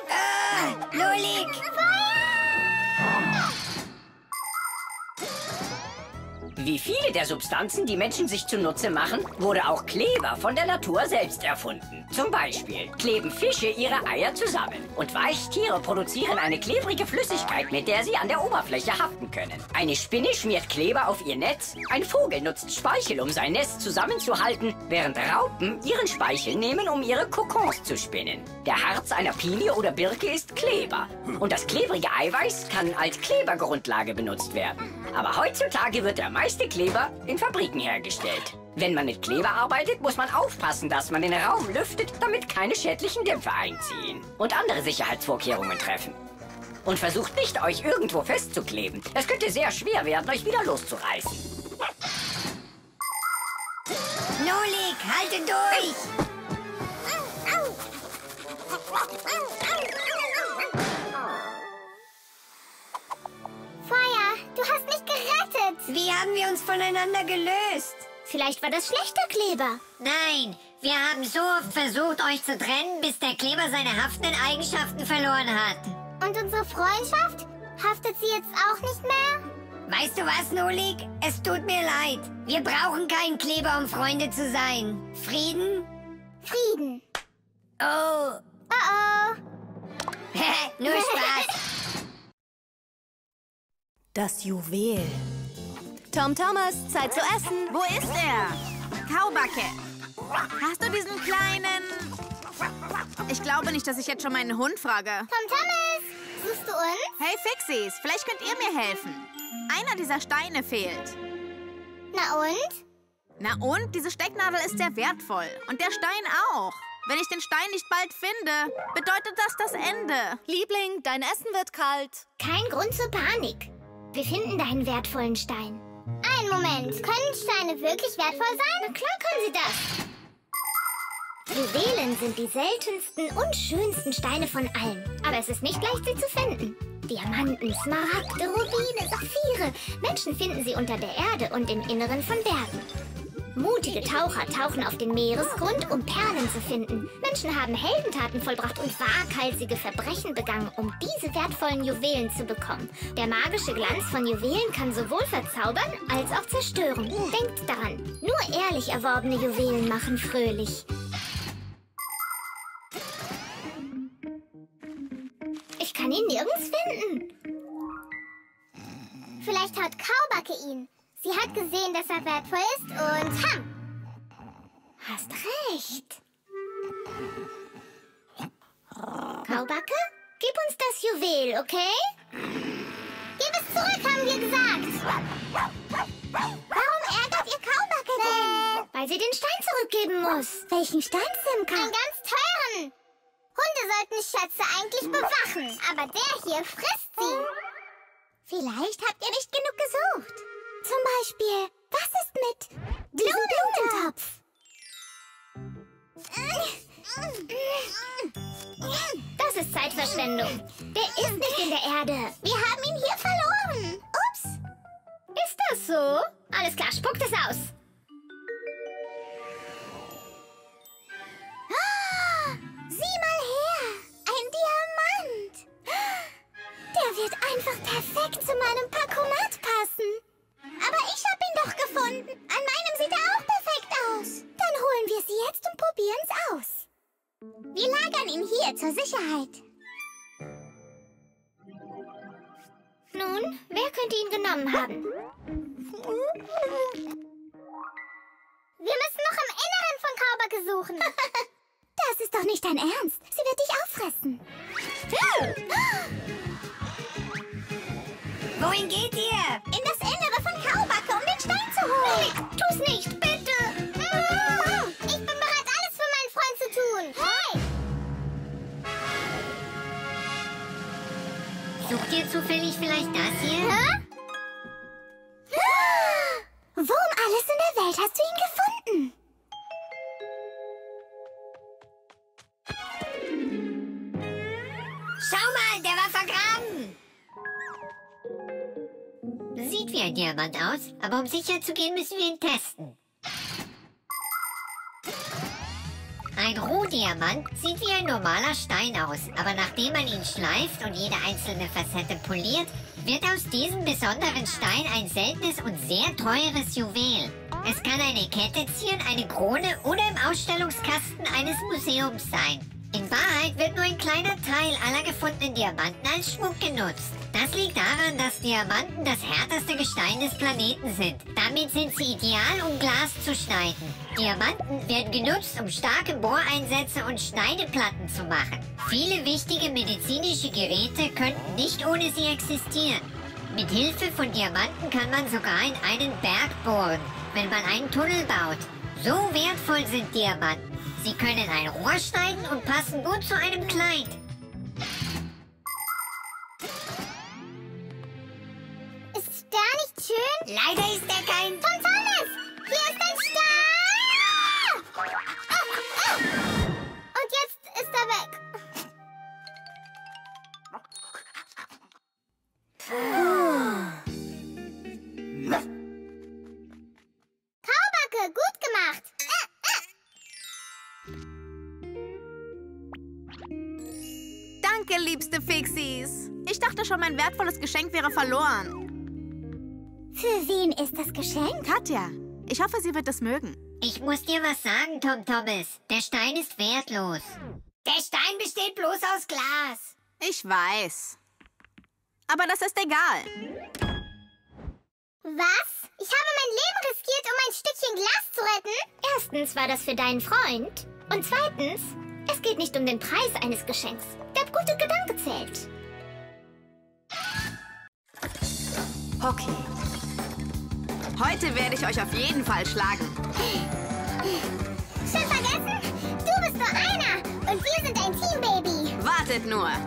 Ah, Lolik! Wie viele der Substanzen, die Menschen sich zunutze machen, wurde auch Kleber von der Natur selbst erfunden. Zum Beispiel kleben Fische ihre Eier zusammen und Weichtiere produzieren eine klebrige Flüssigkeit, mit der sie an der Oberfläche haften können. Eine Spinne schmiert Kleber auf ihr Netz, ein Vogel nutzt Speichel, um sein Nest zusammenzuhalten, während Raupen ihren Speichel nehmen, um ihre Kokons zu spinnen. Der Harz einer Pinie oder Birke ist Kleber und das klebrige Eiweiß kann als Klebergrundlage benutzt werden. Aber heutzutage wird der meiste Kleber in Fabriken hergestellt. Wenn man mit Kleber arbeitet, muss man aufpassen, dass man den Raum lüftet, damit keine schädlichen Dämpfe einziehen und andere Sicherheitsvorkehrungen treffen. Und versucht nicht, euch irgendwo festzukleben. Es könnte sehr schwer werden, euch wieder loszureißen. Nolik, halte durch! Wie haben wir uns voneinander gelöst? Vielleicht war das schlechter Kleber. Nein, wir haben so oft versucht, euch zu trennen, bis der Kleber seine haftenden Eigenschaften verloren hat. Und unsere Freundschaft? Haftet sie jetzt auch nicht mehr? Weißt du was, Nolik? Es tut mir leid. Wir brauchen keinen Kleber, um Freunde zu sein. Frieden? Frieden. Oh. Oh oh. Nur Spaß. Das Juwel. Tom Thomas, Zeit zu essen. Wo ist er? Kaubacke. Hast du diesen kleinen... Ich glaube nicht, dass ich jetzt schon meinen Hund frage. Tom Thomas, suchst du uns? Hey Fixies, vielleicht könnt ihr mir helfen. Einer dieser Steine fehlt. Na und? Na und? Diese Stecknadel ist sehr wertvoll. Und der Stein auch. Wenn ich den Stein nicht bald finde, bedeutet das das Ende. Liebling, dein Essen wird kalt. Kein Grund zur Panik. Wir finden deinen wertvollen Stein. Einen Moment. Können Steine wirklich wertvoll sein? Na klar können sie das. Juwelen sind die seltensten und schönsten Steine von allen. Aber es ist nicht leicht, sie zu finden. Diamanten, Smaragde, Rubine, Saphire. Menschen finden sie unter der Erde und im Inneren von Bergen. Mutige Taucher tauchen auf den Meeresgrund, um Perlen zu finden. Menschen haben Heldentaten vollbracht und waghalsige Verbrechen begangen, um diese wertvollen Juwelen zu bekommen. Der magische Glanz von Juwelen kann sowohl verzaubern als auch zerstören. Denkt daran, nur ehrlich erworbene Juwelen machen fröhlich. Ich kann ihn nirgends finden. Vielleicht hat Kaubacke ihn. Sie hat gesehen, dass er wertvoll ist und ham! Hast recht. Kaubacke, gib uns das Juwel, okay? Gib es zurück, haben wir gesagt. Warum ärgert ihr Kaubacke denn? Weil sie den Stein zurückgeben muss. Welchen Stein, Simka? Einen ganz teuren. Hunde sollten Schätze eigentlich bewachen, aber der hier frisst sie. Vielleicht habt ihr nicht genug gesucht. Zum Beispiel, was ist mit diesem Blumentopf? Das ist Zeitverschwendung. Der ist nicht in der Erde. Wir haben ihn hier verloren. Ups. Ist das so? Alles klar, spuckt es aus. Ah, sieh mal her. Ein Diamant. Der wird einfach perfekt zu meinem Pakomat passen. Aber ich hab ihn doch gefunden. An meinem sieht er auch perfekt aus. Dann holen wir sie jetzt und probieren's aus. Wir lagern ihn hier zur Sicherheit. Nun, wer könnte ihn genommen haben? Wir müssen noch im Inneren von Kaubacke suchen. das ist doch nicht dein Ernst. Sie wird dich auffressen. Wohin geht ihr? In das Innere zu holen. Tu's nicht, bitte. Ich bin bereit, alles für meinen Freund zu tun. Hey! Sucht ihr zufällig vielleicht das hier? Hä? Wo um alles in der Welt hast du ihn gefunden? Sieht wie ein Diamant aus, aber um sicher zu gehen, müssen wir ihn testen. Ein Rohdiamant sieht wie ein normaler Stein aus, aber nachdem man ihn schleift und jede einzelne Facette poliert, wird aus diesem besonderen Stein ein seltenes und sehr teures Juwel. Es kann eine Kette zieren, eine Krone oder im Ausstellungskasten eines Museums sein. In Wahrheit wird nur ein kleiner Teil aller gefundenen Diamanten als Schmuck genutzt. Das liegt daran, dass Diamanten das härteste Gestein des Planeten sind. Damit sind sie ideal, um Glas zu schneiden. Diamanten werden genutzt, um starke Bohreinsätze und Schneideplatten zu machen. Viele wichtige medizinische Geräte könnten nicht ohne sie existieren. Mit Hilfe von Diamanten kann man sogar in einen Berg bohren, wenn man einen Tunnel baut. So wertvoll sind Diamanten. Sie können ein Rohr schneiden und passen gut zu einem Kleid. Ist der nicht schön? Leider ist er kein... Tom Thomas! Hier ist ein Stein! Ah! Ah! Ah! Und jetzt ist er weg. Kaubacke, Danke, liebste Fixies. Ich dachte schon, mein wertvolles Geschenk wäre verloren. Für wen ist das Geschenk? Katja, ich hoffe, sie wird es mögen. Ich muss dir was sagen, Tom Thomas. Der Stein ist wertlos. Der Stein besteht bloß aus Glas. Ich weiß. Aber das ist egal. Was? Ich habe mein Leben riskiert, um ein Stückchen Glas zu retten? Erstens war das für deinen Freund. Und zweitens, es geht nicht um den Preis eines Geschenks. Der gute Gedanke zählt. Hockey. Heute werde ich euch auf jeden Fall schlagen. Schon vergessen? Du bist nur einer und wir sind ein Team, Baby. Wartet nur. Ha!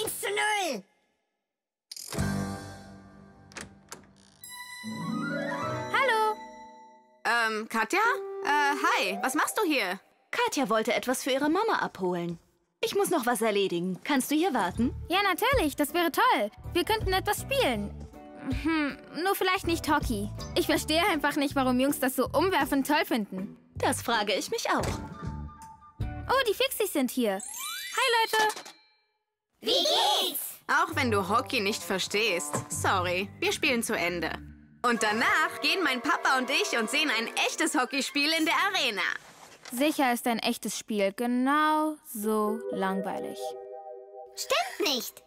1 zu 0! Hallo. Ähm, Katja? Äh, hi. Was machst du hier? Katja wollte etwas für ihre Mama abholen. Ich muss noch was erledigen. Kannst du hier warten? Ja, natürlich. Das wäre toll. Wir könnten etwas spielen. Hm, nur vielleicht nicht Hockey. Ich verstehe einfach nicht, warum Jungs das so umwerfend toll finden. Das frage ich mich auch. Oh, die Fixies sind hier. Hi, Leute. Wie geht's? Auch wenn du Hockey nicht verstehst. Sorry, wir spielen zu Ende. Und danach gehen mein Papa und ich und sehen ein echtes Hockeyspiel in der Arena. Sicher ist ein echtes Spiel genau so langweilig. Stimmt nicht.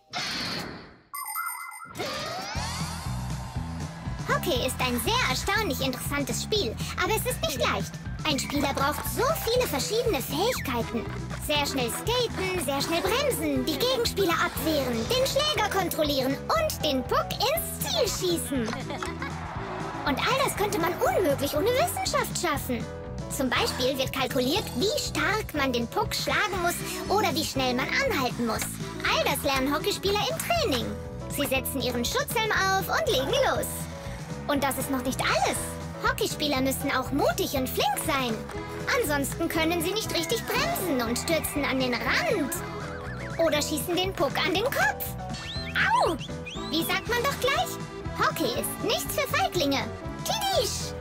Hockey ist ein sehr erstaunlich interessantes Spiel, aber es ist nicht leicht. Ein Spieler braucht so viele verschiedene Fähigkeiten. Sehr schnell skaten, sehr schnell bremsen, die Gegenspieler abwehren, den Schläger kontrollieren und den Puck ins Ziel schießen. Und all das könnte man unmöglich ohne Wissenschaft schaffen. Zum Beispiel wird kalkuliert, wie stark man den Puck schlagen muss oder wie schnell man anhalten muss. All das lernen Hockeyspieler im Training. Sie setzen ihren Schutzhelm auf und legen los. Und das ist noch nicht alles. Hockeyspieler müssen auch mutig und flink sein. Ansonsten können sie nicht richtig bremsen und stürzen an den Rand. Oder schießen den Puck an den Kopf. Au! Wie sagt man doch gleich? Hockey ist nichts für Feiglinge. Tidisch!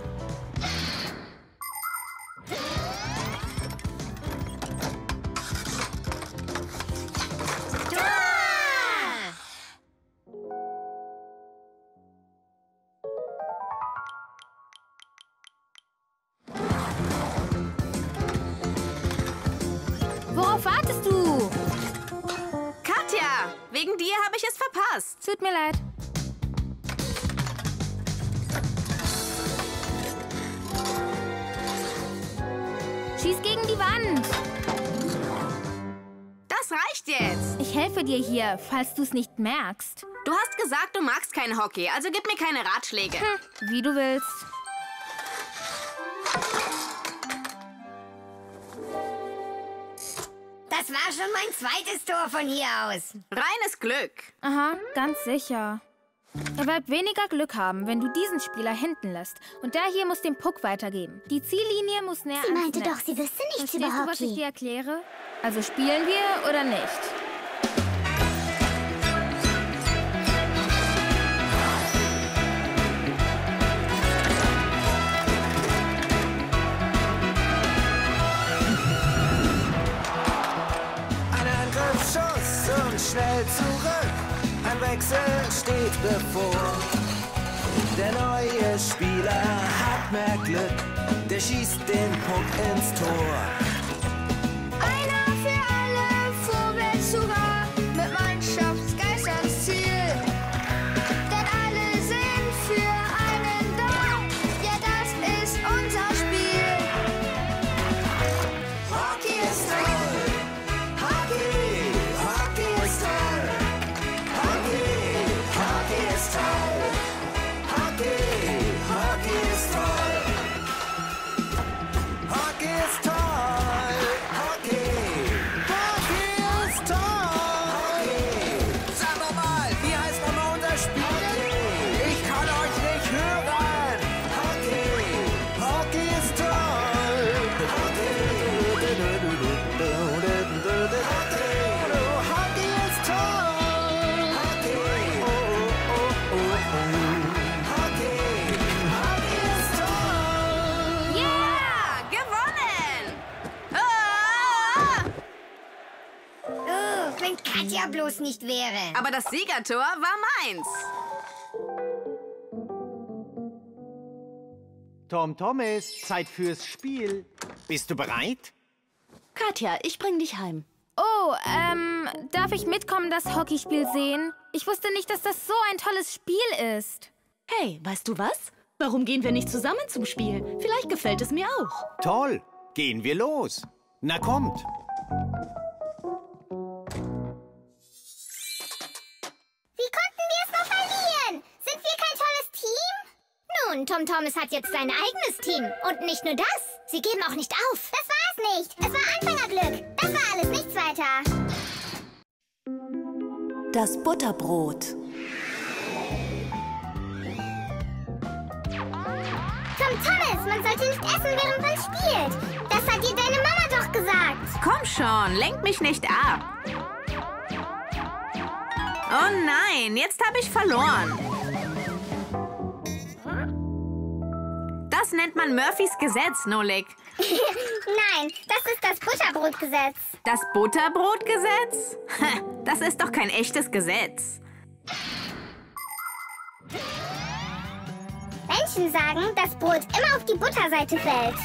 Worauf wartest du? Katja, wegen dir habe ich es verpasst. Tut mir leid. Schieß gegen die Wand. Das reicht jetzt. Ich helfe dir hier, falls du es nicht merkst. Du hast gesagt, du magst kein Hockey, also gib mir keine Ratschläge. Hm, wie du willst. Das war schon mein zweites Tor von hier aus. Reines Glück. Aha, ganz sicher. Er wird weniger Glück haben, wenn du diesen Spieler hinten lässt. Und der hier muss den Puck weitergeben. Die Ziellinie muss näher Sie meinte doch, sie wüsste nichts Verstehst über du, was ich Hockey. dir erkläre? Also spielen wir oder nicht? Wechsel steht bevor. Der neue Spieler hat mehr Glück. Der schießt den Puck ins Tor. Einer Katja bloß nicht wäre. Aber das Siegertor war meins. Tom Thomas, Zeit fürs Spiel. Bist du bereit? Katja, ich bring dich heim. Oh, ähm, darf ich mitkommen, das Hockeyspiel sehen? Ich wusste nicht, dass das so ein tolles Spiel ist. Hey, weißt du was? Warum gehen wir nicht zusammen zum Spiel? Vielleicht gefällt es mir auch. Toll. Gehen wir los. Na kommt. Nun, Tom Thomas hat jetzt sein eigenes Team. Und nicht nur das. Sie geben auch nicht auf. Das war es nicht. Es war Anfängerglück. Das war alles, nichts weiter. Das Butterbrot. Tom Thomas, man sollte nicht essen, während man spielt. Das hat dir deine Mama doch gesagt. Komm schon, lenk mich nicht ab. Oh nein, jetzt habe ich verloren. Das nennt man Murphys Gesetz, Nolik. Nein, das ist das Butterbrotgesetz. Das Butterbrotgesetz? Das ist doch kein echtes Gesetz. Menschen sagen, dass Brot immer auf die Butterseite fällt.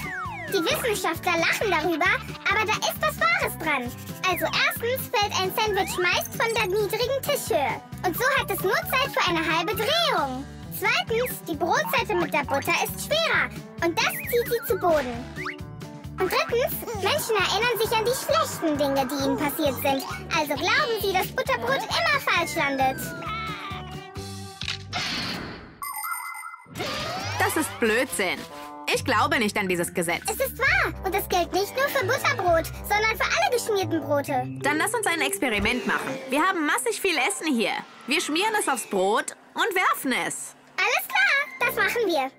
Die Wissenschaftler lachen darüber, aber da ist was Wahres dran. Also erstens fällt ein Sandwich meist von der niedrigen Tischhöhe. Und so hat es nur Zeit für eine halbe Drehung. Zweitens, die Brotseite mit der Butter ist schwerer. Und das zieht sie zu Boden. Und drittens, Menschen erinnern sich an die schlechten Dinge, die ihnen passiert sind. Also glauben sie, dass Butterbrot immer falsch landet. Das ist Blödsinn. Ich glaube nicht an dieses Gesetz. Es ist wahr. Und das gilt nicht nur für Butterbrot, sondern für alle geschmierten Brote. Dann lass uns ein Experiment machen. Wir haben massig viel Essen hier. Wir schmieren es aufs Brot und werfen es. Alles klar, das machen wir.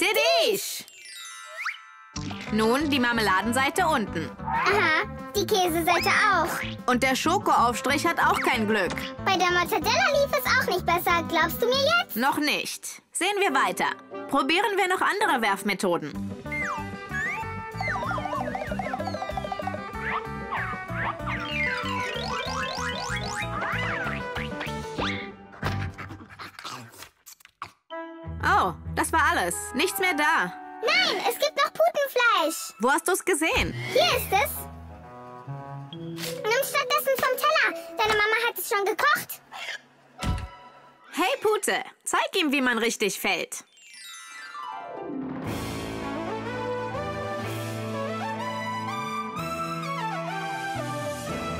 Didisch! Nun die Marmeladenseite unten. Aha, die Käseseite auch. Und der Schokoaufstrich hat auch kein Glück. Bei der Mortadella lief es auch nicht besser. Glaubst du mir jetzt? Noch nicht. Sehen wir weiter. Probieren wir noch andere Werfmethoden. Oh, das war alles. Nichts mehr da. Nein, es gibt noch Putenfleisch. Wo hast du es gesehen? Hier ist es. Nimm stattdessen vom Teller. Deine Mama hat es schon gekocht. Hey Pute, zeig ihm, wie man richtig fällt.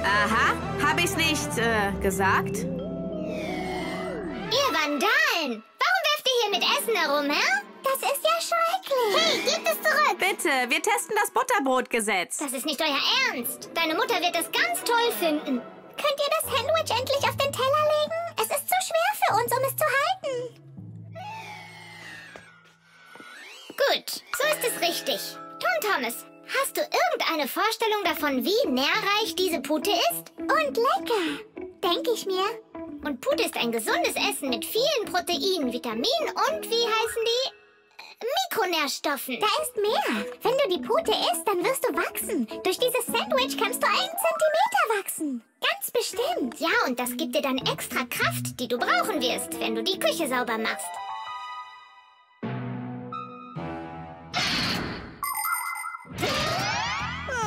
Aha, hab ich's nicht äh, gesagt? Ihr Vandalen! Warum werft ihr hier mit Essen herum, hä? Das ist ja schrecklich. Hey, gebt es zurück. Bitte, wir testen das Butterbrotgesetz. Das ist nicht euer Ernst. Deine Mutter wird das ganz toll finden. Könnt ihr das Sandwich endlich auf den Teller legen? Ist zu schwer für uns, um es zu halten. Gut, so ist es richtig. Tom Thomas, hast du irgendeine Vorstellung davon, wie nährreich diese Pute ist? Und lecker, denke ich mir. Und Pute ist ein gesundes Essen mit vielen Proteinen, Vitaminen und, wie heißen die? Mikronährstoffen. Da ist mehr. Wenn du die Pute isst, dann wirst du wachsen. Durch dieses Sandwich kannst du einen Zentimeter wachsen. Ganz bestimmt. Ja, und das gibt dir dann extra Kraft, die du brauchen wirst, wenn du die Küche sauber machst.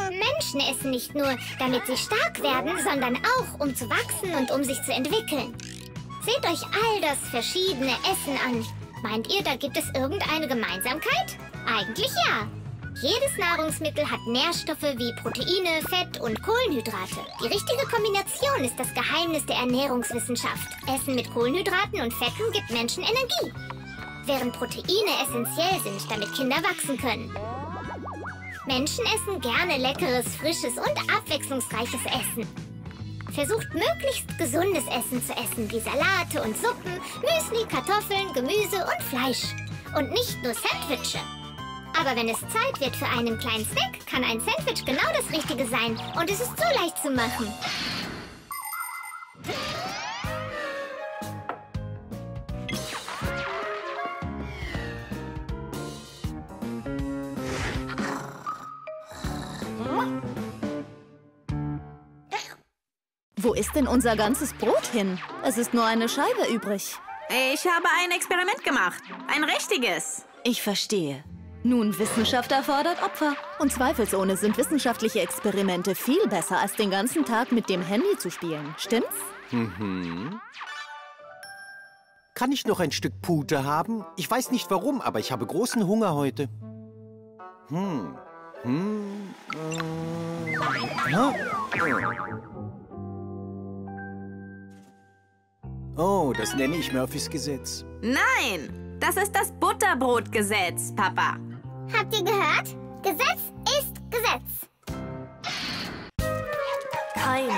Menschen essen nicht nur, damit sie stark werden, sondern auch, um zu wachsen und um sich zu entwickeln. Seht euch all das verschiedene Essen an. Meint ihr, da gibt es irgendeine Gemeinsamkeit? Eigentlich ja. Jedes Nahrungsmittel hat Nährstoffe wie Proteine, Fett und Kohlenhydrate. Die richtige Kombination ist das Geheimnis der Ernährungswissenschaft. Essen mit Kohlenhydraten und Fetten gibt Menschen Energie. Während Proteine essentiell sind, damit Kinder wachsen können. Menschen essen gerne leckeres, frisches und abwechslungsreiches Essen. Versucht möglichst gesundes Essen zu essen, wie Salate und Suppen, Müsli, Kartoffeln, Gemüse und Fleisch. Und nicht nur Sandwiche. Aber wenn es Zeit wird für einen kleinen Snack, kann ein Sandwich genau das Richtige sein. Und es ist so leicht zu machen. Wo ist denn unser ganzes Brot hin? Es ist nur eine Scheibe übrig. Ich habe ein Experiment gemacht. Ein richtiges. Ich verstehe. Nun, Wissenschaft erfordert Opfer. Und zweifelsohne sind wissenschaftliche Experimente viel besser, als den ganzen Tag mit dem Handy zu spielen. Stimmt's? Mhm. Kann ich noch ein Stück Pute haben? Ich weiß nicht warum, aber ich habe großen Hunger heute. Hm. Hm. Äh. Hä? Oh, das nenne ich Murphys Gesetz. Nein, das ist das Butterbrotgesetz, Papa. Habt ihr gehört? Gesetz ist Gesetz. Keime.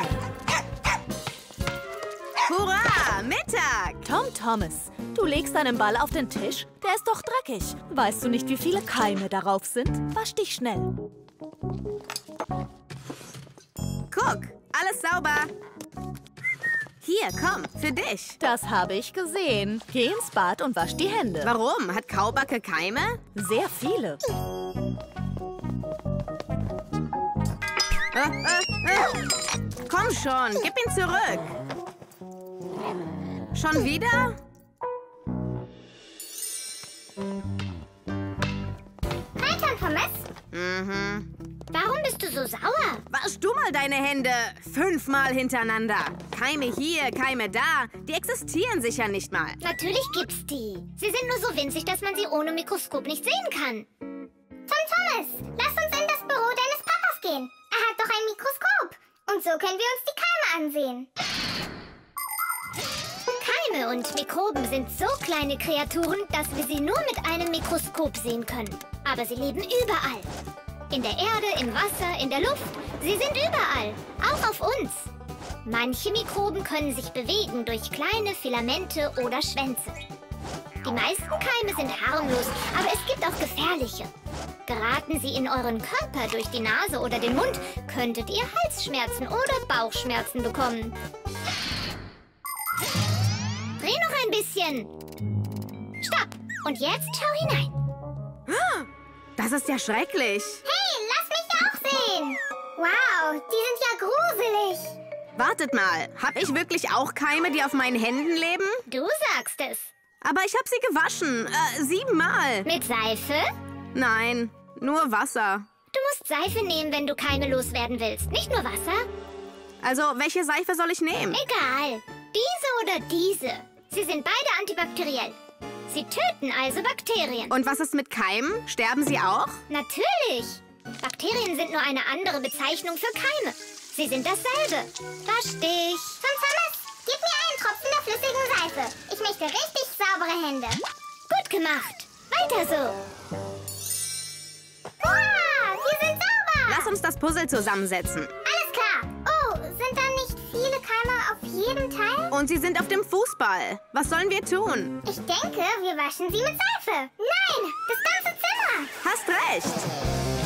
Hurra, Mittag! Tom Thomas, du legst deinen Ball auf den Tisch? Der ist doch dreckig. Weißt du nicht, wie viele Keime darauf sind? Wasch dich schnell. Guck, alles sauber. Hier, komm, für dich. Das habe ich gesehen. Geh ins Bad und wasch die Hände. Warum? Hat Kaubacke Keime? Sehr viele. Äh, äh, äh. Komm schon, gib ihn zurück. Schon wieder? Hi, Tom Thomas. Mhm. Warum bist du so sauer? Wasch du mal deine Hände fünfmal hintereinander. Keime hier, Keime da. Die existieren sicher nicht mal. Natürlich gibt's die. Sie sind nur so winzig, dass man sie ohne Mikroskop nicht sehen kann. Tom Thomas, lass uns in das Büro deines Papas gehen. Er hat doch ein Mikroskop. Und so können wir uns die Keime ansehen. Keime und Mikroben sind so kleine Kreaturen, dass wir sie nur mit einem Mikroskop sehen können. Aber sie leben überall. In der Erde, im Wasser, in der Luft. Sie sind überall, auch auf uns. Manche Mikroben können sich bewegen durch kleine Filamente oder Schwänze. Die meisten Keime sind harmlos, aber es gibt auch gefährliche. Geraten sie in euren Körper durch die Nase oder den Mund, könntet ihr Halsschmerzen oder Bauchschmerzen bekommen. Dreh noch ein bisschen. Stopp. Und jetzt schau hinein. Das ist ja schrecklich. Hey, lass mich auch sehen. Wow, die sind ja gruselig. Wartet mal, hab ich wirklich auch Keime, die auf meinen Händen leben? Du sagst es. Aber ich hab sie gewaschen. Äh, siebenmal. Mit Seife? Nein, nur Wasser. Du musst Seife nehmen, wenn du Keime loswerden willst. Nicht nur Wasser. Also, welche Seife soll ich nehmen? Egal. Diese oder diese. Sie sind beide antibakteriell. Sie töten also Bakterien. Und was ist mit Keimen? Sterben sie auch? Natürlich. Bakterien sind nur eine andere Bezeichnung für Keime. Sie sind dasselbe. Wasch dich. Tom Thomas, gib mir einen Tropfen der flüssigen Seife. Ich möchte richtig saubere Hände. Gut gemacht. Weiter so. Hurra, wir sind sauber. Lass uns das Puzzle zusammensetzen. Alles klar. Oh, sind da nicht viele Keime auf jedem Teil? Und sie sind auf dem Fußball. Was sollen wir tun? Ich denke, wir waschen sie mit Seife. Nein, das ganze Zimmer. Hast recht.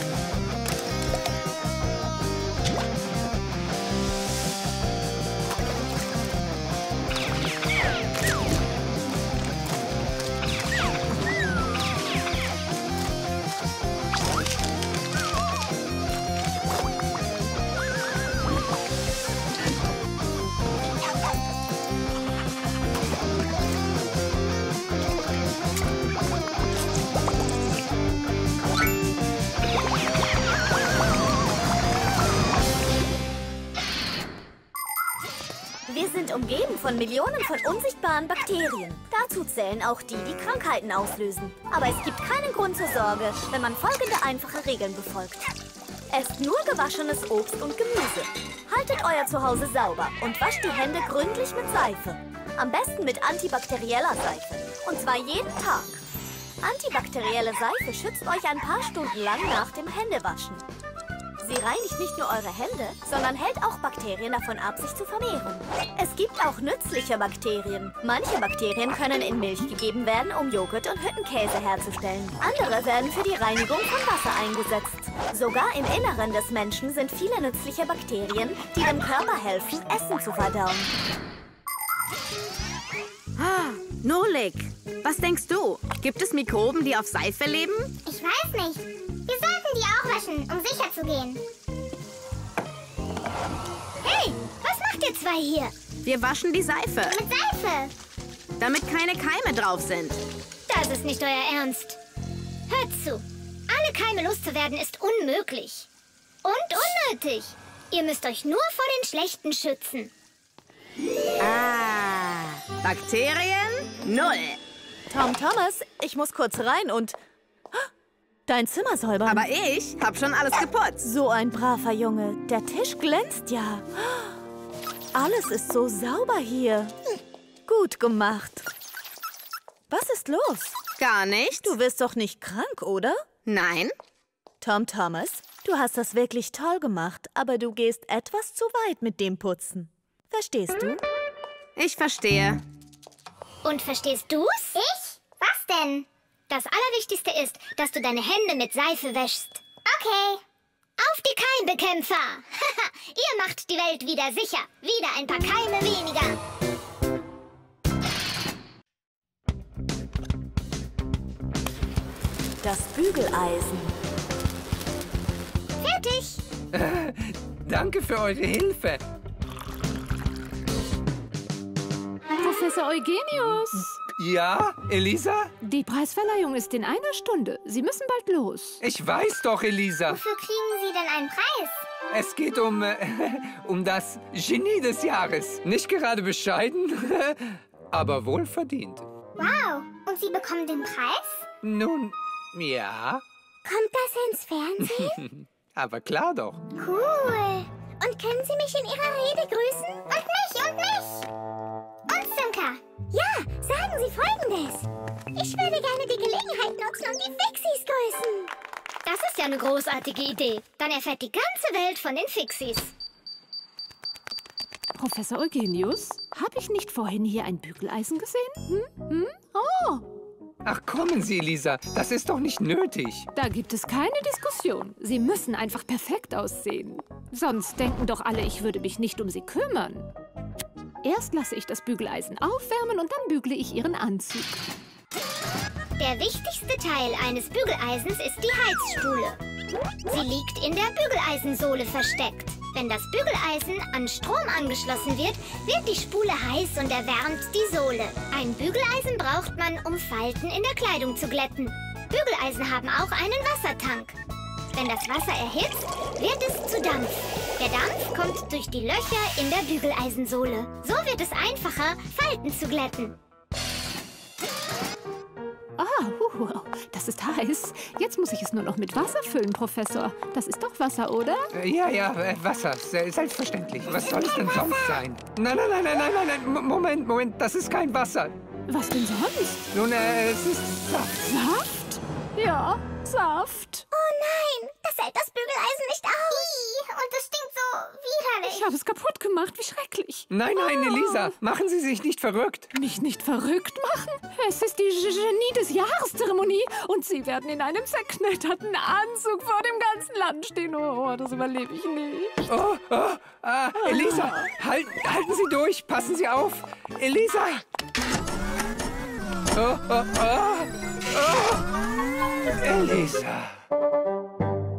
Sind umgeben von Millionen von unsichtbaren Bakterien. Dazu zählen auch die, die Krankheiten auslösen. Aber es gibt keinen Grund zur Sorge, wenn man folgende einfache Regeln befolgt. Esst nur gewaschenes Obst und Gemüse. Haltet euer Zuhause sauber und wascht die Hände gründlich mit Seife. Am besten mit antibakterieller Seife. Und zwar jeden Tag. Antibakterielle Seife schützt euch ein paar Stunden lang nach dem Händewaschen. Sie reinigt nicht nur eure Hände, sondern hält auch Bakterien davon ab, sich zu vermehren. Es gibt auch nützliche Bakterien. Manche Bakterien können in Milch gegeben werden, um Joghurt und Hüttenkäse herzustellen. Andere werden für die Reinigung von Wasser eingesetzt. Sogar im Inneren des Menschen sind viele nützliche Bakterien, die dem Körper helfen, Essen zu verdauen. Ah, Nolik, was denkst du? Gibt es Mikroben, die auf Seife leben? Ich weiß nicht. Wir sollten die auch waschen, um sicher zu gehen. Hey, was macht ihr zwei hier? Wir waschen die Seife, Mit Seife. damit keine Keime drauf sind. Das ist nicht euer Ernst. Hört zu. Alle Keime loszuwerden ist unmöglich. Und unnötig. Ihr müsst euch nur vor den Schlechten schützen. Ah, Bakterien? Null. Tom Thomas, ich muss kurz rein und dein Zimmer säubern. Aber ich hab schon alles geputzt. So ein braver Junge. Der Tisch glänzt ja. Alles ist so sauber hier. Gut gemacht. Was ist los? Gar nicht. Du wirst doch nicht krank, oder? Nein. Tom Thomas, du hast das wirklich toll gemacht, aber du gehst etwas zu weit mit dem Putzen. Verstehst du? Ich verstehe. Und verstehst du's? Ich? Was denn? Das Allerwichtigste ist, dass du deine Hände mit Seife wäschst. Okay. Auf die Keimbekämpfer! Ihr macht die Welt wieder sicher. Wieder ein paar Keime weniger. Das Bügeleisen. Fertig. Danke für eure Hilfe. Professor Eugenius! Ja, Elisa? Die Preisverleihung ist in einer Stunde. Sie müssen bald los. Ich weiß doch, Elisa. Wofür kriegen Sie denn einen Preis? Es geht um, äh, um das Genie des Jahres. Nicht gerade bescheiden, aber wohlverdient. Wow. Und Sie bekommen den Preis? Nun, ja, Kommt das ins Fernsehen? aber klar doch. Cool. Und können Sie mich in Ihrer Rede grüßen? Und mich, und mich. Und Simka. Ja, sagen Sie Folgendes. Ich würde gerne die Gelegenheit nutzen und die Fixies grüßen. Das ist ja eine großartige Idee. Dann erfährt die ganze Welt von den Fixies. Professor Eugenius, habe ich nicht vorhin hier ein Bügeleisen gesehen? Hm? Hm? Oh, Ach, kommen Sie, Elisa. Das ist doch nicht nötig. da gibt es keine Diskussion. Sie müssen einfach perfekt aussehen. Sonst denken doch alle, ich würde mich nicht um sie kümmern. Erst lasse ich das Bügeleisen aufwärmen und dann bügle ich ihren Anzug. Der wichtigste Teil eines Bügeleisens ist die Heizspule. Sie liegt in der Bügeleisensohle versteckt. Wenn das Bügeleisen an Strom angeschlossen wird, wird die Spule heiß und erwärmt die Sohle. Ein Bügeleisen braucht man, um Falten in der Kleidung zu glätten. Bügeleisen haben auch einen Wassertank. Wenn das Wasser erhitzt, wird es zu Dampf. Der Dampf kommt durch die Löcher in der Bügeleisensohle. So wird es einfacher, Falten zu glätten. Ah, huhu, das ist heiß. Jetzt muss ich es nur noch mit Wasser füllen, Professor. Das ist doch Wasser, oder? Äh, Ja, ja, äh, Wasser. Se- Selbstverständlich. Was soll es denn sonst sein? Nein, nein, nein, nein, nein, nein, nein. M- Moment, Moment. Das ist kein Wasser. Was denn sonst? Nun, äh, es ist Saft. Saft? Ja, Saft. Oh nein, das hält das Bügeleisen nicht aus. Und es stinkt so widerlich. Ich habe es kaputt gemacht. Wie schrecklich. Nein, nein, Elisa. Machen Sie sich nicht verrückt. Mich nicht verrückt machen? Es ist die Genie des Jahreszeremonie und Sie werden in einem zerknitterten Anzug vor dem ganzen Land stehen. Oh, das überlebe ich nicht. Oh, oh, ah, Elisa, halt, halten Sie durch. Passen Sie auf. Elisa. Oh, oh, oh, oh. Elisa.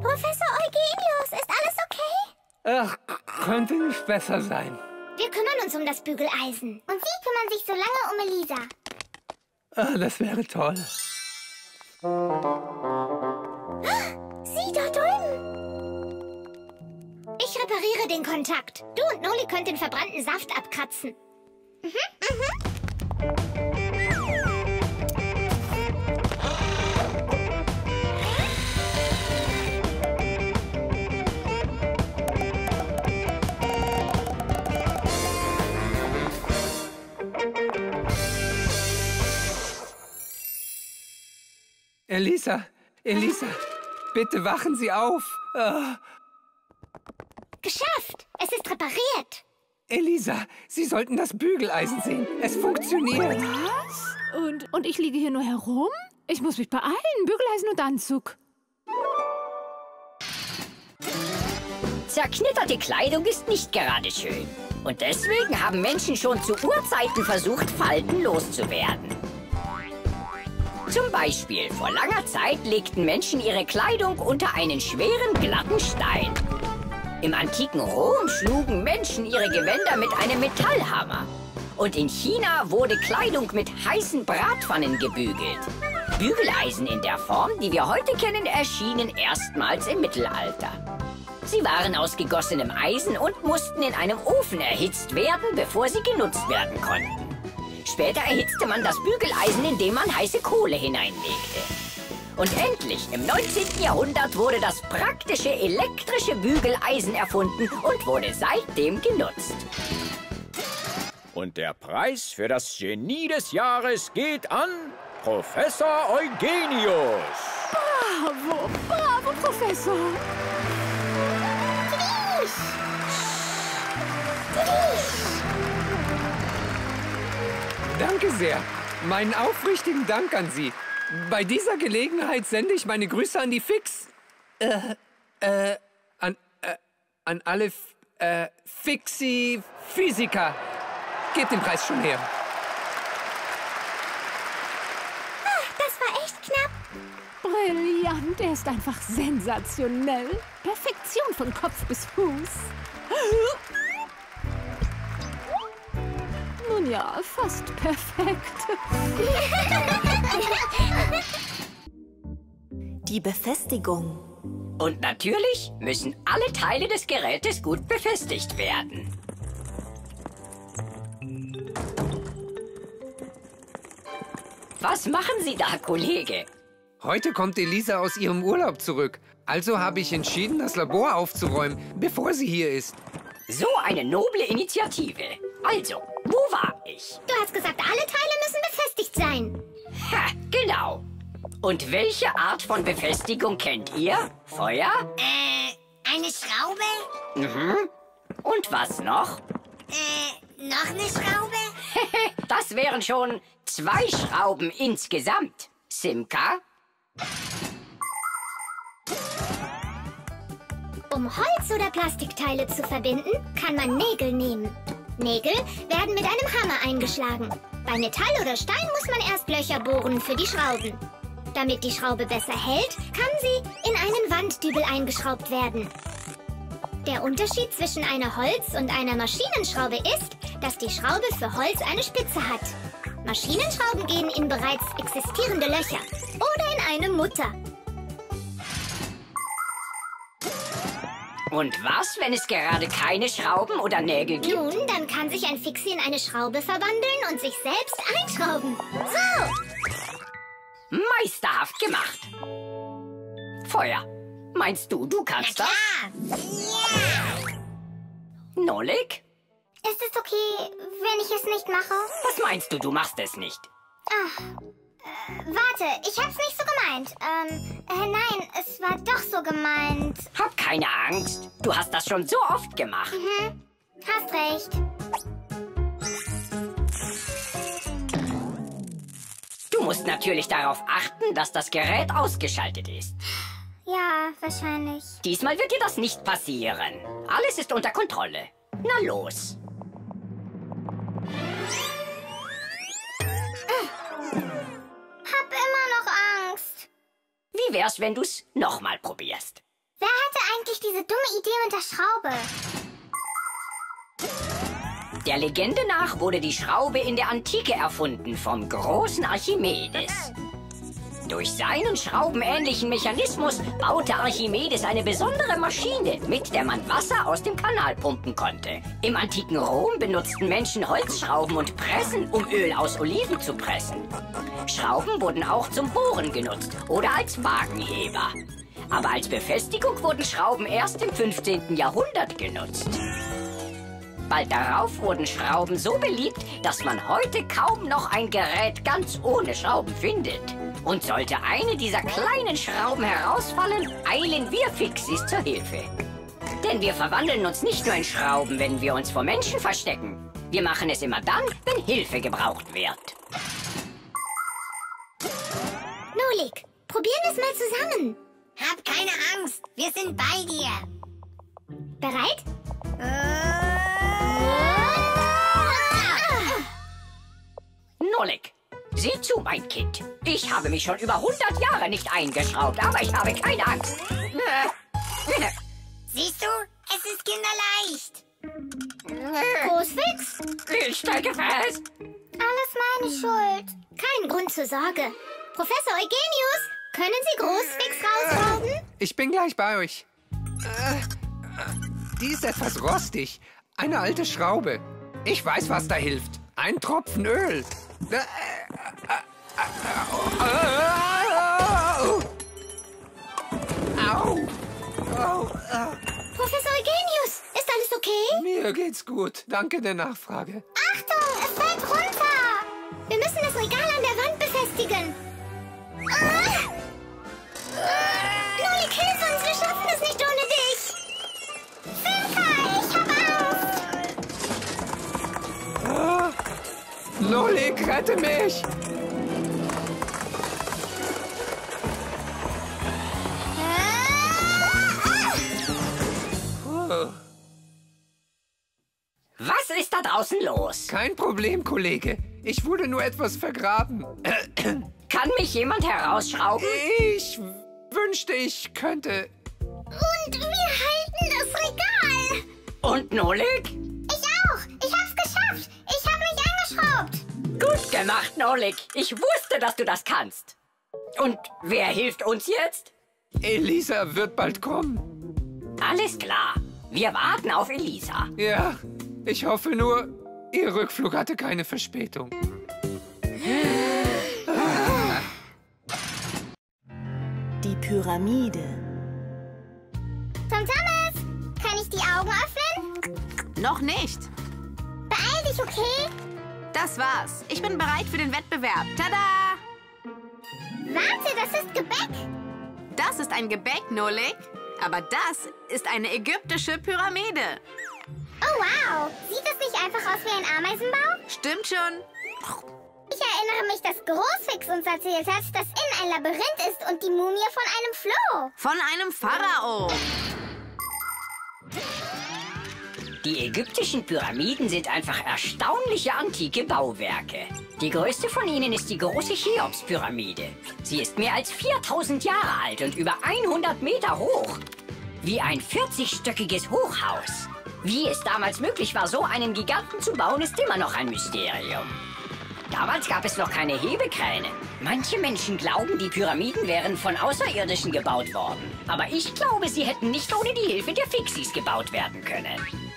Professor Eugenius, ist alles okay? Ach, könnte nicht besser sein. Wir kümmern uns um das Bügeleisen. Und Sie kümmern sich so lange um Elisa. Ah, das wäre toll. Sie da drüben. Ich repariere den Kontakt. Du und Noli könnt den verbrannten Saft abkratzen. Elisa, Elisa, bitte wachen Sie auf. Ah, Geschafft! Es ist repariert. Elisa, Sie sollten das Bügeleisen sehen. Es funktioniert. Was? Und, und ich liege hier nur herum? Ich muss mich beeilen. Bügeleisen und Anzug. Zerknitterte Kleidung ist nicht gerade schön. Und deswegen haben Menschen schon zu Urzeiten versucht, Falten loszuwerden. Zum Beispiel, vor langer Zeit legten Menschen ihre Kleidung unter einen schweren, glatten Stein. Im antiken Rom schlugen Menschen ihre Gewänder mit einem Metallhammer. Und in China wurde Kleidung mit heißen Bratpfannen gebügelt. Bügeleisen in der Form, die wir heute kennen, erschienen erstmals im Mittelalter. Sie waren aus gegossenem Eisen und mussten in einem Ofen erhitzt werden, bevor sie genutzt werden konnten. Später erhitzte man das Bügeleisen, indem man heiße Kohle hineinlegte. Und endlich, im 19. Jahrhundert, wurde das praktische elektrische Bügeleisen erfunden und wurde seitdem genutzt. Und der Preis für das Genie des Jahres geht an Professor Eugenius. Bravo, bravo, Professor. Danke sehr. Meinen aufrichtigen Dank an Sie. Bei dieser Gelegenheit sende ich meine Grüße an die Fix. Äh, äh, an, äh, an alle F- äh, Fixi-Physiker. Gebt den Preis schon her. Das war echt knapp. Brillant, er ist einfach sensationell. Perfektion von Kopf bis Fuß. Nun ja, fast perfekt. Die Befestigung. Und natürlich müssen alle Teile des Gerätes gut befestigt werden. Was machen Sie da, Kollege? Heute kommt Elisa aus ihrem Urlaub zurück. Also habe ich entschieden, das Labor aufzuräumen, bevor sie hier ist. So eine noble Initiative. Also, wo war ich? Du hast gesagt, alle Teile müssen befestigt sein. Ha, genau. Und welche Art von Befestigung kennt ihr? Feuer? Äh, eine Schraube? Mhm. Und was noch? Äh, noch eine Schraube? Das wären schon zwei Schrauben insgesamt. Simka? Um Holz- oder Plastikteile zu verbinden, kann man Nägel nehmen. Nägel werden mit einem Hammer eingeschlagen. Bei Metall oder Stein muss man erst Löcher bohren für die Schrauben. Damit die Schraube besser hält, kann sie in einen Wanddübel eingeschraubt werden. Der Unterschied zwischen einer Holz- und einer Maschinenschraube ist, dass die Schraube für Holz eine Spitze hat. Maschinenschrauben gehen in bereits existierende Löcher oder in eine Mutter. Und was, wenn es gerade keine Schrauben oder Nägel gibt? Nun, dann kann sich ein Fixie in eine Schraube verwandeln und sich selbst einschrauben. So! Meisterhaft gemacht. Feuer. Meinst du, du kannst das? Nolik? Ist es okay, wenn ich es nicht mache? Was meinst du, du machst es nicht? Ach, äh, warte, ich hab's nicht so gemeint. Ähm, äh, nein, es war doch so gemeint. Hab keine Angst. Du hast das schon so oft gemacht. Mhm, hast recht. Du musst natürlich darauf achten, dass das Gerät ausgeschaltet ist. Ja, wahrscheinlich. Diesmal wird dir das nicht passieren. Alles ist unter Kontrolle. Na los. Wie wär's, wenn du's nochmal probierst? Wer hatte eigentlich diese dumme Idee mit der Schraube? Der Legende nach wurde die Schraube in der Antike erfunden vom großen Archimedes. Durch seinen schraubenähnlichen Mechanismus baute Archimedes eine besondere Maschine, mit der man Wasser aus dem Kanal pumpen konnte. Im antiken Rom benutzten Menschen Holzschrauben und Pressen, um Öl aus Oliven zu pressen. Schrauben wurden auch zum Bohren genutzt oder als Wagenheber. Aber als Befestigung wurden Schrauben erst im 15. Jahrhundert genutzt. Bald darauf wurden Schrauben so beliebt, dass man heute kaum noch ein Gerät ganz ohne Schrauben findet. Und sollte eine dieser kleinen Schrauben herausfallen, eilen wir Fixis zur Hilfe. Denn wir verwandeln uns nicht nur in Schrauben, wenn wir uns vor Menschen verstecken. Wir machen es immer dann, wenn Hilfe gebraucht wird. Nolik, probieren wir es mal zusammen. Hab keine Angst, wir sind bei dir. Bereit? Nolik, sieh zu, mein Kind. Ich habe mich schon über 100 Jahre nicht eingeschraubt, aber ich habe keine Angst. Siehst du, es ist kinderleicht. Großfix? Ich stecke fest. Alles meine Schuld. Kein Grund zur Sorge. Professor Eugenius, können Sie Großfix rausrauben? Ich bin gleich bei euch. Die ist etwas rostig. Eine alte Schraube. Ich weiß, was da hilft. Ein Tropfen Öl. Professor Eugenius, ist alles okay? Mir geht's gut. Danke der Nachfrage. Achtung, es fällt runter. Wir müssen das Regal an der Wand befestigen. Ah! Nolik, hilf uns, wir schaffen das nicht ohne dich. Simka, Nolik, rette mich! Was ist da draußen los? Kein Problem, Kollege. Ich wurde nur etwas vergraben. Kann mich jemand herausschrauben? Ich wünschte, ich könnte. Und wir halten das Regal. Und Nolik? Gut gemacht, Nolik. Ich wusste, dass du das kannst. Und wer hilft uns jetzt? Elisa wird bald kommen. Alles klar. Wir warten auf Elisa. Ja, ich hoffe nur, ihr Rückflug hatte keine Verspätung. Die Pyramide. Tom Thomas, kann ich die Augen öffnen? Noch nicht. Beeil dich, okay? Das war's. Ich bin bereit für den Wettbewerb. Tada! Warte, das ist Gebäck. Das ist ein Gebäck, Nolik. Aber das ist eine ägyptische Pyramide. Oh, wow. Sieht das nicht einfach aus wie ein Ameisenbau? Stimmt schon. Ich erinnere mich, dass Großfix uns erzählt hat, dass innen ein Labyrinth ist und die Mumie von einem Floh. Von einem Pharao. Die ägyptischen Pyramiden sind einfach erstaunliche antike Bauwerke. Die größte von ihnen ist die große Cheops-Pyramide. Sie ist mehr als 4000 Jahre alt und über 100 Meter hoch. Wie ein 40-stöckiges Hochhaus. Wie es damals möglich war, so einen Giganten zu bauen, ist immer noch ein Mysterium. Damals gab es noch keine Hebekräne. Manche Menschen glauben, die Pyramiden wären von Außerirdischen gebaut worden. Aber ich glaube, sie hätten nicht ohne die Hilfe der Fixies gebaut werden können.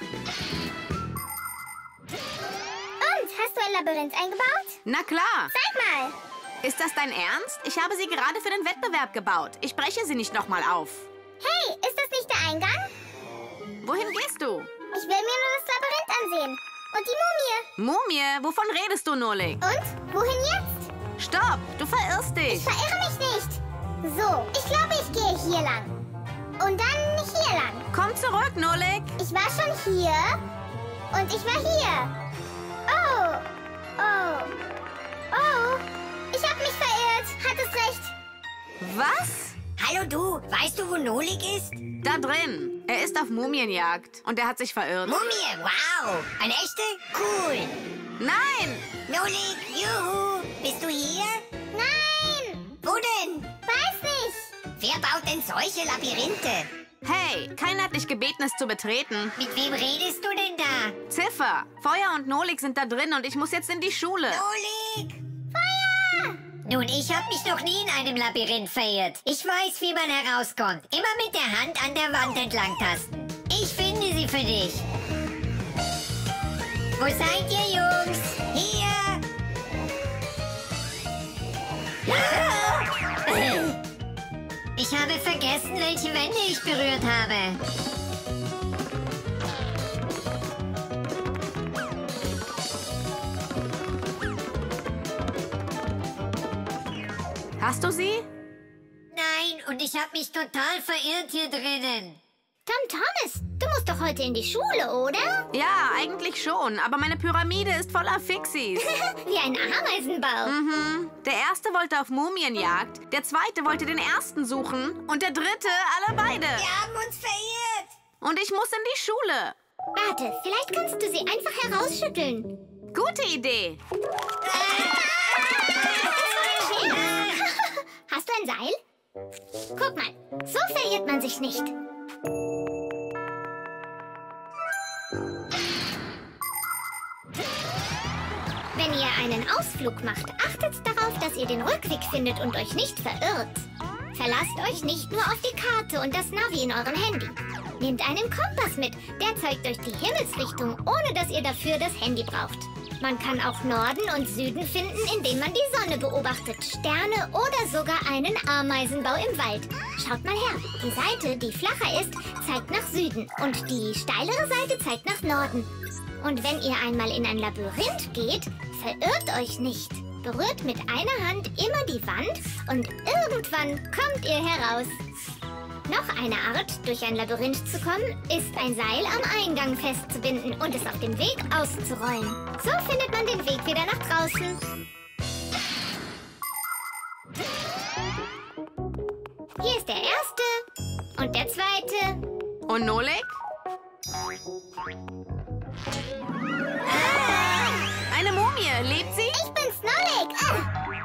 Und, hast du ein Labyrinth eingebaut? Na klar. Zeig mal. Ist das dein Ernst? Ich habe sie gerade für den Wettbewerb gebaut. Ich breche sie nicht nochmal auf. Hey, ist das nicht der Eingang? Wohin gehst du? Ich will mir nur das Labyrinth ansehen. Und die Mumie. Mumie? Wovon redest du, Nolik? Und? Wohin jetzt? Stopp! Du verirrst dich. Ich verirre mich nicht. So, ich glaube, ich gehe hier lang. Und dann hier lang. Komm zurück, Nolik. Ich war schon hier. Und ich war hier. Oh. Oh. Oh. Ich habe mich verirrt. Hattest recht. Was? Hallo du, weißt du, wo Nolik ist? Da drin. Er ist auf Mumienjagd und er hat sich verirrt. Mumie, wow. Eine echte? Cool. Nein! Nolik, juhu. Bist du hier? Nein! Wo denn? Weiß nicht. Wer baut denn solche Labyrinthe? Hey, keiner hat dich gebeten, es zu betreten. Mit wem redest du denn da? Ziffer, Feuer und Nolik sind da drin und ich muss jetzt in die Schule. Nolik! Feuer! Nun, ich habe mich noch nie in einem Labyrinth verirrt. Ich weiß, wie man herauskommt. Immer mit der Hand an der Wand entlang tasten. Ich finde sie für dich. Wo seid ihr, Jungs? Hier! Ich habe vergessen, welche Wände ich berührt habe. Hast du sie? Nein, und ich habe mich total verirrt hier drinnen. Tom Thomas, musst doch heute in die Schule, oder? Ja, eigentlich schon, aber meine Pyramide ist voller Fixies. Wie ein Ameisenbau. Mhm. Der erste wollte auf Mumienjagd, der zweite wollte den ersten suchen und der dritte alle beide. Wir haben uns verirrt. Und ich muss in die Schule. Warte, vielleicht kannst du sie einfach herausschütteln. Gute Idee. Hast du ein Seil? Einen Ausflug macht, achtet darauf, dass ihr den Rückweg findet und euch nicht verirrt. Verlasst euch nicht nur auf die Karte und das Navi in eurem Handy. Nehmt einen Kompass mit, der zeigt euch die Himmelsrichtung, ohne dass ihr dafür das Handy braucht. Man kann auch Norden und Süden finden, indem man die Sonne beobachtet, Sterne oder sogar einen Ameisenbau im Wald. Schaut mal her, die Seite, die flacher ist, zeigt nach Süden und die steilere Seite zeigt nach Norden. Und wenn ihr einmal in ein Labyrinth geht, verirrt euch nicht. Berührt mit einer Hand immer die Wand und irgendwann kommt ihr heraus. Noch eine Art, durch ein Labyrinth zu kommen, ist ein Seil am Eingang festzubinden und es auf dem Weg auszurollen. So findet man den Weg wieder nach draußen. Hier ist der erste und der zweite. Und Nolek? Eine Mumie. Lebt sie? Ich bin Snorlax.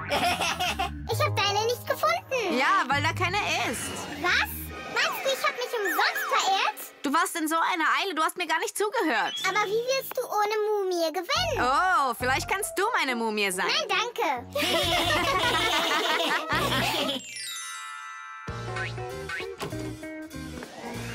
ich habe deine nicht gefunden. Ja, weil da keine ist. Was? Meinst du, ich habe mich umsonst verehrt? Du warst in so einer Eile, du hast mir gar nicht zugehört. Aber wie willst du ohne Mumie gewinnen? Oh, vielleicht kannst du meine Mumie sein. Nein, danke.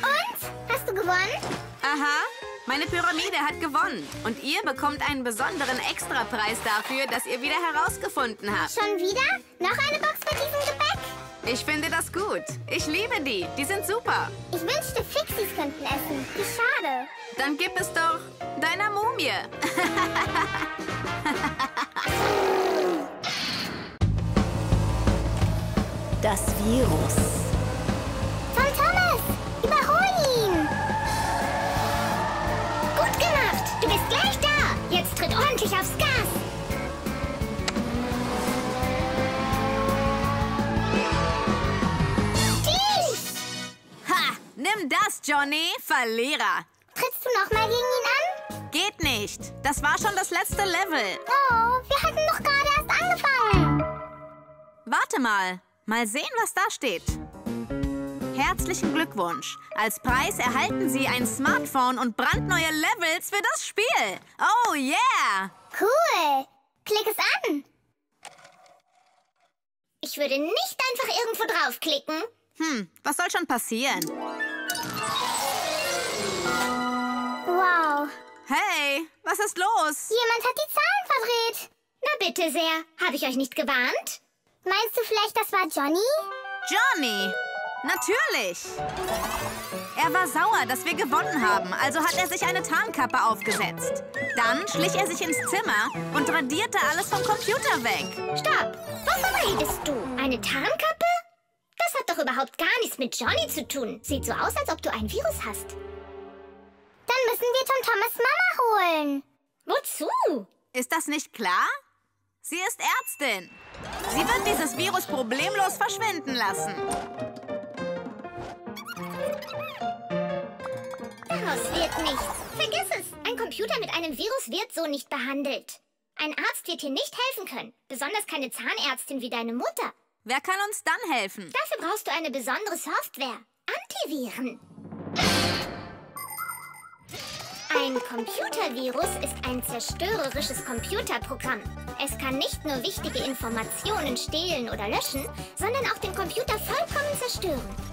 Und? Hast du gewonnen? Aha, meine Pyramide hat gewonnen. Und ihr bekommt einen besonderen Extrapreis dafür, dass ihr wieder herausgefunden habt. Schon wieder? Noch eine Box mit diesem Gebäck? Ich finde das gut. Ich liebe die. Die sind super. Ich wünschte, Fixies könnten essen. Wie schade. Dann gib es doch deiner Mumie. Das Virus. Ordentlich aufs Gas. Tief! Ha! Nimm das, Johnny, Verlierer. Trittst du noch mal gegen ihn an? Geht nicht. Das war schon das letzte Level. Oh, wir hatten doch gerade erst angefangen. Warte mal. Mal sehen, was da steht. Herzlichen Glückwunsch. Als Preis erhalten Sie ein Smartphone und brandneue Levels für das Spiel. Oh yeah! Cool. Klick es an. Ich würde nicht einfach irgendwo draufklicken. Hm, was soll schon passieren? Wow. Hey, was ist los? Jemand hat die Zahlen verdreht. Na bitte sehr. Habe ich euch nicht gewarnt? Meinst du vielleicht, das war Johnny? Johnny! Natürlich! Er war sauer, dass wir gewonnen haben, also hat er sich eine Tarnkappe aufgesetzt. Dann schlich er sich ins Zimmer und radierte alles vom Computer weg. Stopp! Wovon redest du? Eine Tarnkappe? Das hat doch überhaupt gar nichts mit Johnny zu tun. Sieht so aus, als ob du ein Virus hast. Dann müssen wir Tom Thomas Mama holen. Wozu? Ist das nicht klar? Sie ist Ärztin. Sie wird dieses Virus problemlos verschwinden lassen. Daraus wird nichts. Vergiss es. Ein Computer mit einem Virus wird so nicht behandelt. Ein Arzt wird hier nicht helfen können. Besonders keine Zahnärztin wie deine Mutter. Wer kann uns dann helfen? Dafür brauchst du eine besondere Software. Antiviren. Ein Computervirus ist ein zerstörerisches Computerprogramm. Es kann nicht nur wichtige Informationen stehlen oder löschen, sondern auch den Computer vollkommen zerstören.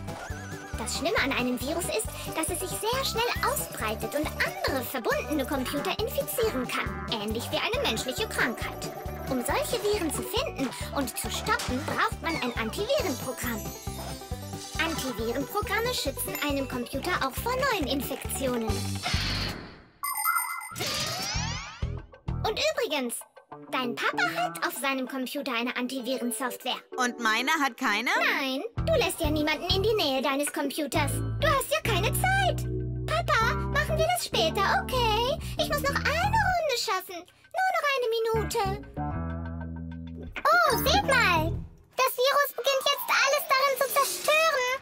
Das Schlimme an einem Virus ist, dass es sich sehr schnell ausbreitet und andere verbundene Computer infizieren kann, ähnlich wie eine menschliche Krankheit. Um solche Viren zu finden und zu stoppen, braucht man ein Antivirenprogramm. Antivirenprogramme schützen einen Computer auch vor neuen Infektionen. Und übrigens, dein Papa hat auf seinem Computer eine Antivirensoftware. Und meiner hat keine? Nein, du lässt ja niemanden in die Nähe deines Computers. Du hast ja keine Zeit. Papa, machen wir das später, okay? Ich muss noch eine Runde schaffen. Nur noch eine Minute. Oh, seht mal. Das Virus beginnt jetzt alles darin zu zerstören.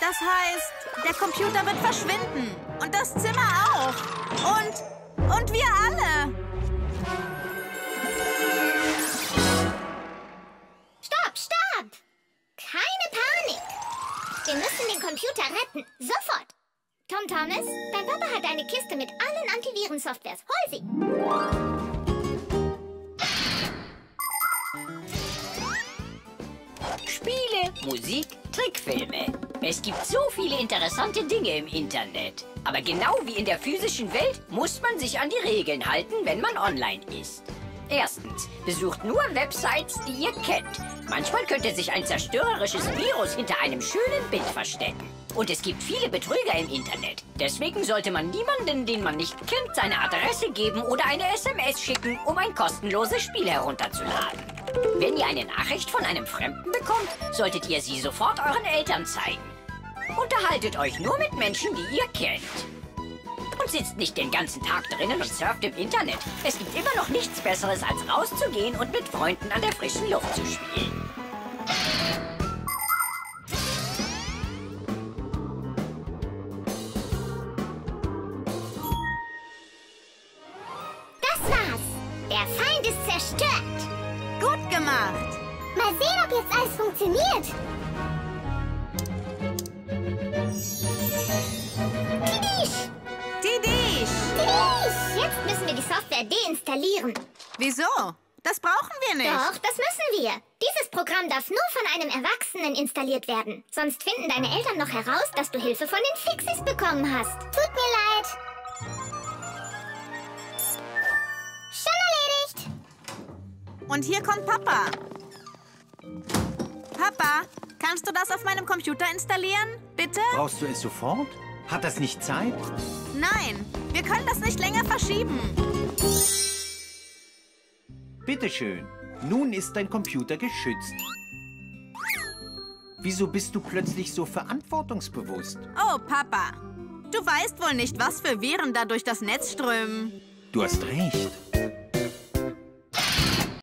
Das heißt, der Computer wird verschwinden. Und das Zimmer auch. Und, und wir alle. Wir müssen den Computer retten. Sofort. Tom Thomas, dein Papa hat eine Kiste mit allen Antivirensoftwares. Hol sie. Spiele, Musik, Trickfilme. Es gibt so viele interessante Dinge im Internet. Aber genau wie in der physischen Welt muss man sich an die Regeln halten, wenn man online ist. Erstens, besucht nur Websites, die ihr kennt. Manchmal könnte sich ein zerstörerisches Virus hinter einem schönen Bild verstecken. Und es gibt viele Betrüger im Internet. Deswegen sollte man niemanden, den man nicht kennt, seine Adresse geben oder eine SMS schicken, um ein kostenloses Spiel herunterzuladen. Wenn ihr eine Nachricht von einem Fremden bekommt, solltet ihr sie sofort euren Eltern zeigen. Unterhaltet euch nur mit Menschen, die ihr kennt. Und sitzt nicht den ganzen Tag drinnen und surft im Internet. Es gibt immer noch nichts Besseres, als rauszugehen und mit Freunden an der frischen Luft zu spielen. Das war's. Der Feind ist zerstört. Gut gemacht. Mal sehen, ob jetzt alles funktioniert. Tidisch! Jetzt müssen wir die Software deinstallieren. Wieso? Das brauchen wir nicht. Doch, das müssen wir. Dieses Programm darf nur von einem Erwachsenen installiert werden. Sonst finden deine Eltern noch heraus, dass du Hilfe von den Fixies bekommen hast. Tut mir leid. Schon erledigt. Und hier kommt Papa. Papa, kannst du das auf meinem Computer installieren? Bitte? Brauchst du es sofort? Hat das nicht Zeit? Nein, wir können das nicht länger verschieben. Bitteschön. Nun ist dein Computer geschützt. Wieso bist du plötzlich so verantwortungsbewusst? Oh, Papa. Du weißt wohl nicht, was für Viren da durch das Netz strömen. Du hast recht.